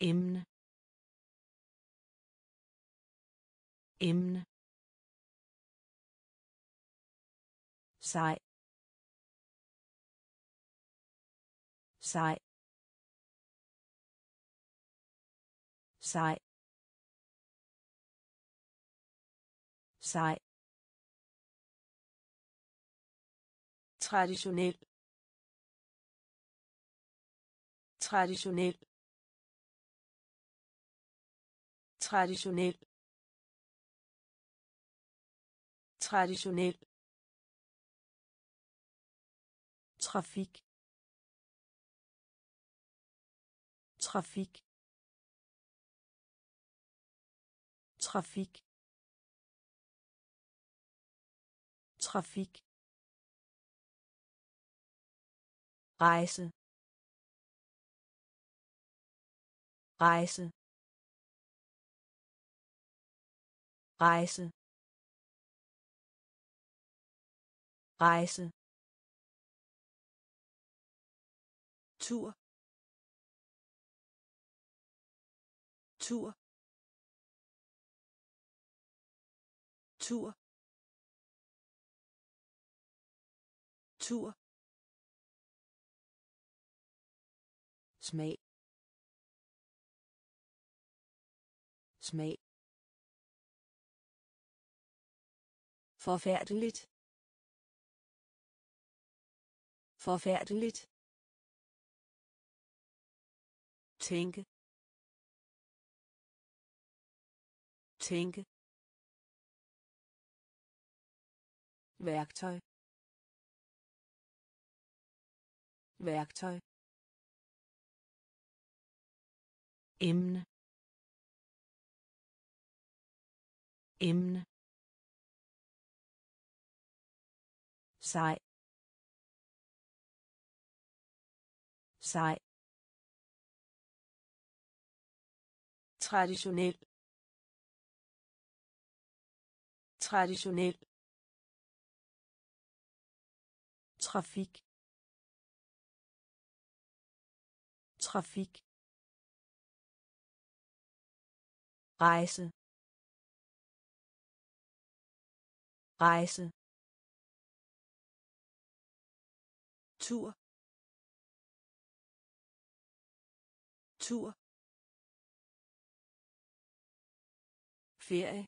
Emne. Emne. Sej. Sej. Sej. Sej. Traditionel. Traditionel. Traditionel. Traditionel. Trafik. Trafik. Trafik. Trafik. Rejse. Rejse. Rejse. Rejse. Tur. Tur. Tur. Tur. Smag. Smag. Forfærdeligt. Forfærdeligt. Tænke. Tænke. Værktøj. Værktøj. Emne. Emne. Sej. Sej. Traditionel. Traditionel. Trafik. Trafik. Rejse. Rejse. Tur. Tur. Ferie.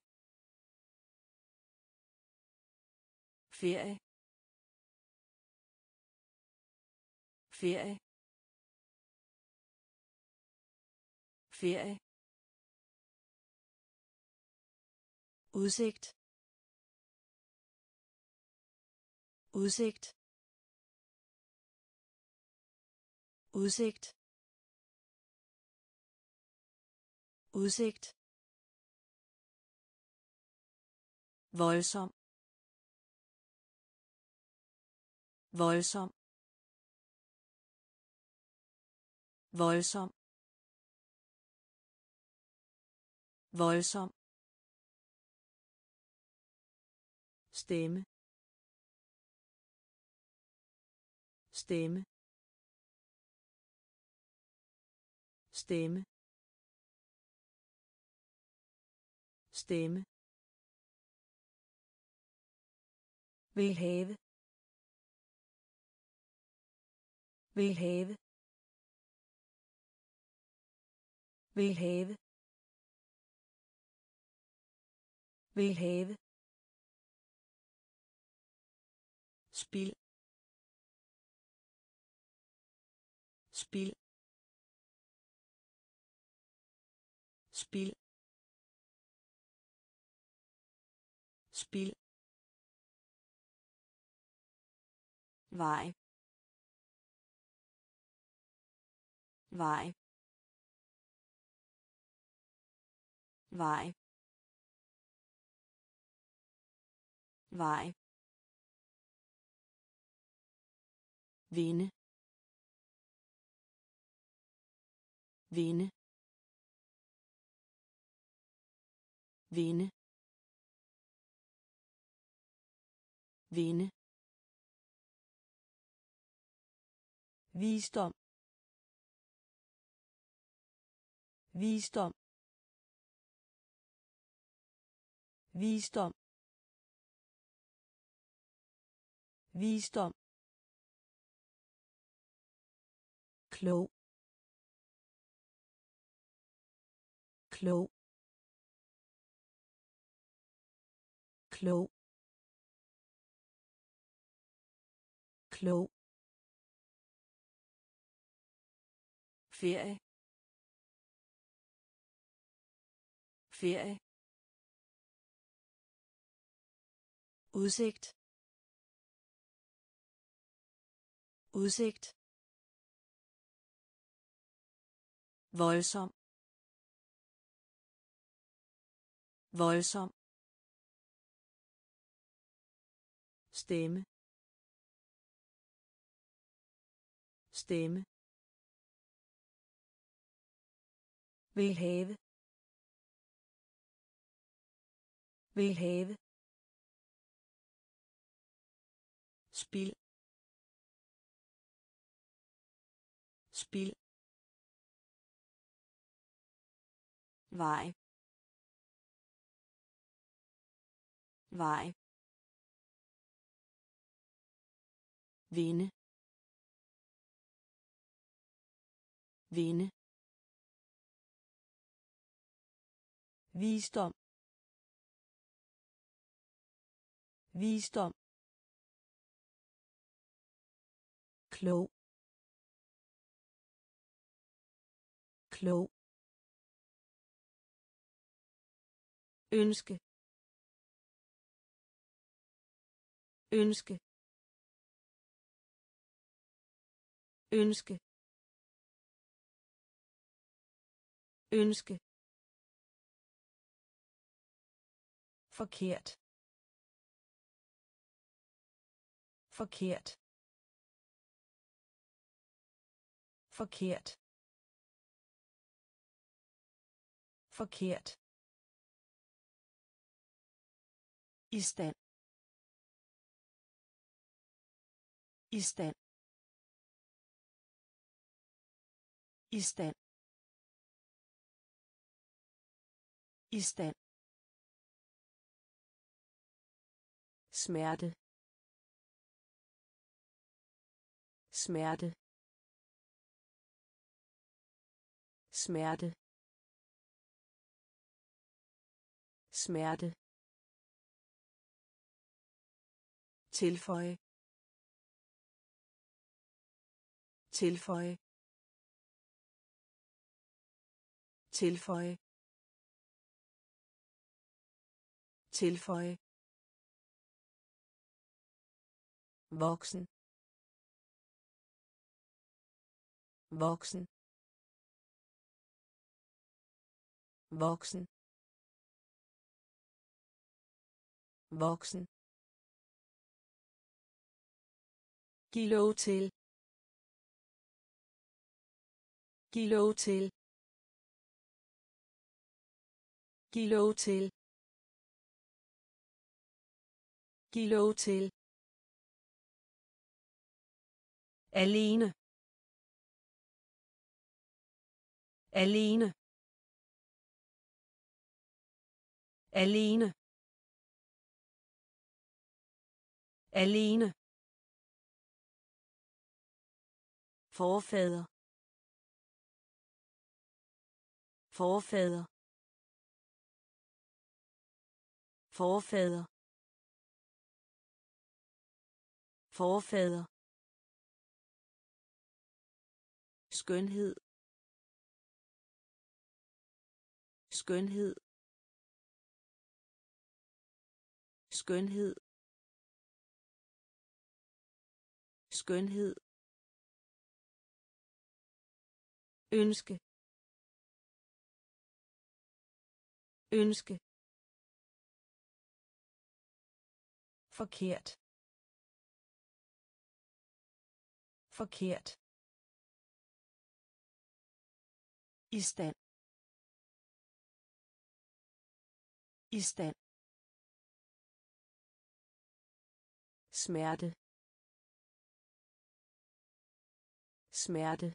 Ferie. Ferie. Ferie. Udsigt. Udsigt. Udsigt. Udsigt. Voldsom. Voldsom. Voldsom. Voldsom. Stemme. Stemme. Stemme. Stemme. Vil have. Vil have. Vil have. Vil have. Spil. Spil. Spil. Spil. Vej vej vej vej vinde vinde vinde vinde visdom. Visdom. Visdom. Visdom. Klog. Klog. Klog. Klog. Ferie. Ferie. Udsigt. Udsigt. Voldsom. Voldsom. Stemme. Stemme vil have. Vil have. Spil. Spil. Vej. Vej. Vinde. Vinde. Visdom. Visdom. Klog. Klog. Ønske. Ønske. Ønske. Ønske. Forkert forkert forkert forkert i stand i stand smerte. Smerte. Smerte. Smerte. Tilføje. Tilføje. Tilføje. Tilføje. Voksen voksen voksen voksen Giv lov til. Giv lov til. Giv lov til. Giv lov til. Alene. Alene. Alene. Alene. Forfader. Forfader. Forfader. Forfader. Skønhed. Skønhed. Skønhed. Skønhed. ønske ønske forkert forkert i stand. I stand. Smerte. Smerte.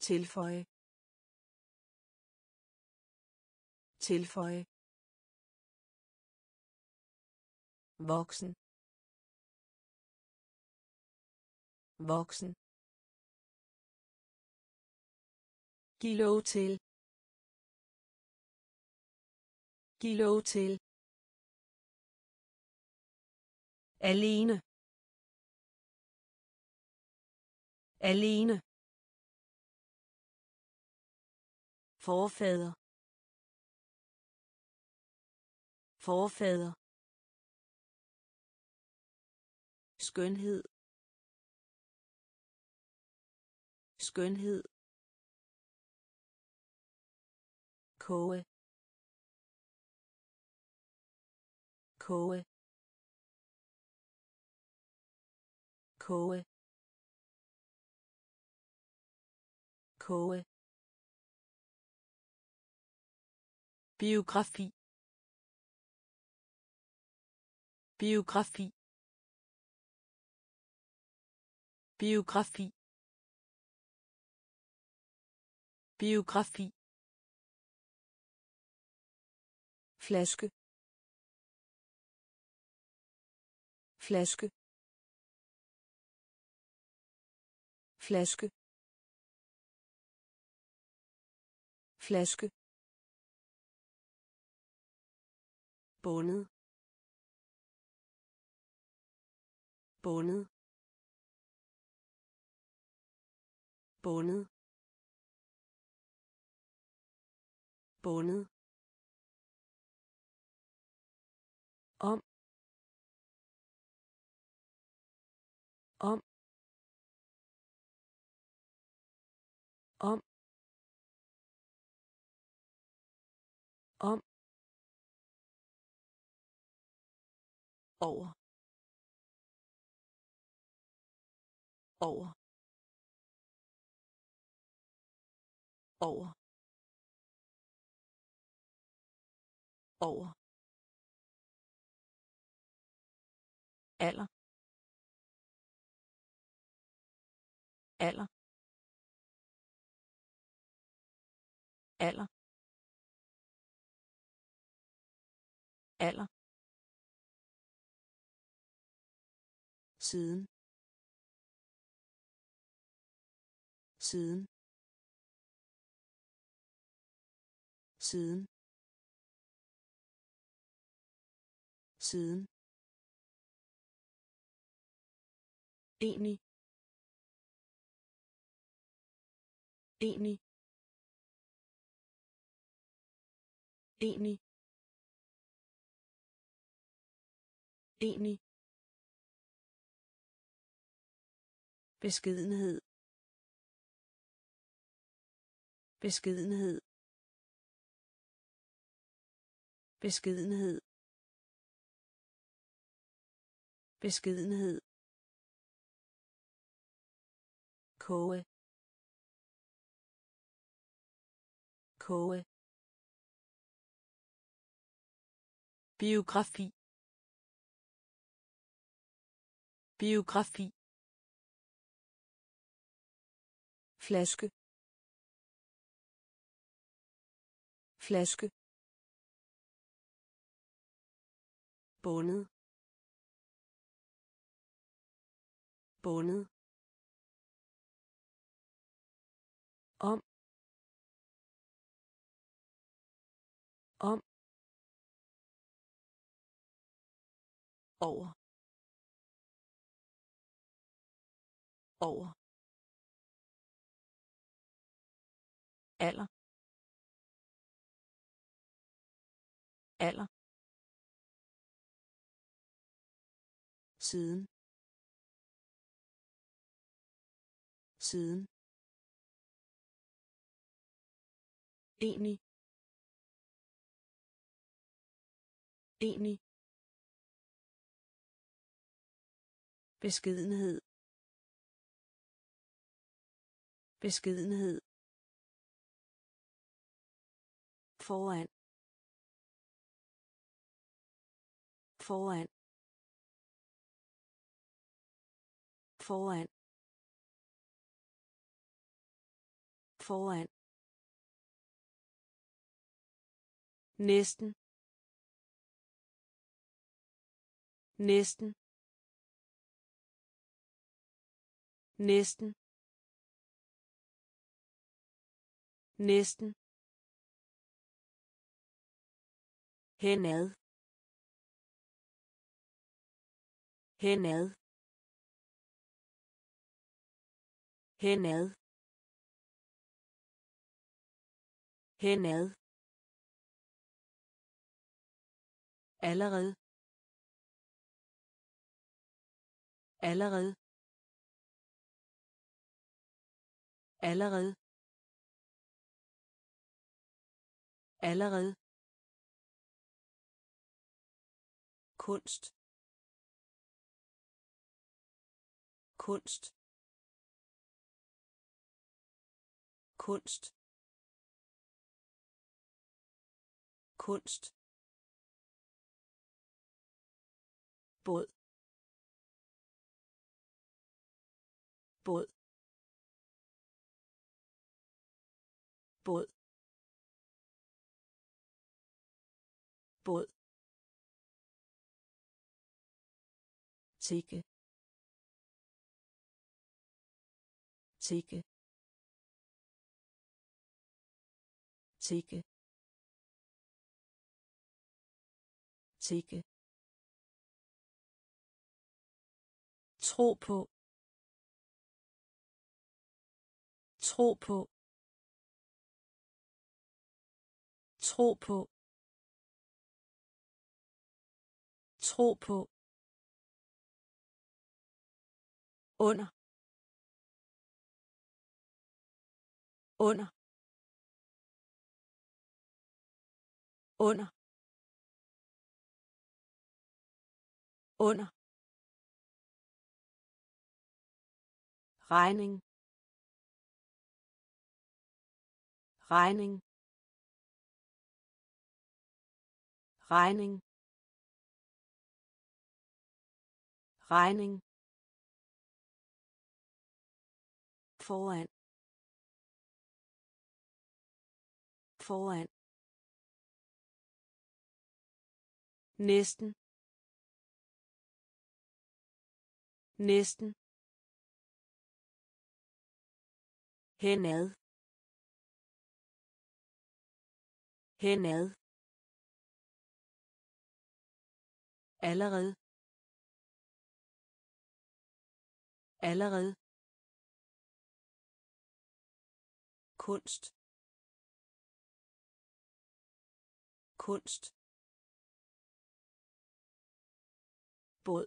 Tilføje. Tilføje. Voksen. Voksen. Giv lov til. Giv lov til. Alene. Alene. Forfader. Forfader. Skønhed. Skønhed. Koge koge koge koge biografi. Biografi. Biografi. Biografi flaske. Flaske. Flaske. Flaske. Bundet. Bundet. Bundet. Bundet. Over. Over. Over. Over. Alder. Alder. Alder. Alder. Siden. Siden. Siden. Siden. Enig enig enig enig beskedenhed. Beskedenhed. Beskedenhed. Beskedenhed. Koge. Koge. Biografi. Biografi. Flaske. Flaske. Bundet. Bundet. Om. Om. Over. Over. Alder. Alder. Siden. Siden. Enig enig beskedenhed. Beskedenhed. Foran. Foran. Foran. Foran. Næsten. Næsten. Næsten. Næsten. Henad. Henad. Henad. Henad. Allerede. Allerede. Allerede. Allerede. Kunst. Kunst. Kunst. Kunst. Båd. Båd. Båd. Båd. Tikke tikke tikke tikke tro på. Tro på. Tro på. Tro på under. Under. Under. Under. Regning. Regning. Regning. Regning. Foran. Foran. Næsten. Næsten. Henad. Henad. Allerede. Allerede. Kunst. Kunst. Båd.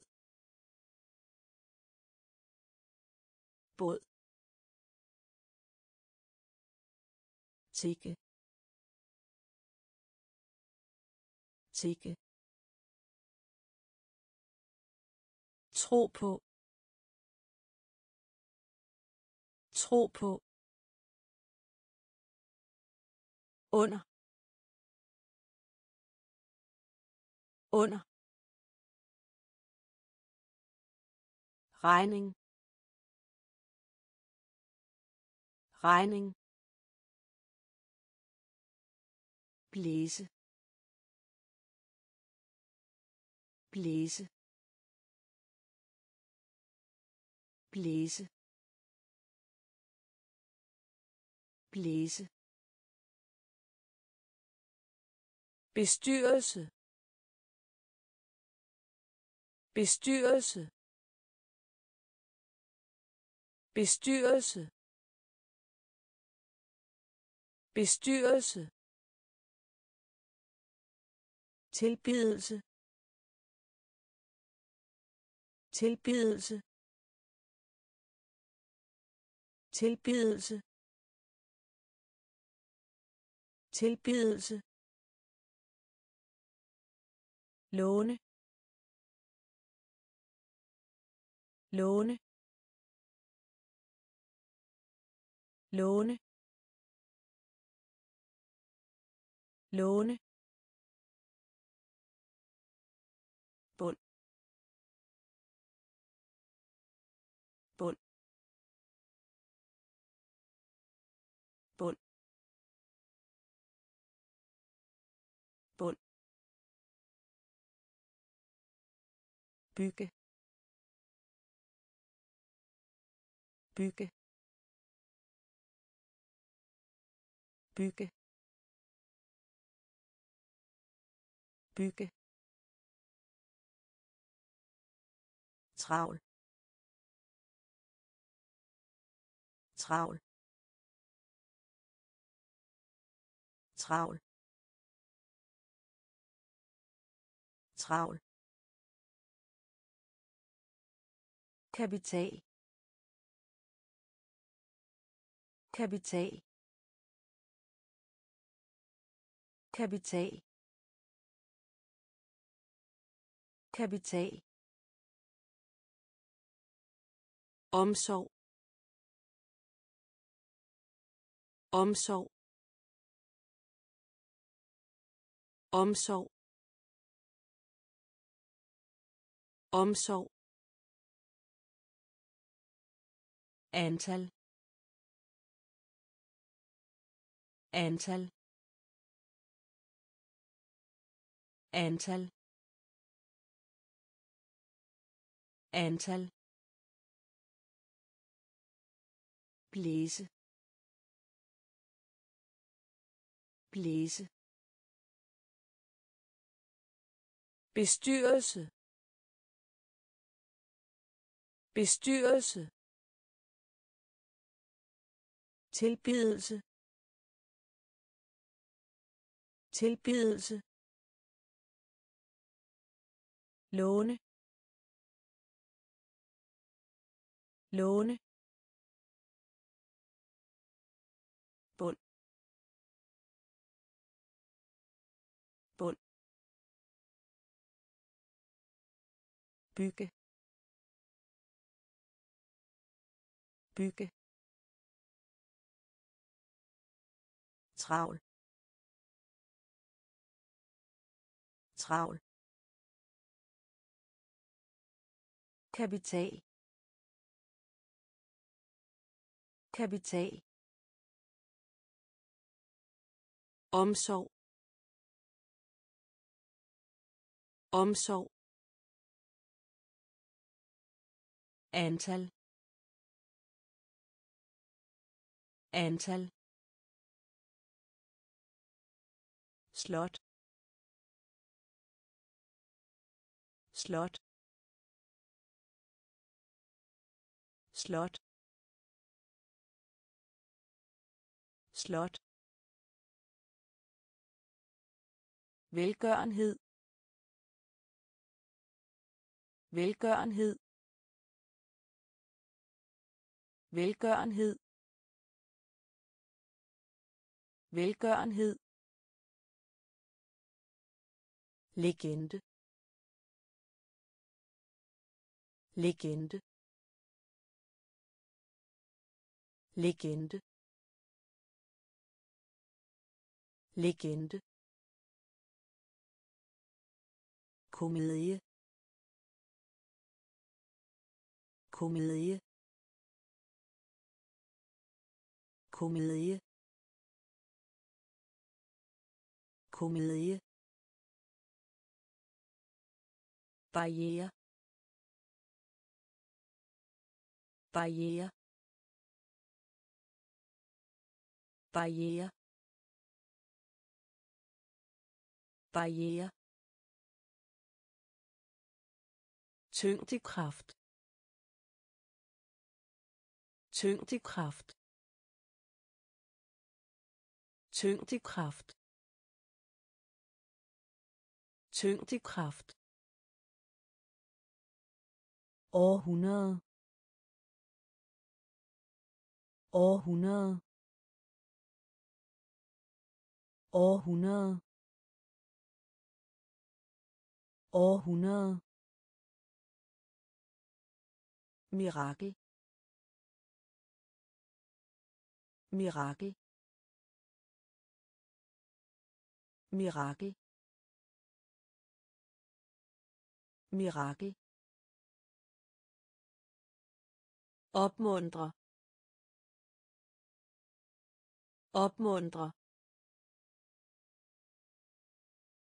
Båd. Tikke tikke tro på. Tro på. Under. Under. Regning. Regning. Blæse. Blæse. Blæse. Blæse. Bestyrelse. Bestyrelse. Bestyrelse. Bestyrelse. Tilbedelse. Tilbedelse. Tilbedelse. Tilbedelse låne låne låne låne. Bygge. Bygge. Bygge. Bygge. Travl. Travl. Travl. Travl. Kapital. Kapital. Kapital. Kapital. Omsorg. Omsorg. Omsorg. Omsorg. Antal. Antal. Antal. Antal. Blæse. Blæse. Bestyrelse. Bestyrelse tilbedelse. Tilbedelse. Låne. Låne. Bund. Bund. Bygge. Bygge. Travl travl kapital. Kapital. Omsorg. Omsorg. Antal. Antal. Slot. Slot. Slot. Slot. Velgørenhed. Velgørenhed. Velgørenhed. Velgørenhed. Legende. Legende. Legende. Legende. Komedie. Komedie. Komedie. Komedie. Barriere. Barriere. Barriere. Barriere. Tyngdekraft. Tyngdekraft. Tyngdekraft. Tyngdekraft århundrede. Århundrede. Århundrede. Århundrede. Mirakel. Mirakel. Mirakel. Mirakel. Opmuntre. Opmuntre.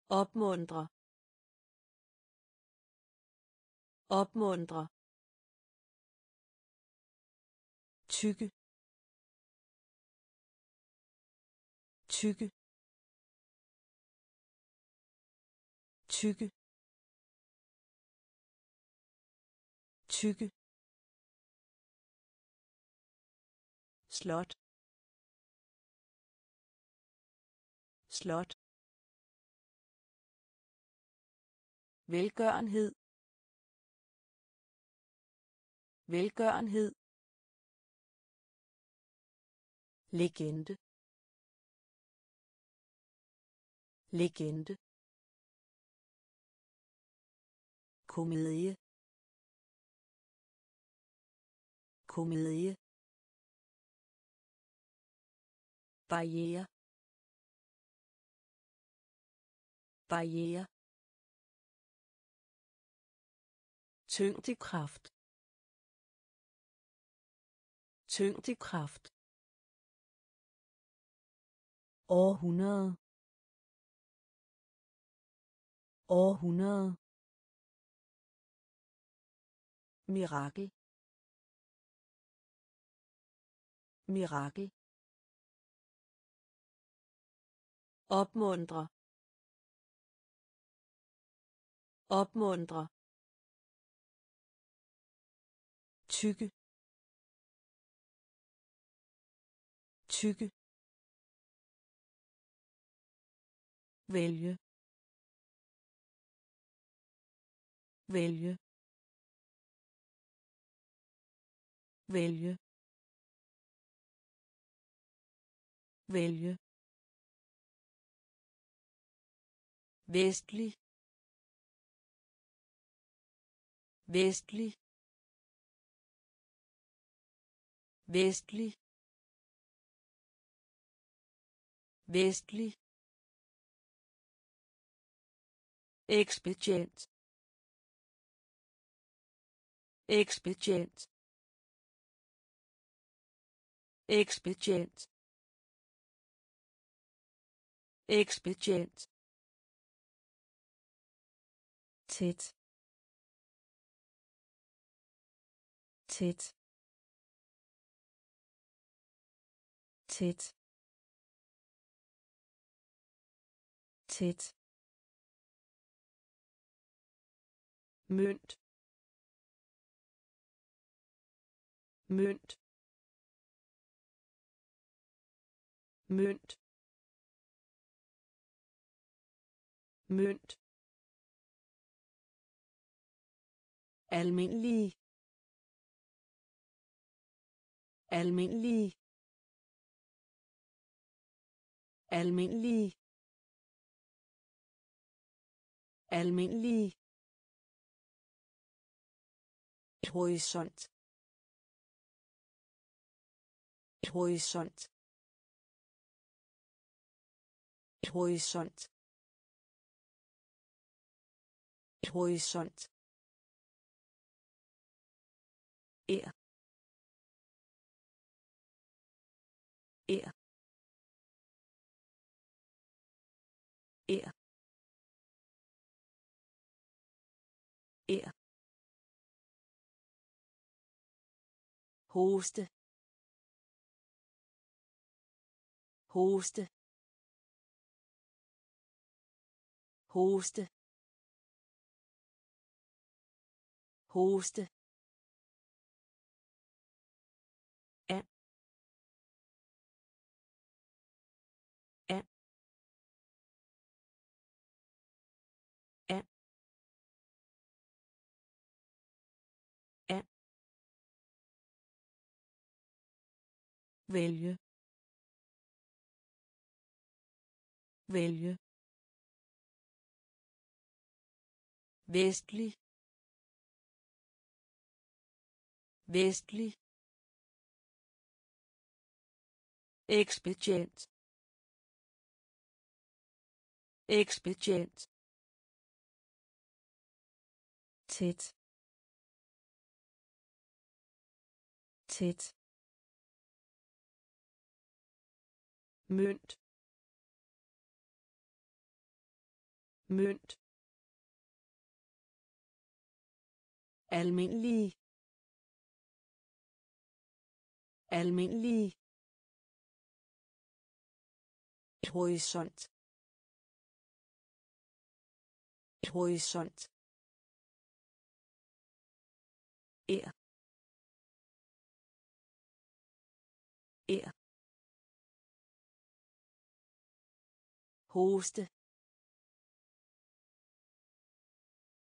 Opmuntre. Opmuntre. Tykke. Tykke. Tykke. Tykke. Slot. Slot. Velgørenhed. Velgørenhed. Legende. Legende. Komedie. Komedie. Barriere. Barriere. Tyngdekraft. Tyngdekraft. Århundrede. Århundrede. Mirakel. Mirakel. Opmuntre. Opmuntre. Tykke. Tykke. Vælge. Vælge. Vælge. Vælge. Vestlig vestlig vestlig vestlig. Ekspedient ekspedient ekspedient. Ekspedient tæt. Tæt. Tæt. Tæt. Mønt. Mønt. Mønt. Mønt. Almindelige. Almindelige. Almindelige. Almindelige. Horisont. Horisont. Horisont. Horisont. Er er er er hoste. Hoste. Hoste. Hoste vælge. Vælge. Vestlig. Vestlig. Ekspedient. Ekspedient. Tæt. Tæt. Mønt. Mønt. Almindelig almindelig horisont. Horisont. Er. Hoste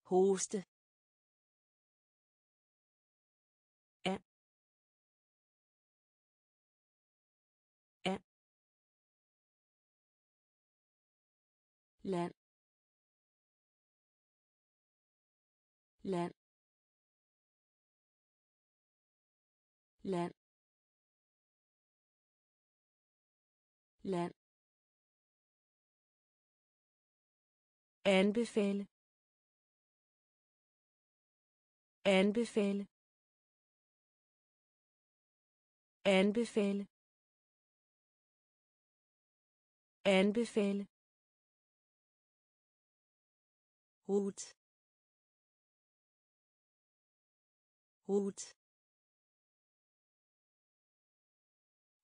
hoste land. Land. Land. Land. Anbefale. Anbefale. Anbefale. Anbefale. Hut. Hut.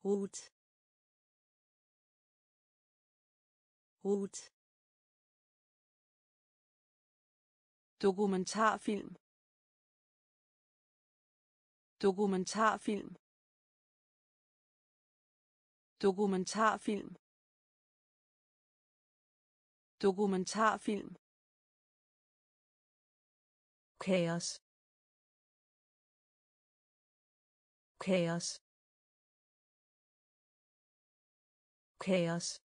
Hut. Hut. Dokumentarfilm. Dokumentarfilm. Dokumentarfilm. Dokumentarfilm. Kaos. Kaos. Kaos.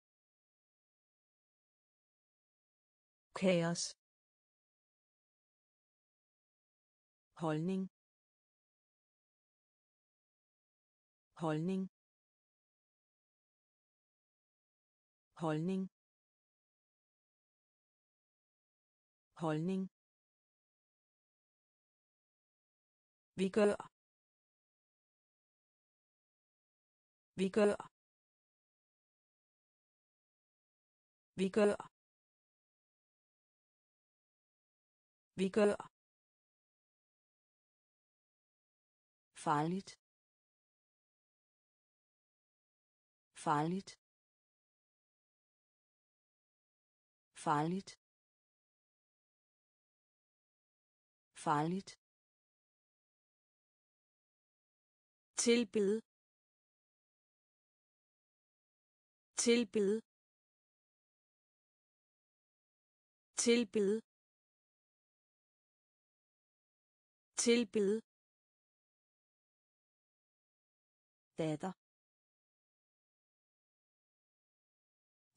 Kaos. Holdning holdning holdning holdning Vi gør. Vi gør. Vi gør. Vi gør. Farligt. Farligt. Farligt. Farligt. Tilbede. Tilbede. Tilbede. Tilbede. Datter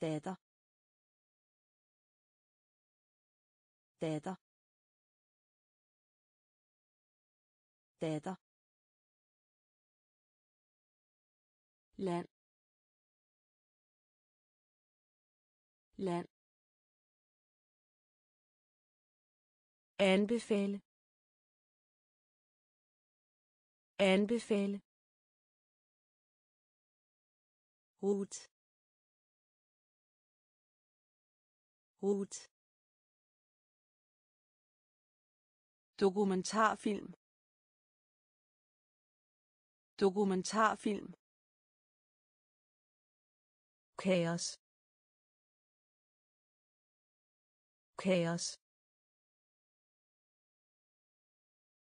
datter datter datter land. Land. Anbefale. Anbefale. Hut. Hut. Dokumentarfilm. Dokumentarfilm. Kaos. Kaos.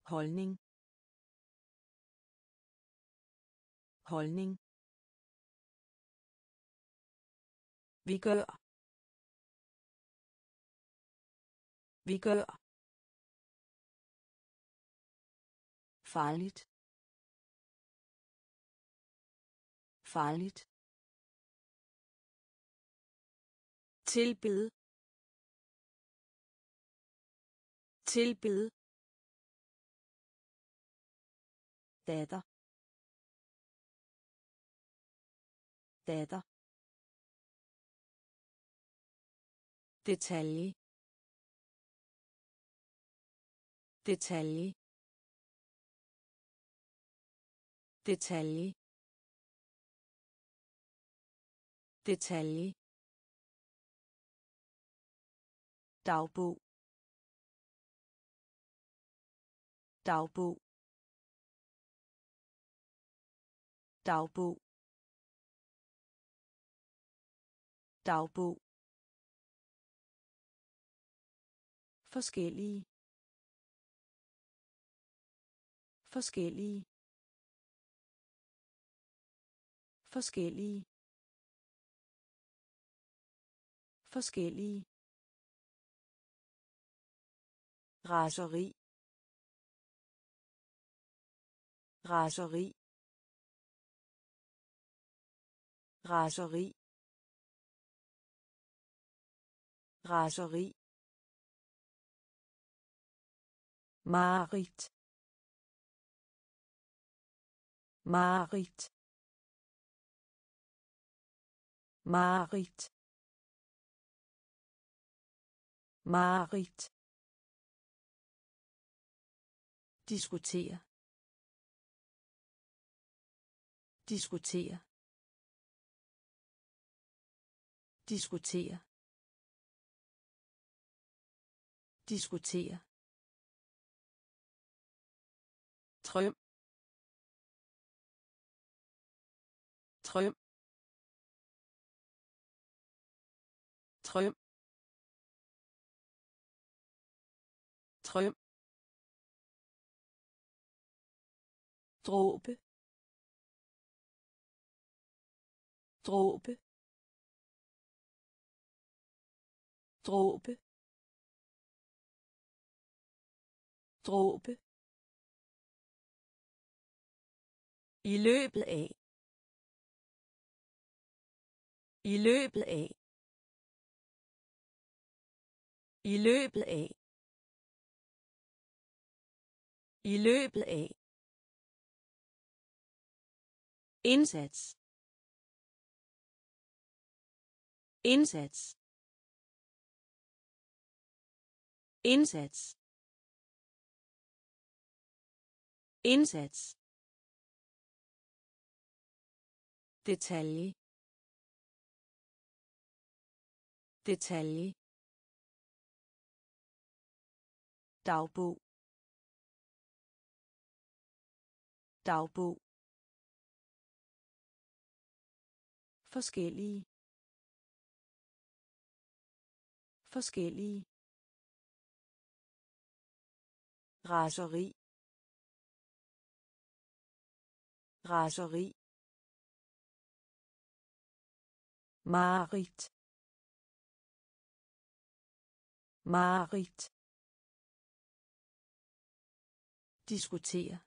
Holdning. Holdning vi gør. Vi gør. Farligt. Farligt. Tilbede. Tilbede. Datter. Datter. Detalje. Detalje. Detalje. Detalje. Dagbog. Dagbog. Dagbog. Dagbog. Forskellige. Forskellige. Forskellige. Forskellige. Raseri. Raseri. Raseri. Raseri. Marit. Marit. Marit. Marit. Diskutere. Diskutere. Diskutere. Diskutere. Trøm. Trøm. Trøm. Trøm. dråbe dråbe dråbe dråbe I løbet af. I løbet af. I løbet af. I løbet af. Indsats. Indsats. Indsats. Indsats. Detalje. Detalje. Dagbog. Dagbog. Forskellige. Forskellige. Raseri. Raseri. Marit. Marit. Diskutere.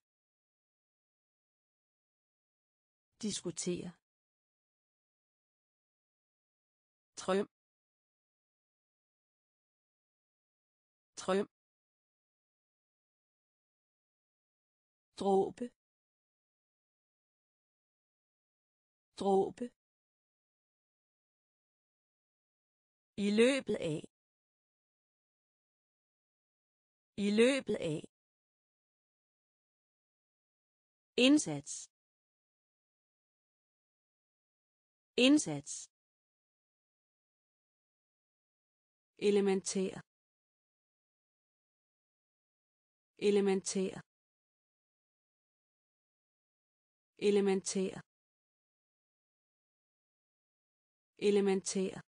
Diskutere. Trøm. Trøm. dråbe. Dråbe. I løbet af. I løbet af. Indsats. Indsats. Elementær. Elementær. Elementær. Elementær.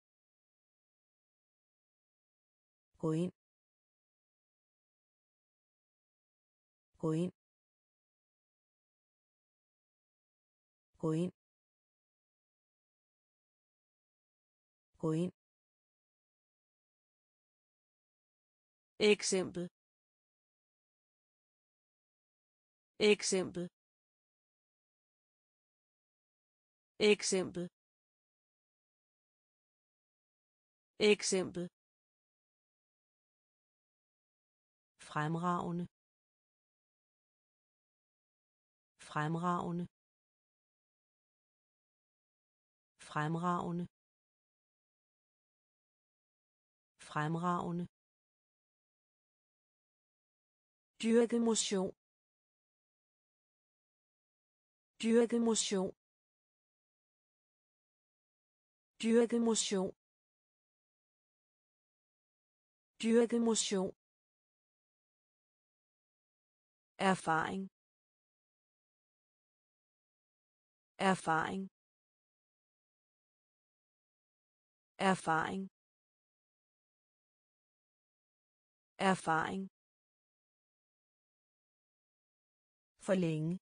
Gå ind. Gå ind. Gå ind. Gå ind. Eksempel. Eksempel. Eksempel. Eksempel. Fremragende. Fremragende. Fremragende. Fremragende. Dyrke motion. Dyrke motion. Dyrke motion. Dyrke motion erfaring. Erfaring. Erfaring. Erfaring. Forlænge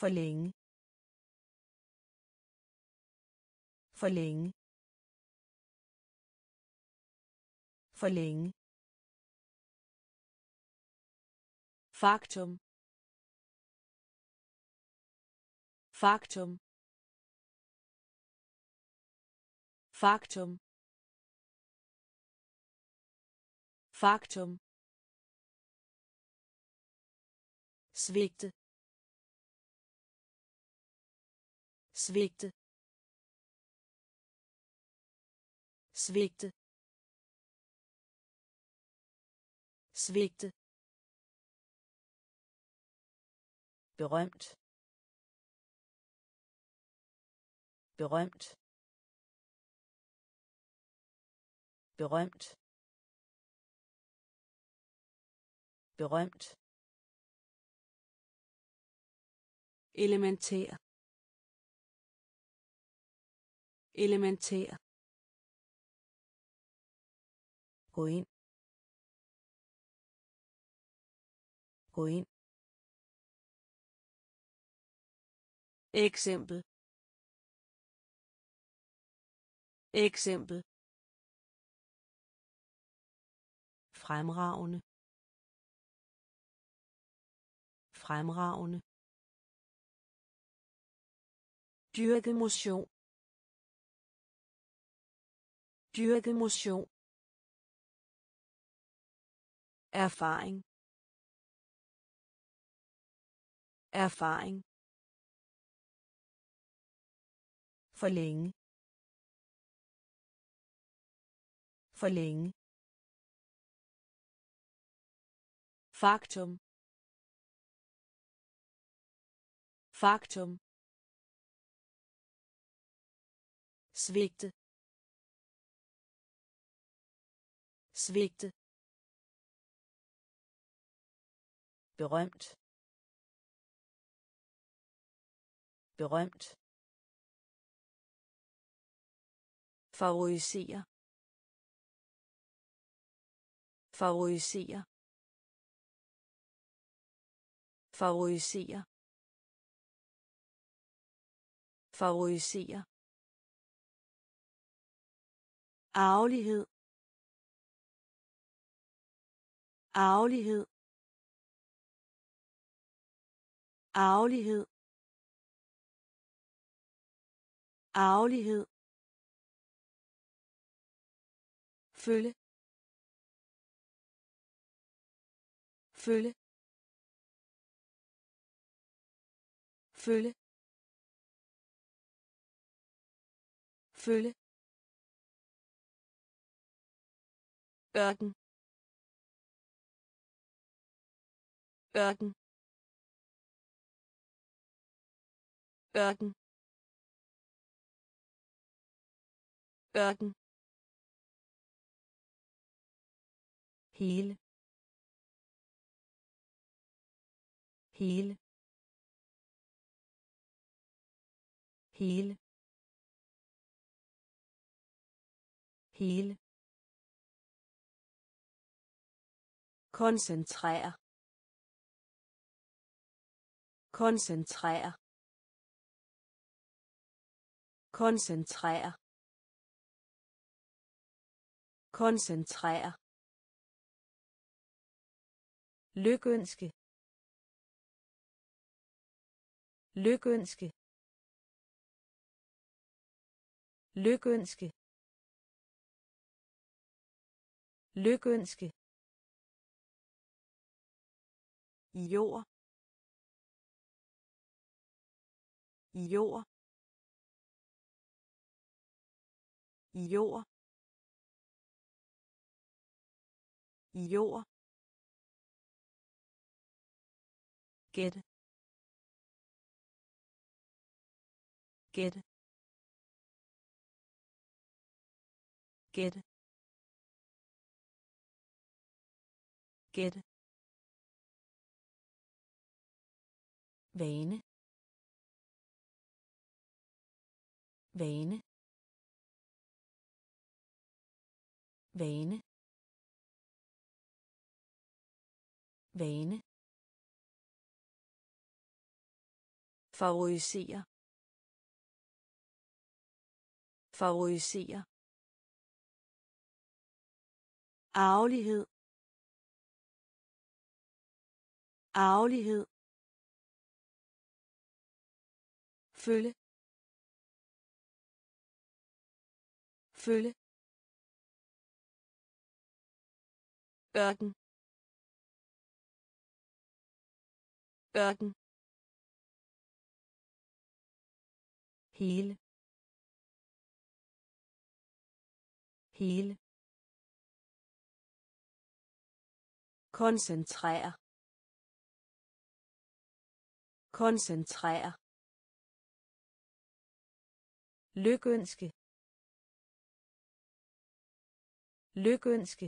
forlænge forlænge forlænge Faktum. Faktum. Faktum. Faktum. zwikte zwikte zwikte zwikte berømt. Berømt. Berømt. Berømt. Elementær. Elementær. Gå ind. Gå ind. Eksempel. Eksempel. Fremragende. Fremragende. Dyrke motion. Dyrke motion. Erfaring. Erfaring. Forlænge. Forlænge. Faktum. Faktum. Svigte. Svigte. Berømt. Berømt favorisere favorisere favorisere favorisere arvelighed. Arvelighed. Arvelighed. Arvelighed. Følge følge følge følge ørken ørken ørken ørken hele. Hele. Hele. Hele. Koncentrere. Koncentrere. Koncentrere. Koncentrere lykønske. Lykønske. Lykønske. Lykønske. Jord. Jord. Jord. Jord. Gætte gætte gætte gætte vane vane vane vane favorisere favorisere arvelighed. Arvelighed. Følge. Følge. Ørken. Ørken. Hele. Hele. Koncentrere. Koncentrere. Lykønske. Lykønske.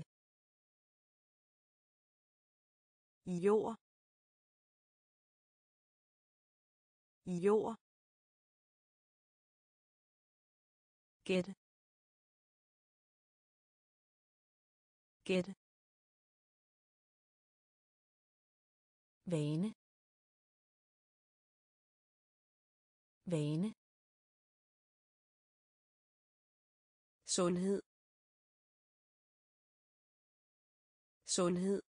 Jord. Jord gætte gætte vane. Vane. Sundhed. Sundhed.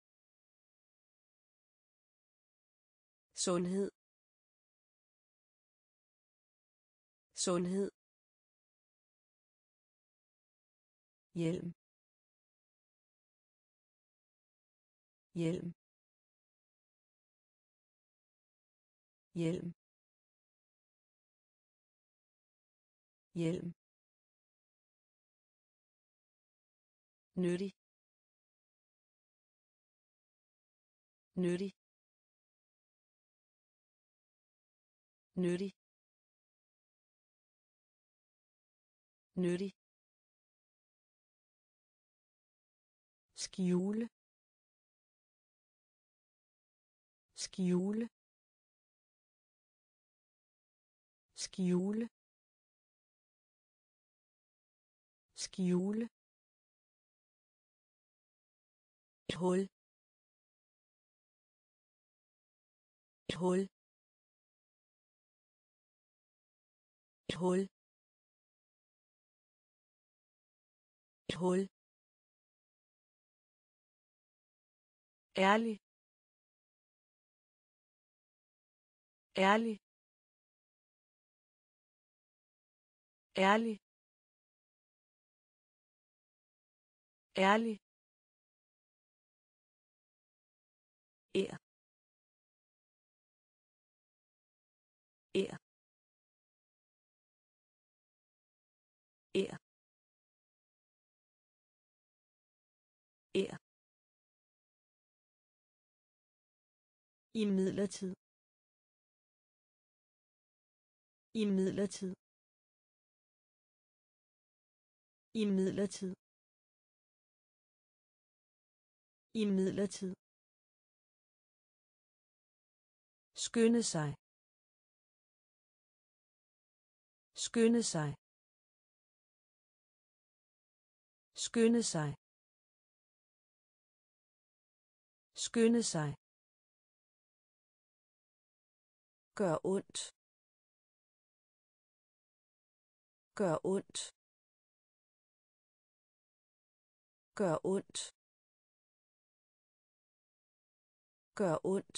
Sundhed. Sundhed. Hjelm. Hjelm. Hjelm. Hjelm. Nyttig. Nyttig. Nyttig. Nyttig. Skjule skjule skjule skjule. Hul. Hul. Hul. Hul. Ærlig. Ærlig. Ærlig. Ærlig. I midlertid. I midlertid. I midlertid. I midlertid. Skynde sig. Skynde sig. Skynde sig. Skynde sig. Gør ondt. Gør ondt. Gør ondt. Gør ondt.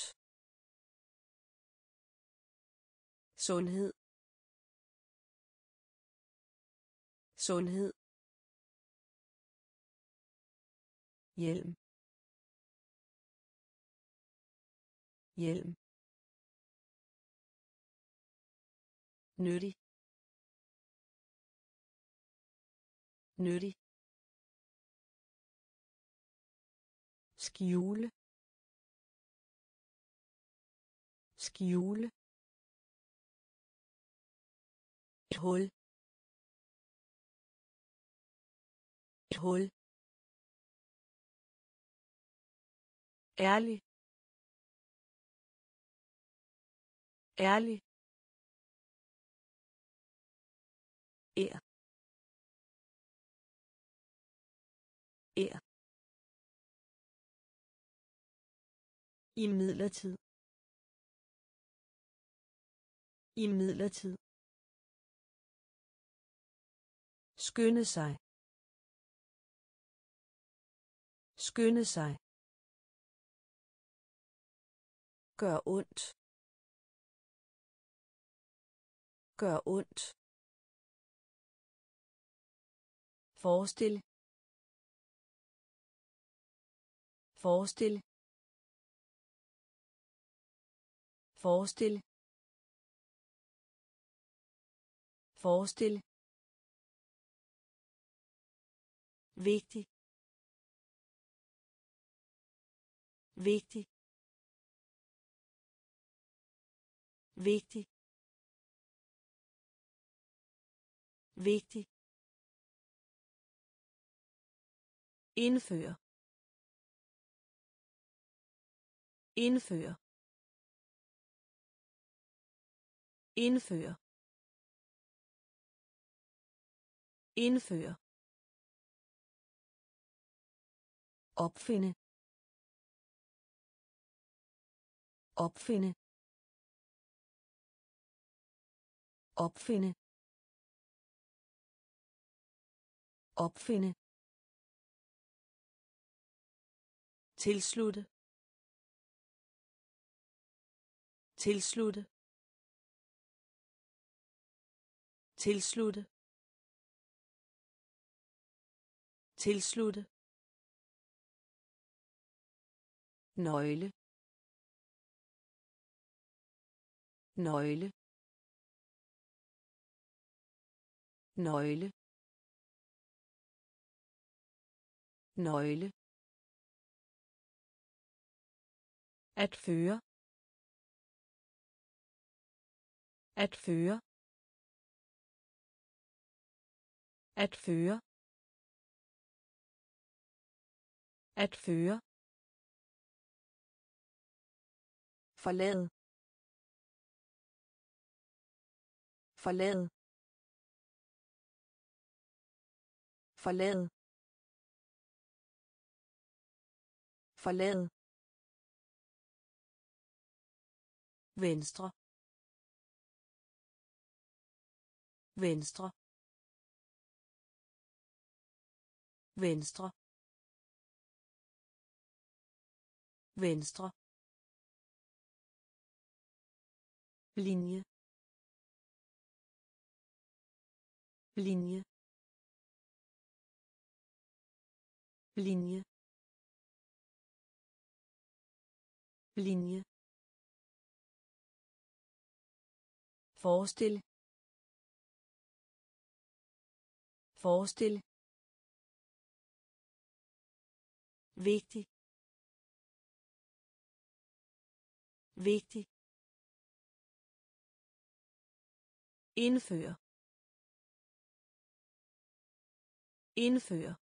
Sundhed. Sundhed. Hjelm hjelm nyttig. Nyttig. Skjule. Skjule. Et hul. Et hul. Ærlig. Ærlig. I midlertid. I midlertid. Skynde sig. Skynde sig. Gør ondt. Gør ondt. Forestil. Forestil. Forestil. Forestil. Vigtig. Vigtig. Vigtig. Vigtig. Indfør indfør indføre. Indføre. Opfinde. Opfinde. Opfinde. Opfinde. Tilslutte. Tilslutte. Tilslutte tilslutte nøgle nøgle nøgle nøgle. At føre at føre at føre. At føre. Forlade. Forlade. Forlade. Forlade. Venstre. Venstre venstre. Venstre. Linje. Linje. Linje. Linje. Forestil. Forestil. Vigtig. Vigtig. Indføre. Indføre.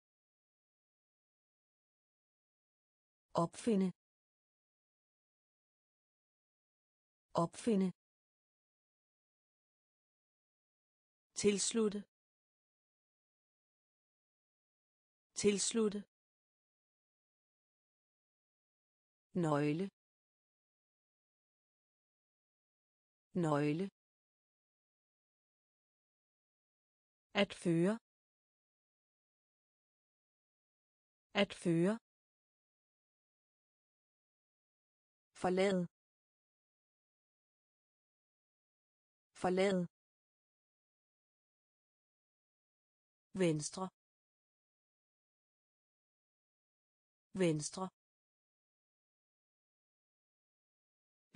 Opfinde. Opfinde. Tilslutte. Tilslutte. Nøgle. Nøgle. At føre. At føre. Forlad. Forlad. venstre. Venstre.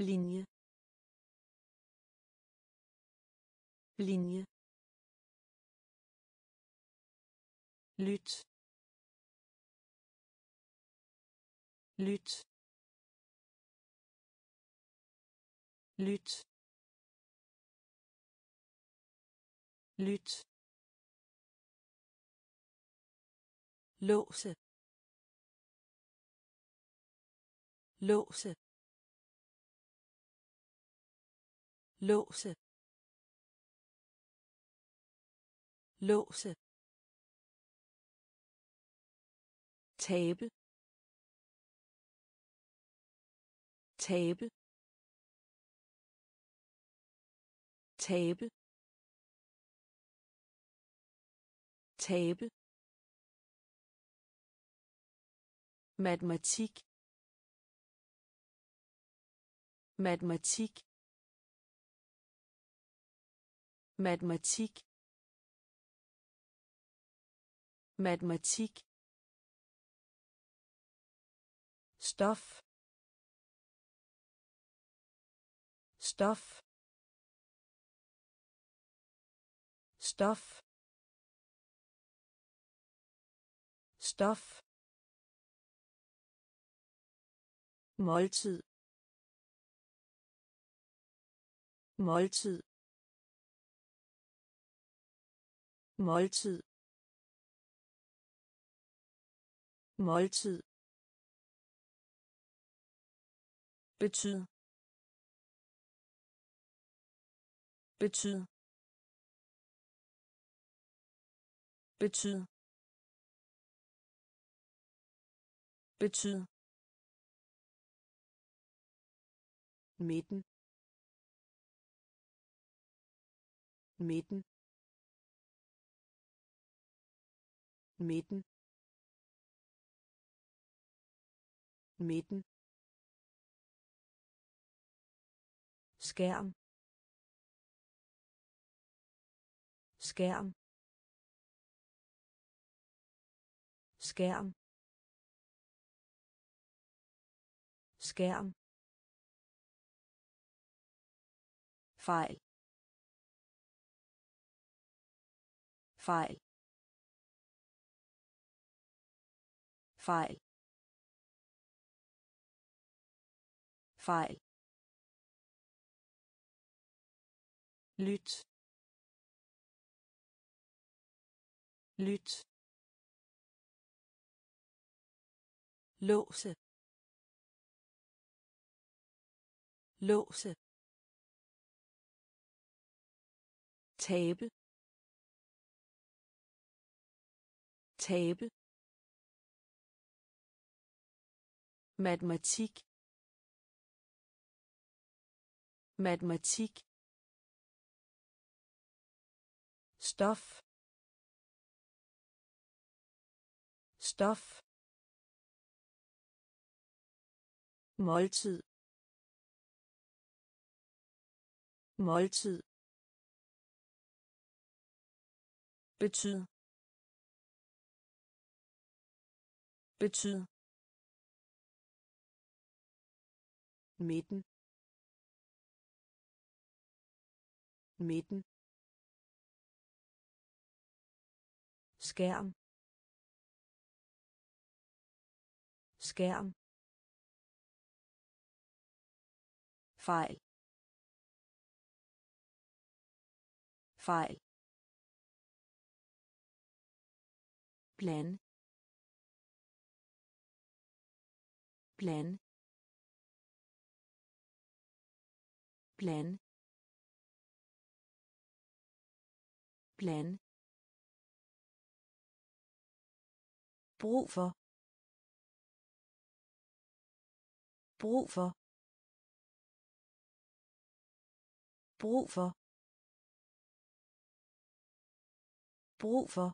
Linje. Linje. Lyt. Lyt. Lyt. Lyt. Låse. Låse. Låse. Låse. Tabe. Tabe. Tabe. Tabe. Matematik. Matematik. Matematik matematik stof stof stof stof måltid måltid måltid. Måltid. Betyd. Betyd. Betyd. Betyd. Midten. Midten. Midten. Midten. Skærm. Skærm. Skærm. Skærm. Fejl. Fejl. Fejl. Fejl. Lyt. Lyt. Låse. Låse. Tabe. Tabe. Matematik matematik stof stof måltid måltid betyd betyd midten. Midten. Skærm. Skærm. Fejl. Fejl. Plan. Plan. Plan. Plan. Brug for. Brug for. Brug for. Brug for.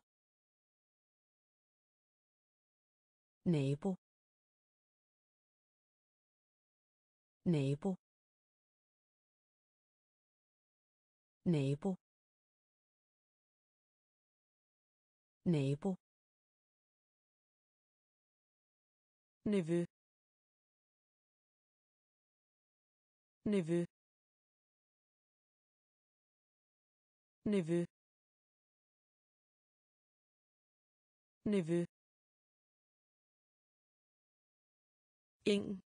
Nabo. Nabo. Nabo. Nabo. Nevø. Nevø. Nevø. Nevø. Ing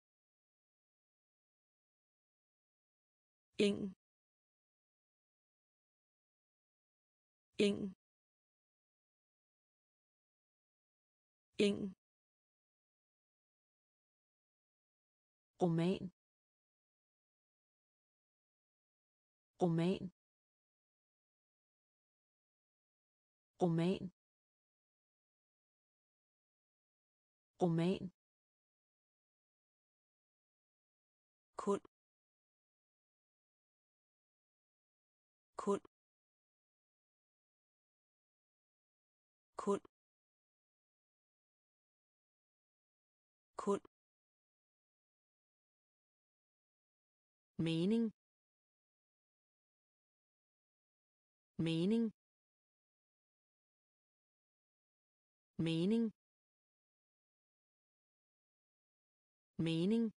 ing ing ing roman. Roman. Roman. Roman. Mening. Mening. Mening. Mening.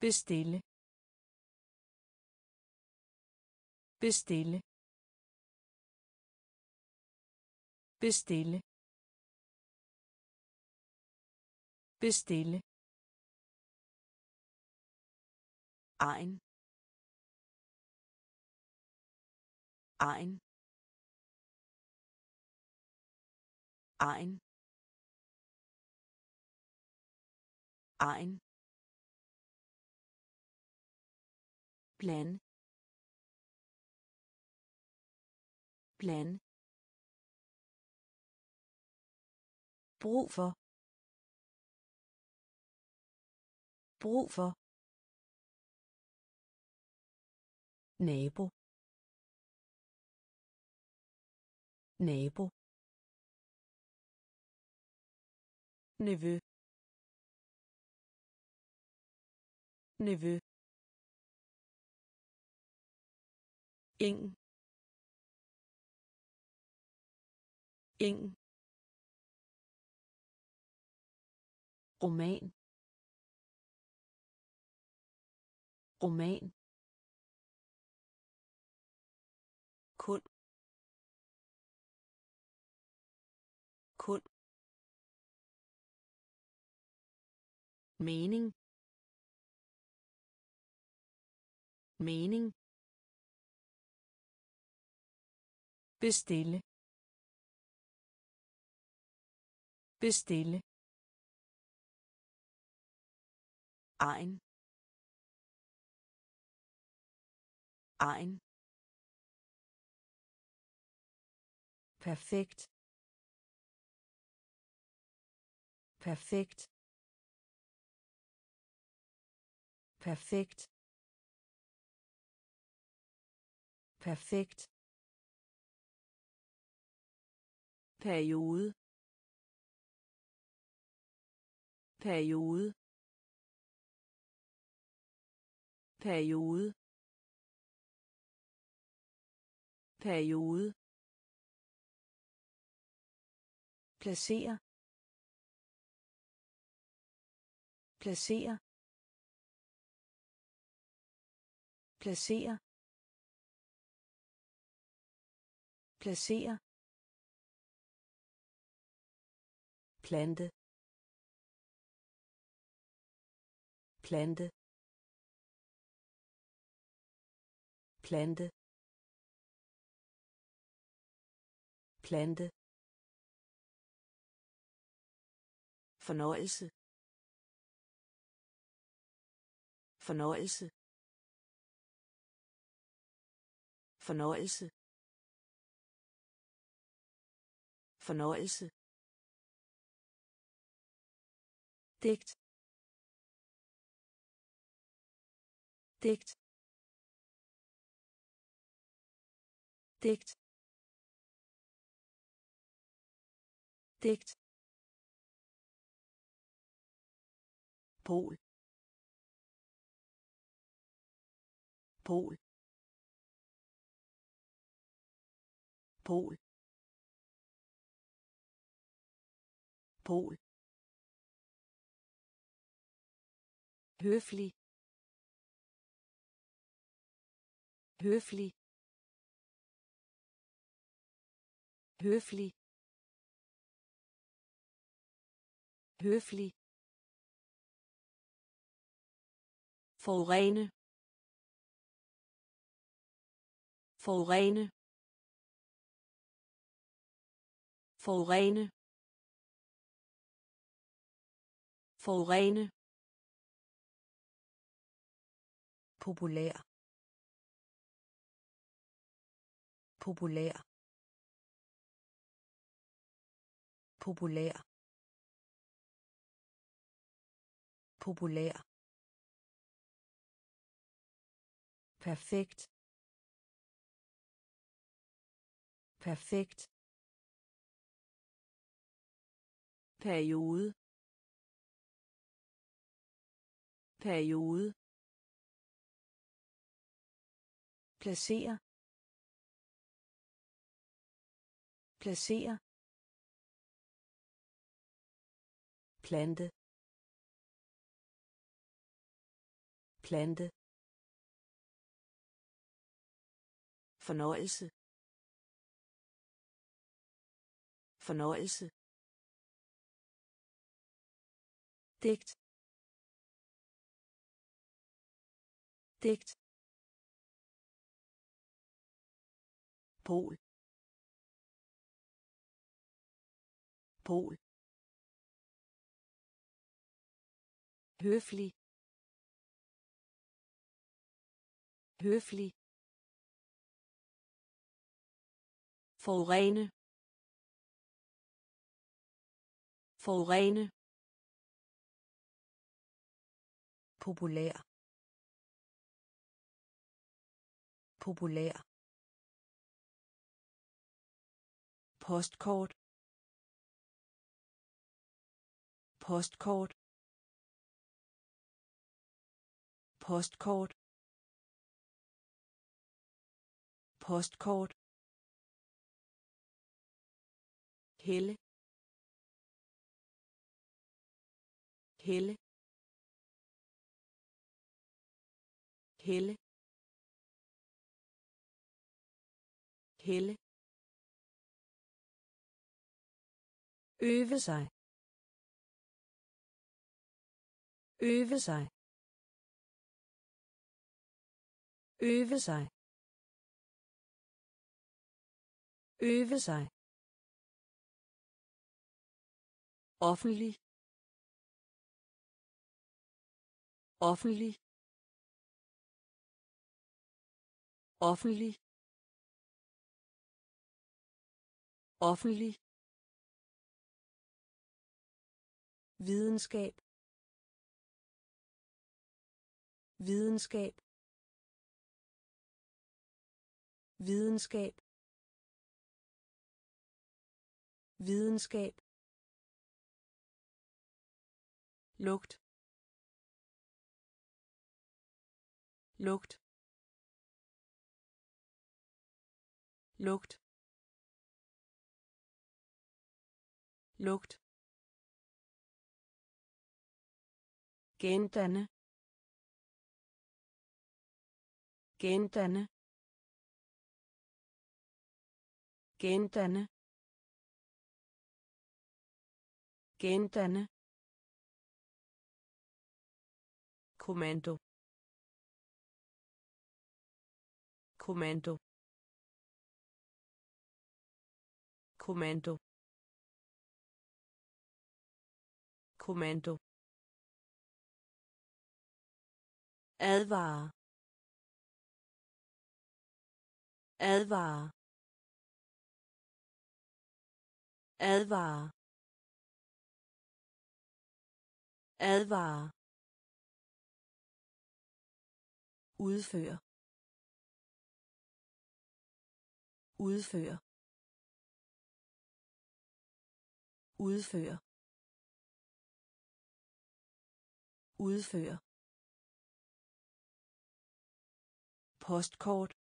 Bestille. Bestille. Bestille. Bestille. Ein. Ein. Ein. Ein. plan plan brug for brug for nabo. Nabo. Nevø. Nevø. Ing ing roman. Roman. Mening. Mening. Bestille. Bestille. Ein ein perfekt. Perfekt. Perfekt. Perfekt. Periode. Periode. Periode. Periode. Placere placere placere placere plante. Plante. Plante. Plante. Fornøjelse. Fornøjelse. Fornøjelse. Fornøjelse. Digt. Digt. Digt. Digt. Pol. Pol. Pol. Pol. Høflig. Høflig. Høflig. Høflig. Forurene. Forurene. Forurene. Forurene. Populær. Populær. Populær. Populær. Perfekt. Perfekt. Periode. Periode. Placere placere plante. Plante. Fornøjelse. Fornøjelse. Digt digt Pol Pol høflig. Høflig. Forurene. Forurene. Populær. Populær. Postkort. Postkort. Postkort. Postkort. Helle. Helle. Helle. Helle. Øve sig. Øve sig. Øve sig. Øve sig. Offentlig. Offentlig offentlig offentlig videnskab videnskab videnskab videnskab lugt lugt. Lugt lugt gendanne gendanne gendanne gendanne kommando kommando kommando. Kommando. Advare. Advare. Advare. Advare. Udfør udfør udføre. Udføre. Postkort.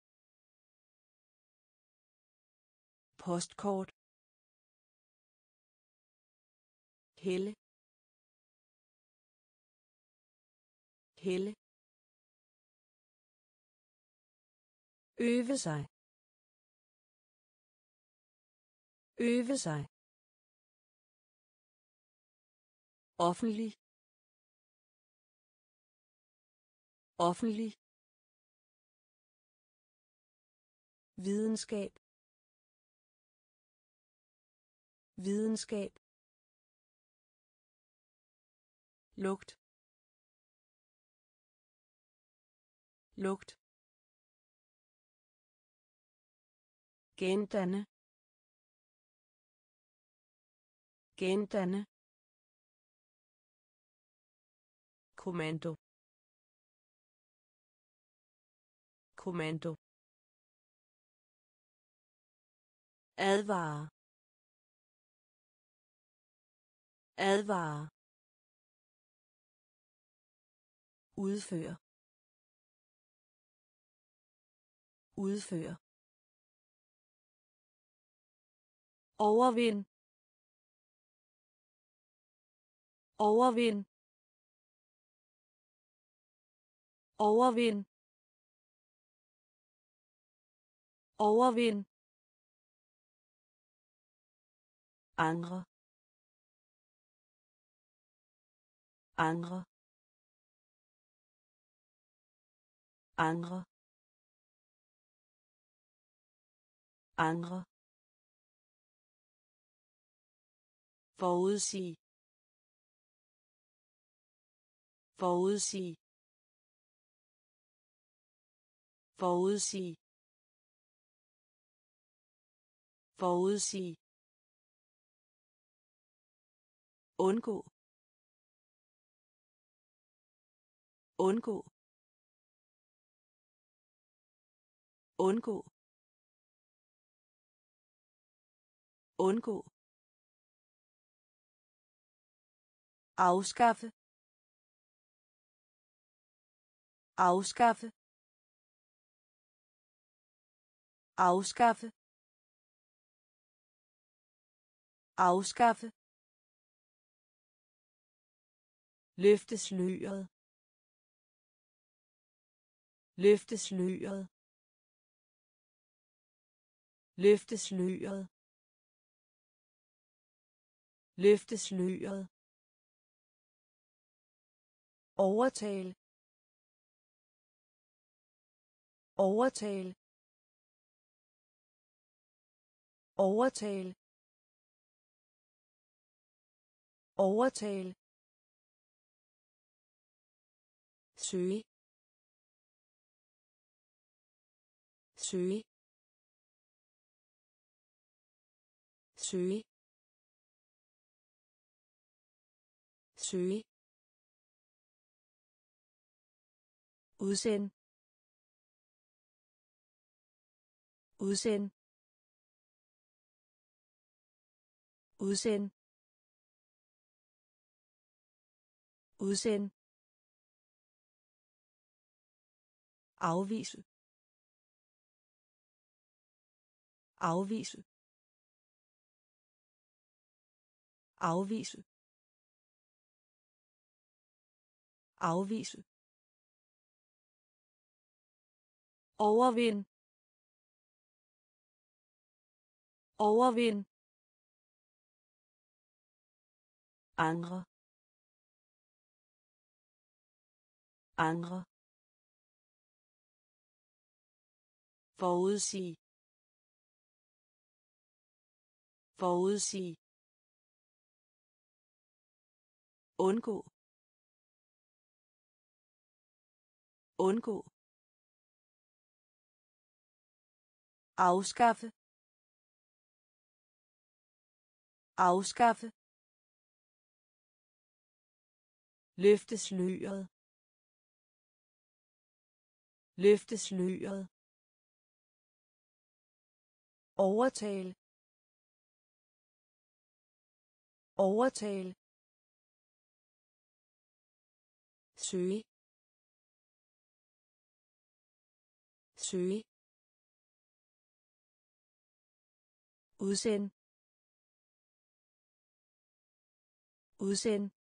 Postkort. Helle. Helle. Øve sig. Øve sig. Offentlig offentlig videnskab videnskab lugt lugt gendanne gendanne kommando kommando advare. Advare. Udfør udfør overvind. Overvind. Overvind. Overvind. Angre. Angre. Angre. Angre. Forudsig forudsig forudsig forudsig undgå. Undgå. Undgå. Undgå. Afskaffe. Afskaffe. Afskaffe. Afskaffe. Løfte sløret. Løfte sløret. Løfte sløret. Løfte sløret. Overtale overtale overtale overtale søge søge søge søge udsend udsend udsend. Udsend. Afvise. Afvise. Afvise. Afvise. Overvind. Overvind. Angre. Angre. Forudsig forudsig undgå. Undgå. Afskaffe. Afskaffe. Løftes løret. Løftes løret. Overtale overtale søge. Søge. Udsend. Udsend.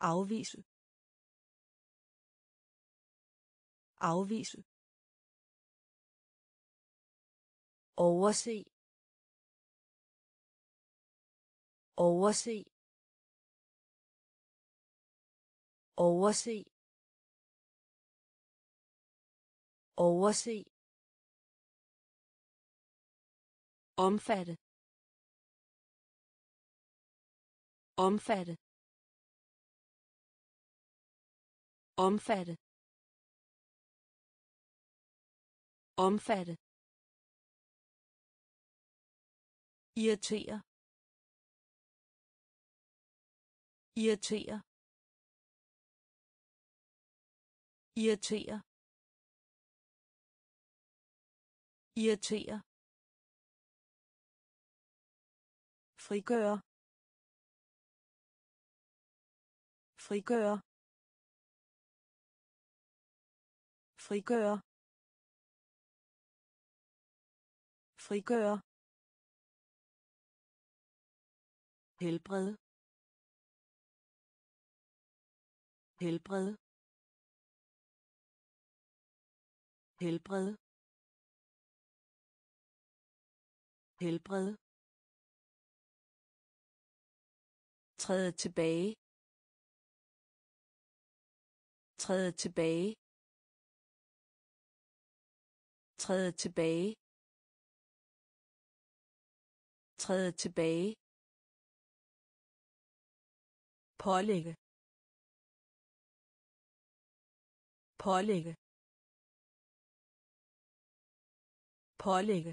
Afvise. Afvise. Overse. Overse. Overse. Overse. Omfatte. Omfatte. Omfatte omfatte irritere irritere irritere irritere frigøre frigøre frigøre. Frigøre. Helbred. Helbred. Helbred. Helbred. Træde tilbage. Træde tilbage træde tilbage. Træde tilbage. Pålægge. Pålægge. Pålægge.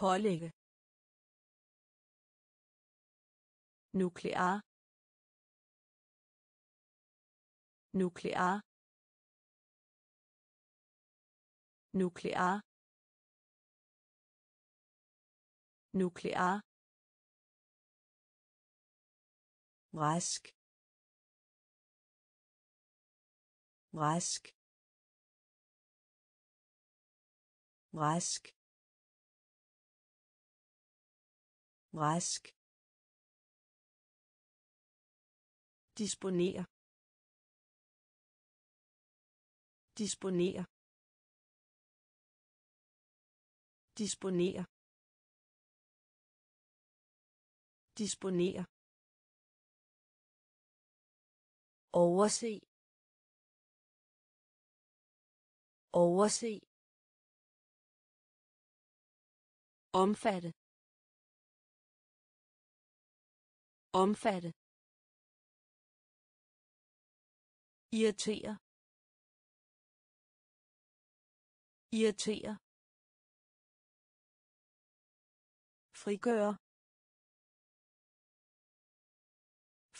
Pålægge. Nuklear. Nuklear. Nuklear. Nuklear. Rask. Rask. Rask. Rask. Disponere disponere disponere disponere overse. Overse. Omfatte. Omfatte. Irritere irritere frigøre.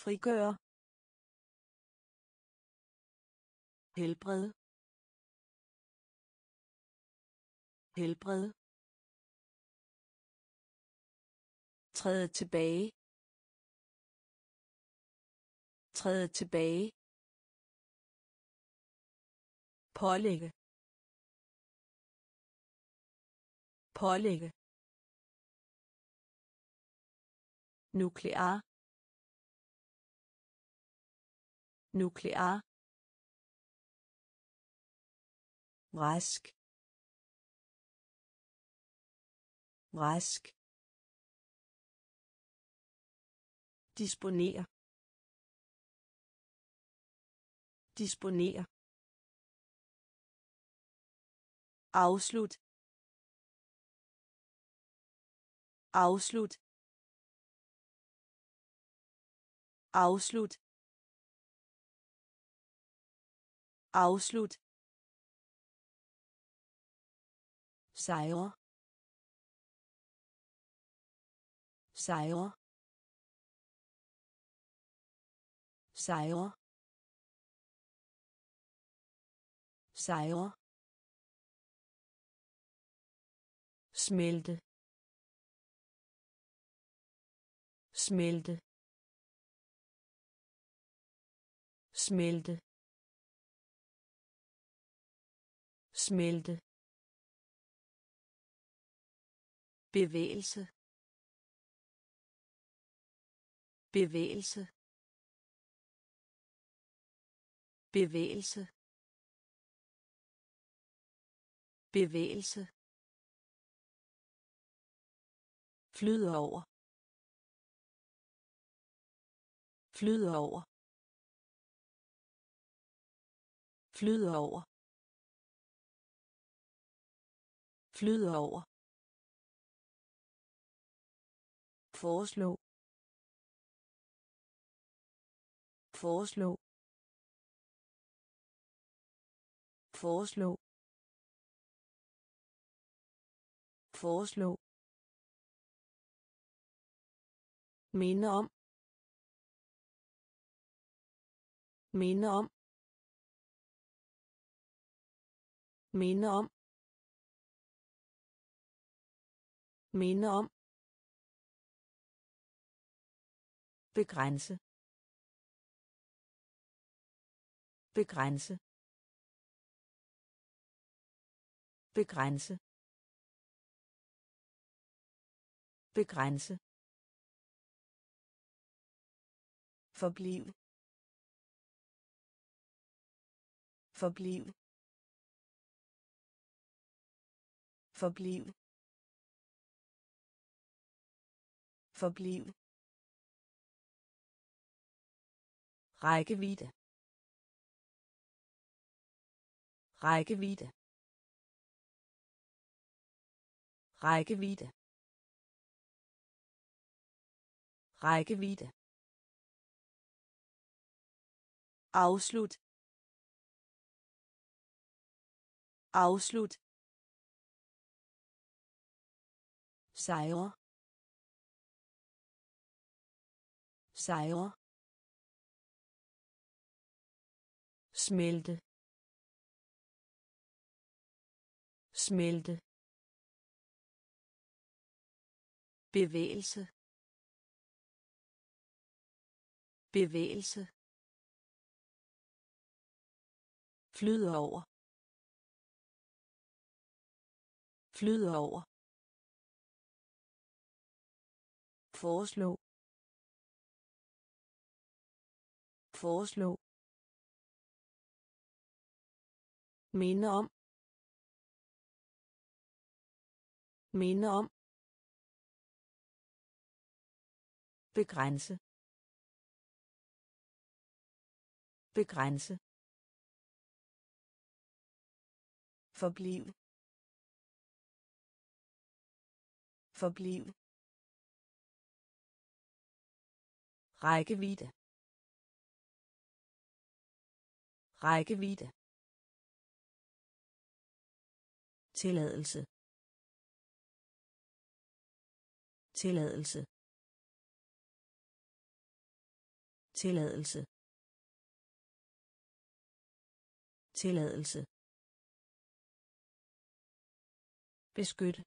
Frigøre. Helbred. Helbred. Træde tilbage. Træde tilbage. Pålægge. Pålægge. Nuklear nuklear rask rask disponere disponere afslut afslut afslut. Afslut. Sejre. Sejre. Sejre. Sejre. Smelte. Smelte. Smelte. Smelte. Bevægelse. Bevægelse. Bevægelse. Bevægelse. Flyder over. Flyder over. Flyder over. Flyder over. Foreslå. Foreslå. Foreslå. Foreslå. Minde om. Minde om. Minde om. Minde om. Begrænse. Begrænse. Begrænse. Begrænse. Forbliv. Forbliv. Forbliv. Forbliv. Rækkevidde. Rækkevidde. Rækkevidde. Rækkevidde. Afslut. Afslut. Sejre. Sejre. Smelte. Smelte. Bevægelse. Bevægelse. Flyder over. Flyder over. Foreslå. Foreslå. Minde om. Minde om. Begrænse. Begrænse. Forbliv. Forbliv. Rækkevidde. Rækkevidde. Tilladelse. Tilladelse. Tilladelse. Tilladelse. Beskyt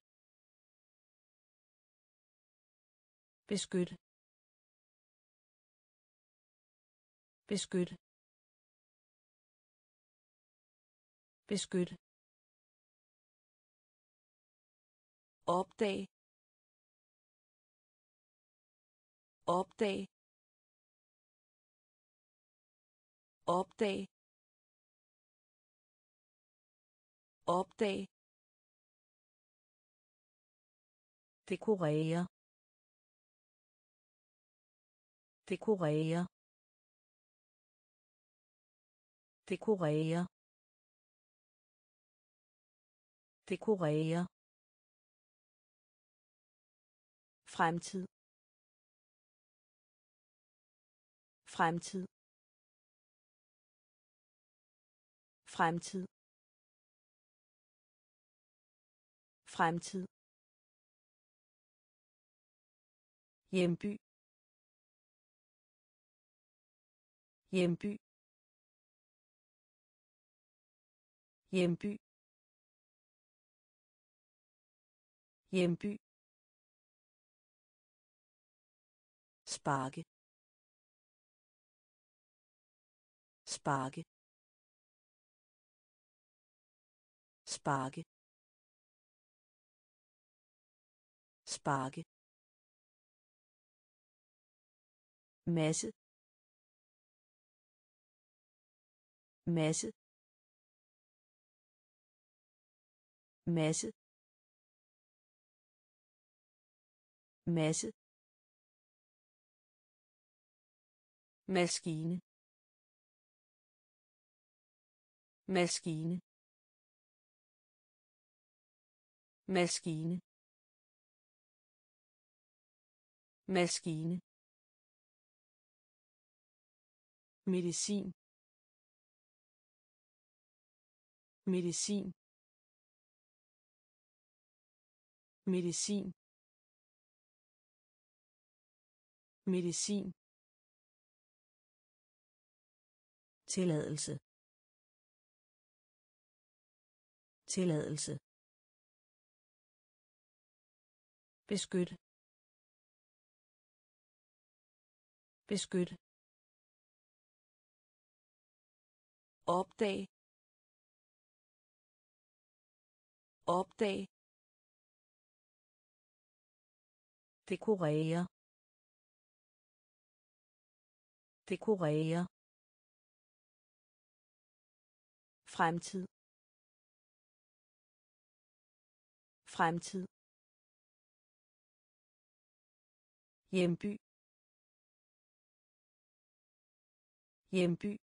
beskyt beskyt. Beskyt. Opdag. Opdag. Opdag. Opdag. Dekorere dekorere dekorere dekorere fremtid. Fremtid. Fremtid. Fremtid. Hjemby. Hjemby. Hjemby. Hjemby. Sparke. Sparke. Sparke. Sparke. Masse. Masse. Masse. Masse. Maskine. Maskine. Maskine. Maskine. Medicin. Medicin. Medicin. Medicin. Tilladelse. Tilladelse. Beskyt. Beskyt. Opdag. Opdag. Dekorere. Dekorere. Fremtid. Fremtid. Hjemby. Hjemby.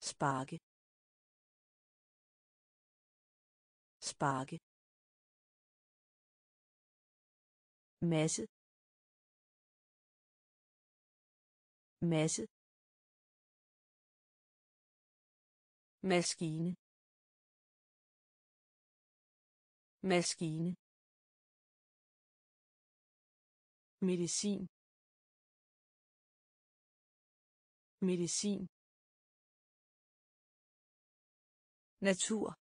Sparke. Sparke. Masse. Masse. Maskine. Maskine. Medicin. Medicin. Natur.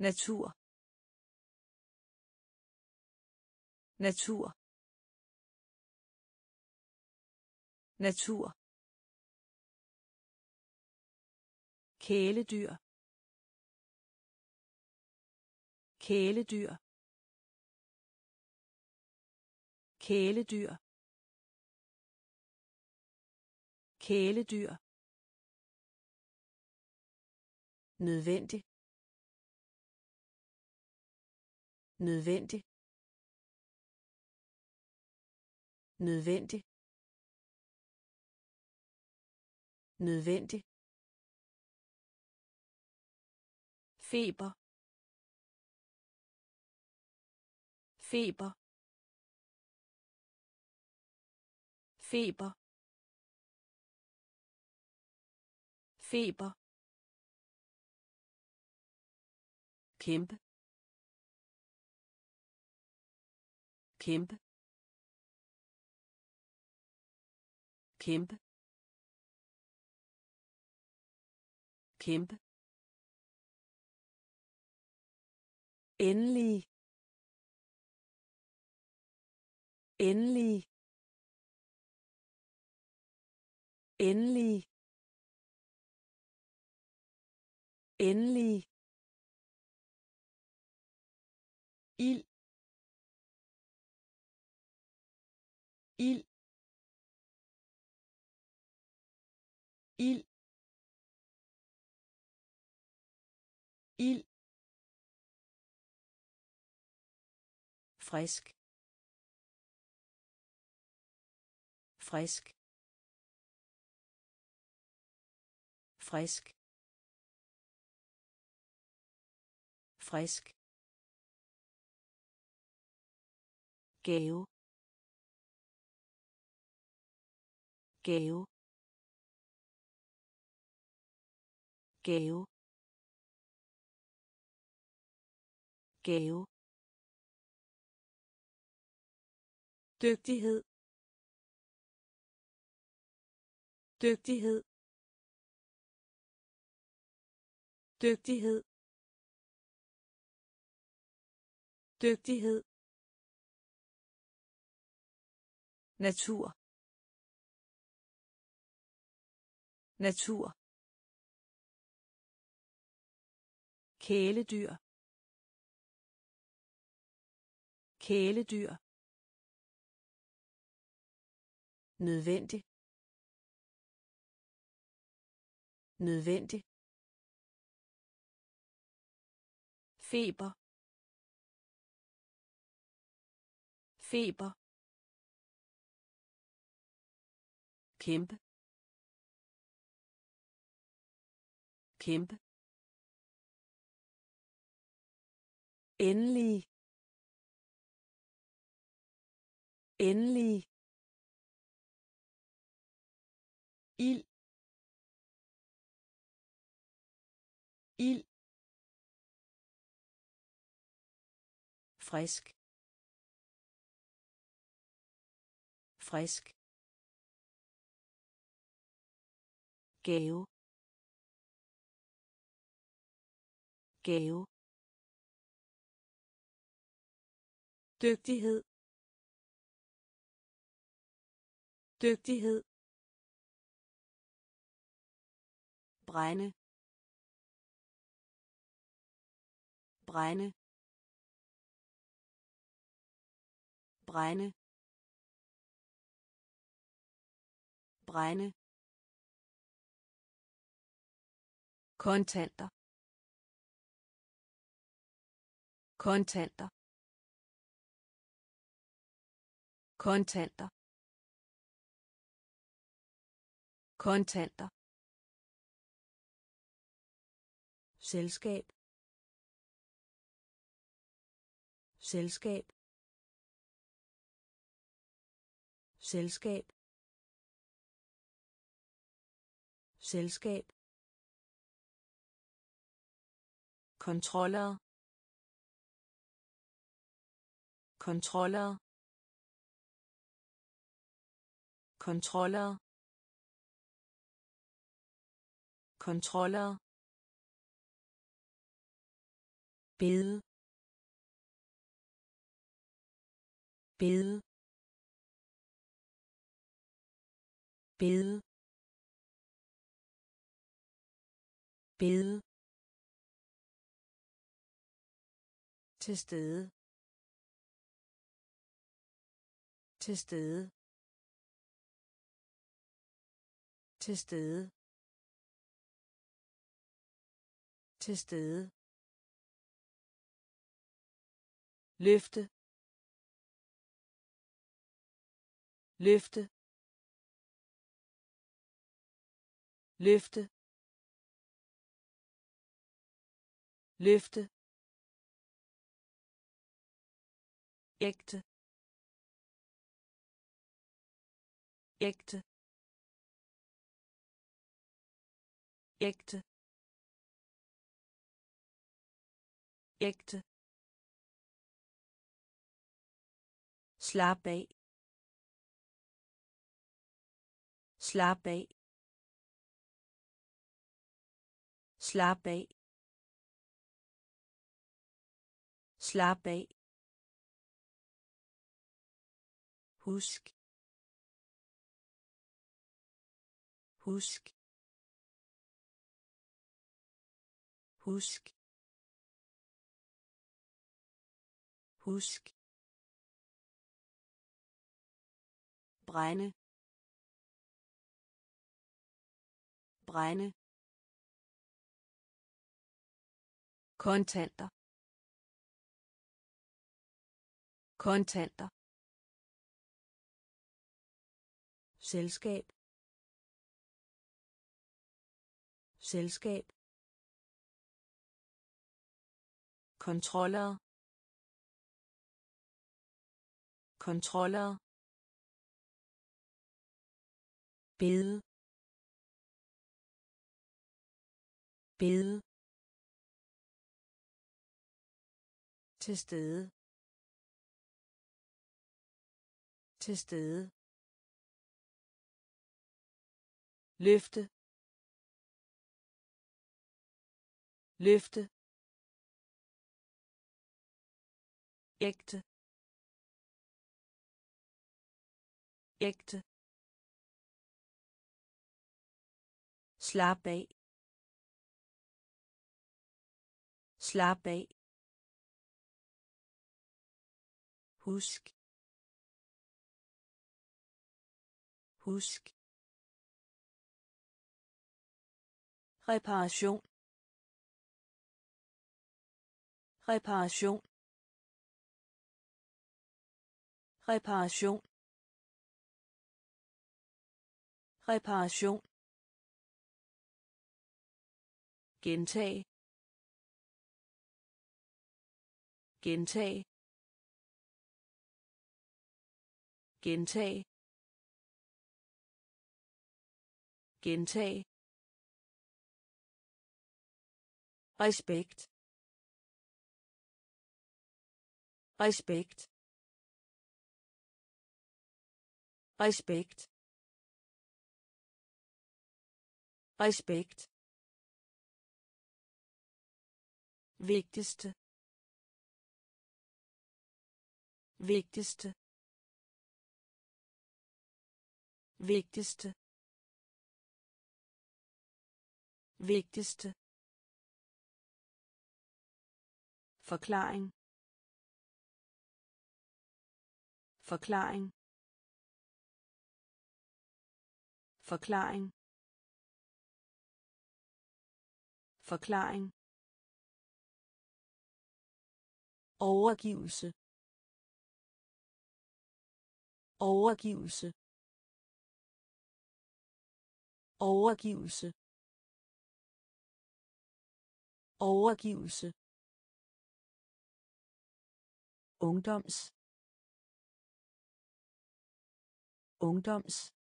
Natur. Natur. Natur. Kæledyr. Kæledyr. Kæledyr. Kæledyr. Nødvendig. Nødvendig. Nødvendig. Nødvendig. Feber. Feber. Feber. Feber. Kæmpe. Kæmpe. Kæmpe kæmpe endelig. Endelig. Endelig. Endelig. Ild. Ild. Ild ild frisk frisk frisk frisk gave. Gave gave gave dygtighed. Dygtighed. Dygtighed. Dygtighed. Natur. Natur. Kæledyr. Kæledyr. Nødvendig. Nødvendig. Feber. Feber. Kæmpe. Kæmpe. Endelig. Endelig. Ild. Ild. Frisk. Frisk. Gave. Gave. Dygtighed. Dygtighed. Brænde. Brænde. Brænde. Brænde. Kontanter. Kontanter. Kontanter. Kontanter. Selskab. Selskab. Selskab. Selskab. Kontroller. Kontroller. Kontroller. Kontroller. Bede bede bede bede til stede. Til stede. Til stede. Til stede. Løfte. Løfte. Løfte. Løfte. Ægte. Ægte. Ægte ægte slap af slap af slap af slap af husk. Husk husk. Husk. Brænde. Brænde. Kontanter. Kontanter. Selskab. Selskab. Kontroller. Kontroller. Bede bede Til stede. Til stede. løfte. Løfte. Ægte ægte Slap af. Slap af. Husk. Husk. reparation reparation reparation. Reparation. Gentag. Gentag. Gentag. Gentag. Respekt. Respekt. Respekt. Respekt. Vigtigste. Vigtigste. Vigtigste. Vigtigste. Forklaring. Forklaring. Forklaring. Forklaring. Overgivelse. Overgivelse. Overgivelse. Overgivelse. Ungdoms. Ungdoms.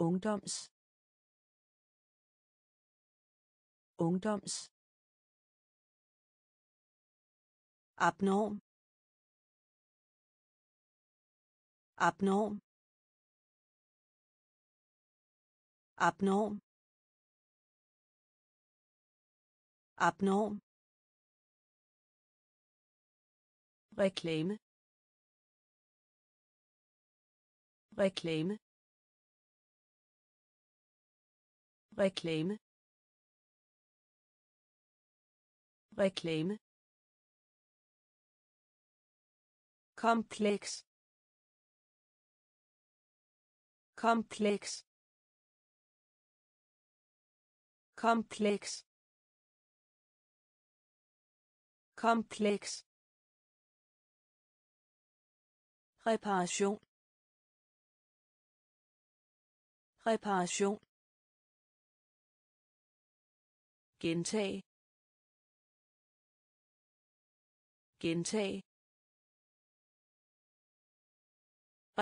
Ungdoms. Ungdoms. Abnorm. Abnorm. Abnorm. Abnorm. Reklame. Reklame. Reklame. Reklame. Kompleks. Kompleks. Kompleks. Kompleks. Reparation. Reparation. Gentag gentag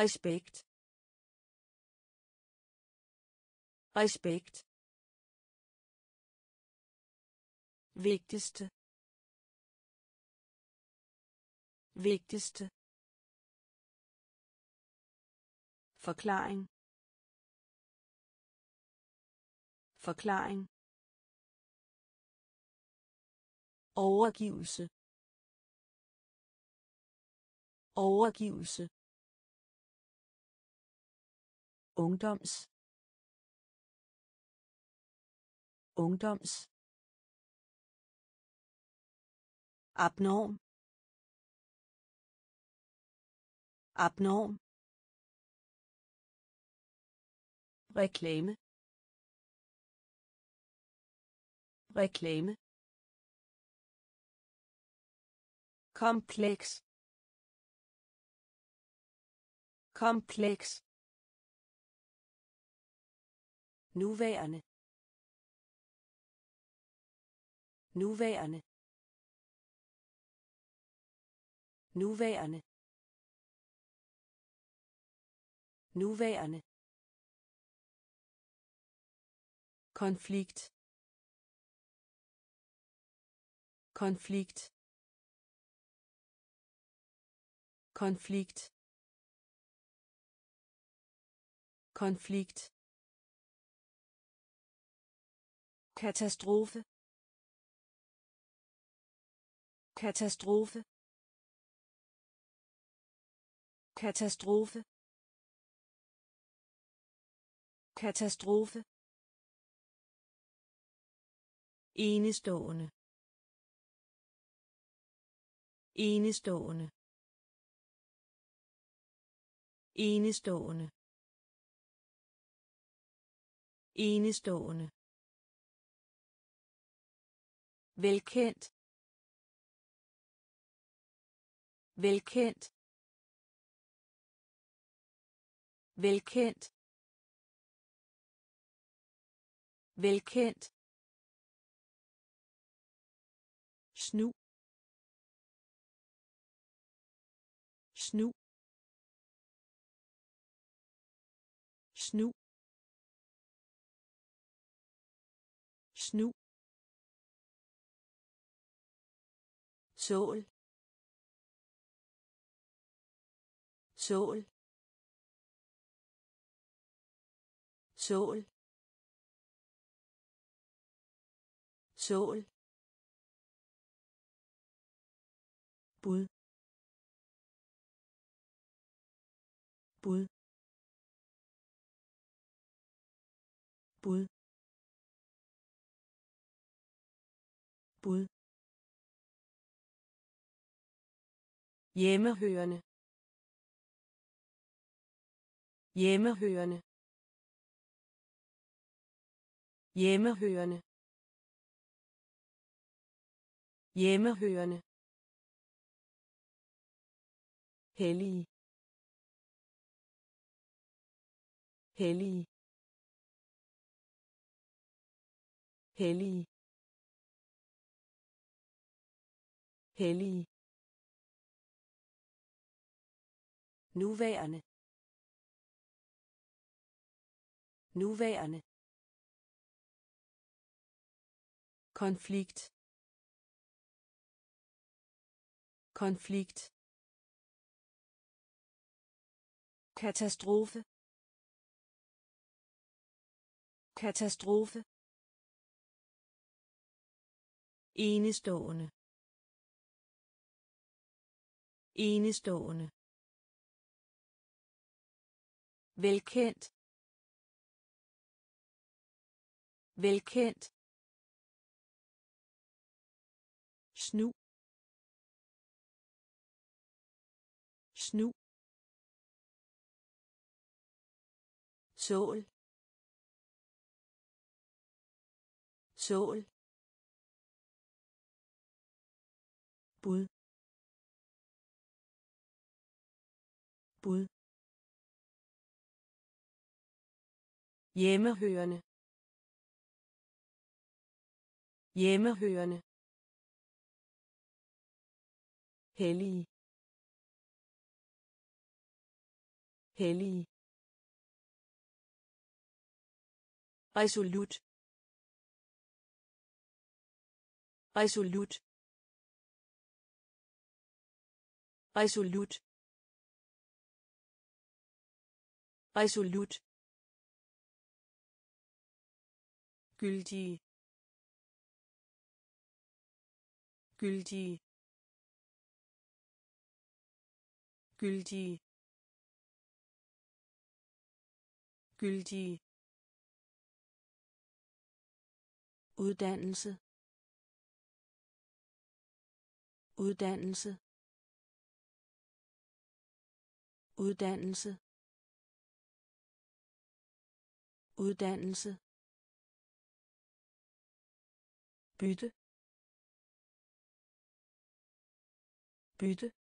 respekt respekt vigtigste vigtigste forklaring forklaring overgivelse. Overgivelse. Ungdoms. Ungdoms. Abnorm. Abnorm. Reklame. Reklame. Kompleks. Kompleks. Nuværende. Nuværende. Nuværende. Nuværende. Konflikt. Konflikt. Konflikt. Konflikt. Katastrofe. Katastrofe. Katastrofe. Katastrofe. Enestående. Enestående enestående. Enestående. Velkendt. Velkendt. Velkendt. Velkendt. Snu. Snu. Snu. Snu. Sål. Sål. Sål. Sål. Bud. Bud. Bud. Bud. Hjemmehørende. Hjemmehørende. Hjemmehørende. Hjemmehørende. Hellig hellig hellig hellig nuværende. Nuværende. Konflikt. Konflikt. Katastrofe. Katastrofe enestående. Enestående. Velkendt. Velkendt. Snu. Snu. Sål. Sål. Bud. Bud. Hjemmehørende. Hjemmehørende. Hellig hellig resolut. Resolut. Resolut. Resolut. Gyldige gyldige gyldige gyldige uddannelse. Uddannelse. Uddannelse. Uddannelse. Bytte. Bytte.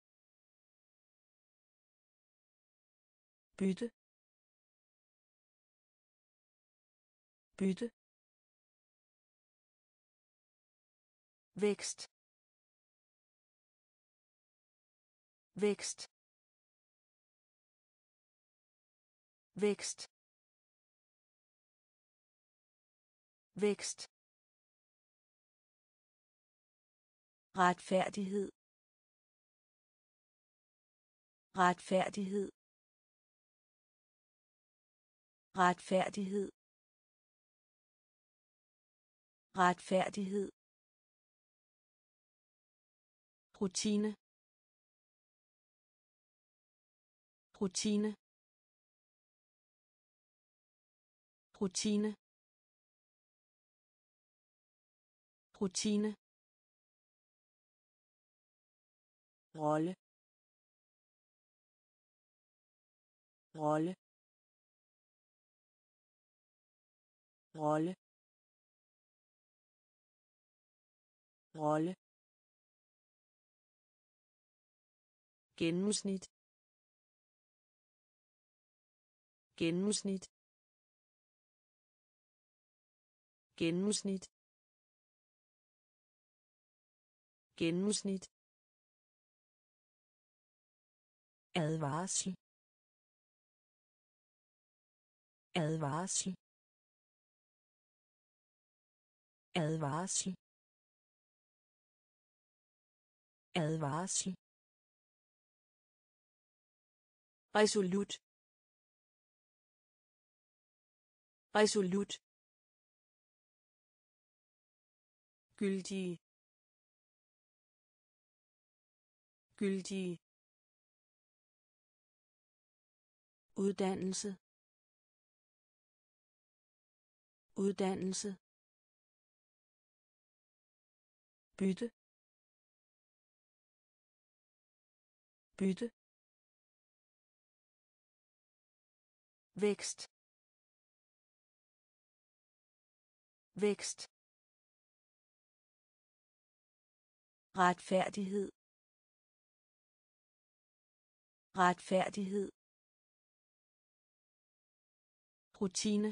Bytte. Bytte. Vækst. Vækst. Vækst. Vækst. Retfærdighed. Retfærdighed. Retfærdighed. Retfærdighed. Rutine. Rutine. Rutine. Rutine. Rolle. Rolle. Rolle. Rolle. Gennemsnit. Gennemsnit. Gennemsnit. Gennemsnit. Advarsel. Advarsel. Advarsel. Advarsel. Resolut. Resolut. Gyldige. Gyldige. Uddannelse. Uddannelse. Bytte. Bytte. Vækst. Vækst. Retfærdighed. Retfærdighed. Rutine.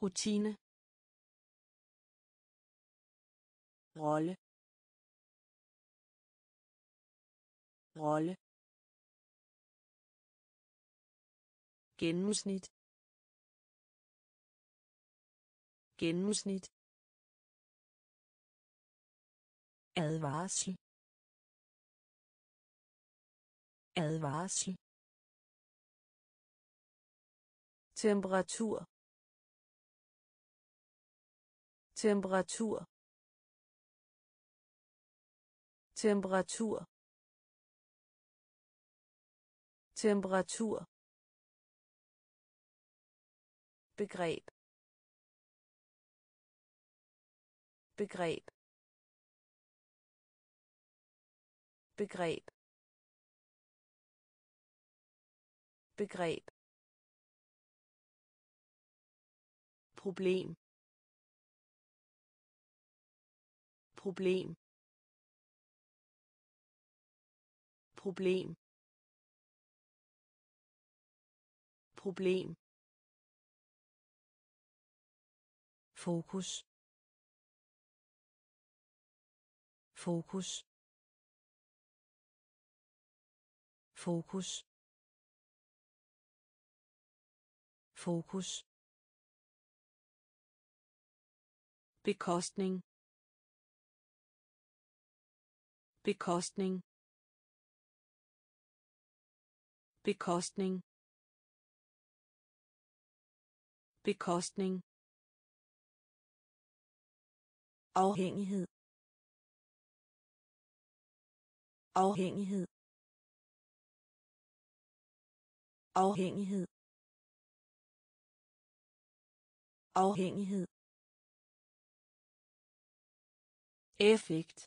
Rutine. Rolle. Rolle. Gennemsnit. Gennemsnit. Advarsel. Advarsel. Temperatur. Temperatur. Temperatur. Temperatur. Begreb. Begreb. Begreb. Begreb. Problem. Problem. Problem. Problem. Fokus. Fokus. Fokus. Fokus. Bekostning. Bekostning. Bekostning. Bekostning. Afhængighed. Afhængighed. Afhængighed. Afhængighed. Effekt.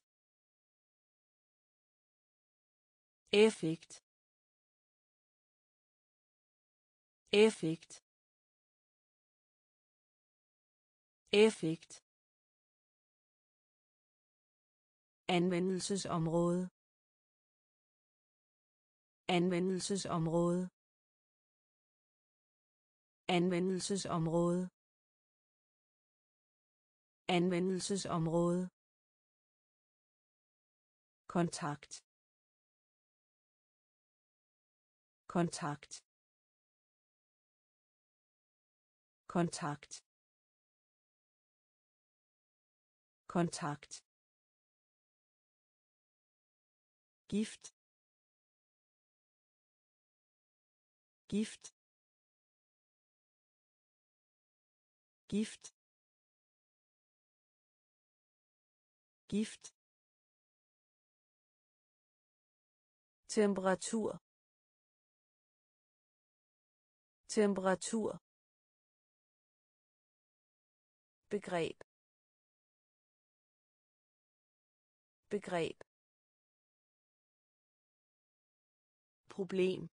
Effekt. Effekt. Effekt. Anvendelsesområde. Anvendelsesområde anvendelsesområde. Anvendelsesområde. Kontakt. Kontakt. Kontakt. Kontakt. Gift. Gift. Gift. Gift. Temperatur. Temperatur. Begreb. Begreb. Problem.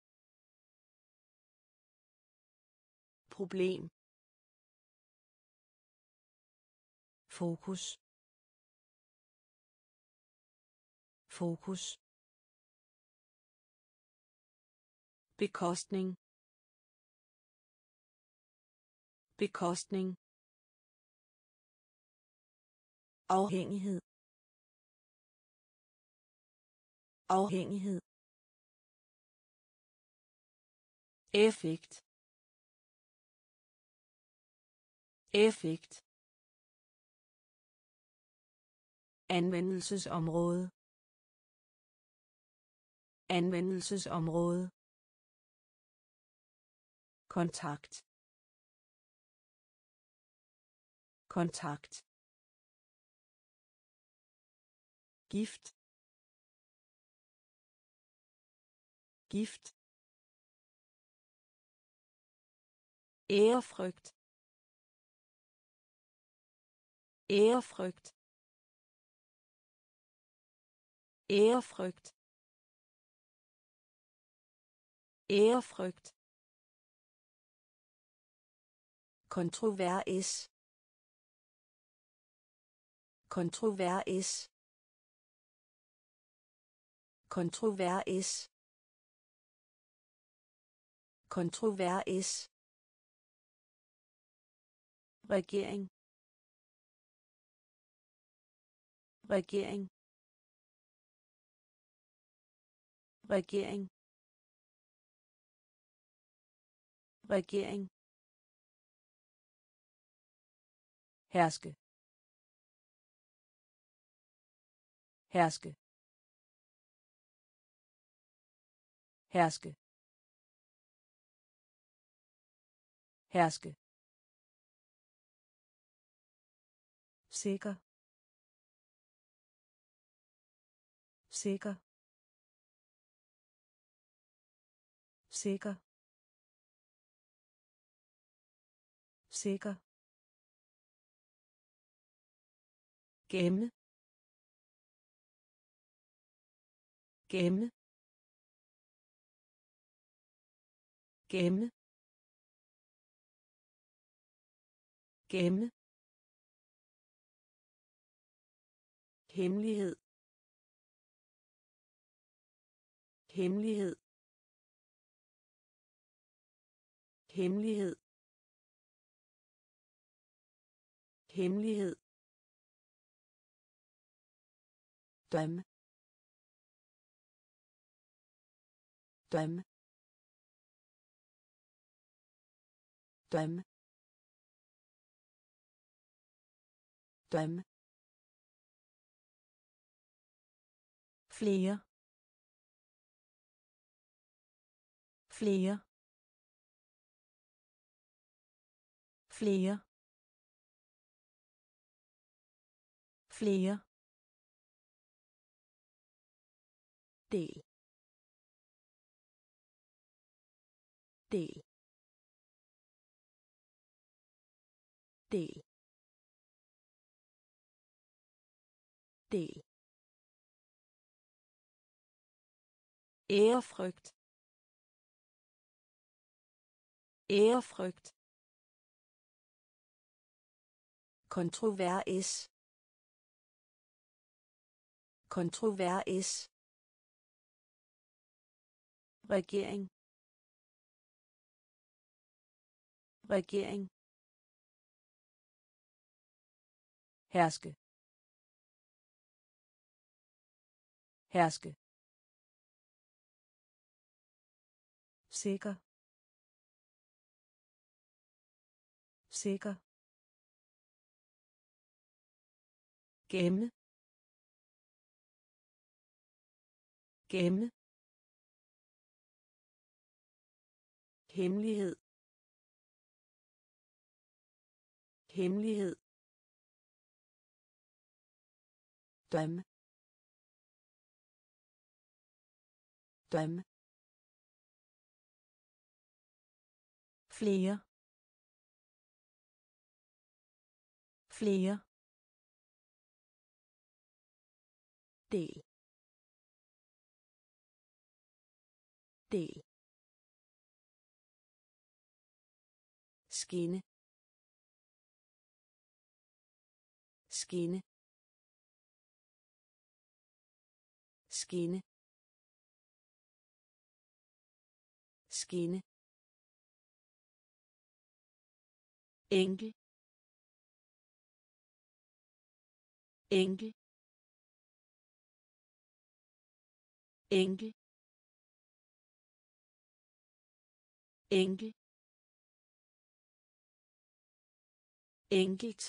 Problem. Fokus. Fokus. Bekostning. Bekostning. Afhængighed. Afhængighed. Effekt. Effekt. Anvendelsesområde. Anvendelsesområde. Kontakt. Kontakt. Gift. Gift. Ærefrygt. Ærefrygt. Ærefrygt. Ærefrygt. Kontrovers kontrovers kontrovers kontrovers regering. Regering. Regering. Regering. Herske. Herske. Herske. Herske. Sikker. Sikker. Sikker. Sikker. Gemme. Gemme. Gemme. Gemme. Hemmelighed. Hemmelighed. Hemmelighed. Hemmelighed. Døm døm døm døm flere. Flere. Flere. Flere. Del. Del. Del. Del. Ærefrygt. Ærefrygt. Kontrovers kontrovers regering. Regering. Herske. Herske. Sikker. Sikker. Gemme gemme hemmelighed. Hemmelighed. Døm døm flere. Flere. Del. Del. Skinne. Skinne. Skinne. Skinne. Enkel enkel enkel enkel enkelt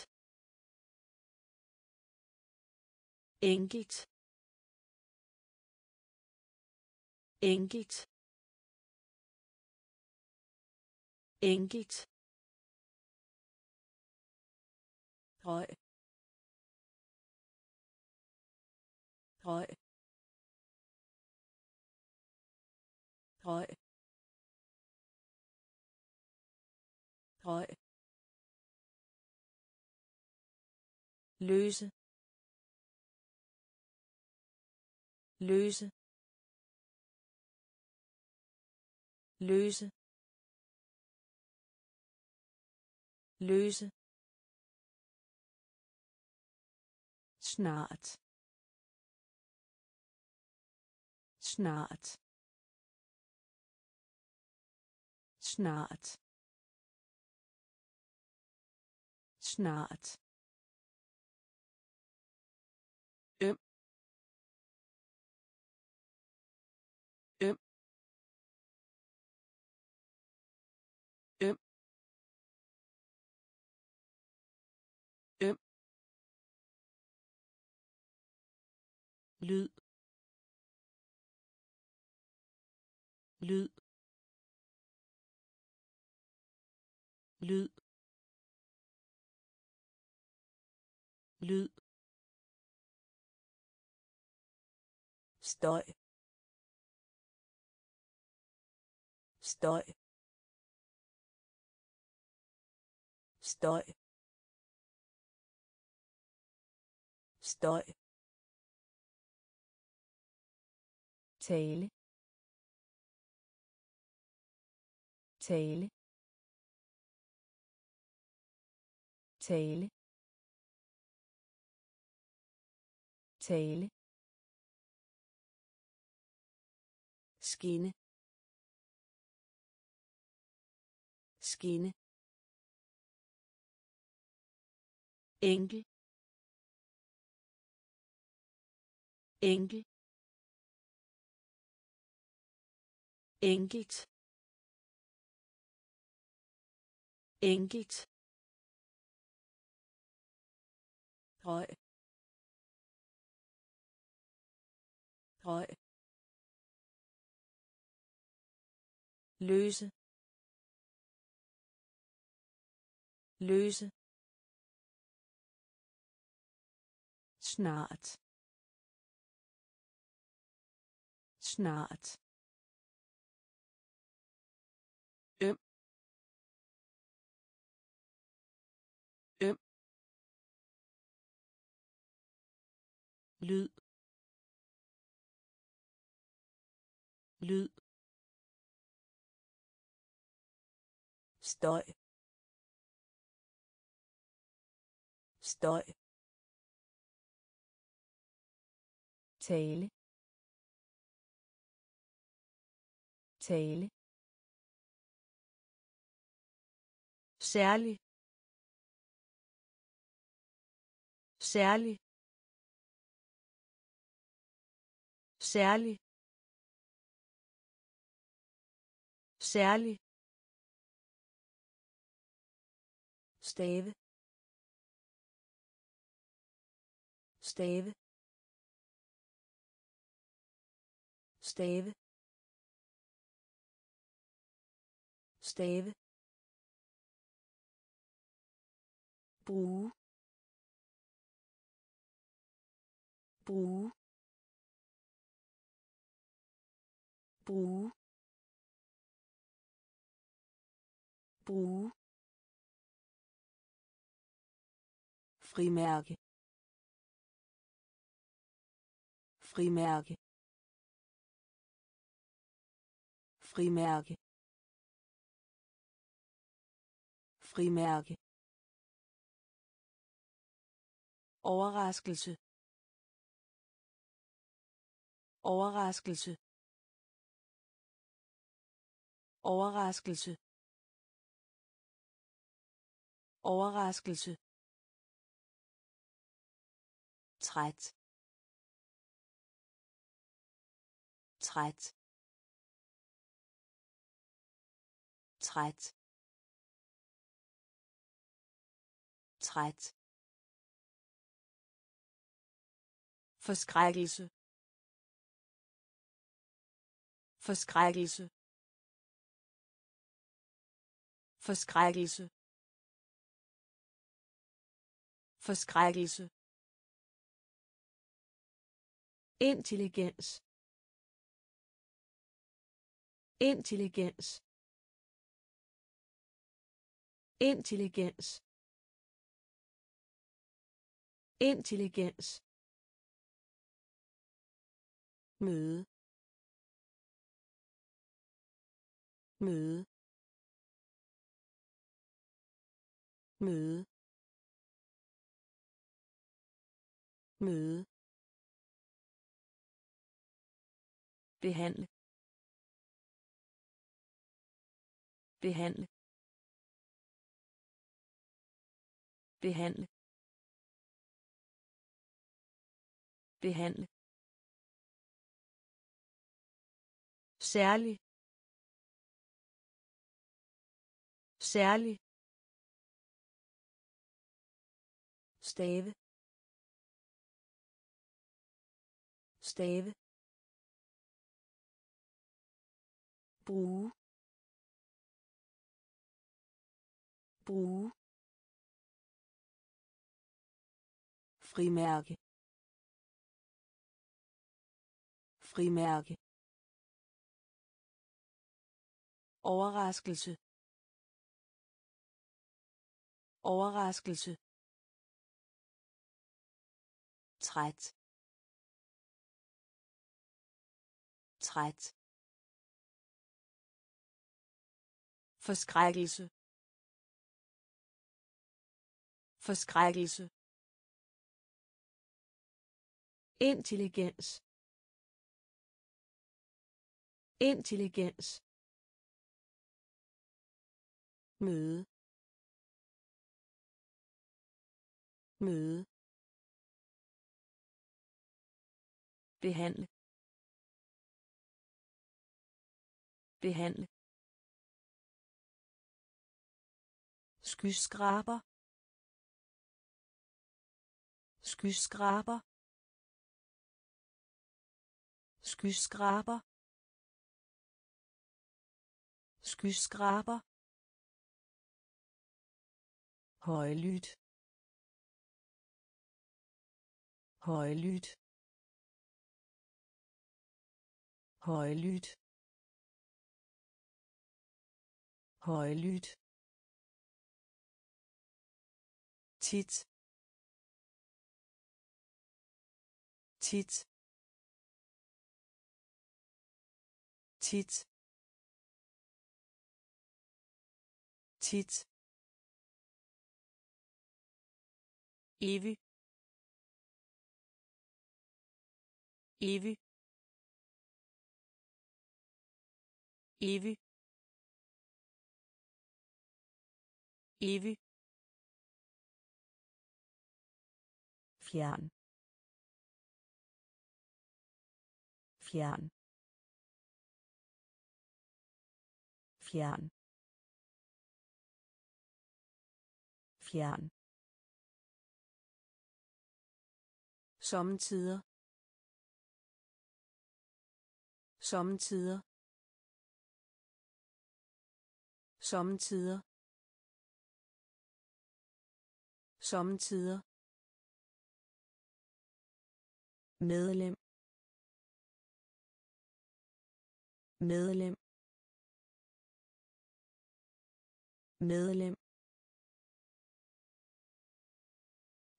enkelt enkelt enkelt røg røg høj høj løse. Løse. Løse. Løse. Snart. Snart. Snart. Snart. Lyd. Lyd. Lyd. Lyd. Støj. Støj. Støj. Støj. Tale. Tale tale. Tale. Skinne. Skinne. Enkel. Enkel. Enkelt. Enkelt. Høj høj løse. Løse. Snart. Snart. Lyd. Lyd. Støj. Støj. Tale. Tale. Særlig. Særlig. Særlig. Særlig. Stave. Stave. Stave. Stave. Bruge. Bruge. Bruge bruge frimærke frimærke frimærke frimærke. Overraskelse. Overraskelse overraskelse. Overraskelse. Træt. Træt. Træt. Træt. Forskrækkelse. Forskrækkelse forskrækkelse. Forskrækkelse. Intelligens. Intelligens. Intelligens. Intelligens. Møde. Møde. Møde. Møde. Behandle. Behandle. Behandle. Behandle. Særlig. Særlig. Stave. Stave. Bruge. Bruge. Frimærke. Frimærke. Overraskelse. Overraskelse træt. Træt. Forskrækkelse. Forskrækkelse. Intelligens. Intelligens. Møde. Møde. Behandle. Behandle. Skyskraber. Skyskraber. Skyskraber. Skyskraber. Højlydt. Højlydt. Højlydt. Højlydt. Tit. Tit. Tit. Tit. Evig. Evig. Evig evig fjern. Fjern. Fjern. Fjern. Sommetider. Sommetider sommetider. Sommetider. Medlem. Medlem. Medlem.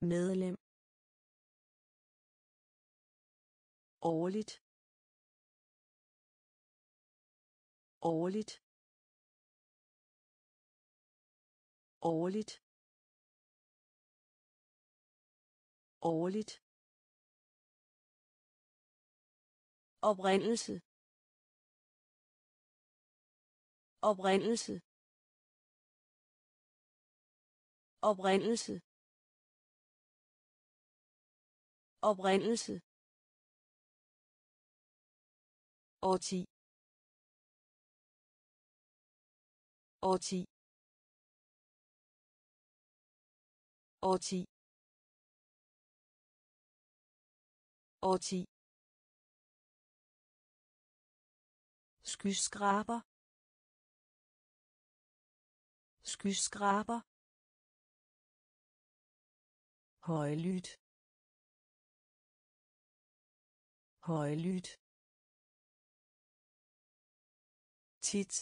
Medlem. Årligt. Årligt. Årligt. Årligt. Oprindelse. Oprindelse. Oprindelse. Oprindelse. Årti. Årti. Årti. Årti. Skyskraber. Skyskraber. Højlydt. Højlydt. Tit.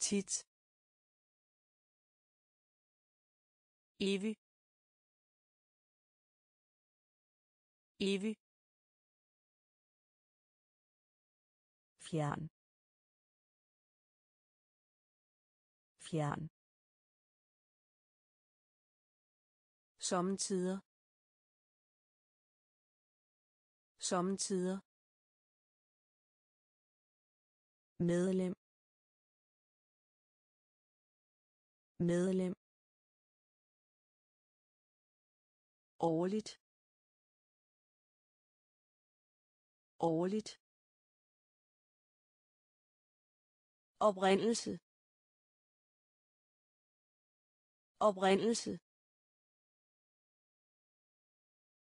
Tit. Evig. Evig. Fjern. Fjern. Sommetider. Sommetider. Medlem. Medlem årligt. Årligt. Oprindelse. Oprindelse.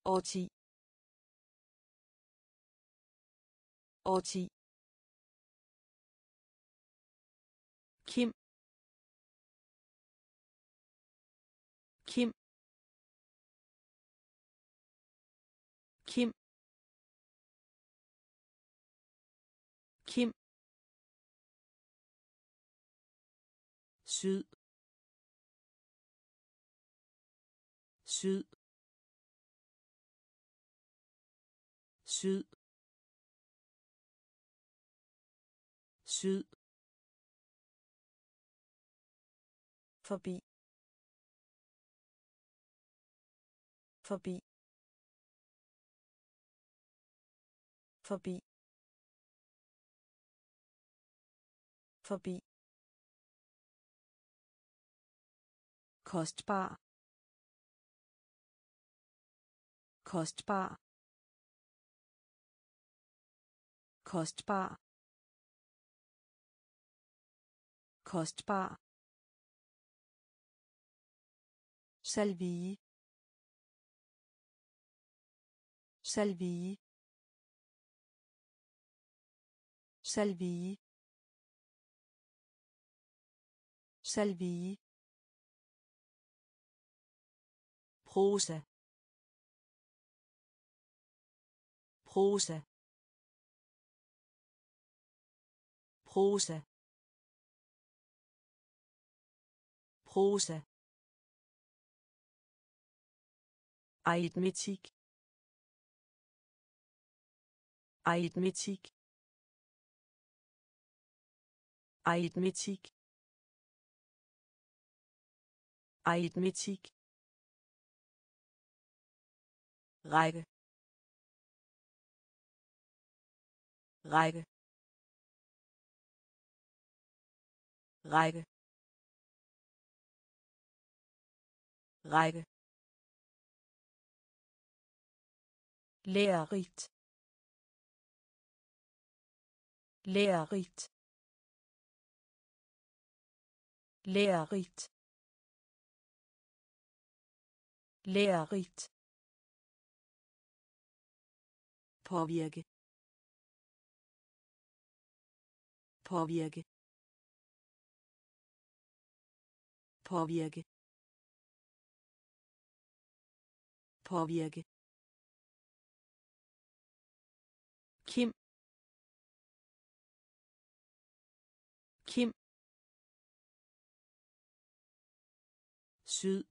Årti. Årti. Syd. Syd. Syd. Syd. Forbi. Forbi. Forbi. Forbi. Kostbar kostbar kostbar kostbar Salvie. Salvie. Salvie. Salvie. Prosa prosa prosa prosa aritmetik. Aritmetik. Aritmetik. Aritmetik. Række række række række lærerigt lærerigt lærerigt lærerigt påvirke. Påvirke. Påvirke. Påvirke. Kim. Kim. Syd.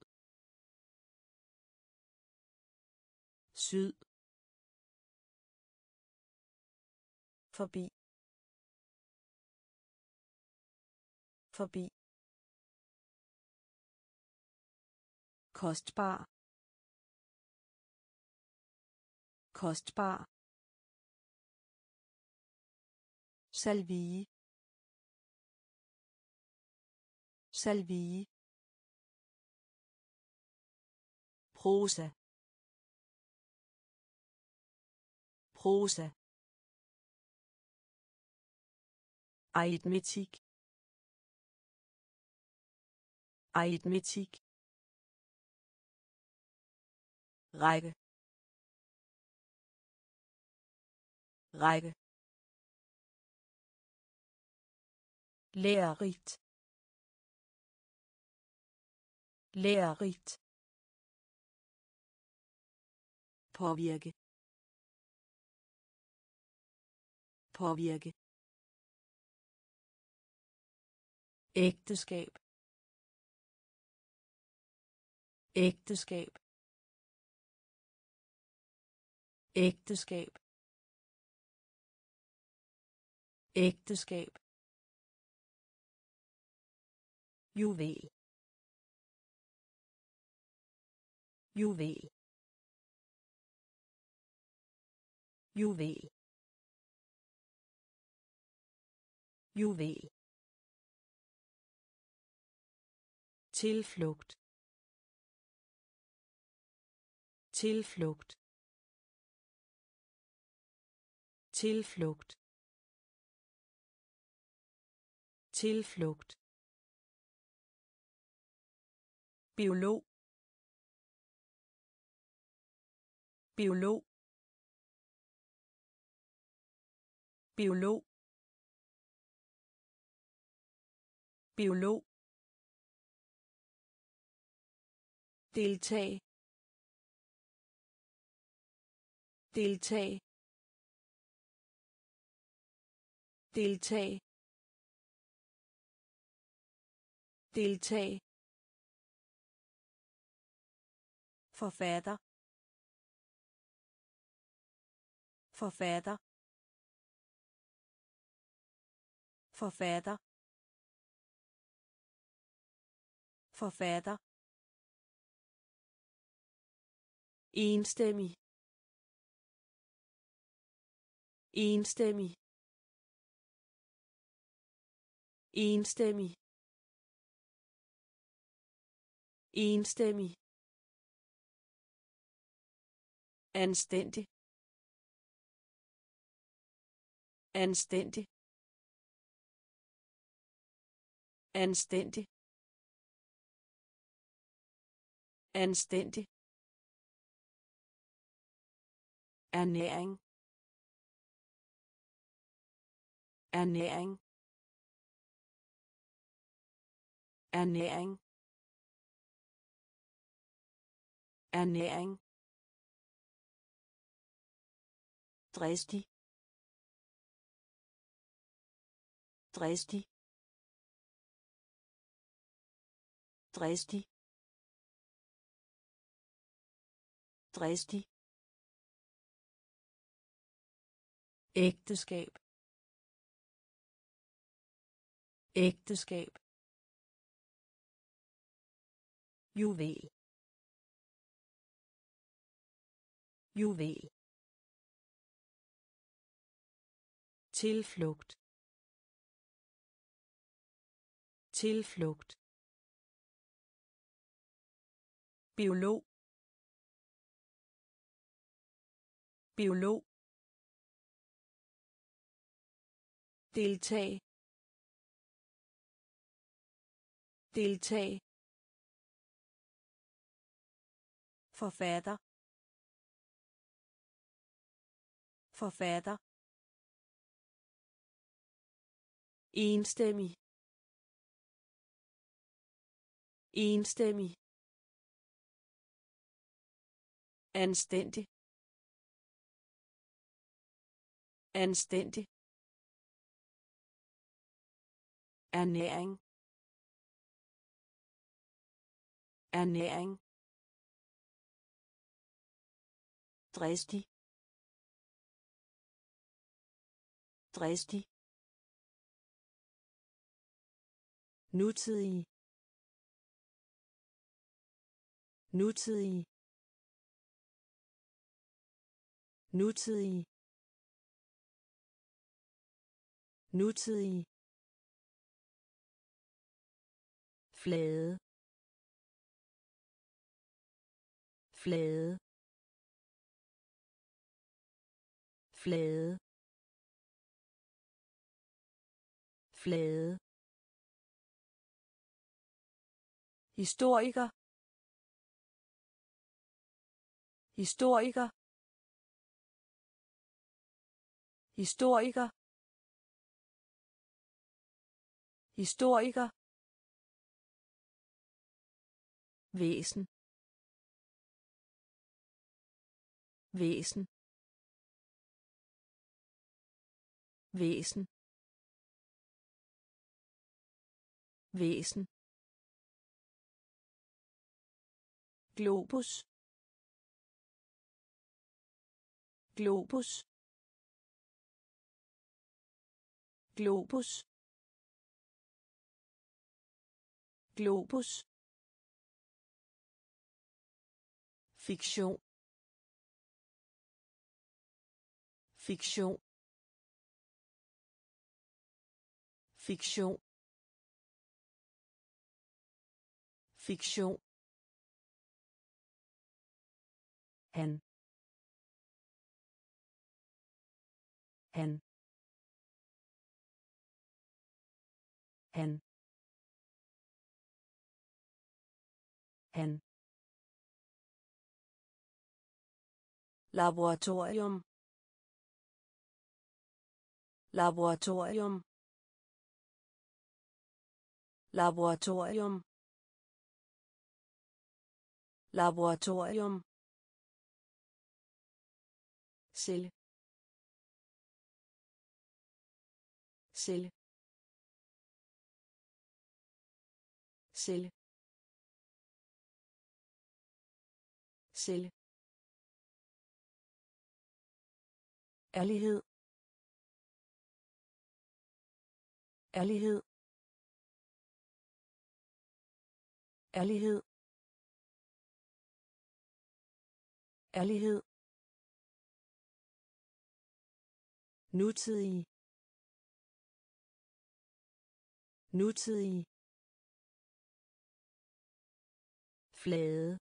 Syd. Forbi. Forbi. Kostbar. Kostbar. Salvie. Salvie. Prosa prosa aritmetik. Aritmetik. Række. Række. Lærerigt. Lærerigt. Påvirke. Påvirke. Ægteskab. Ægteskab. Ægteskab. Ægteskab. Juvel. Juvel. Juvel. Juvel. Tilflugt. Tilflugt. Tilflugt. Tilflugt. Biolog. Biolog. Biolog. Biolog. Deltag deltag deltag deltag forfatter. Forfatter. Forfatter. Forfatter. Enstemmig. Enstemmig. Enstemmig. Enstemmig. Anstændig. Anstændig. Anstændig. Anstændig. Ernæring. Ernæring. Ernæring. Ernæring. Dristig. Dristig. Dristig. Dristig. Ægteskab. Ægteskab. Juvel. Juvel. Tilflugt. Tilflugt. Biolog. Biolog. Deltag deltag forfatter. Forfatter. Enstemmig. Enstemmig. Anstændig. Anstændig. Ernæring. Ernæring. Dristig. Dristig. Nutidig. Nutidig. Nutidig. Nutidig. Flade. Flade. Flade. Flade. Historiker. Historiker. Historiker. Historiker. Væsen. Væsen. Væsen. Væsen. Globus. Globus. Globus. Globus. Fiktion. Fiktion. Fiktion. Fiktion. Han. Han. Han. Han. Laboratorium. Laboratorium. Laboratorium. Laboratorium. Celle celle celle celle ærlighed. Ærlighed. Ærlighed. Ærlighed. Nutidig. Nutidig. Flade.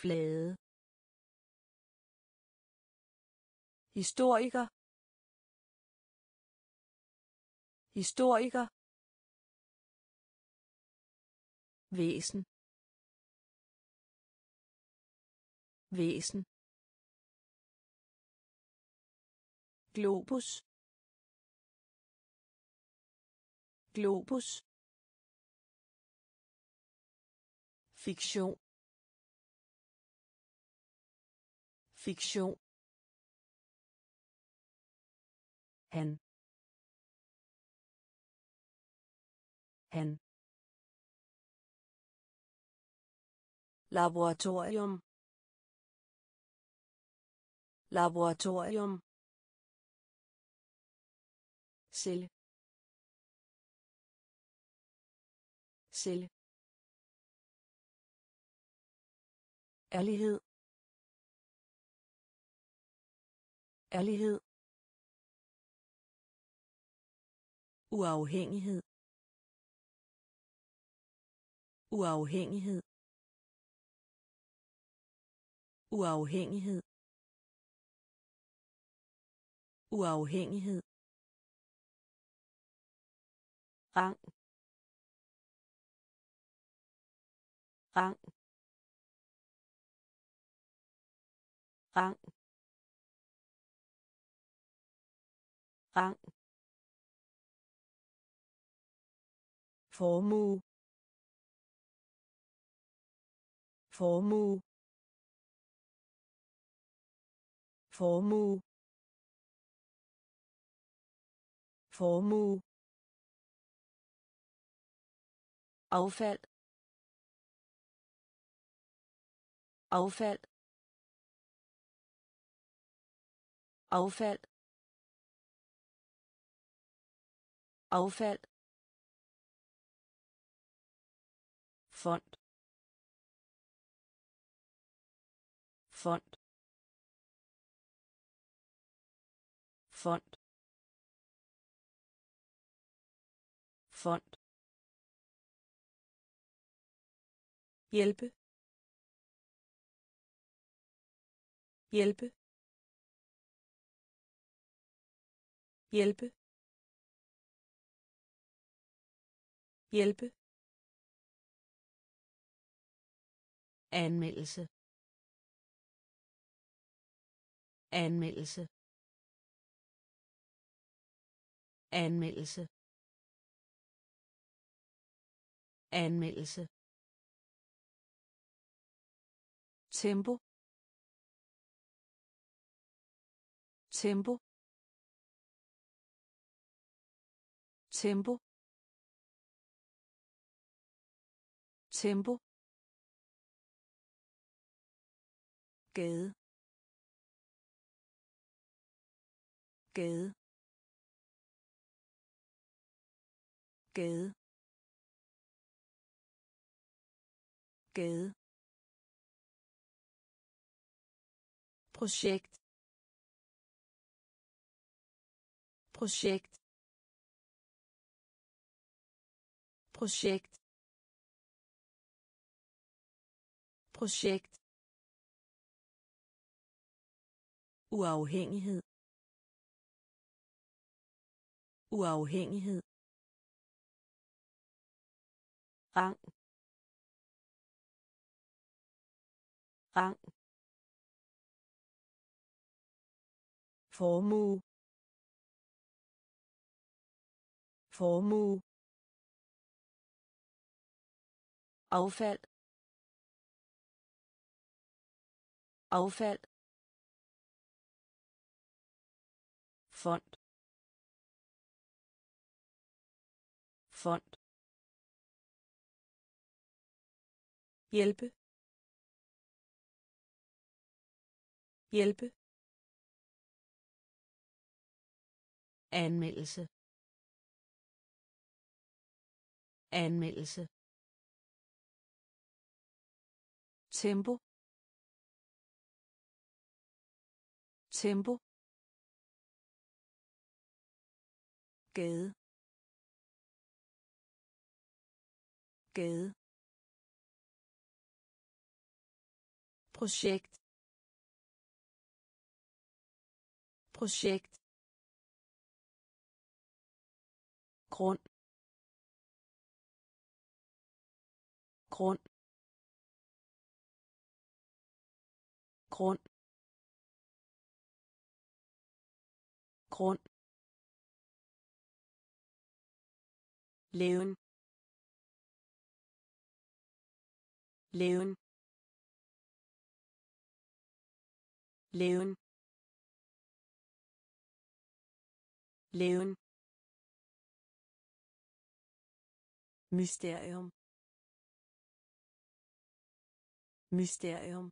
Flade. Historiker. Historiker. Væsen. Væsen. Globus. Globus. Fiktion. Fiktion. Han. Han. Laboratorium. Laboratorium. Celle celle ærlighed. Ærlighed. Uafhængighed. Uafhængighed. Uafhængighed. Uafhængighed. Rang. Rang. Rang. Rang. Formue. Formue. Formue. Formue. Affald. Affald. Affald. Affald hjælpe. Hjælpe. Hjælpe. Hjælpe. Anmeldelse. Anmeldelse. Anmeldelse. Anmeldelse. Tempo. Tempo. Tempo. Tempo. Gade. Gade. Gade. Gade. Projekt. Projekt. Projekt. Projekt. Uafhængighed. Uafhængighed. Rang. Rang. Formue. Formue. Affald. Affald. Fond. Fond. Hjælpe. Hjælpe. Anmeldelse. Anmeldelse. Tempo. Tempo. Gade. Gade. Projekt. Projekt. Grund grund grund grund leven leven leven leven mysterium. Mysterium.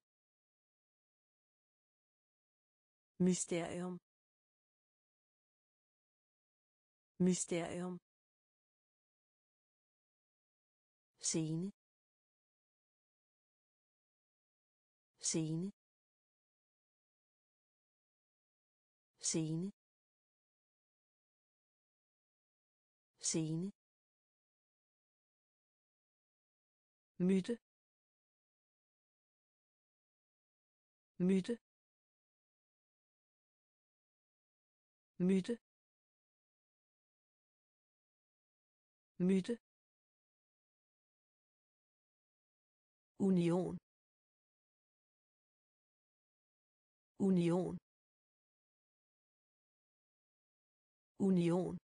Mysterium. Mysterium. Scene. Scene. Scene. Scene. Myte. Myte. Myte. Myte. Union. Union. Union.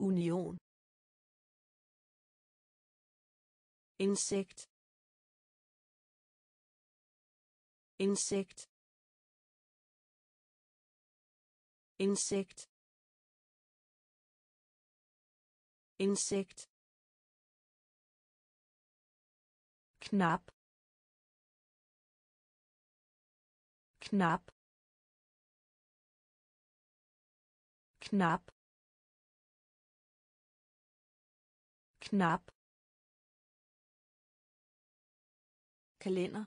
Union insekt. Insekt. Insekt. Insekt. Knap knap knap knap kalender.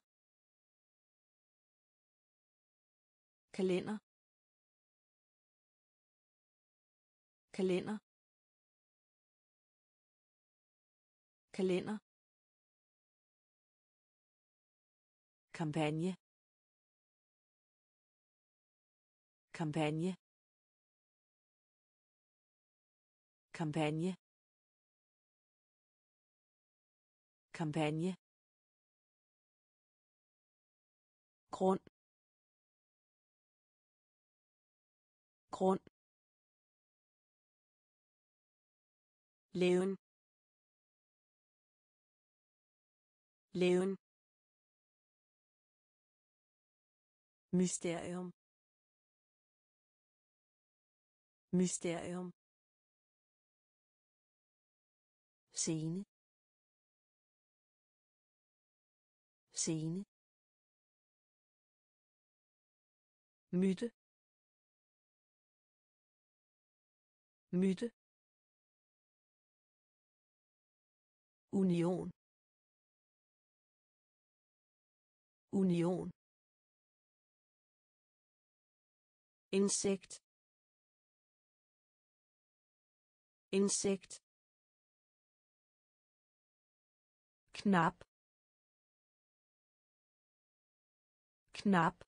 Kalender. Kalender. Kalender. Kampagne. Kampagne. Kampagne. Kampagne. Grund. Grund. Leven leven mysterium. Mysterium. Scene. Scene. Myte. Myte. Union. Union. Insekt. Insekt. Knap. Knap.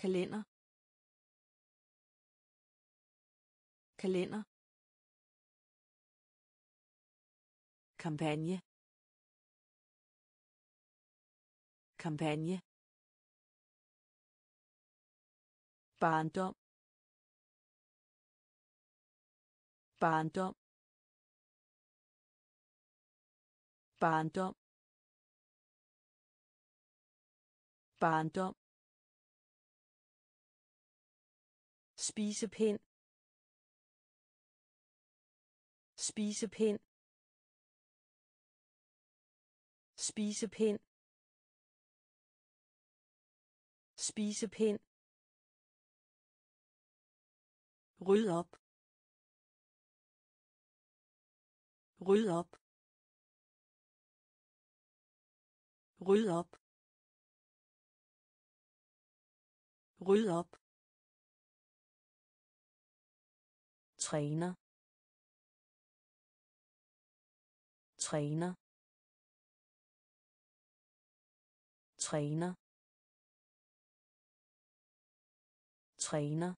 Kalender. Kalender. Kampagne. Kampagne. Barndom. Barndom. Barndom. Barndom. Spisepind. Spisepind. Spisepind. Spisepind. Ryd op. Ryd op. Ryd op. Ryd op. træner. Træner. Træner. Træner.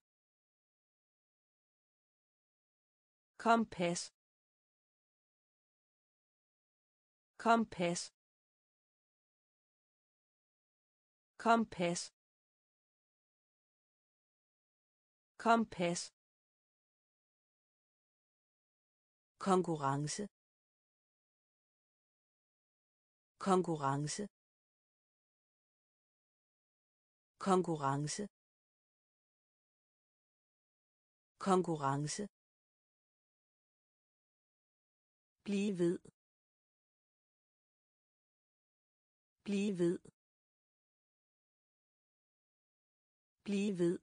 Kompas. Kompas. Kompas. Kompas. Konkurrence konkurrence konkurrence konkurrence Bliv ved. Bliv ved. Bliv ved.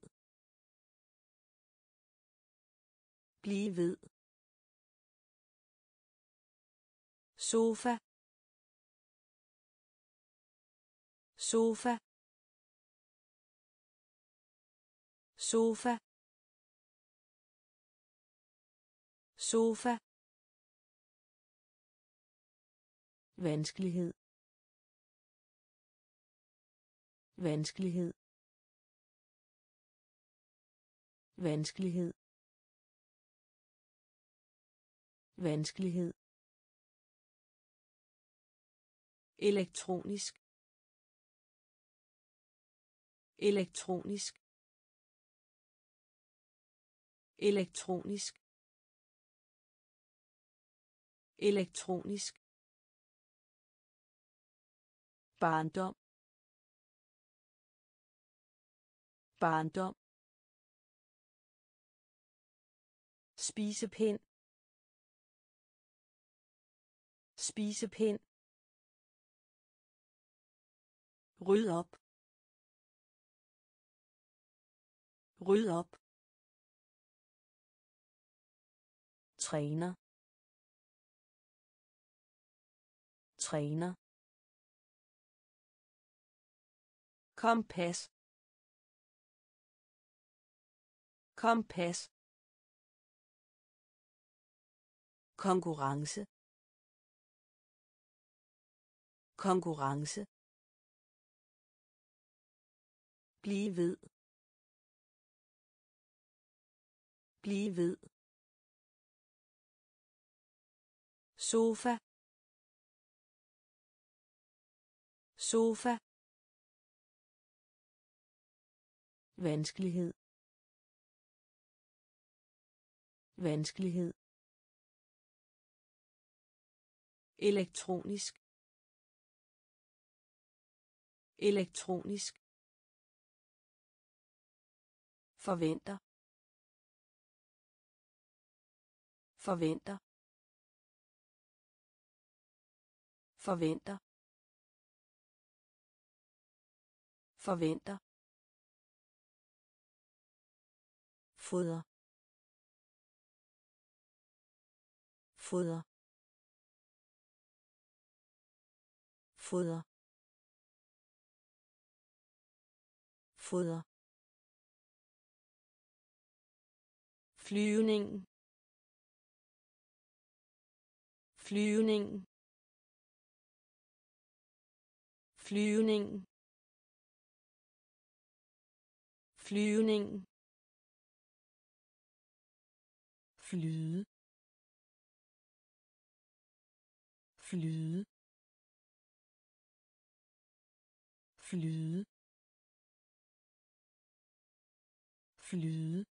Bliv ved. Sofa. Sofa. Sofa. Sofa. Vanskelighed. Vanskelighed. Vanskelighed. Vanskelighed. Elektronisk. Elektronisk. Elektronisk. Elektronisk. Barndom. Barndom. Spisepind. Spisepind. Ryd op. Ryd op. Træner. Træner. Kompas. Kompas. Konkurrence. Konkurrence Bliv ved. Bliv ved. sofa. Sofa. Vanskelighed. Vanskelighed. Elektronisk. Elektronisk forventer. Forventer. Forventer. Forventer. Foder foder foder foder flyvning. Flyvning. Flyvning. Flyvning. Flyde. Flyde. Flyde. Flyde.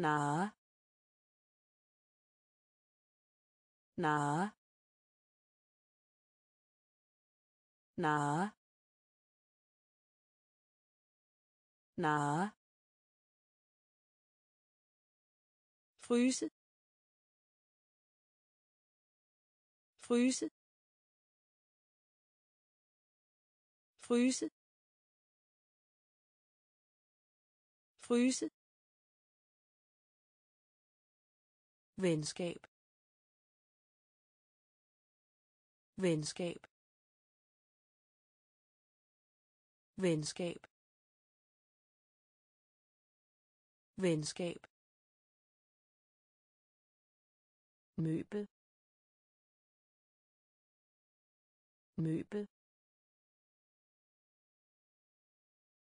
Na na na na fryse. Fryse. Fryse. Fryse. Venskab. Venskab. Venskab. Venskab. Møbel. Møbel.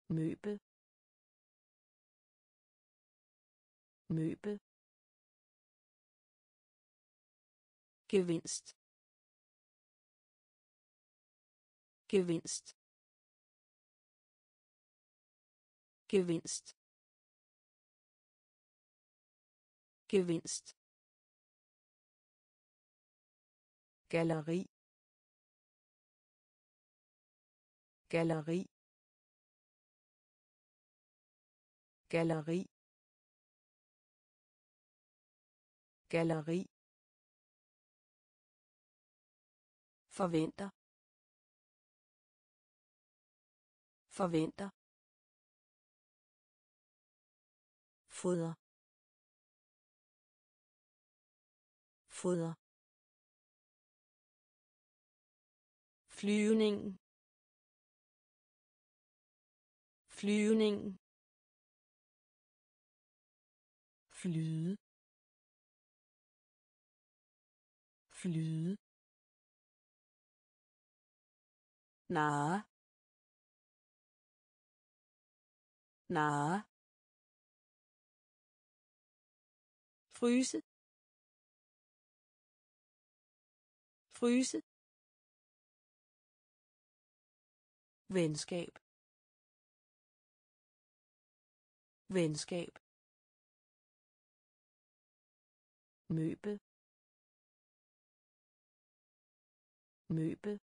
Møbel. Møbel. Gevinst gevinst gevinst gevinst galleri galleri galleri galleri forventer. Forventer. Foder foder flyvning flyvning flyde. Flyde. Na na fryse. Fryse. Venskab. Venskab. Møbel. Møbel.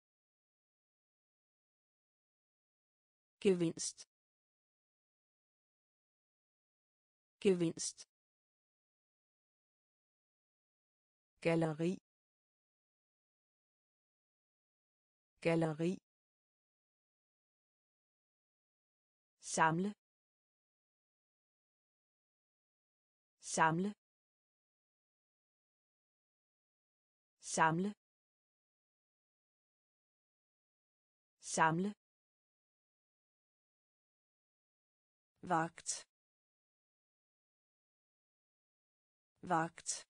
Gevinst. Gevinst. Galleri galleri samle. Samle. Samle. Samle. Vagt vagt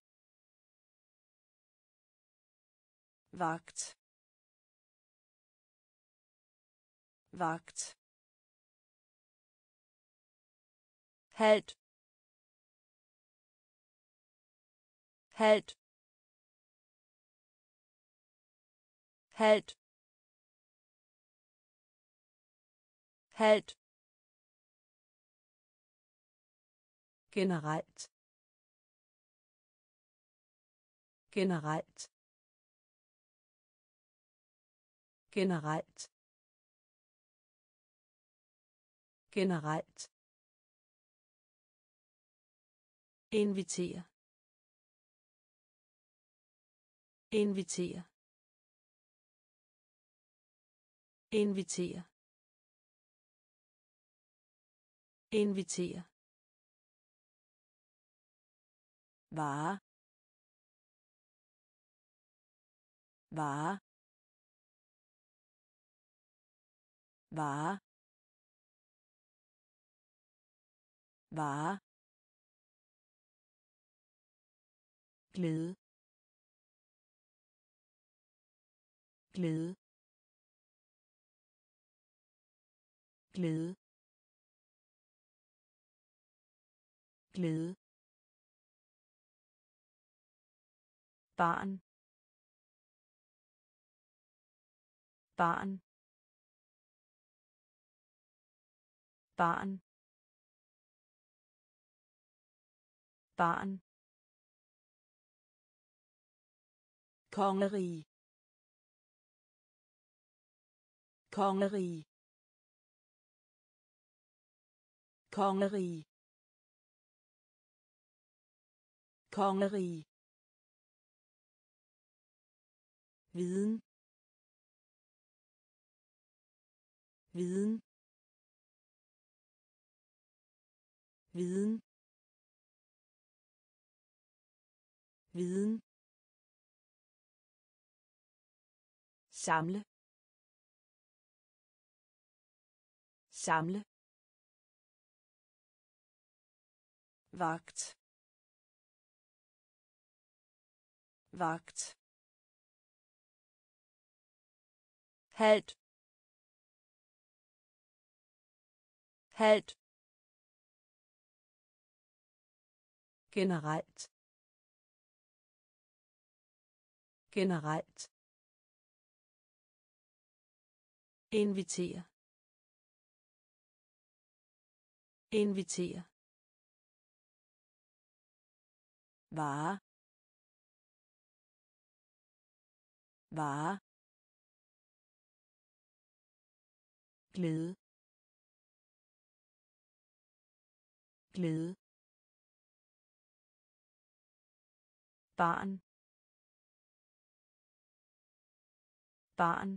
vagt vagt halt halt halt halt generelt. Generelt. Generelt. Generelt. Invitere. Invitere. Invitere. Invitere. Vare vare vare vare glæde. Glæde. Glæde. Glæde barn barn barn barn kongerige kongerige kongerige kongerige viden. Viden. Viden. Viden. Samle. Samle. Vagt. Vagt. Halt. Halt. Generelt. Generelt. Invitere. Invitere. Vare vare glæde. Glæde. Barn. Barn.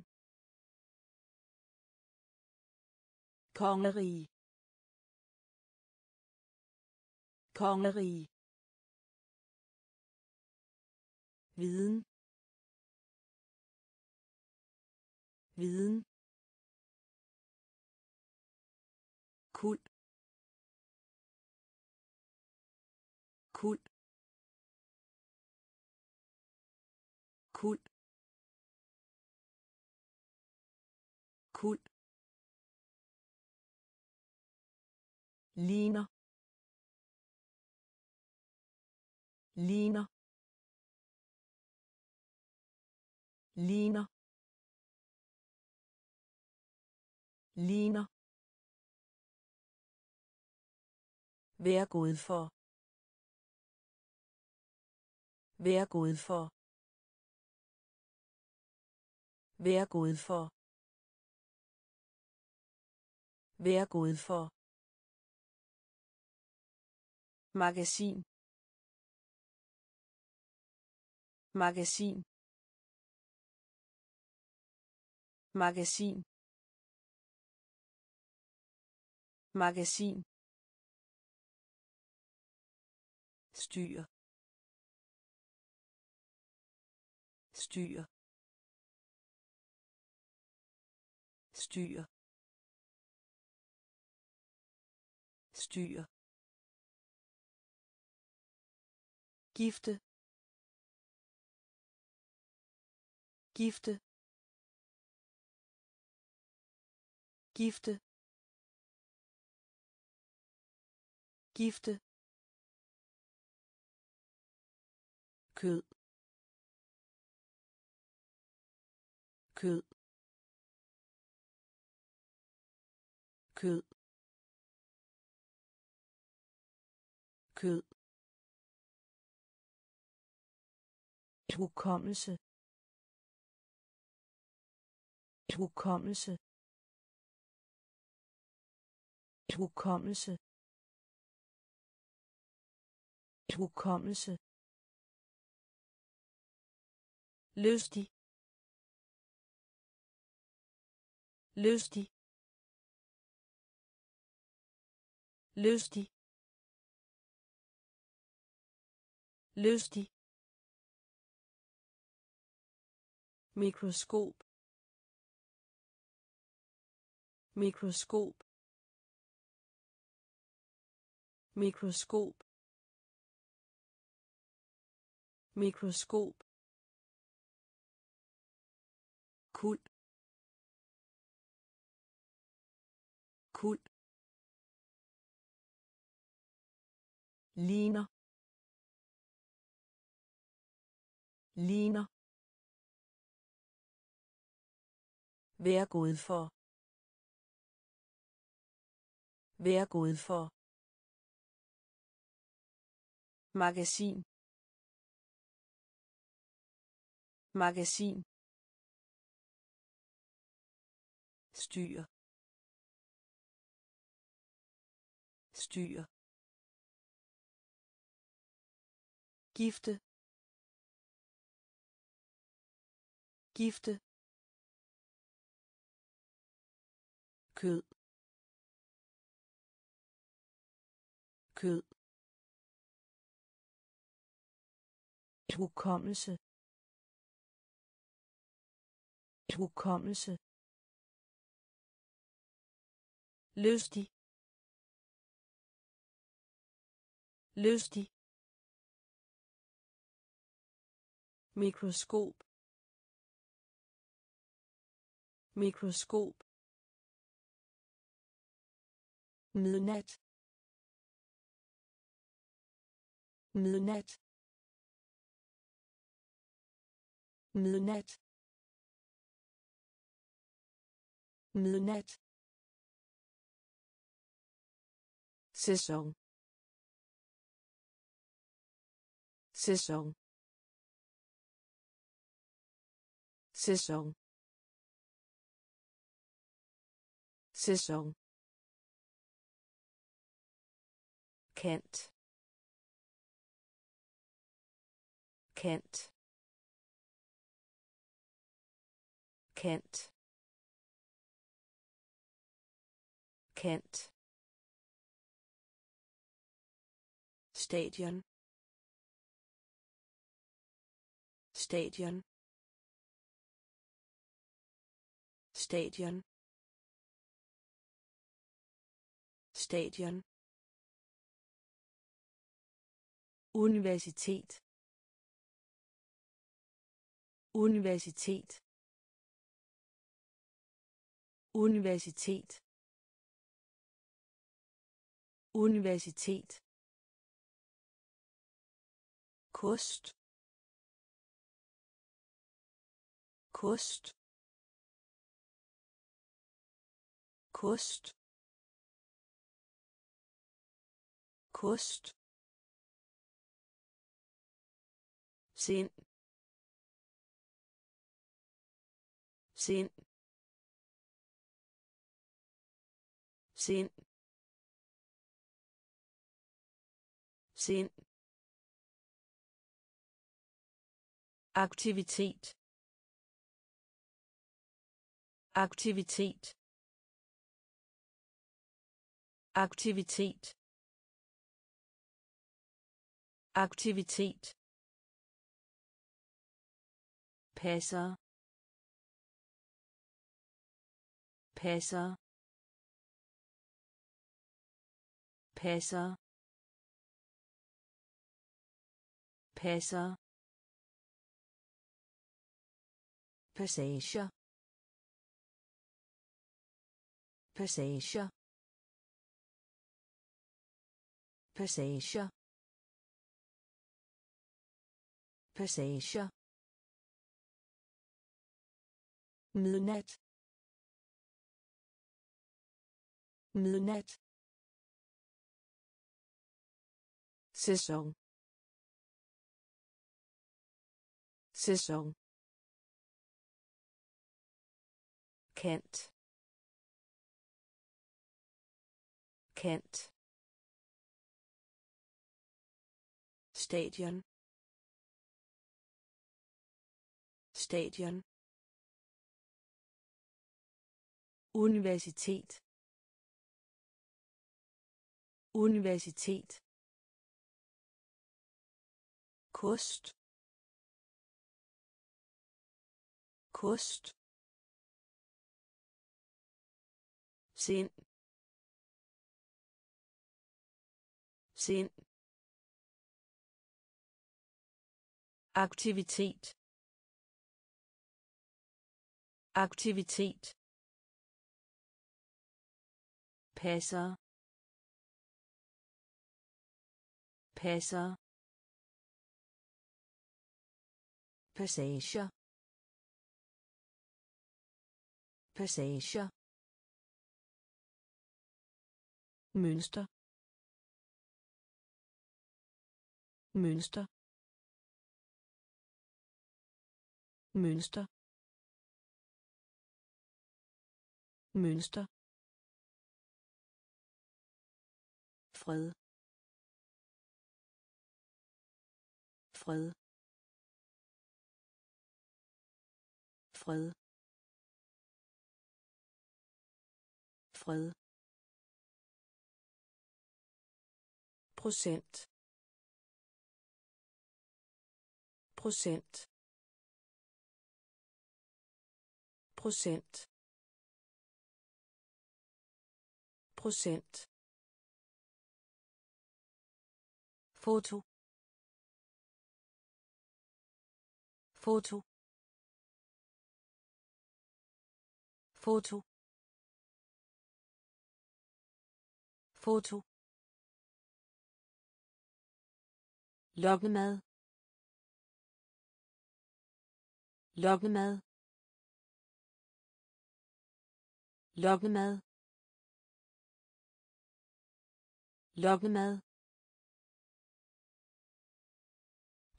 Kongerige. Kongerige. Viden. Viden. Ligner ligner ligner ligner Vær god for. Vær god for. Vær god for. Vær god for. Magasin. Magasin. Magasin. Magasin. styr styr styr styr gifte. Gifte. Gifte. Gifte. Kød. Kød. Kød. Kød. Hukommelse. Hukommelse. Hukommelse. Hukommelse. Lystig. Lystig. Lystig. Lystig. Mikroskop mikroskop mikroskop mikroskop. Kul. Kul. Ligner. Ligner. Vær god for. Vær god for. Magasin. Magasin. styr styr gifte gifte kød. Kød. Hukommelse. Hukommelse. Lystig. Lystig. Mikroskop. Mikroskop midnat midnat midnat midnat sæson sæson sæson sæson Kent. Kent. Kent. Kent. Stadion. Stadion. Stadion. Stadion. Universitet. Universitet. Universitet. Universitet. Kost. Kost. Kost. Kost. Sind sind sind sind. Aktivitet. Aktivitet. Aktivitet. Aktivitet passer passer passer passer passage passage passage passage midnat midnat sæson sæson kant kant stadion. Stadion universitet. Universitet. Kost. Kost. Sind. Sind. Aktivitet. Aktivitet passer. Passer. Passager. Passager. Mønster. Mønster. Mønster. Mønster. Fred. Fred. Fred. Fred. Procent. Procent. Procent. Procent. Foto. Foto. Foto. Foto. Lokkemad. Lokkemad. Lokkemad. Lokkemad.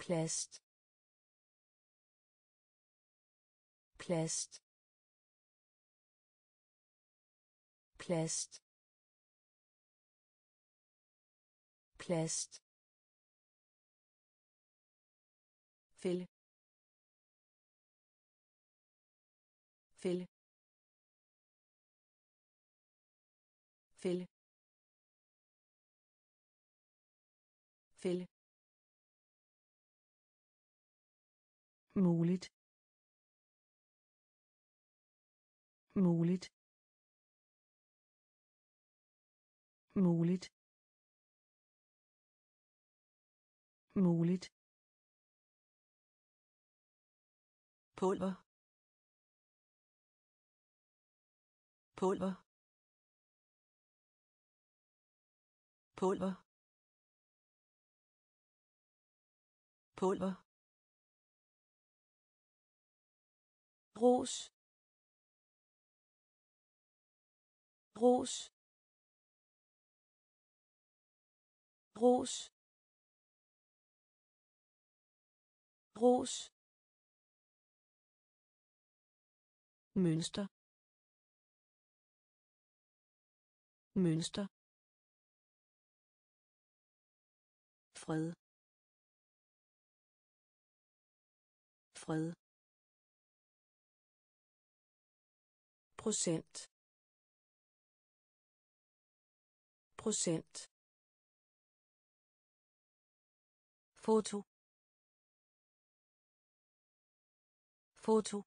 Plast. Plast. Plast. Plast. Fælde fælde fælde fælde muligt. Muligt. Muligt. Muligt. Pulver. Pulver. Pulver. Pulver. Ros ros ros ros mønster. Mønster. Fred. Fred. Procent. Procent. Foto. Foto.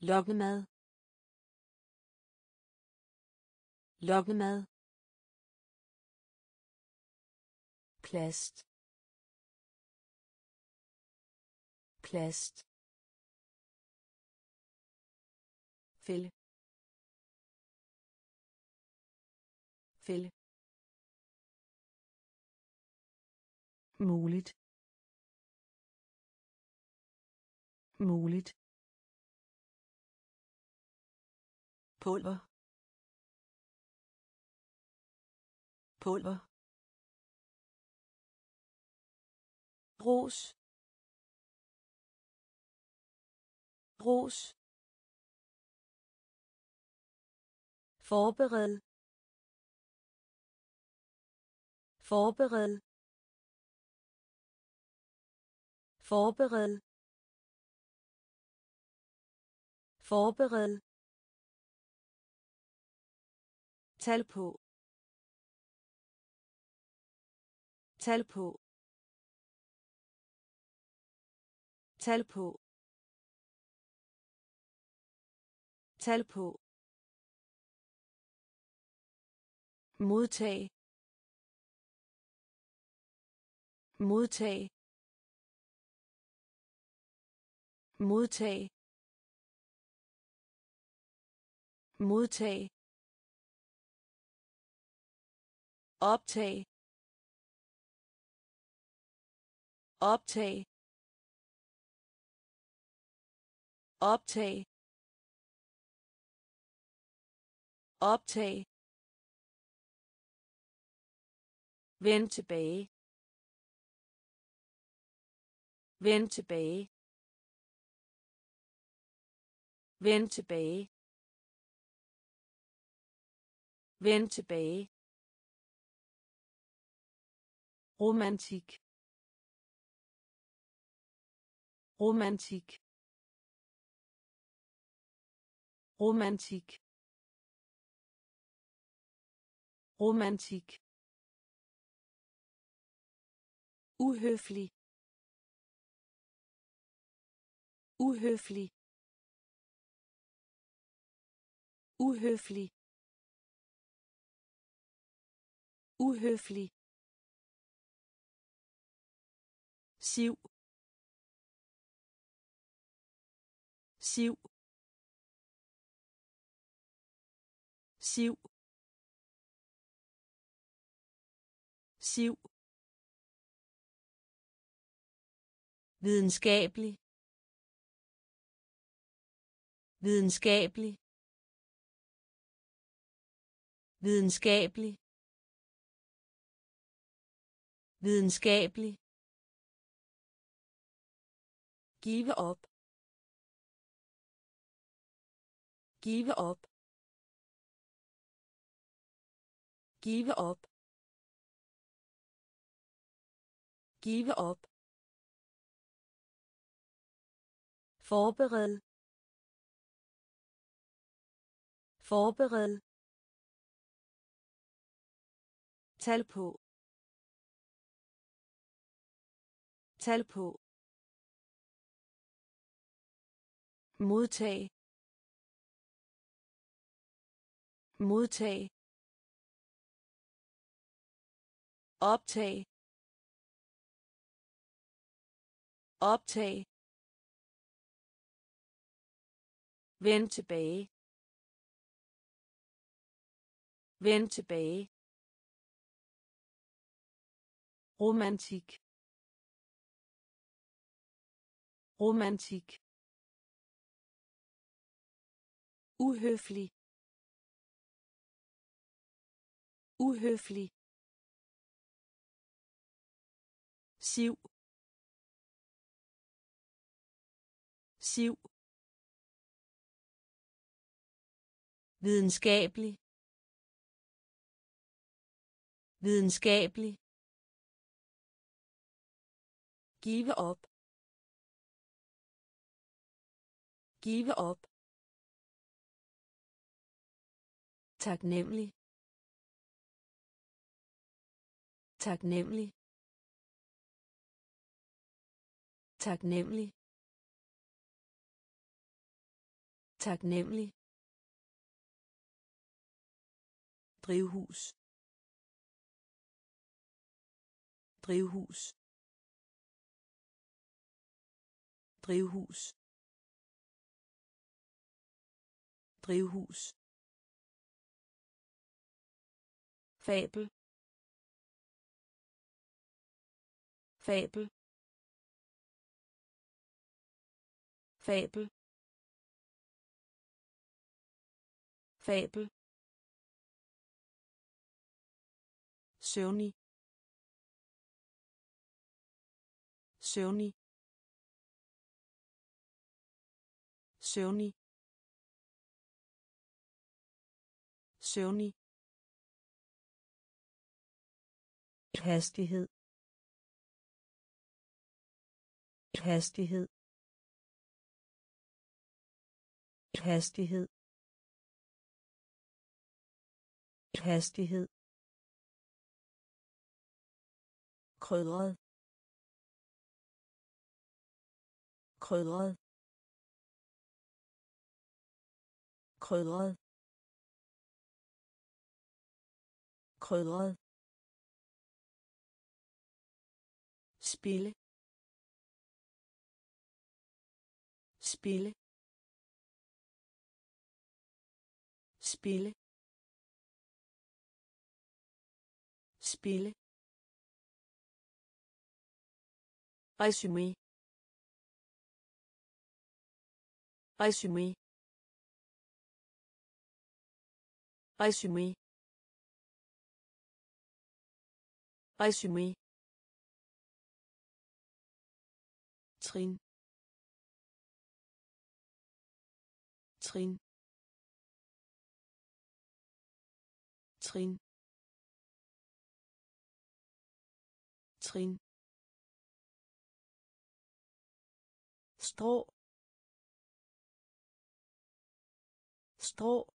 Lokkemad lokkemad plast. Plast. Fælde. Fælde. Muligt. Muligt. Pulver. Pulver. Ros ros forbered forbered forbered forbered tal på. Tal på. Tal på. Tal på. Modtag modtag modtag modtag optag optag optag optag Vend tilbage. Vend tilbage. Vend tilbage. Vend tilbage. romantik romantik romantik romantik uhøflig. Uhøflig. Uhøflig. Uhøflig. Siv. Siv. Siv. Siv. Videnskabelig videnskabelig videnskabelig videnskabelig. Give op give op give op give op forbered forbered tal på tal på modtag modtag optag optag Vend tilbage. Vend tilbage. romantik. Romantik. Uhøflig. Uhøflig. Siv. Siv. Videnskabelig videnskabelig give op give op taknemmelig taknemmelig taknemmelig taknemmelig. Drivhus. Drivhus. Drivhus. Drivhus. Fabel. Fabel. Fabel. Fabel. Søvnig søvnig søvnig søvnig hastighed. Hastighed. Hastighed. Hastighed. Krydret. Krydret. Krydret. Krydret. Spille. Spille. Spille. Spille. Résumé. Résumé. Résumé. Résumé. trin trin trin trin strå. Strå.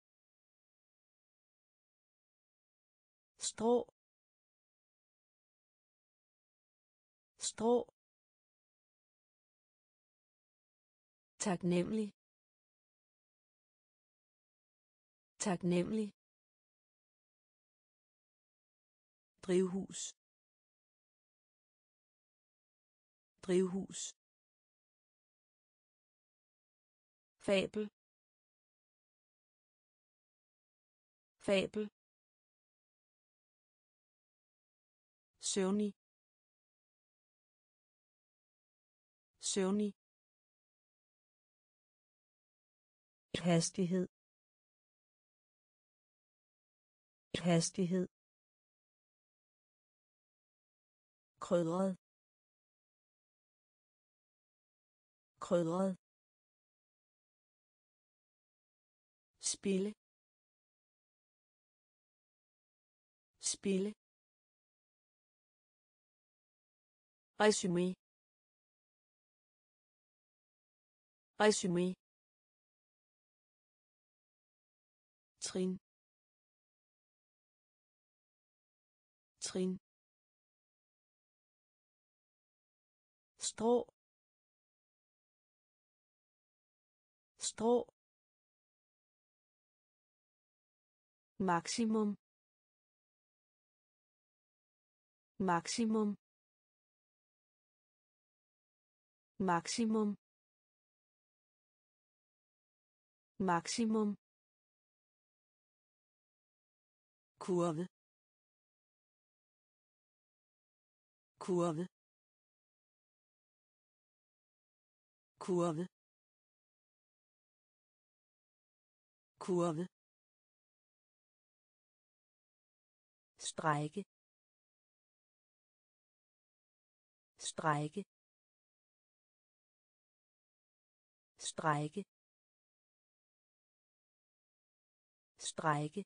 Strå. Strå. Taknemmelig. Taknemmelig. Drivhus. Drivhus. Fabel. Fabel. Søvnig. Søvnig. Hastighed. Hastighed. Krydret krydret spille. Spille. Résumé. Résumé. trin. Trin. Strå. Strå. Maksimum maksimum maksimum maksimum kurve. Kurve. Kurve. Kurve strække. Strække. Strække. Strække.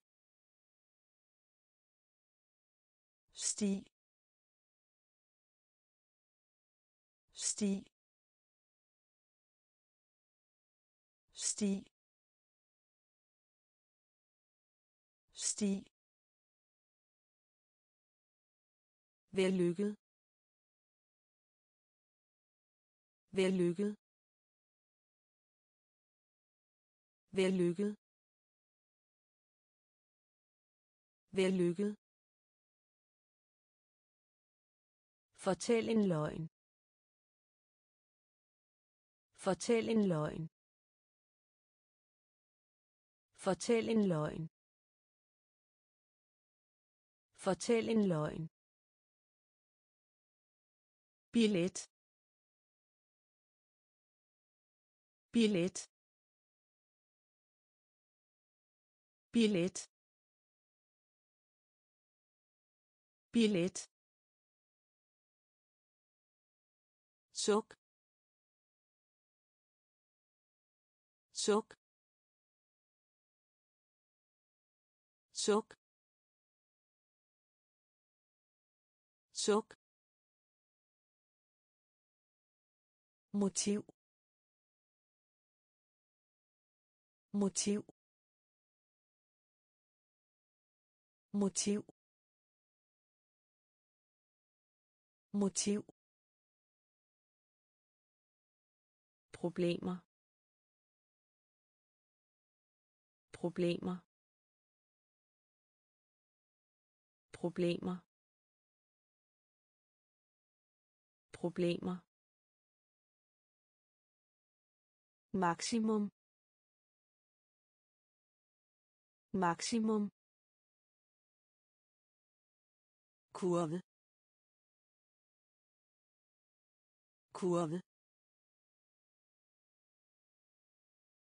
Sti. Sti. Sti. Sti. Vellykket. Vellykket. Vellykket. Vellykket. Fortæl en løgn. Fortæl en løgn. Fortæl en løgn. Fortæl en løgn. Billet. Billet. Billet. Billet. suk suk suk suk motiv. Motiv. Motiv. Motiv. Problemer. Problemer. Problemer. Problemer. Maksimum maksimum kurve. Kurve.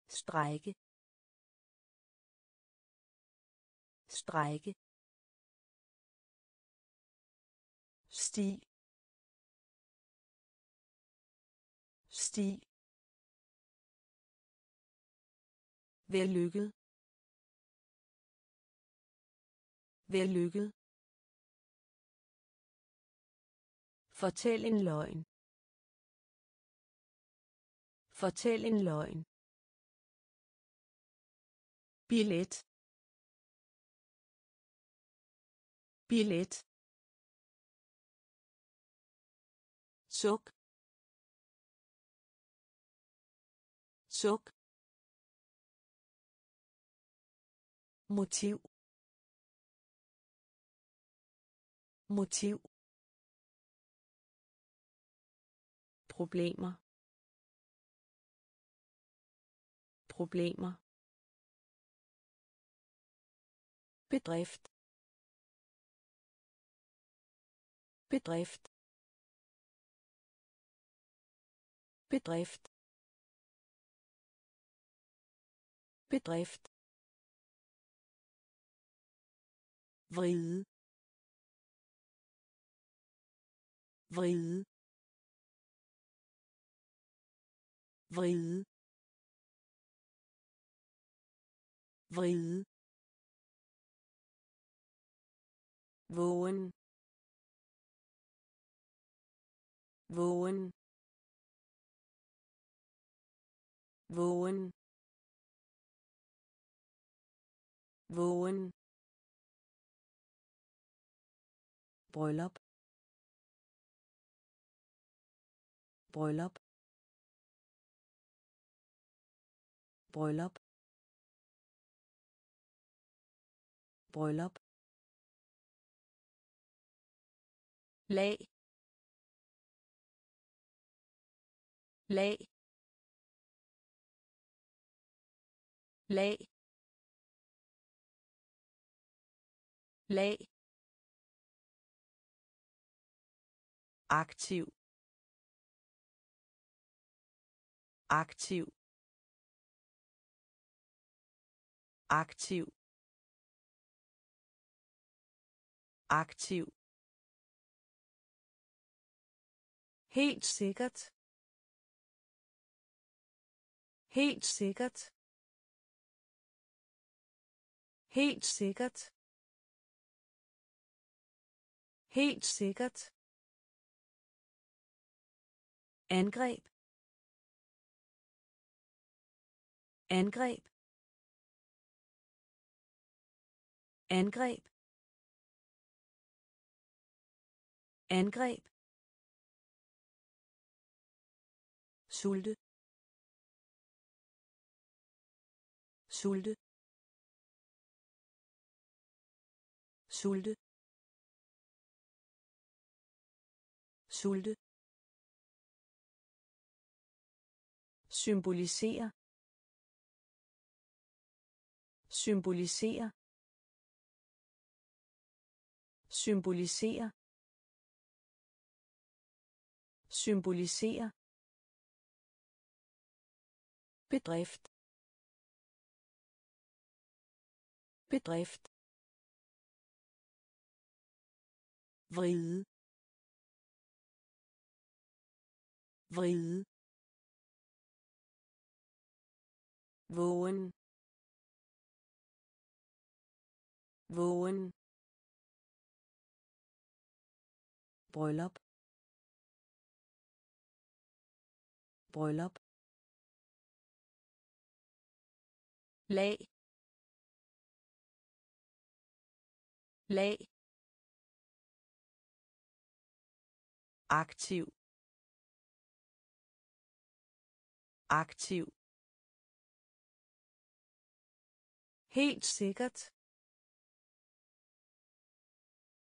Strække. Strække. Sti. Sti. Vellykket. Vellykket. Fortæl en løgn. Fortæl en løgn. Billet. Billet. suk suk motiv. Motiv. Problemer. Problemer. Bedrift. Bedrift. Bedrift. Bedrift. Vride. Vride. Vride. Vride. Vågen. Vågen. Vågen. Vågen. Bryllup bryllup bryllup bryllup. Lag lag lag lag aktiv aktiv aktiv aktiv Helt sikkert. Helt sikkert. Helt sikkert. Helt sikkert. Angreb. Angreb. Angreb. Angreb. sulte sulte sulte sulte symbolisere symbolisere symbolisere symbolisere bedrift. Bedrift. Vride. Vride. Vågen vågen bryllup bryllup lag lag aktiv aktiv Helt sikkert.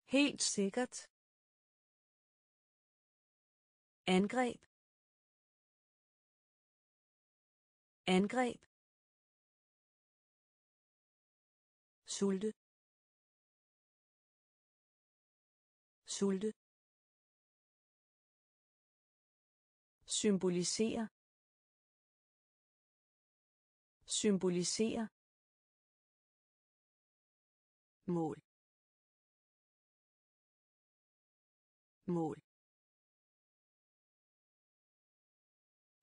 Helt sikkert. Angreb. Angreb. sulte sulte symbolisere symbolisere mål mål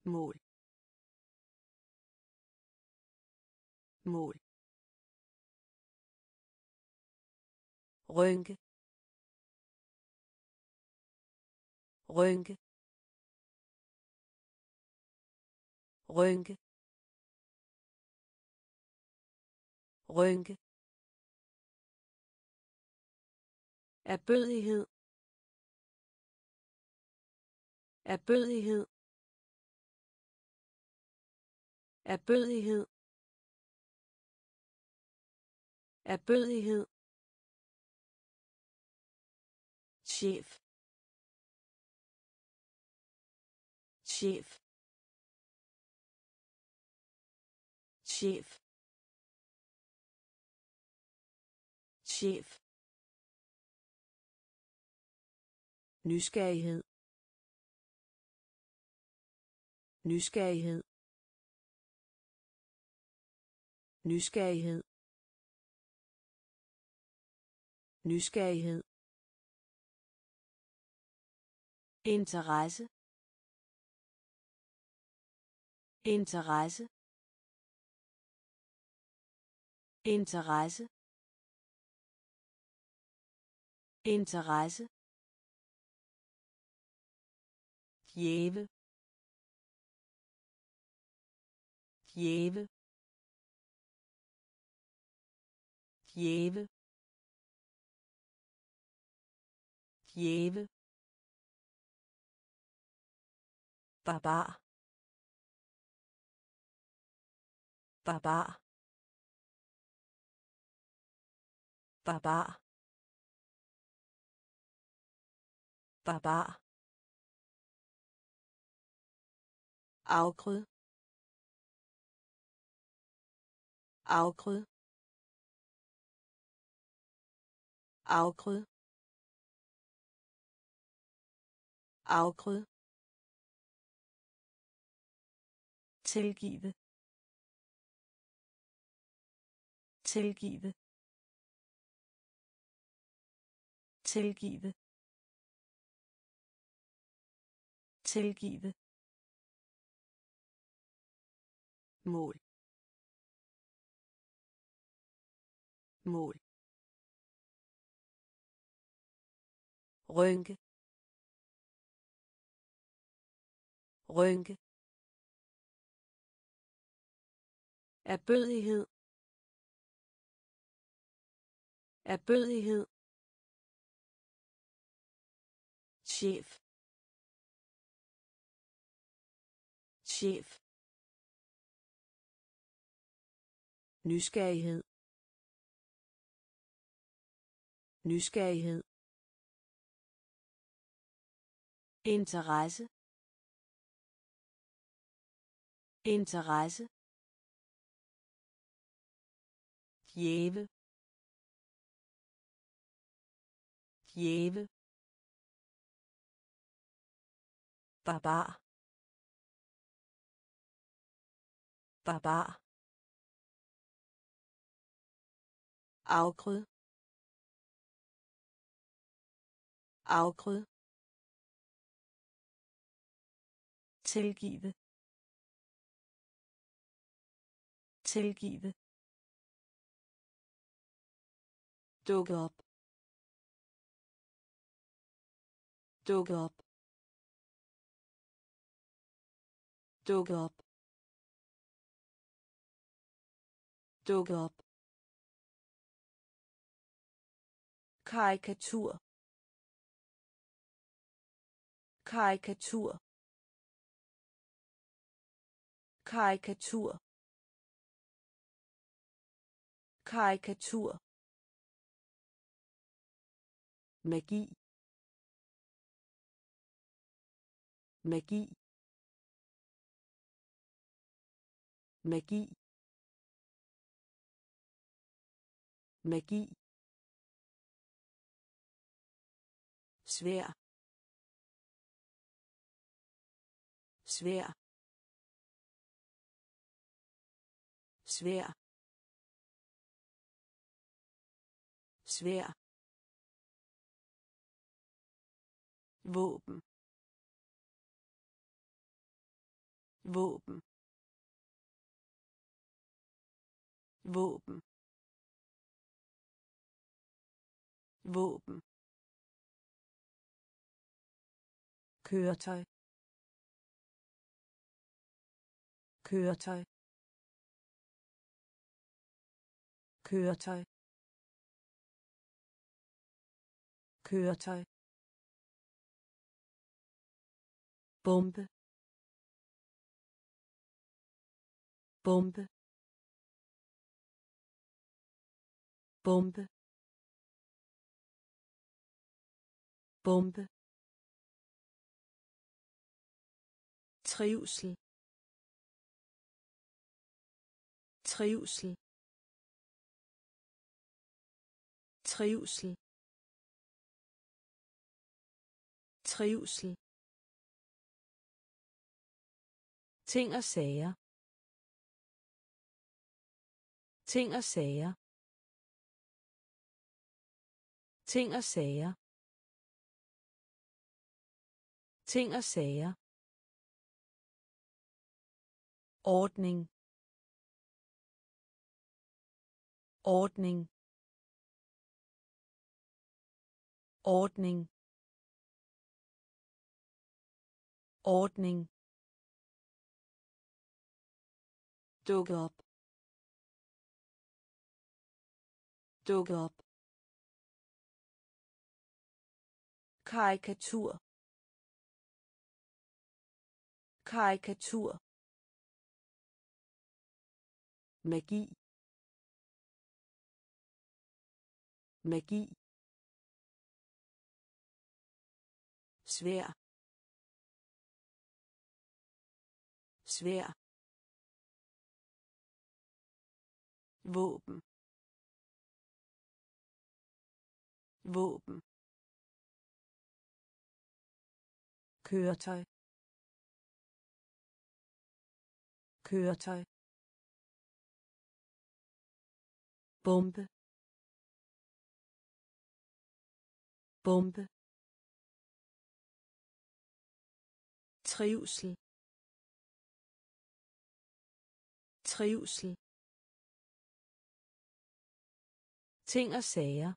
mål mål rynke rynke rynke rynke erbødighed. Erbødighed. Erbødighed. Erbødighed. Chef. Chef. Chef. Chef. Nysgerrighed. Nysgerrighed. Nysgerrighed. Nysgerrighed. Interesse. Interesse. Interesse. Interesse. Djæve djæve djæve djæve barbar barbar barbar barbar afgrød afgrød afgrød afgrød tilgive. Tilgive. Tilgive. Tilgive. Mål. Mål. Rynke. Rynke. Erbødighed. Erbødighed. Chef. Chef. Nysgerrighed. Nysgerrighed. Interesse. Interesse. Djæve. Djæve. Barbar. Barbar. Afgrød afgrød tilgive. Tilgive. Dukke op. Dukke op. Dukke op. Dukke op. karikatur. Karikatur. Karikatur. Karikatur. Magi. Magi. Magi. Magi. Svær. Svær. Svær. Svær. Våben. Våben. Våben. Våben køretøj køretøj køretøj køretøj bombe. Bombe. Bombe. Bombe trivsel. Trivsel. Trivsel. Trivsel. Ting og sager. Ting og sager. Ting og sager. Ting og sager ordning. Ordning. Ordning. Ordning. Dukke op. Dukke op. Karikatur. Karikatur magi. Magi. Svær. Svær. Våben. Våben. Køretøj. Køretøj. Bombe. Bombe. Trivsel. Trivsel. Ting og sager.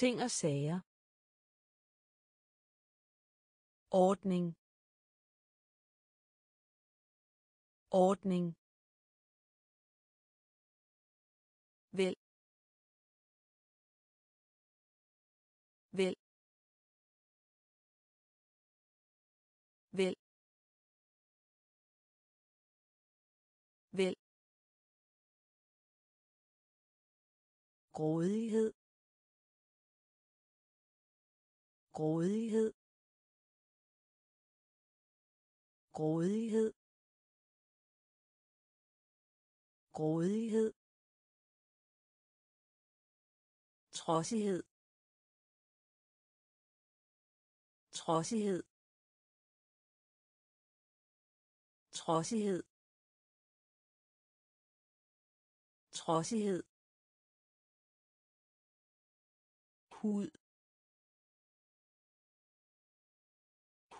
Ting og sager. Ordning. Ordning. Vel vel vel vel grådighed. Grådighed. Grådighed. Grådighed. Trodsighed trodsighed trodsighed trodsighed hud.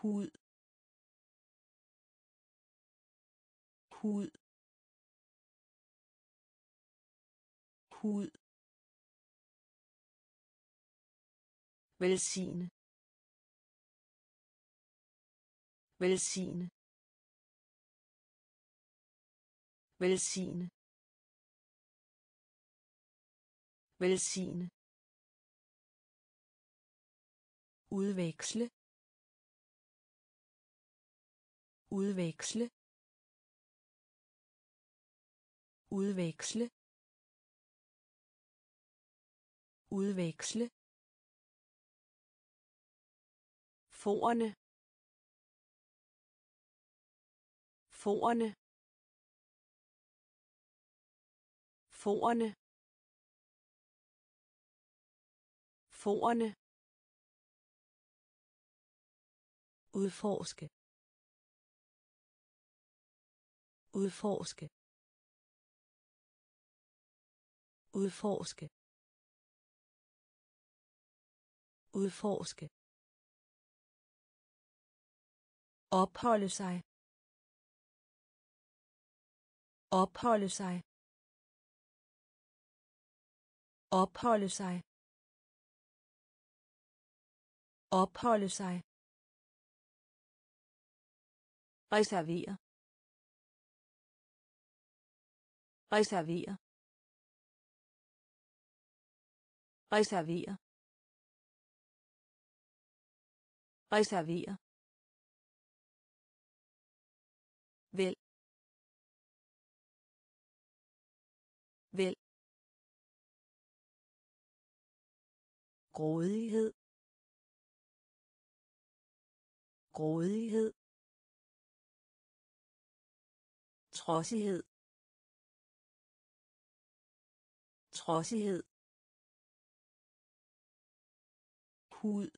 Hud. Hud. Hud velsigne. Velsigne. Velsigne. Velsigne. Udveksle. Udveksle. Udveksle. Udveksle. Forerne forerne forerne forerne udforske. Udforske. Udforske. Udforske. Opholde sig. Opholde sig. Opholde sig. Opholde sig. Reservere. Reservere. Reservere. Reservere. Vel vel grådighed. Grådighed. Trodsighed. Trodsighed. Hud.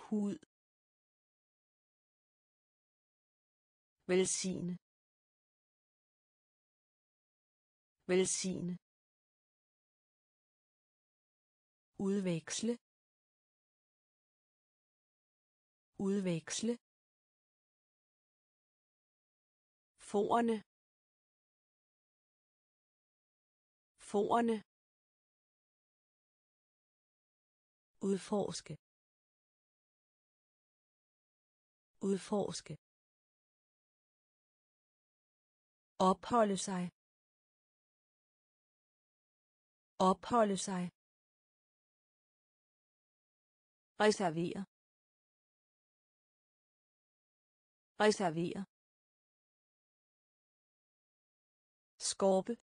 Hud. Velsigne. Velsigne. Udveksle. Udveksle. Forerne. Forerne. Udforske. Udforske. Opholde sig. Opholde sig. Reservere. Reservere. Skorpe.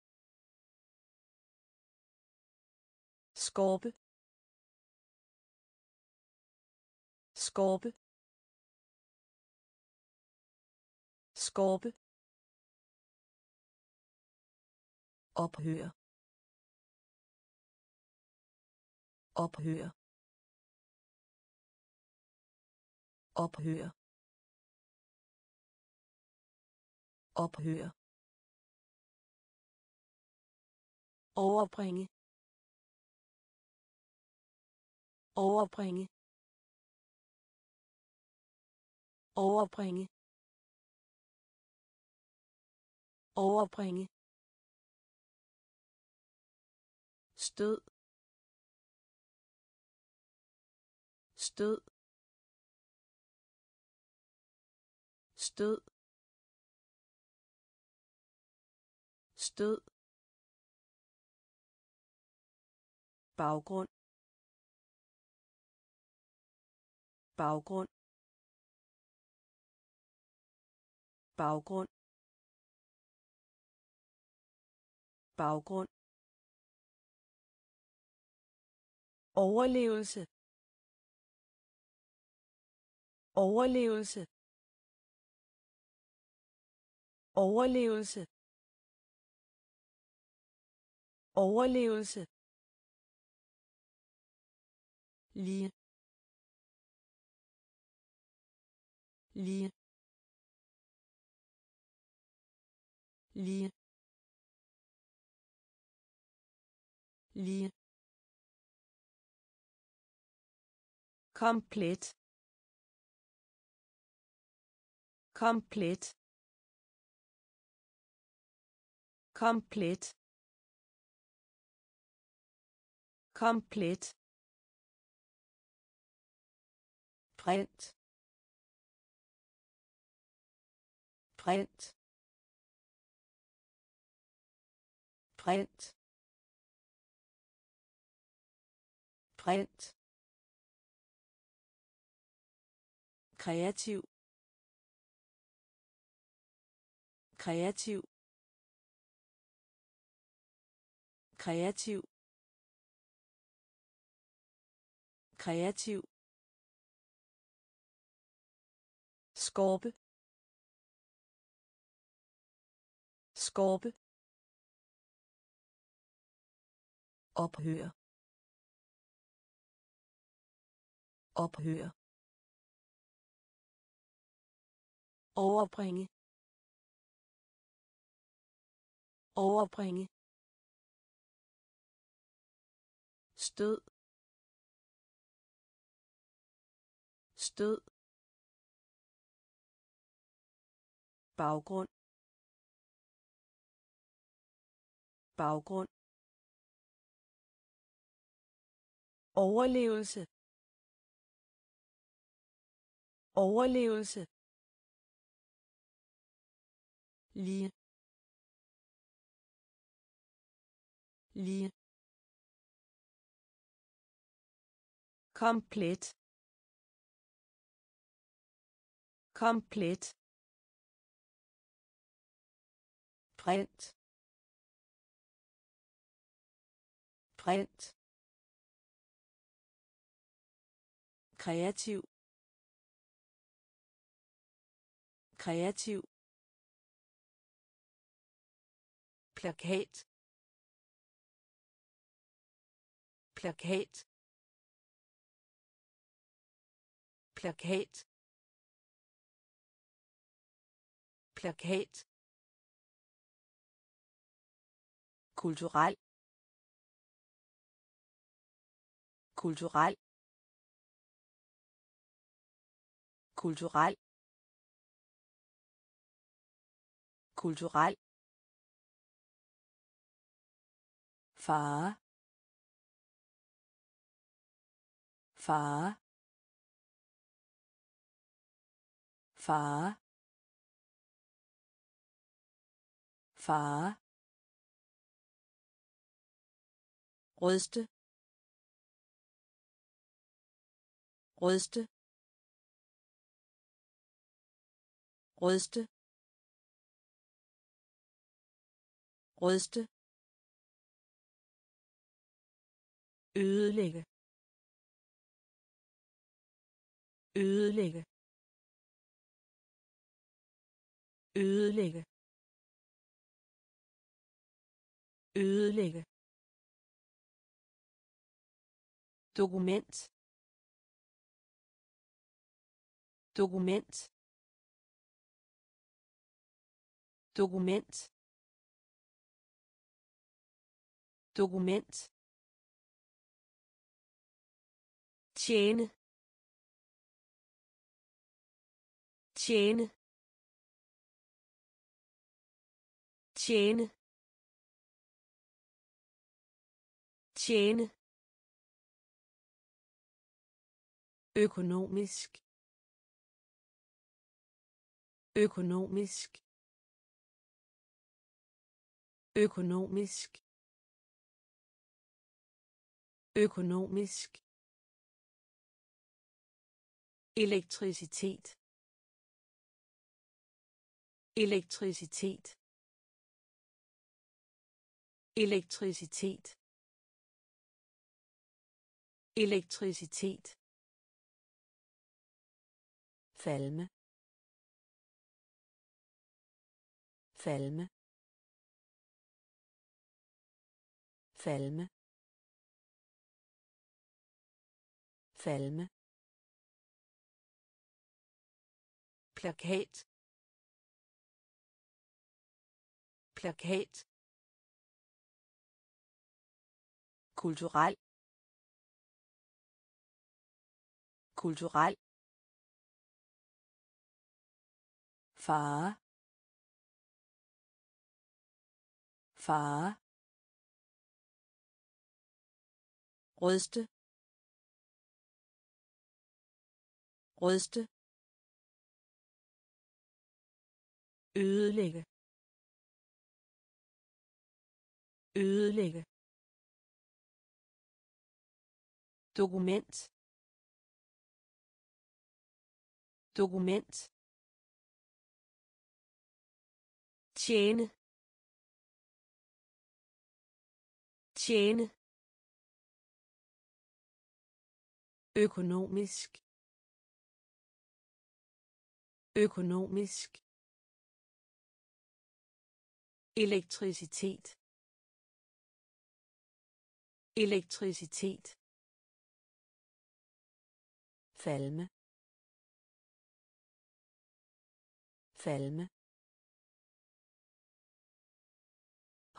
Skorpe. Skorpe. Skorpe. Ophør. Ophør. Ophør. Ophør. Overbringe. Overbringe. Overbringe. Overbringe. Stød. Stød. Stød. Stød. Baggrund. Baggrund. Baggrund. Baggrund. Overlevelse. Overlevelse. Overlevelse. Overlevelse. Lige. Lige. Lige. Lige. Komplet komplet komplet komplet print. Print. Print. Print kreativ. Kreativ. Kreativ. Kreativ. Skorpe. Skorpe. Ophør ophør overbringe. Overbringe. Stød. Stød. Baggrund. Baggrund. Overlevelse. Overlevelse lige. Lige. Komplet. Komplet. Print. Print. Kreativ. Kreativ. Plakat. Plakat. Plakat. Plakat. Kulturel. Kulturel. Kulturel. Kulturel. Far. Far. Far. Far. Ryste ryste ryste ryste ødelægge. Ødelægge. Ødelægge. Ødelægge. Dokument. Dokument. Dokument. Dokument. Tjene. Tjene. Tjene. Tjene. Økonomisk. Økonomisk. Økonomisk. Økonomisk elektricitet. Elektricitet. Elektricitet. Elektricitet. Falme. Falme. Falme. Falme. Plakat. Plakat. Kulturel. Kulturel. Fare. Fare. Ryste ryste ødelægge. Ødelægge. Dokument. Dokument. Tjene. Tjene. Økonomisk. Økonomisk elektricitet. Elektricitet. Falme. Falme.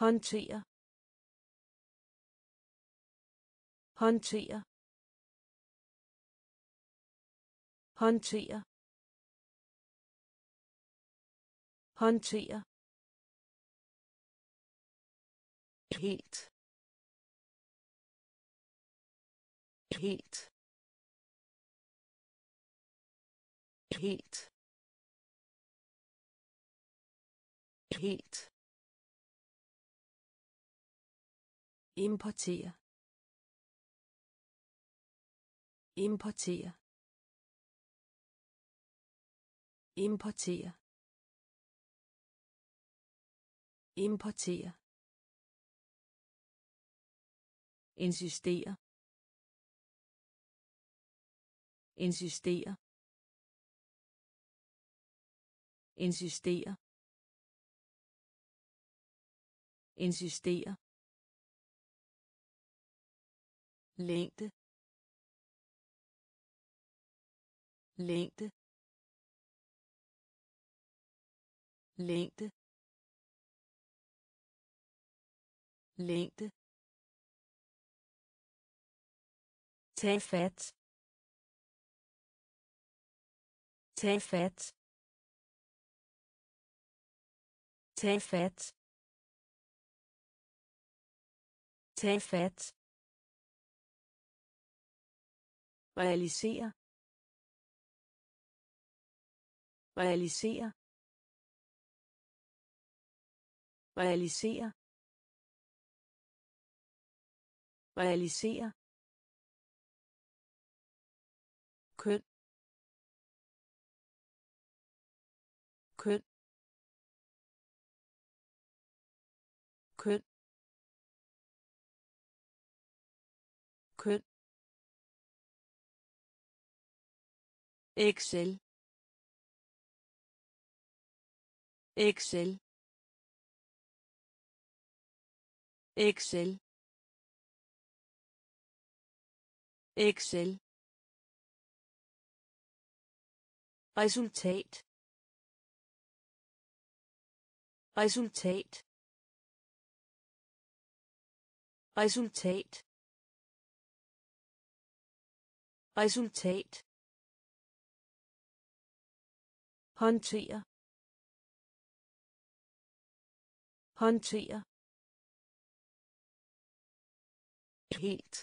Håndtere. Håndtere. Håndtere. Håndtere. Helt helt helt helt importere. Importere. Importere. Importere insistere insistere insistere insistere længde. Længde. Længde. Længde. Tag fat. Tag fat. Tag fat. Tag fat. realisere realisere realisere realisere Excel. Excel. Excel. Excel. Resultat. Resultat. Resultat. Resultat. Håndtere. Håndtere. Helt.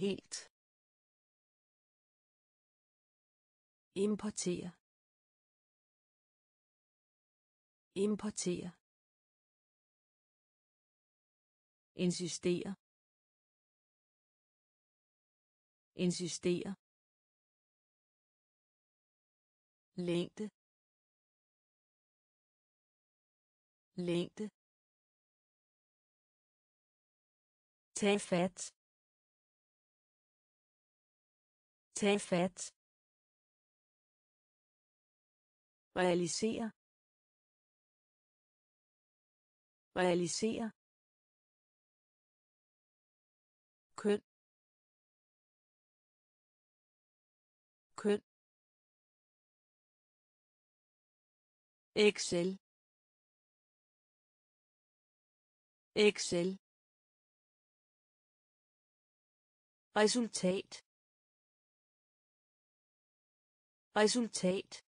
Helt. Importere. Importere. Insistere. Insistere. Længde. Længde. Tag fat. Tag fat. Realisere realisere Excel. Excel. Resultat. Resultat.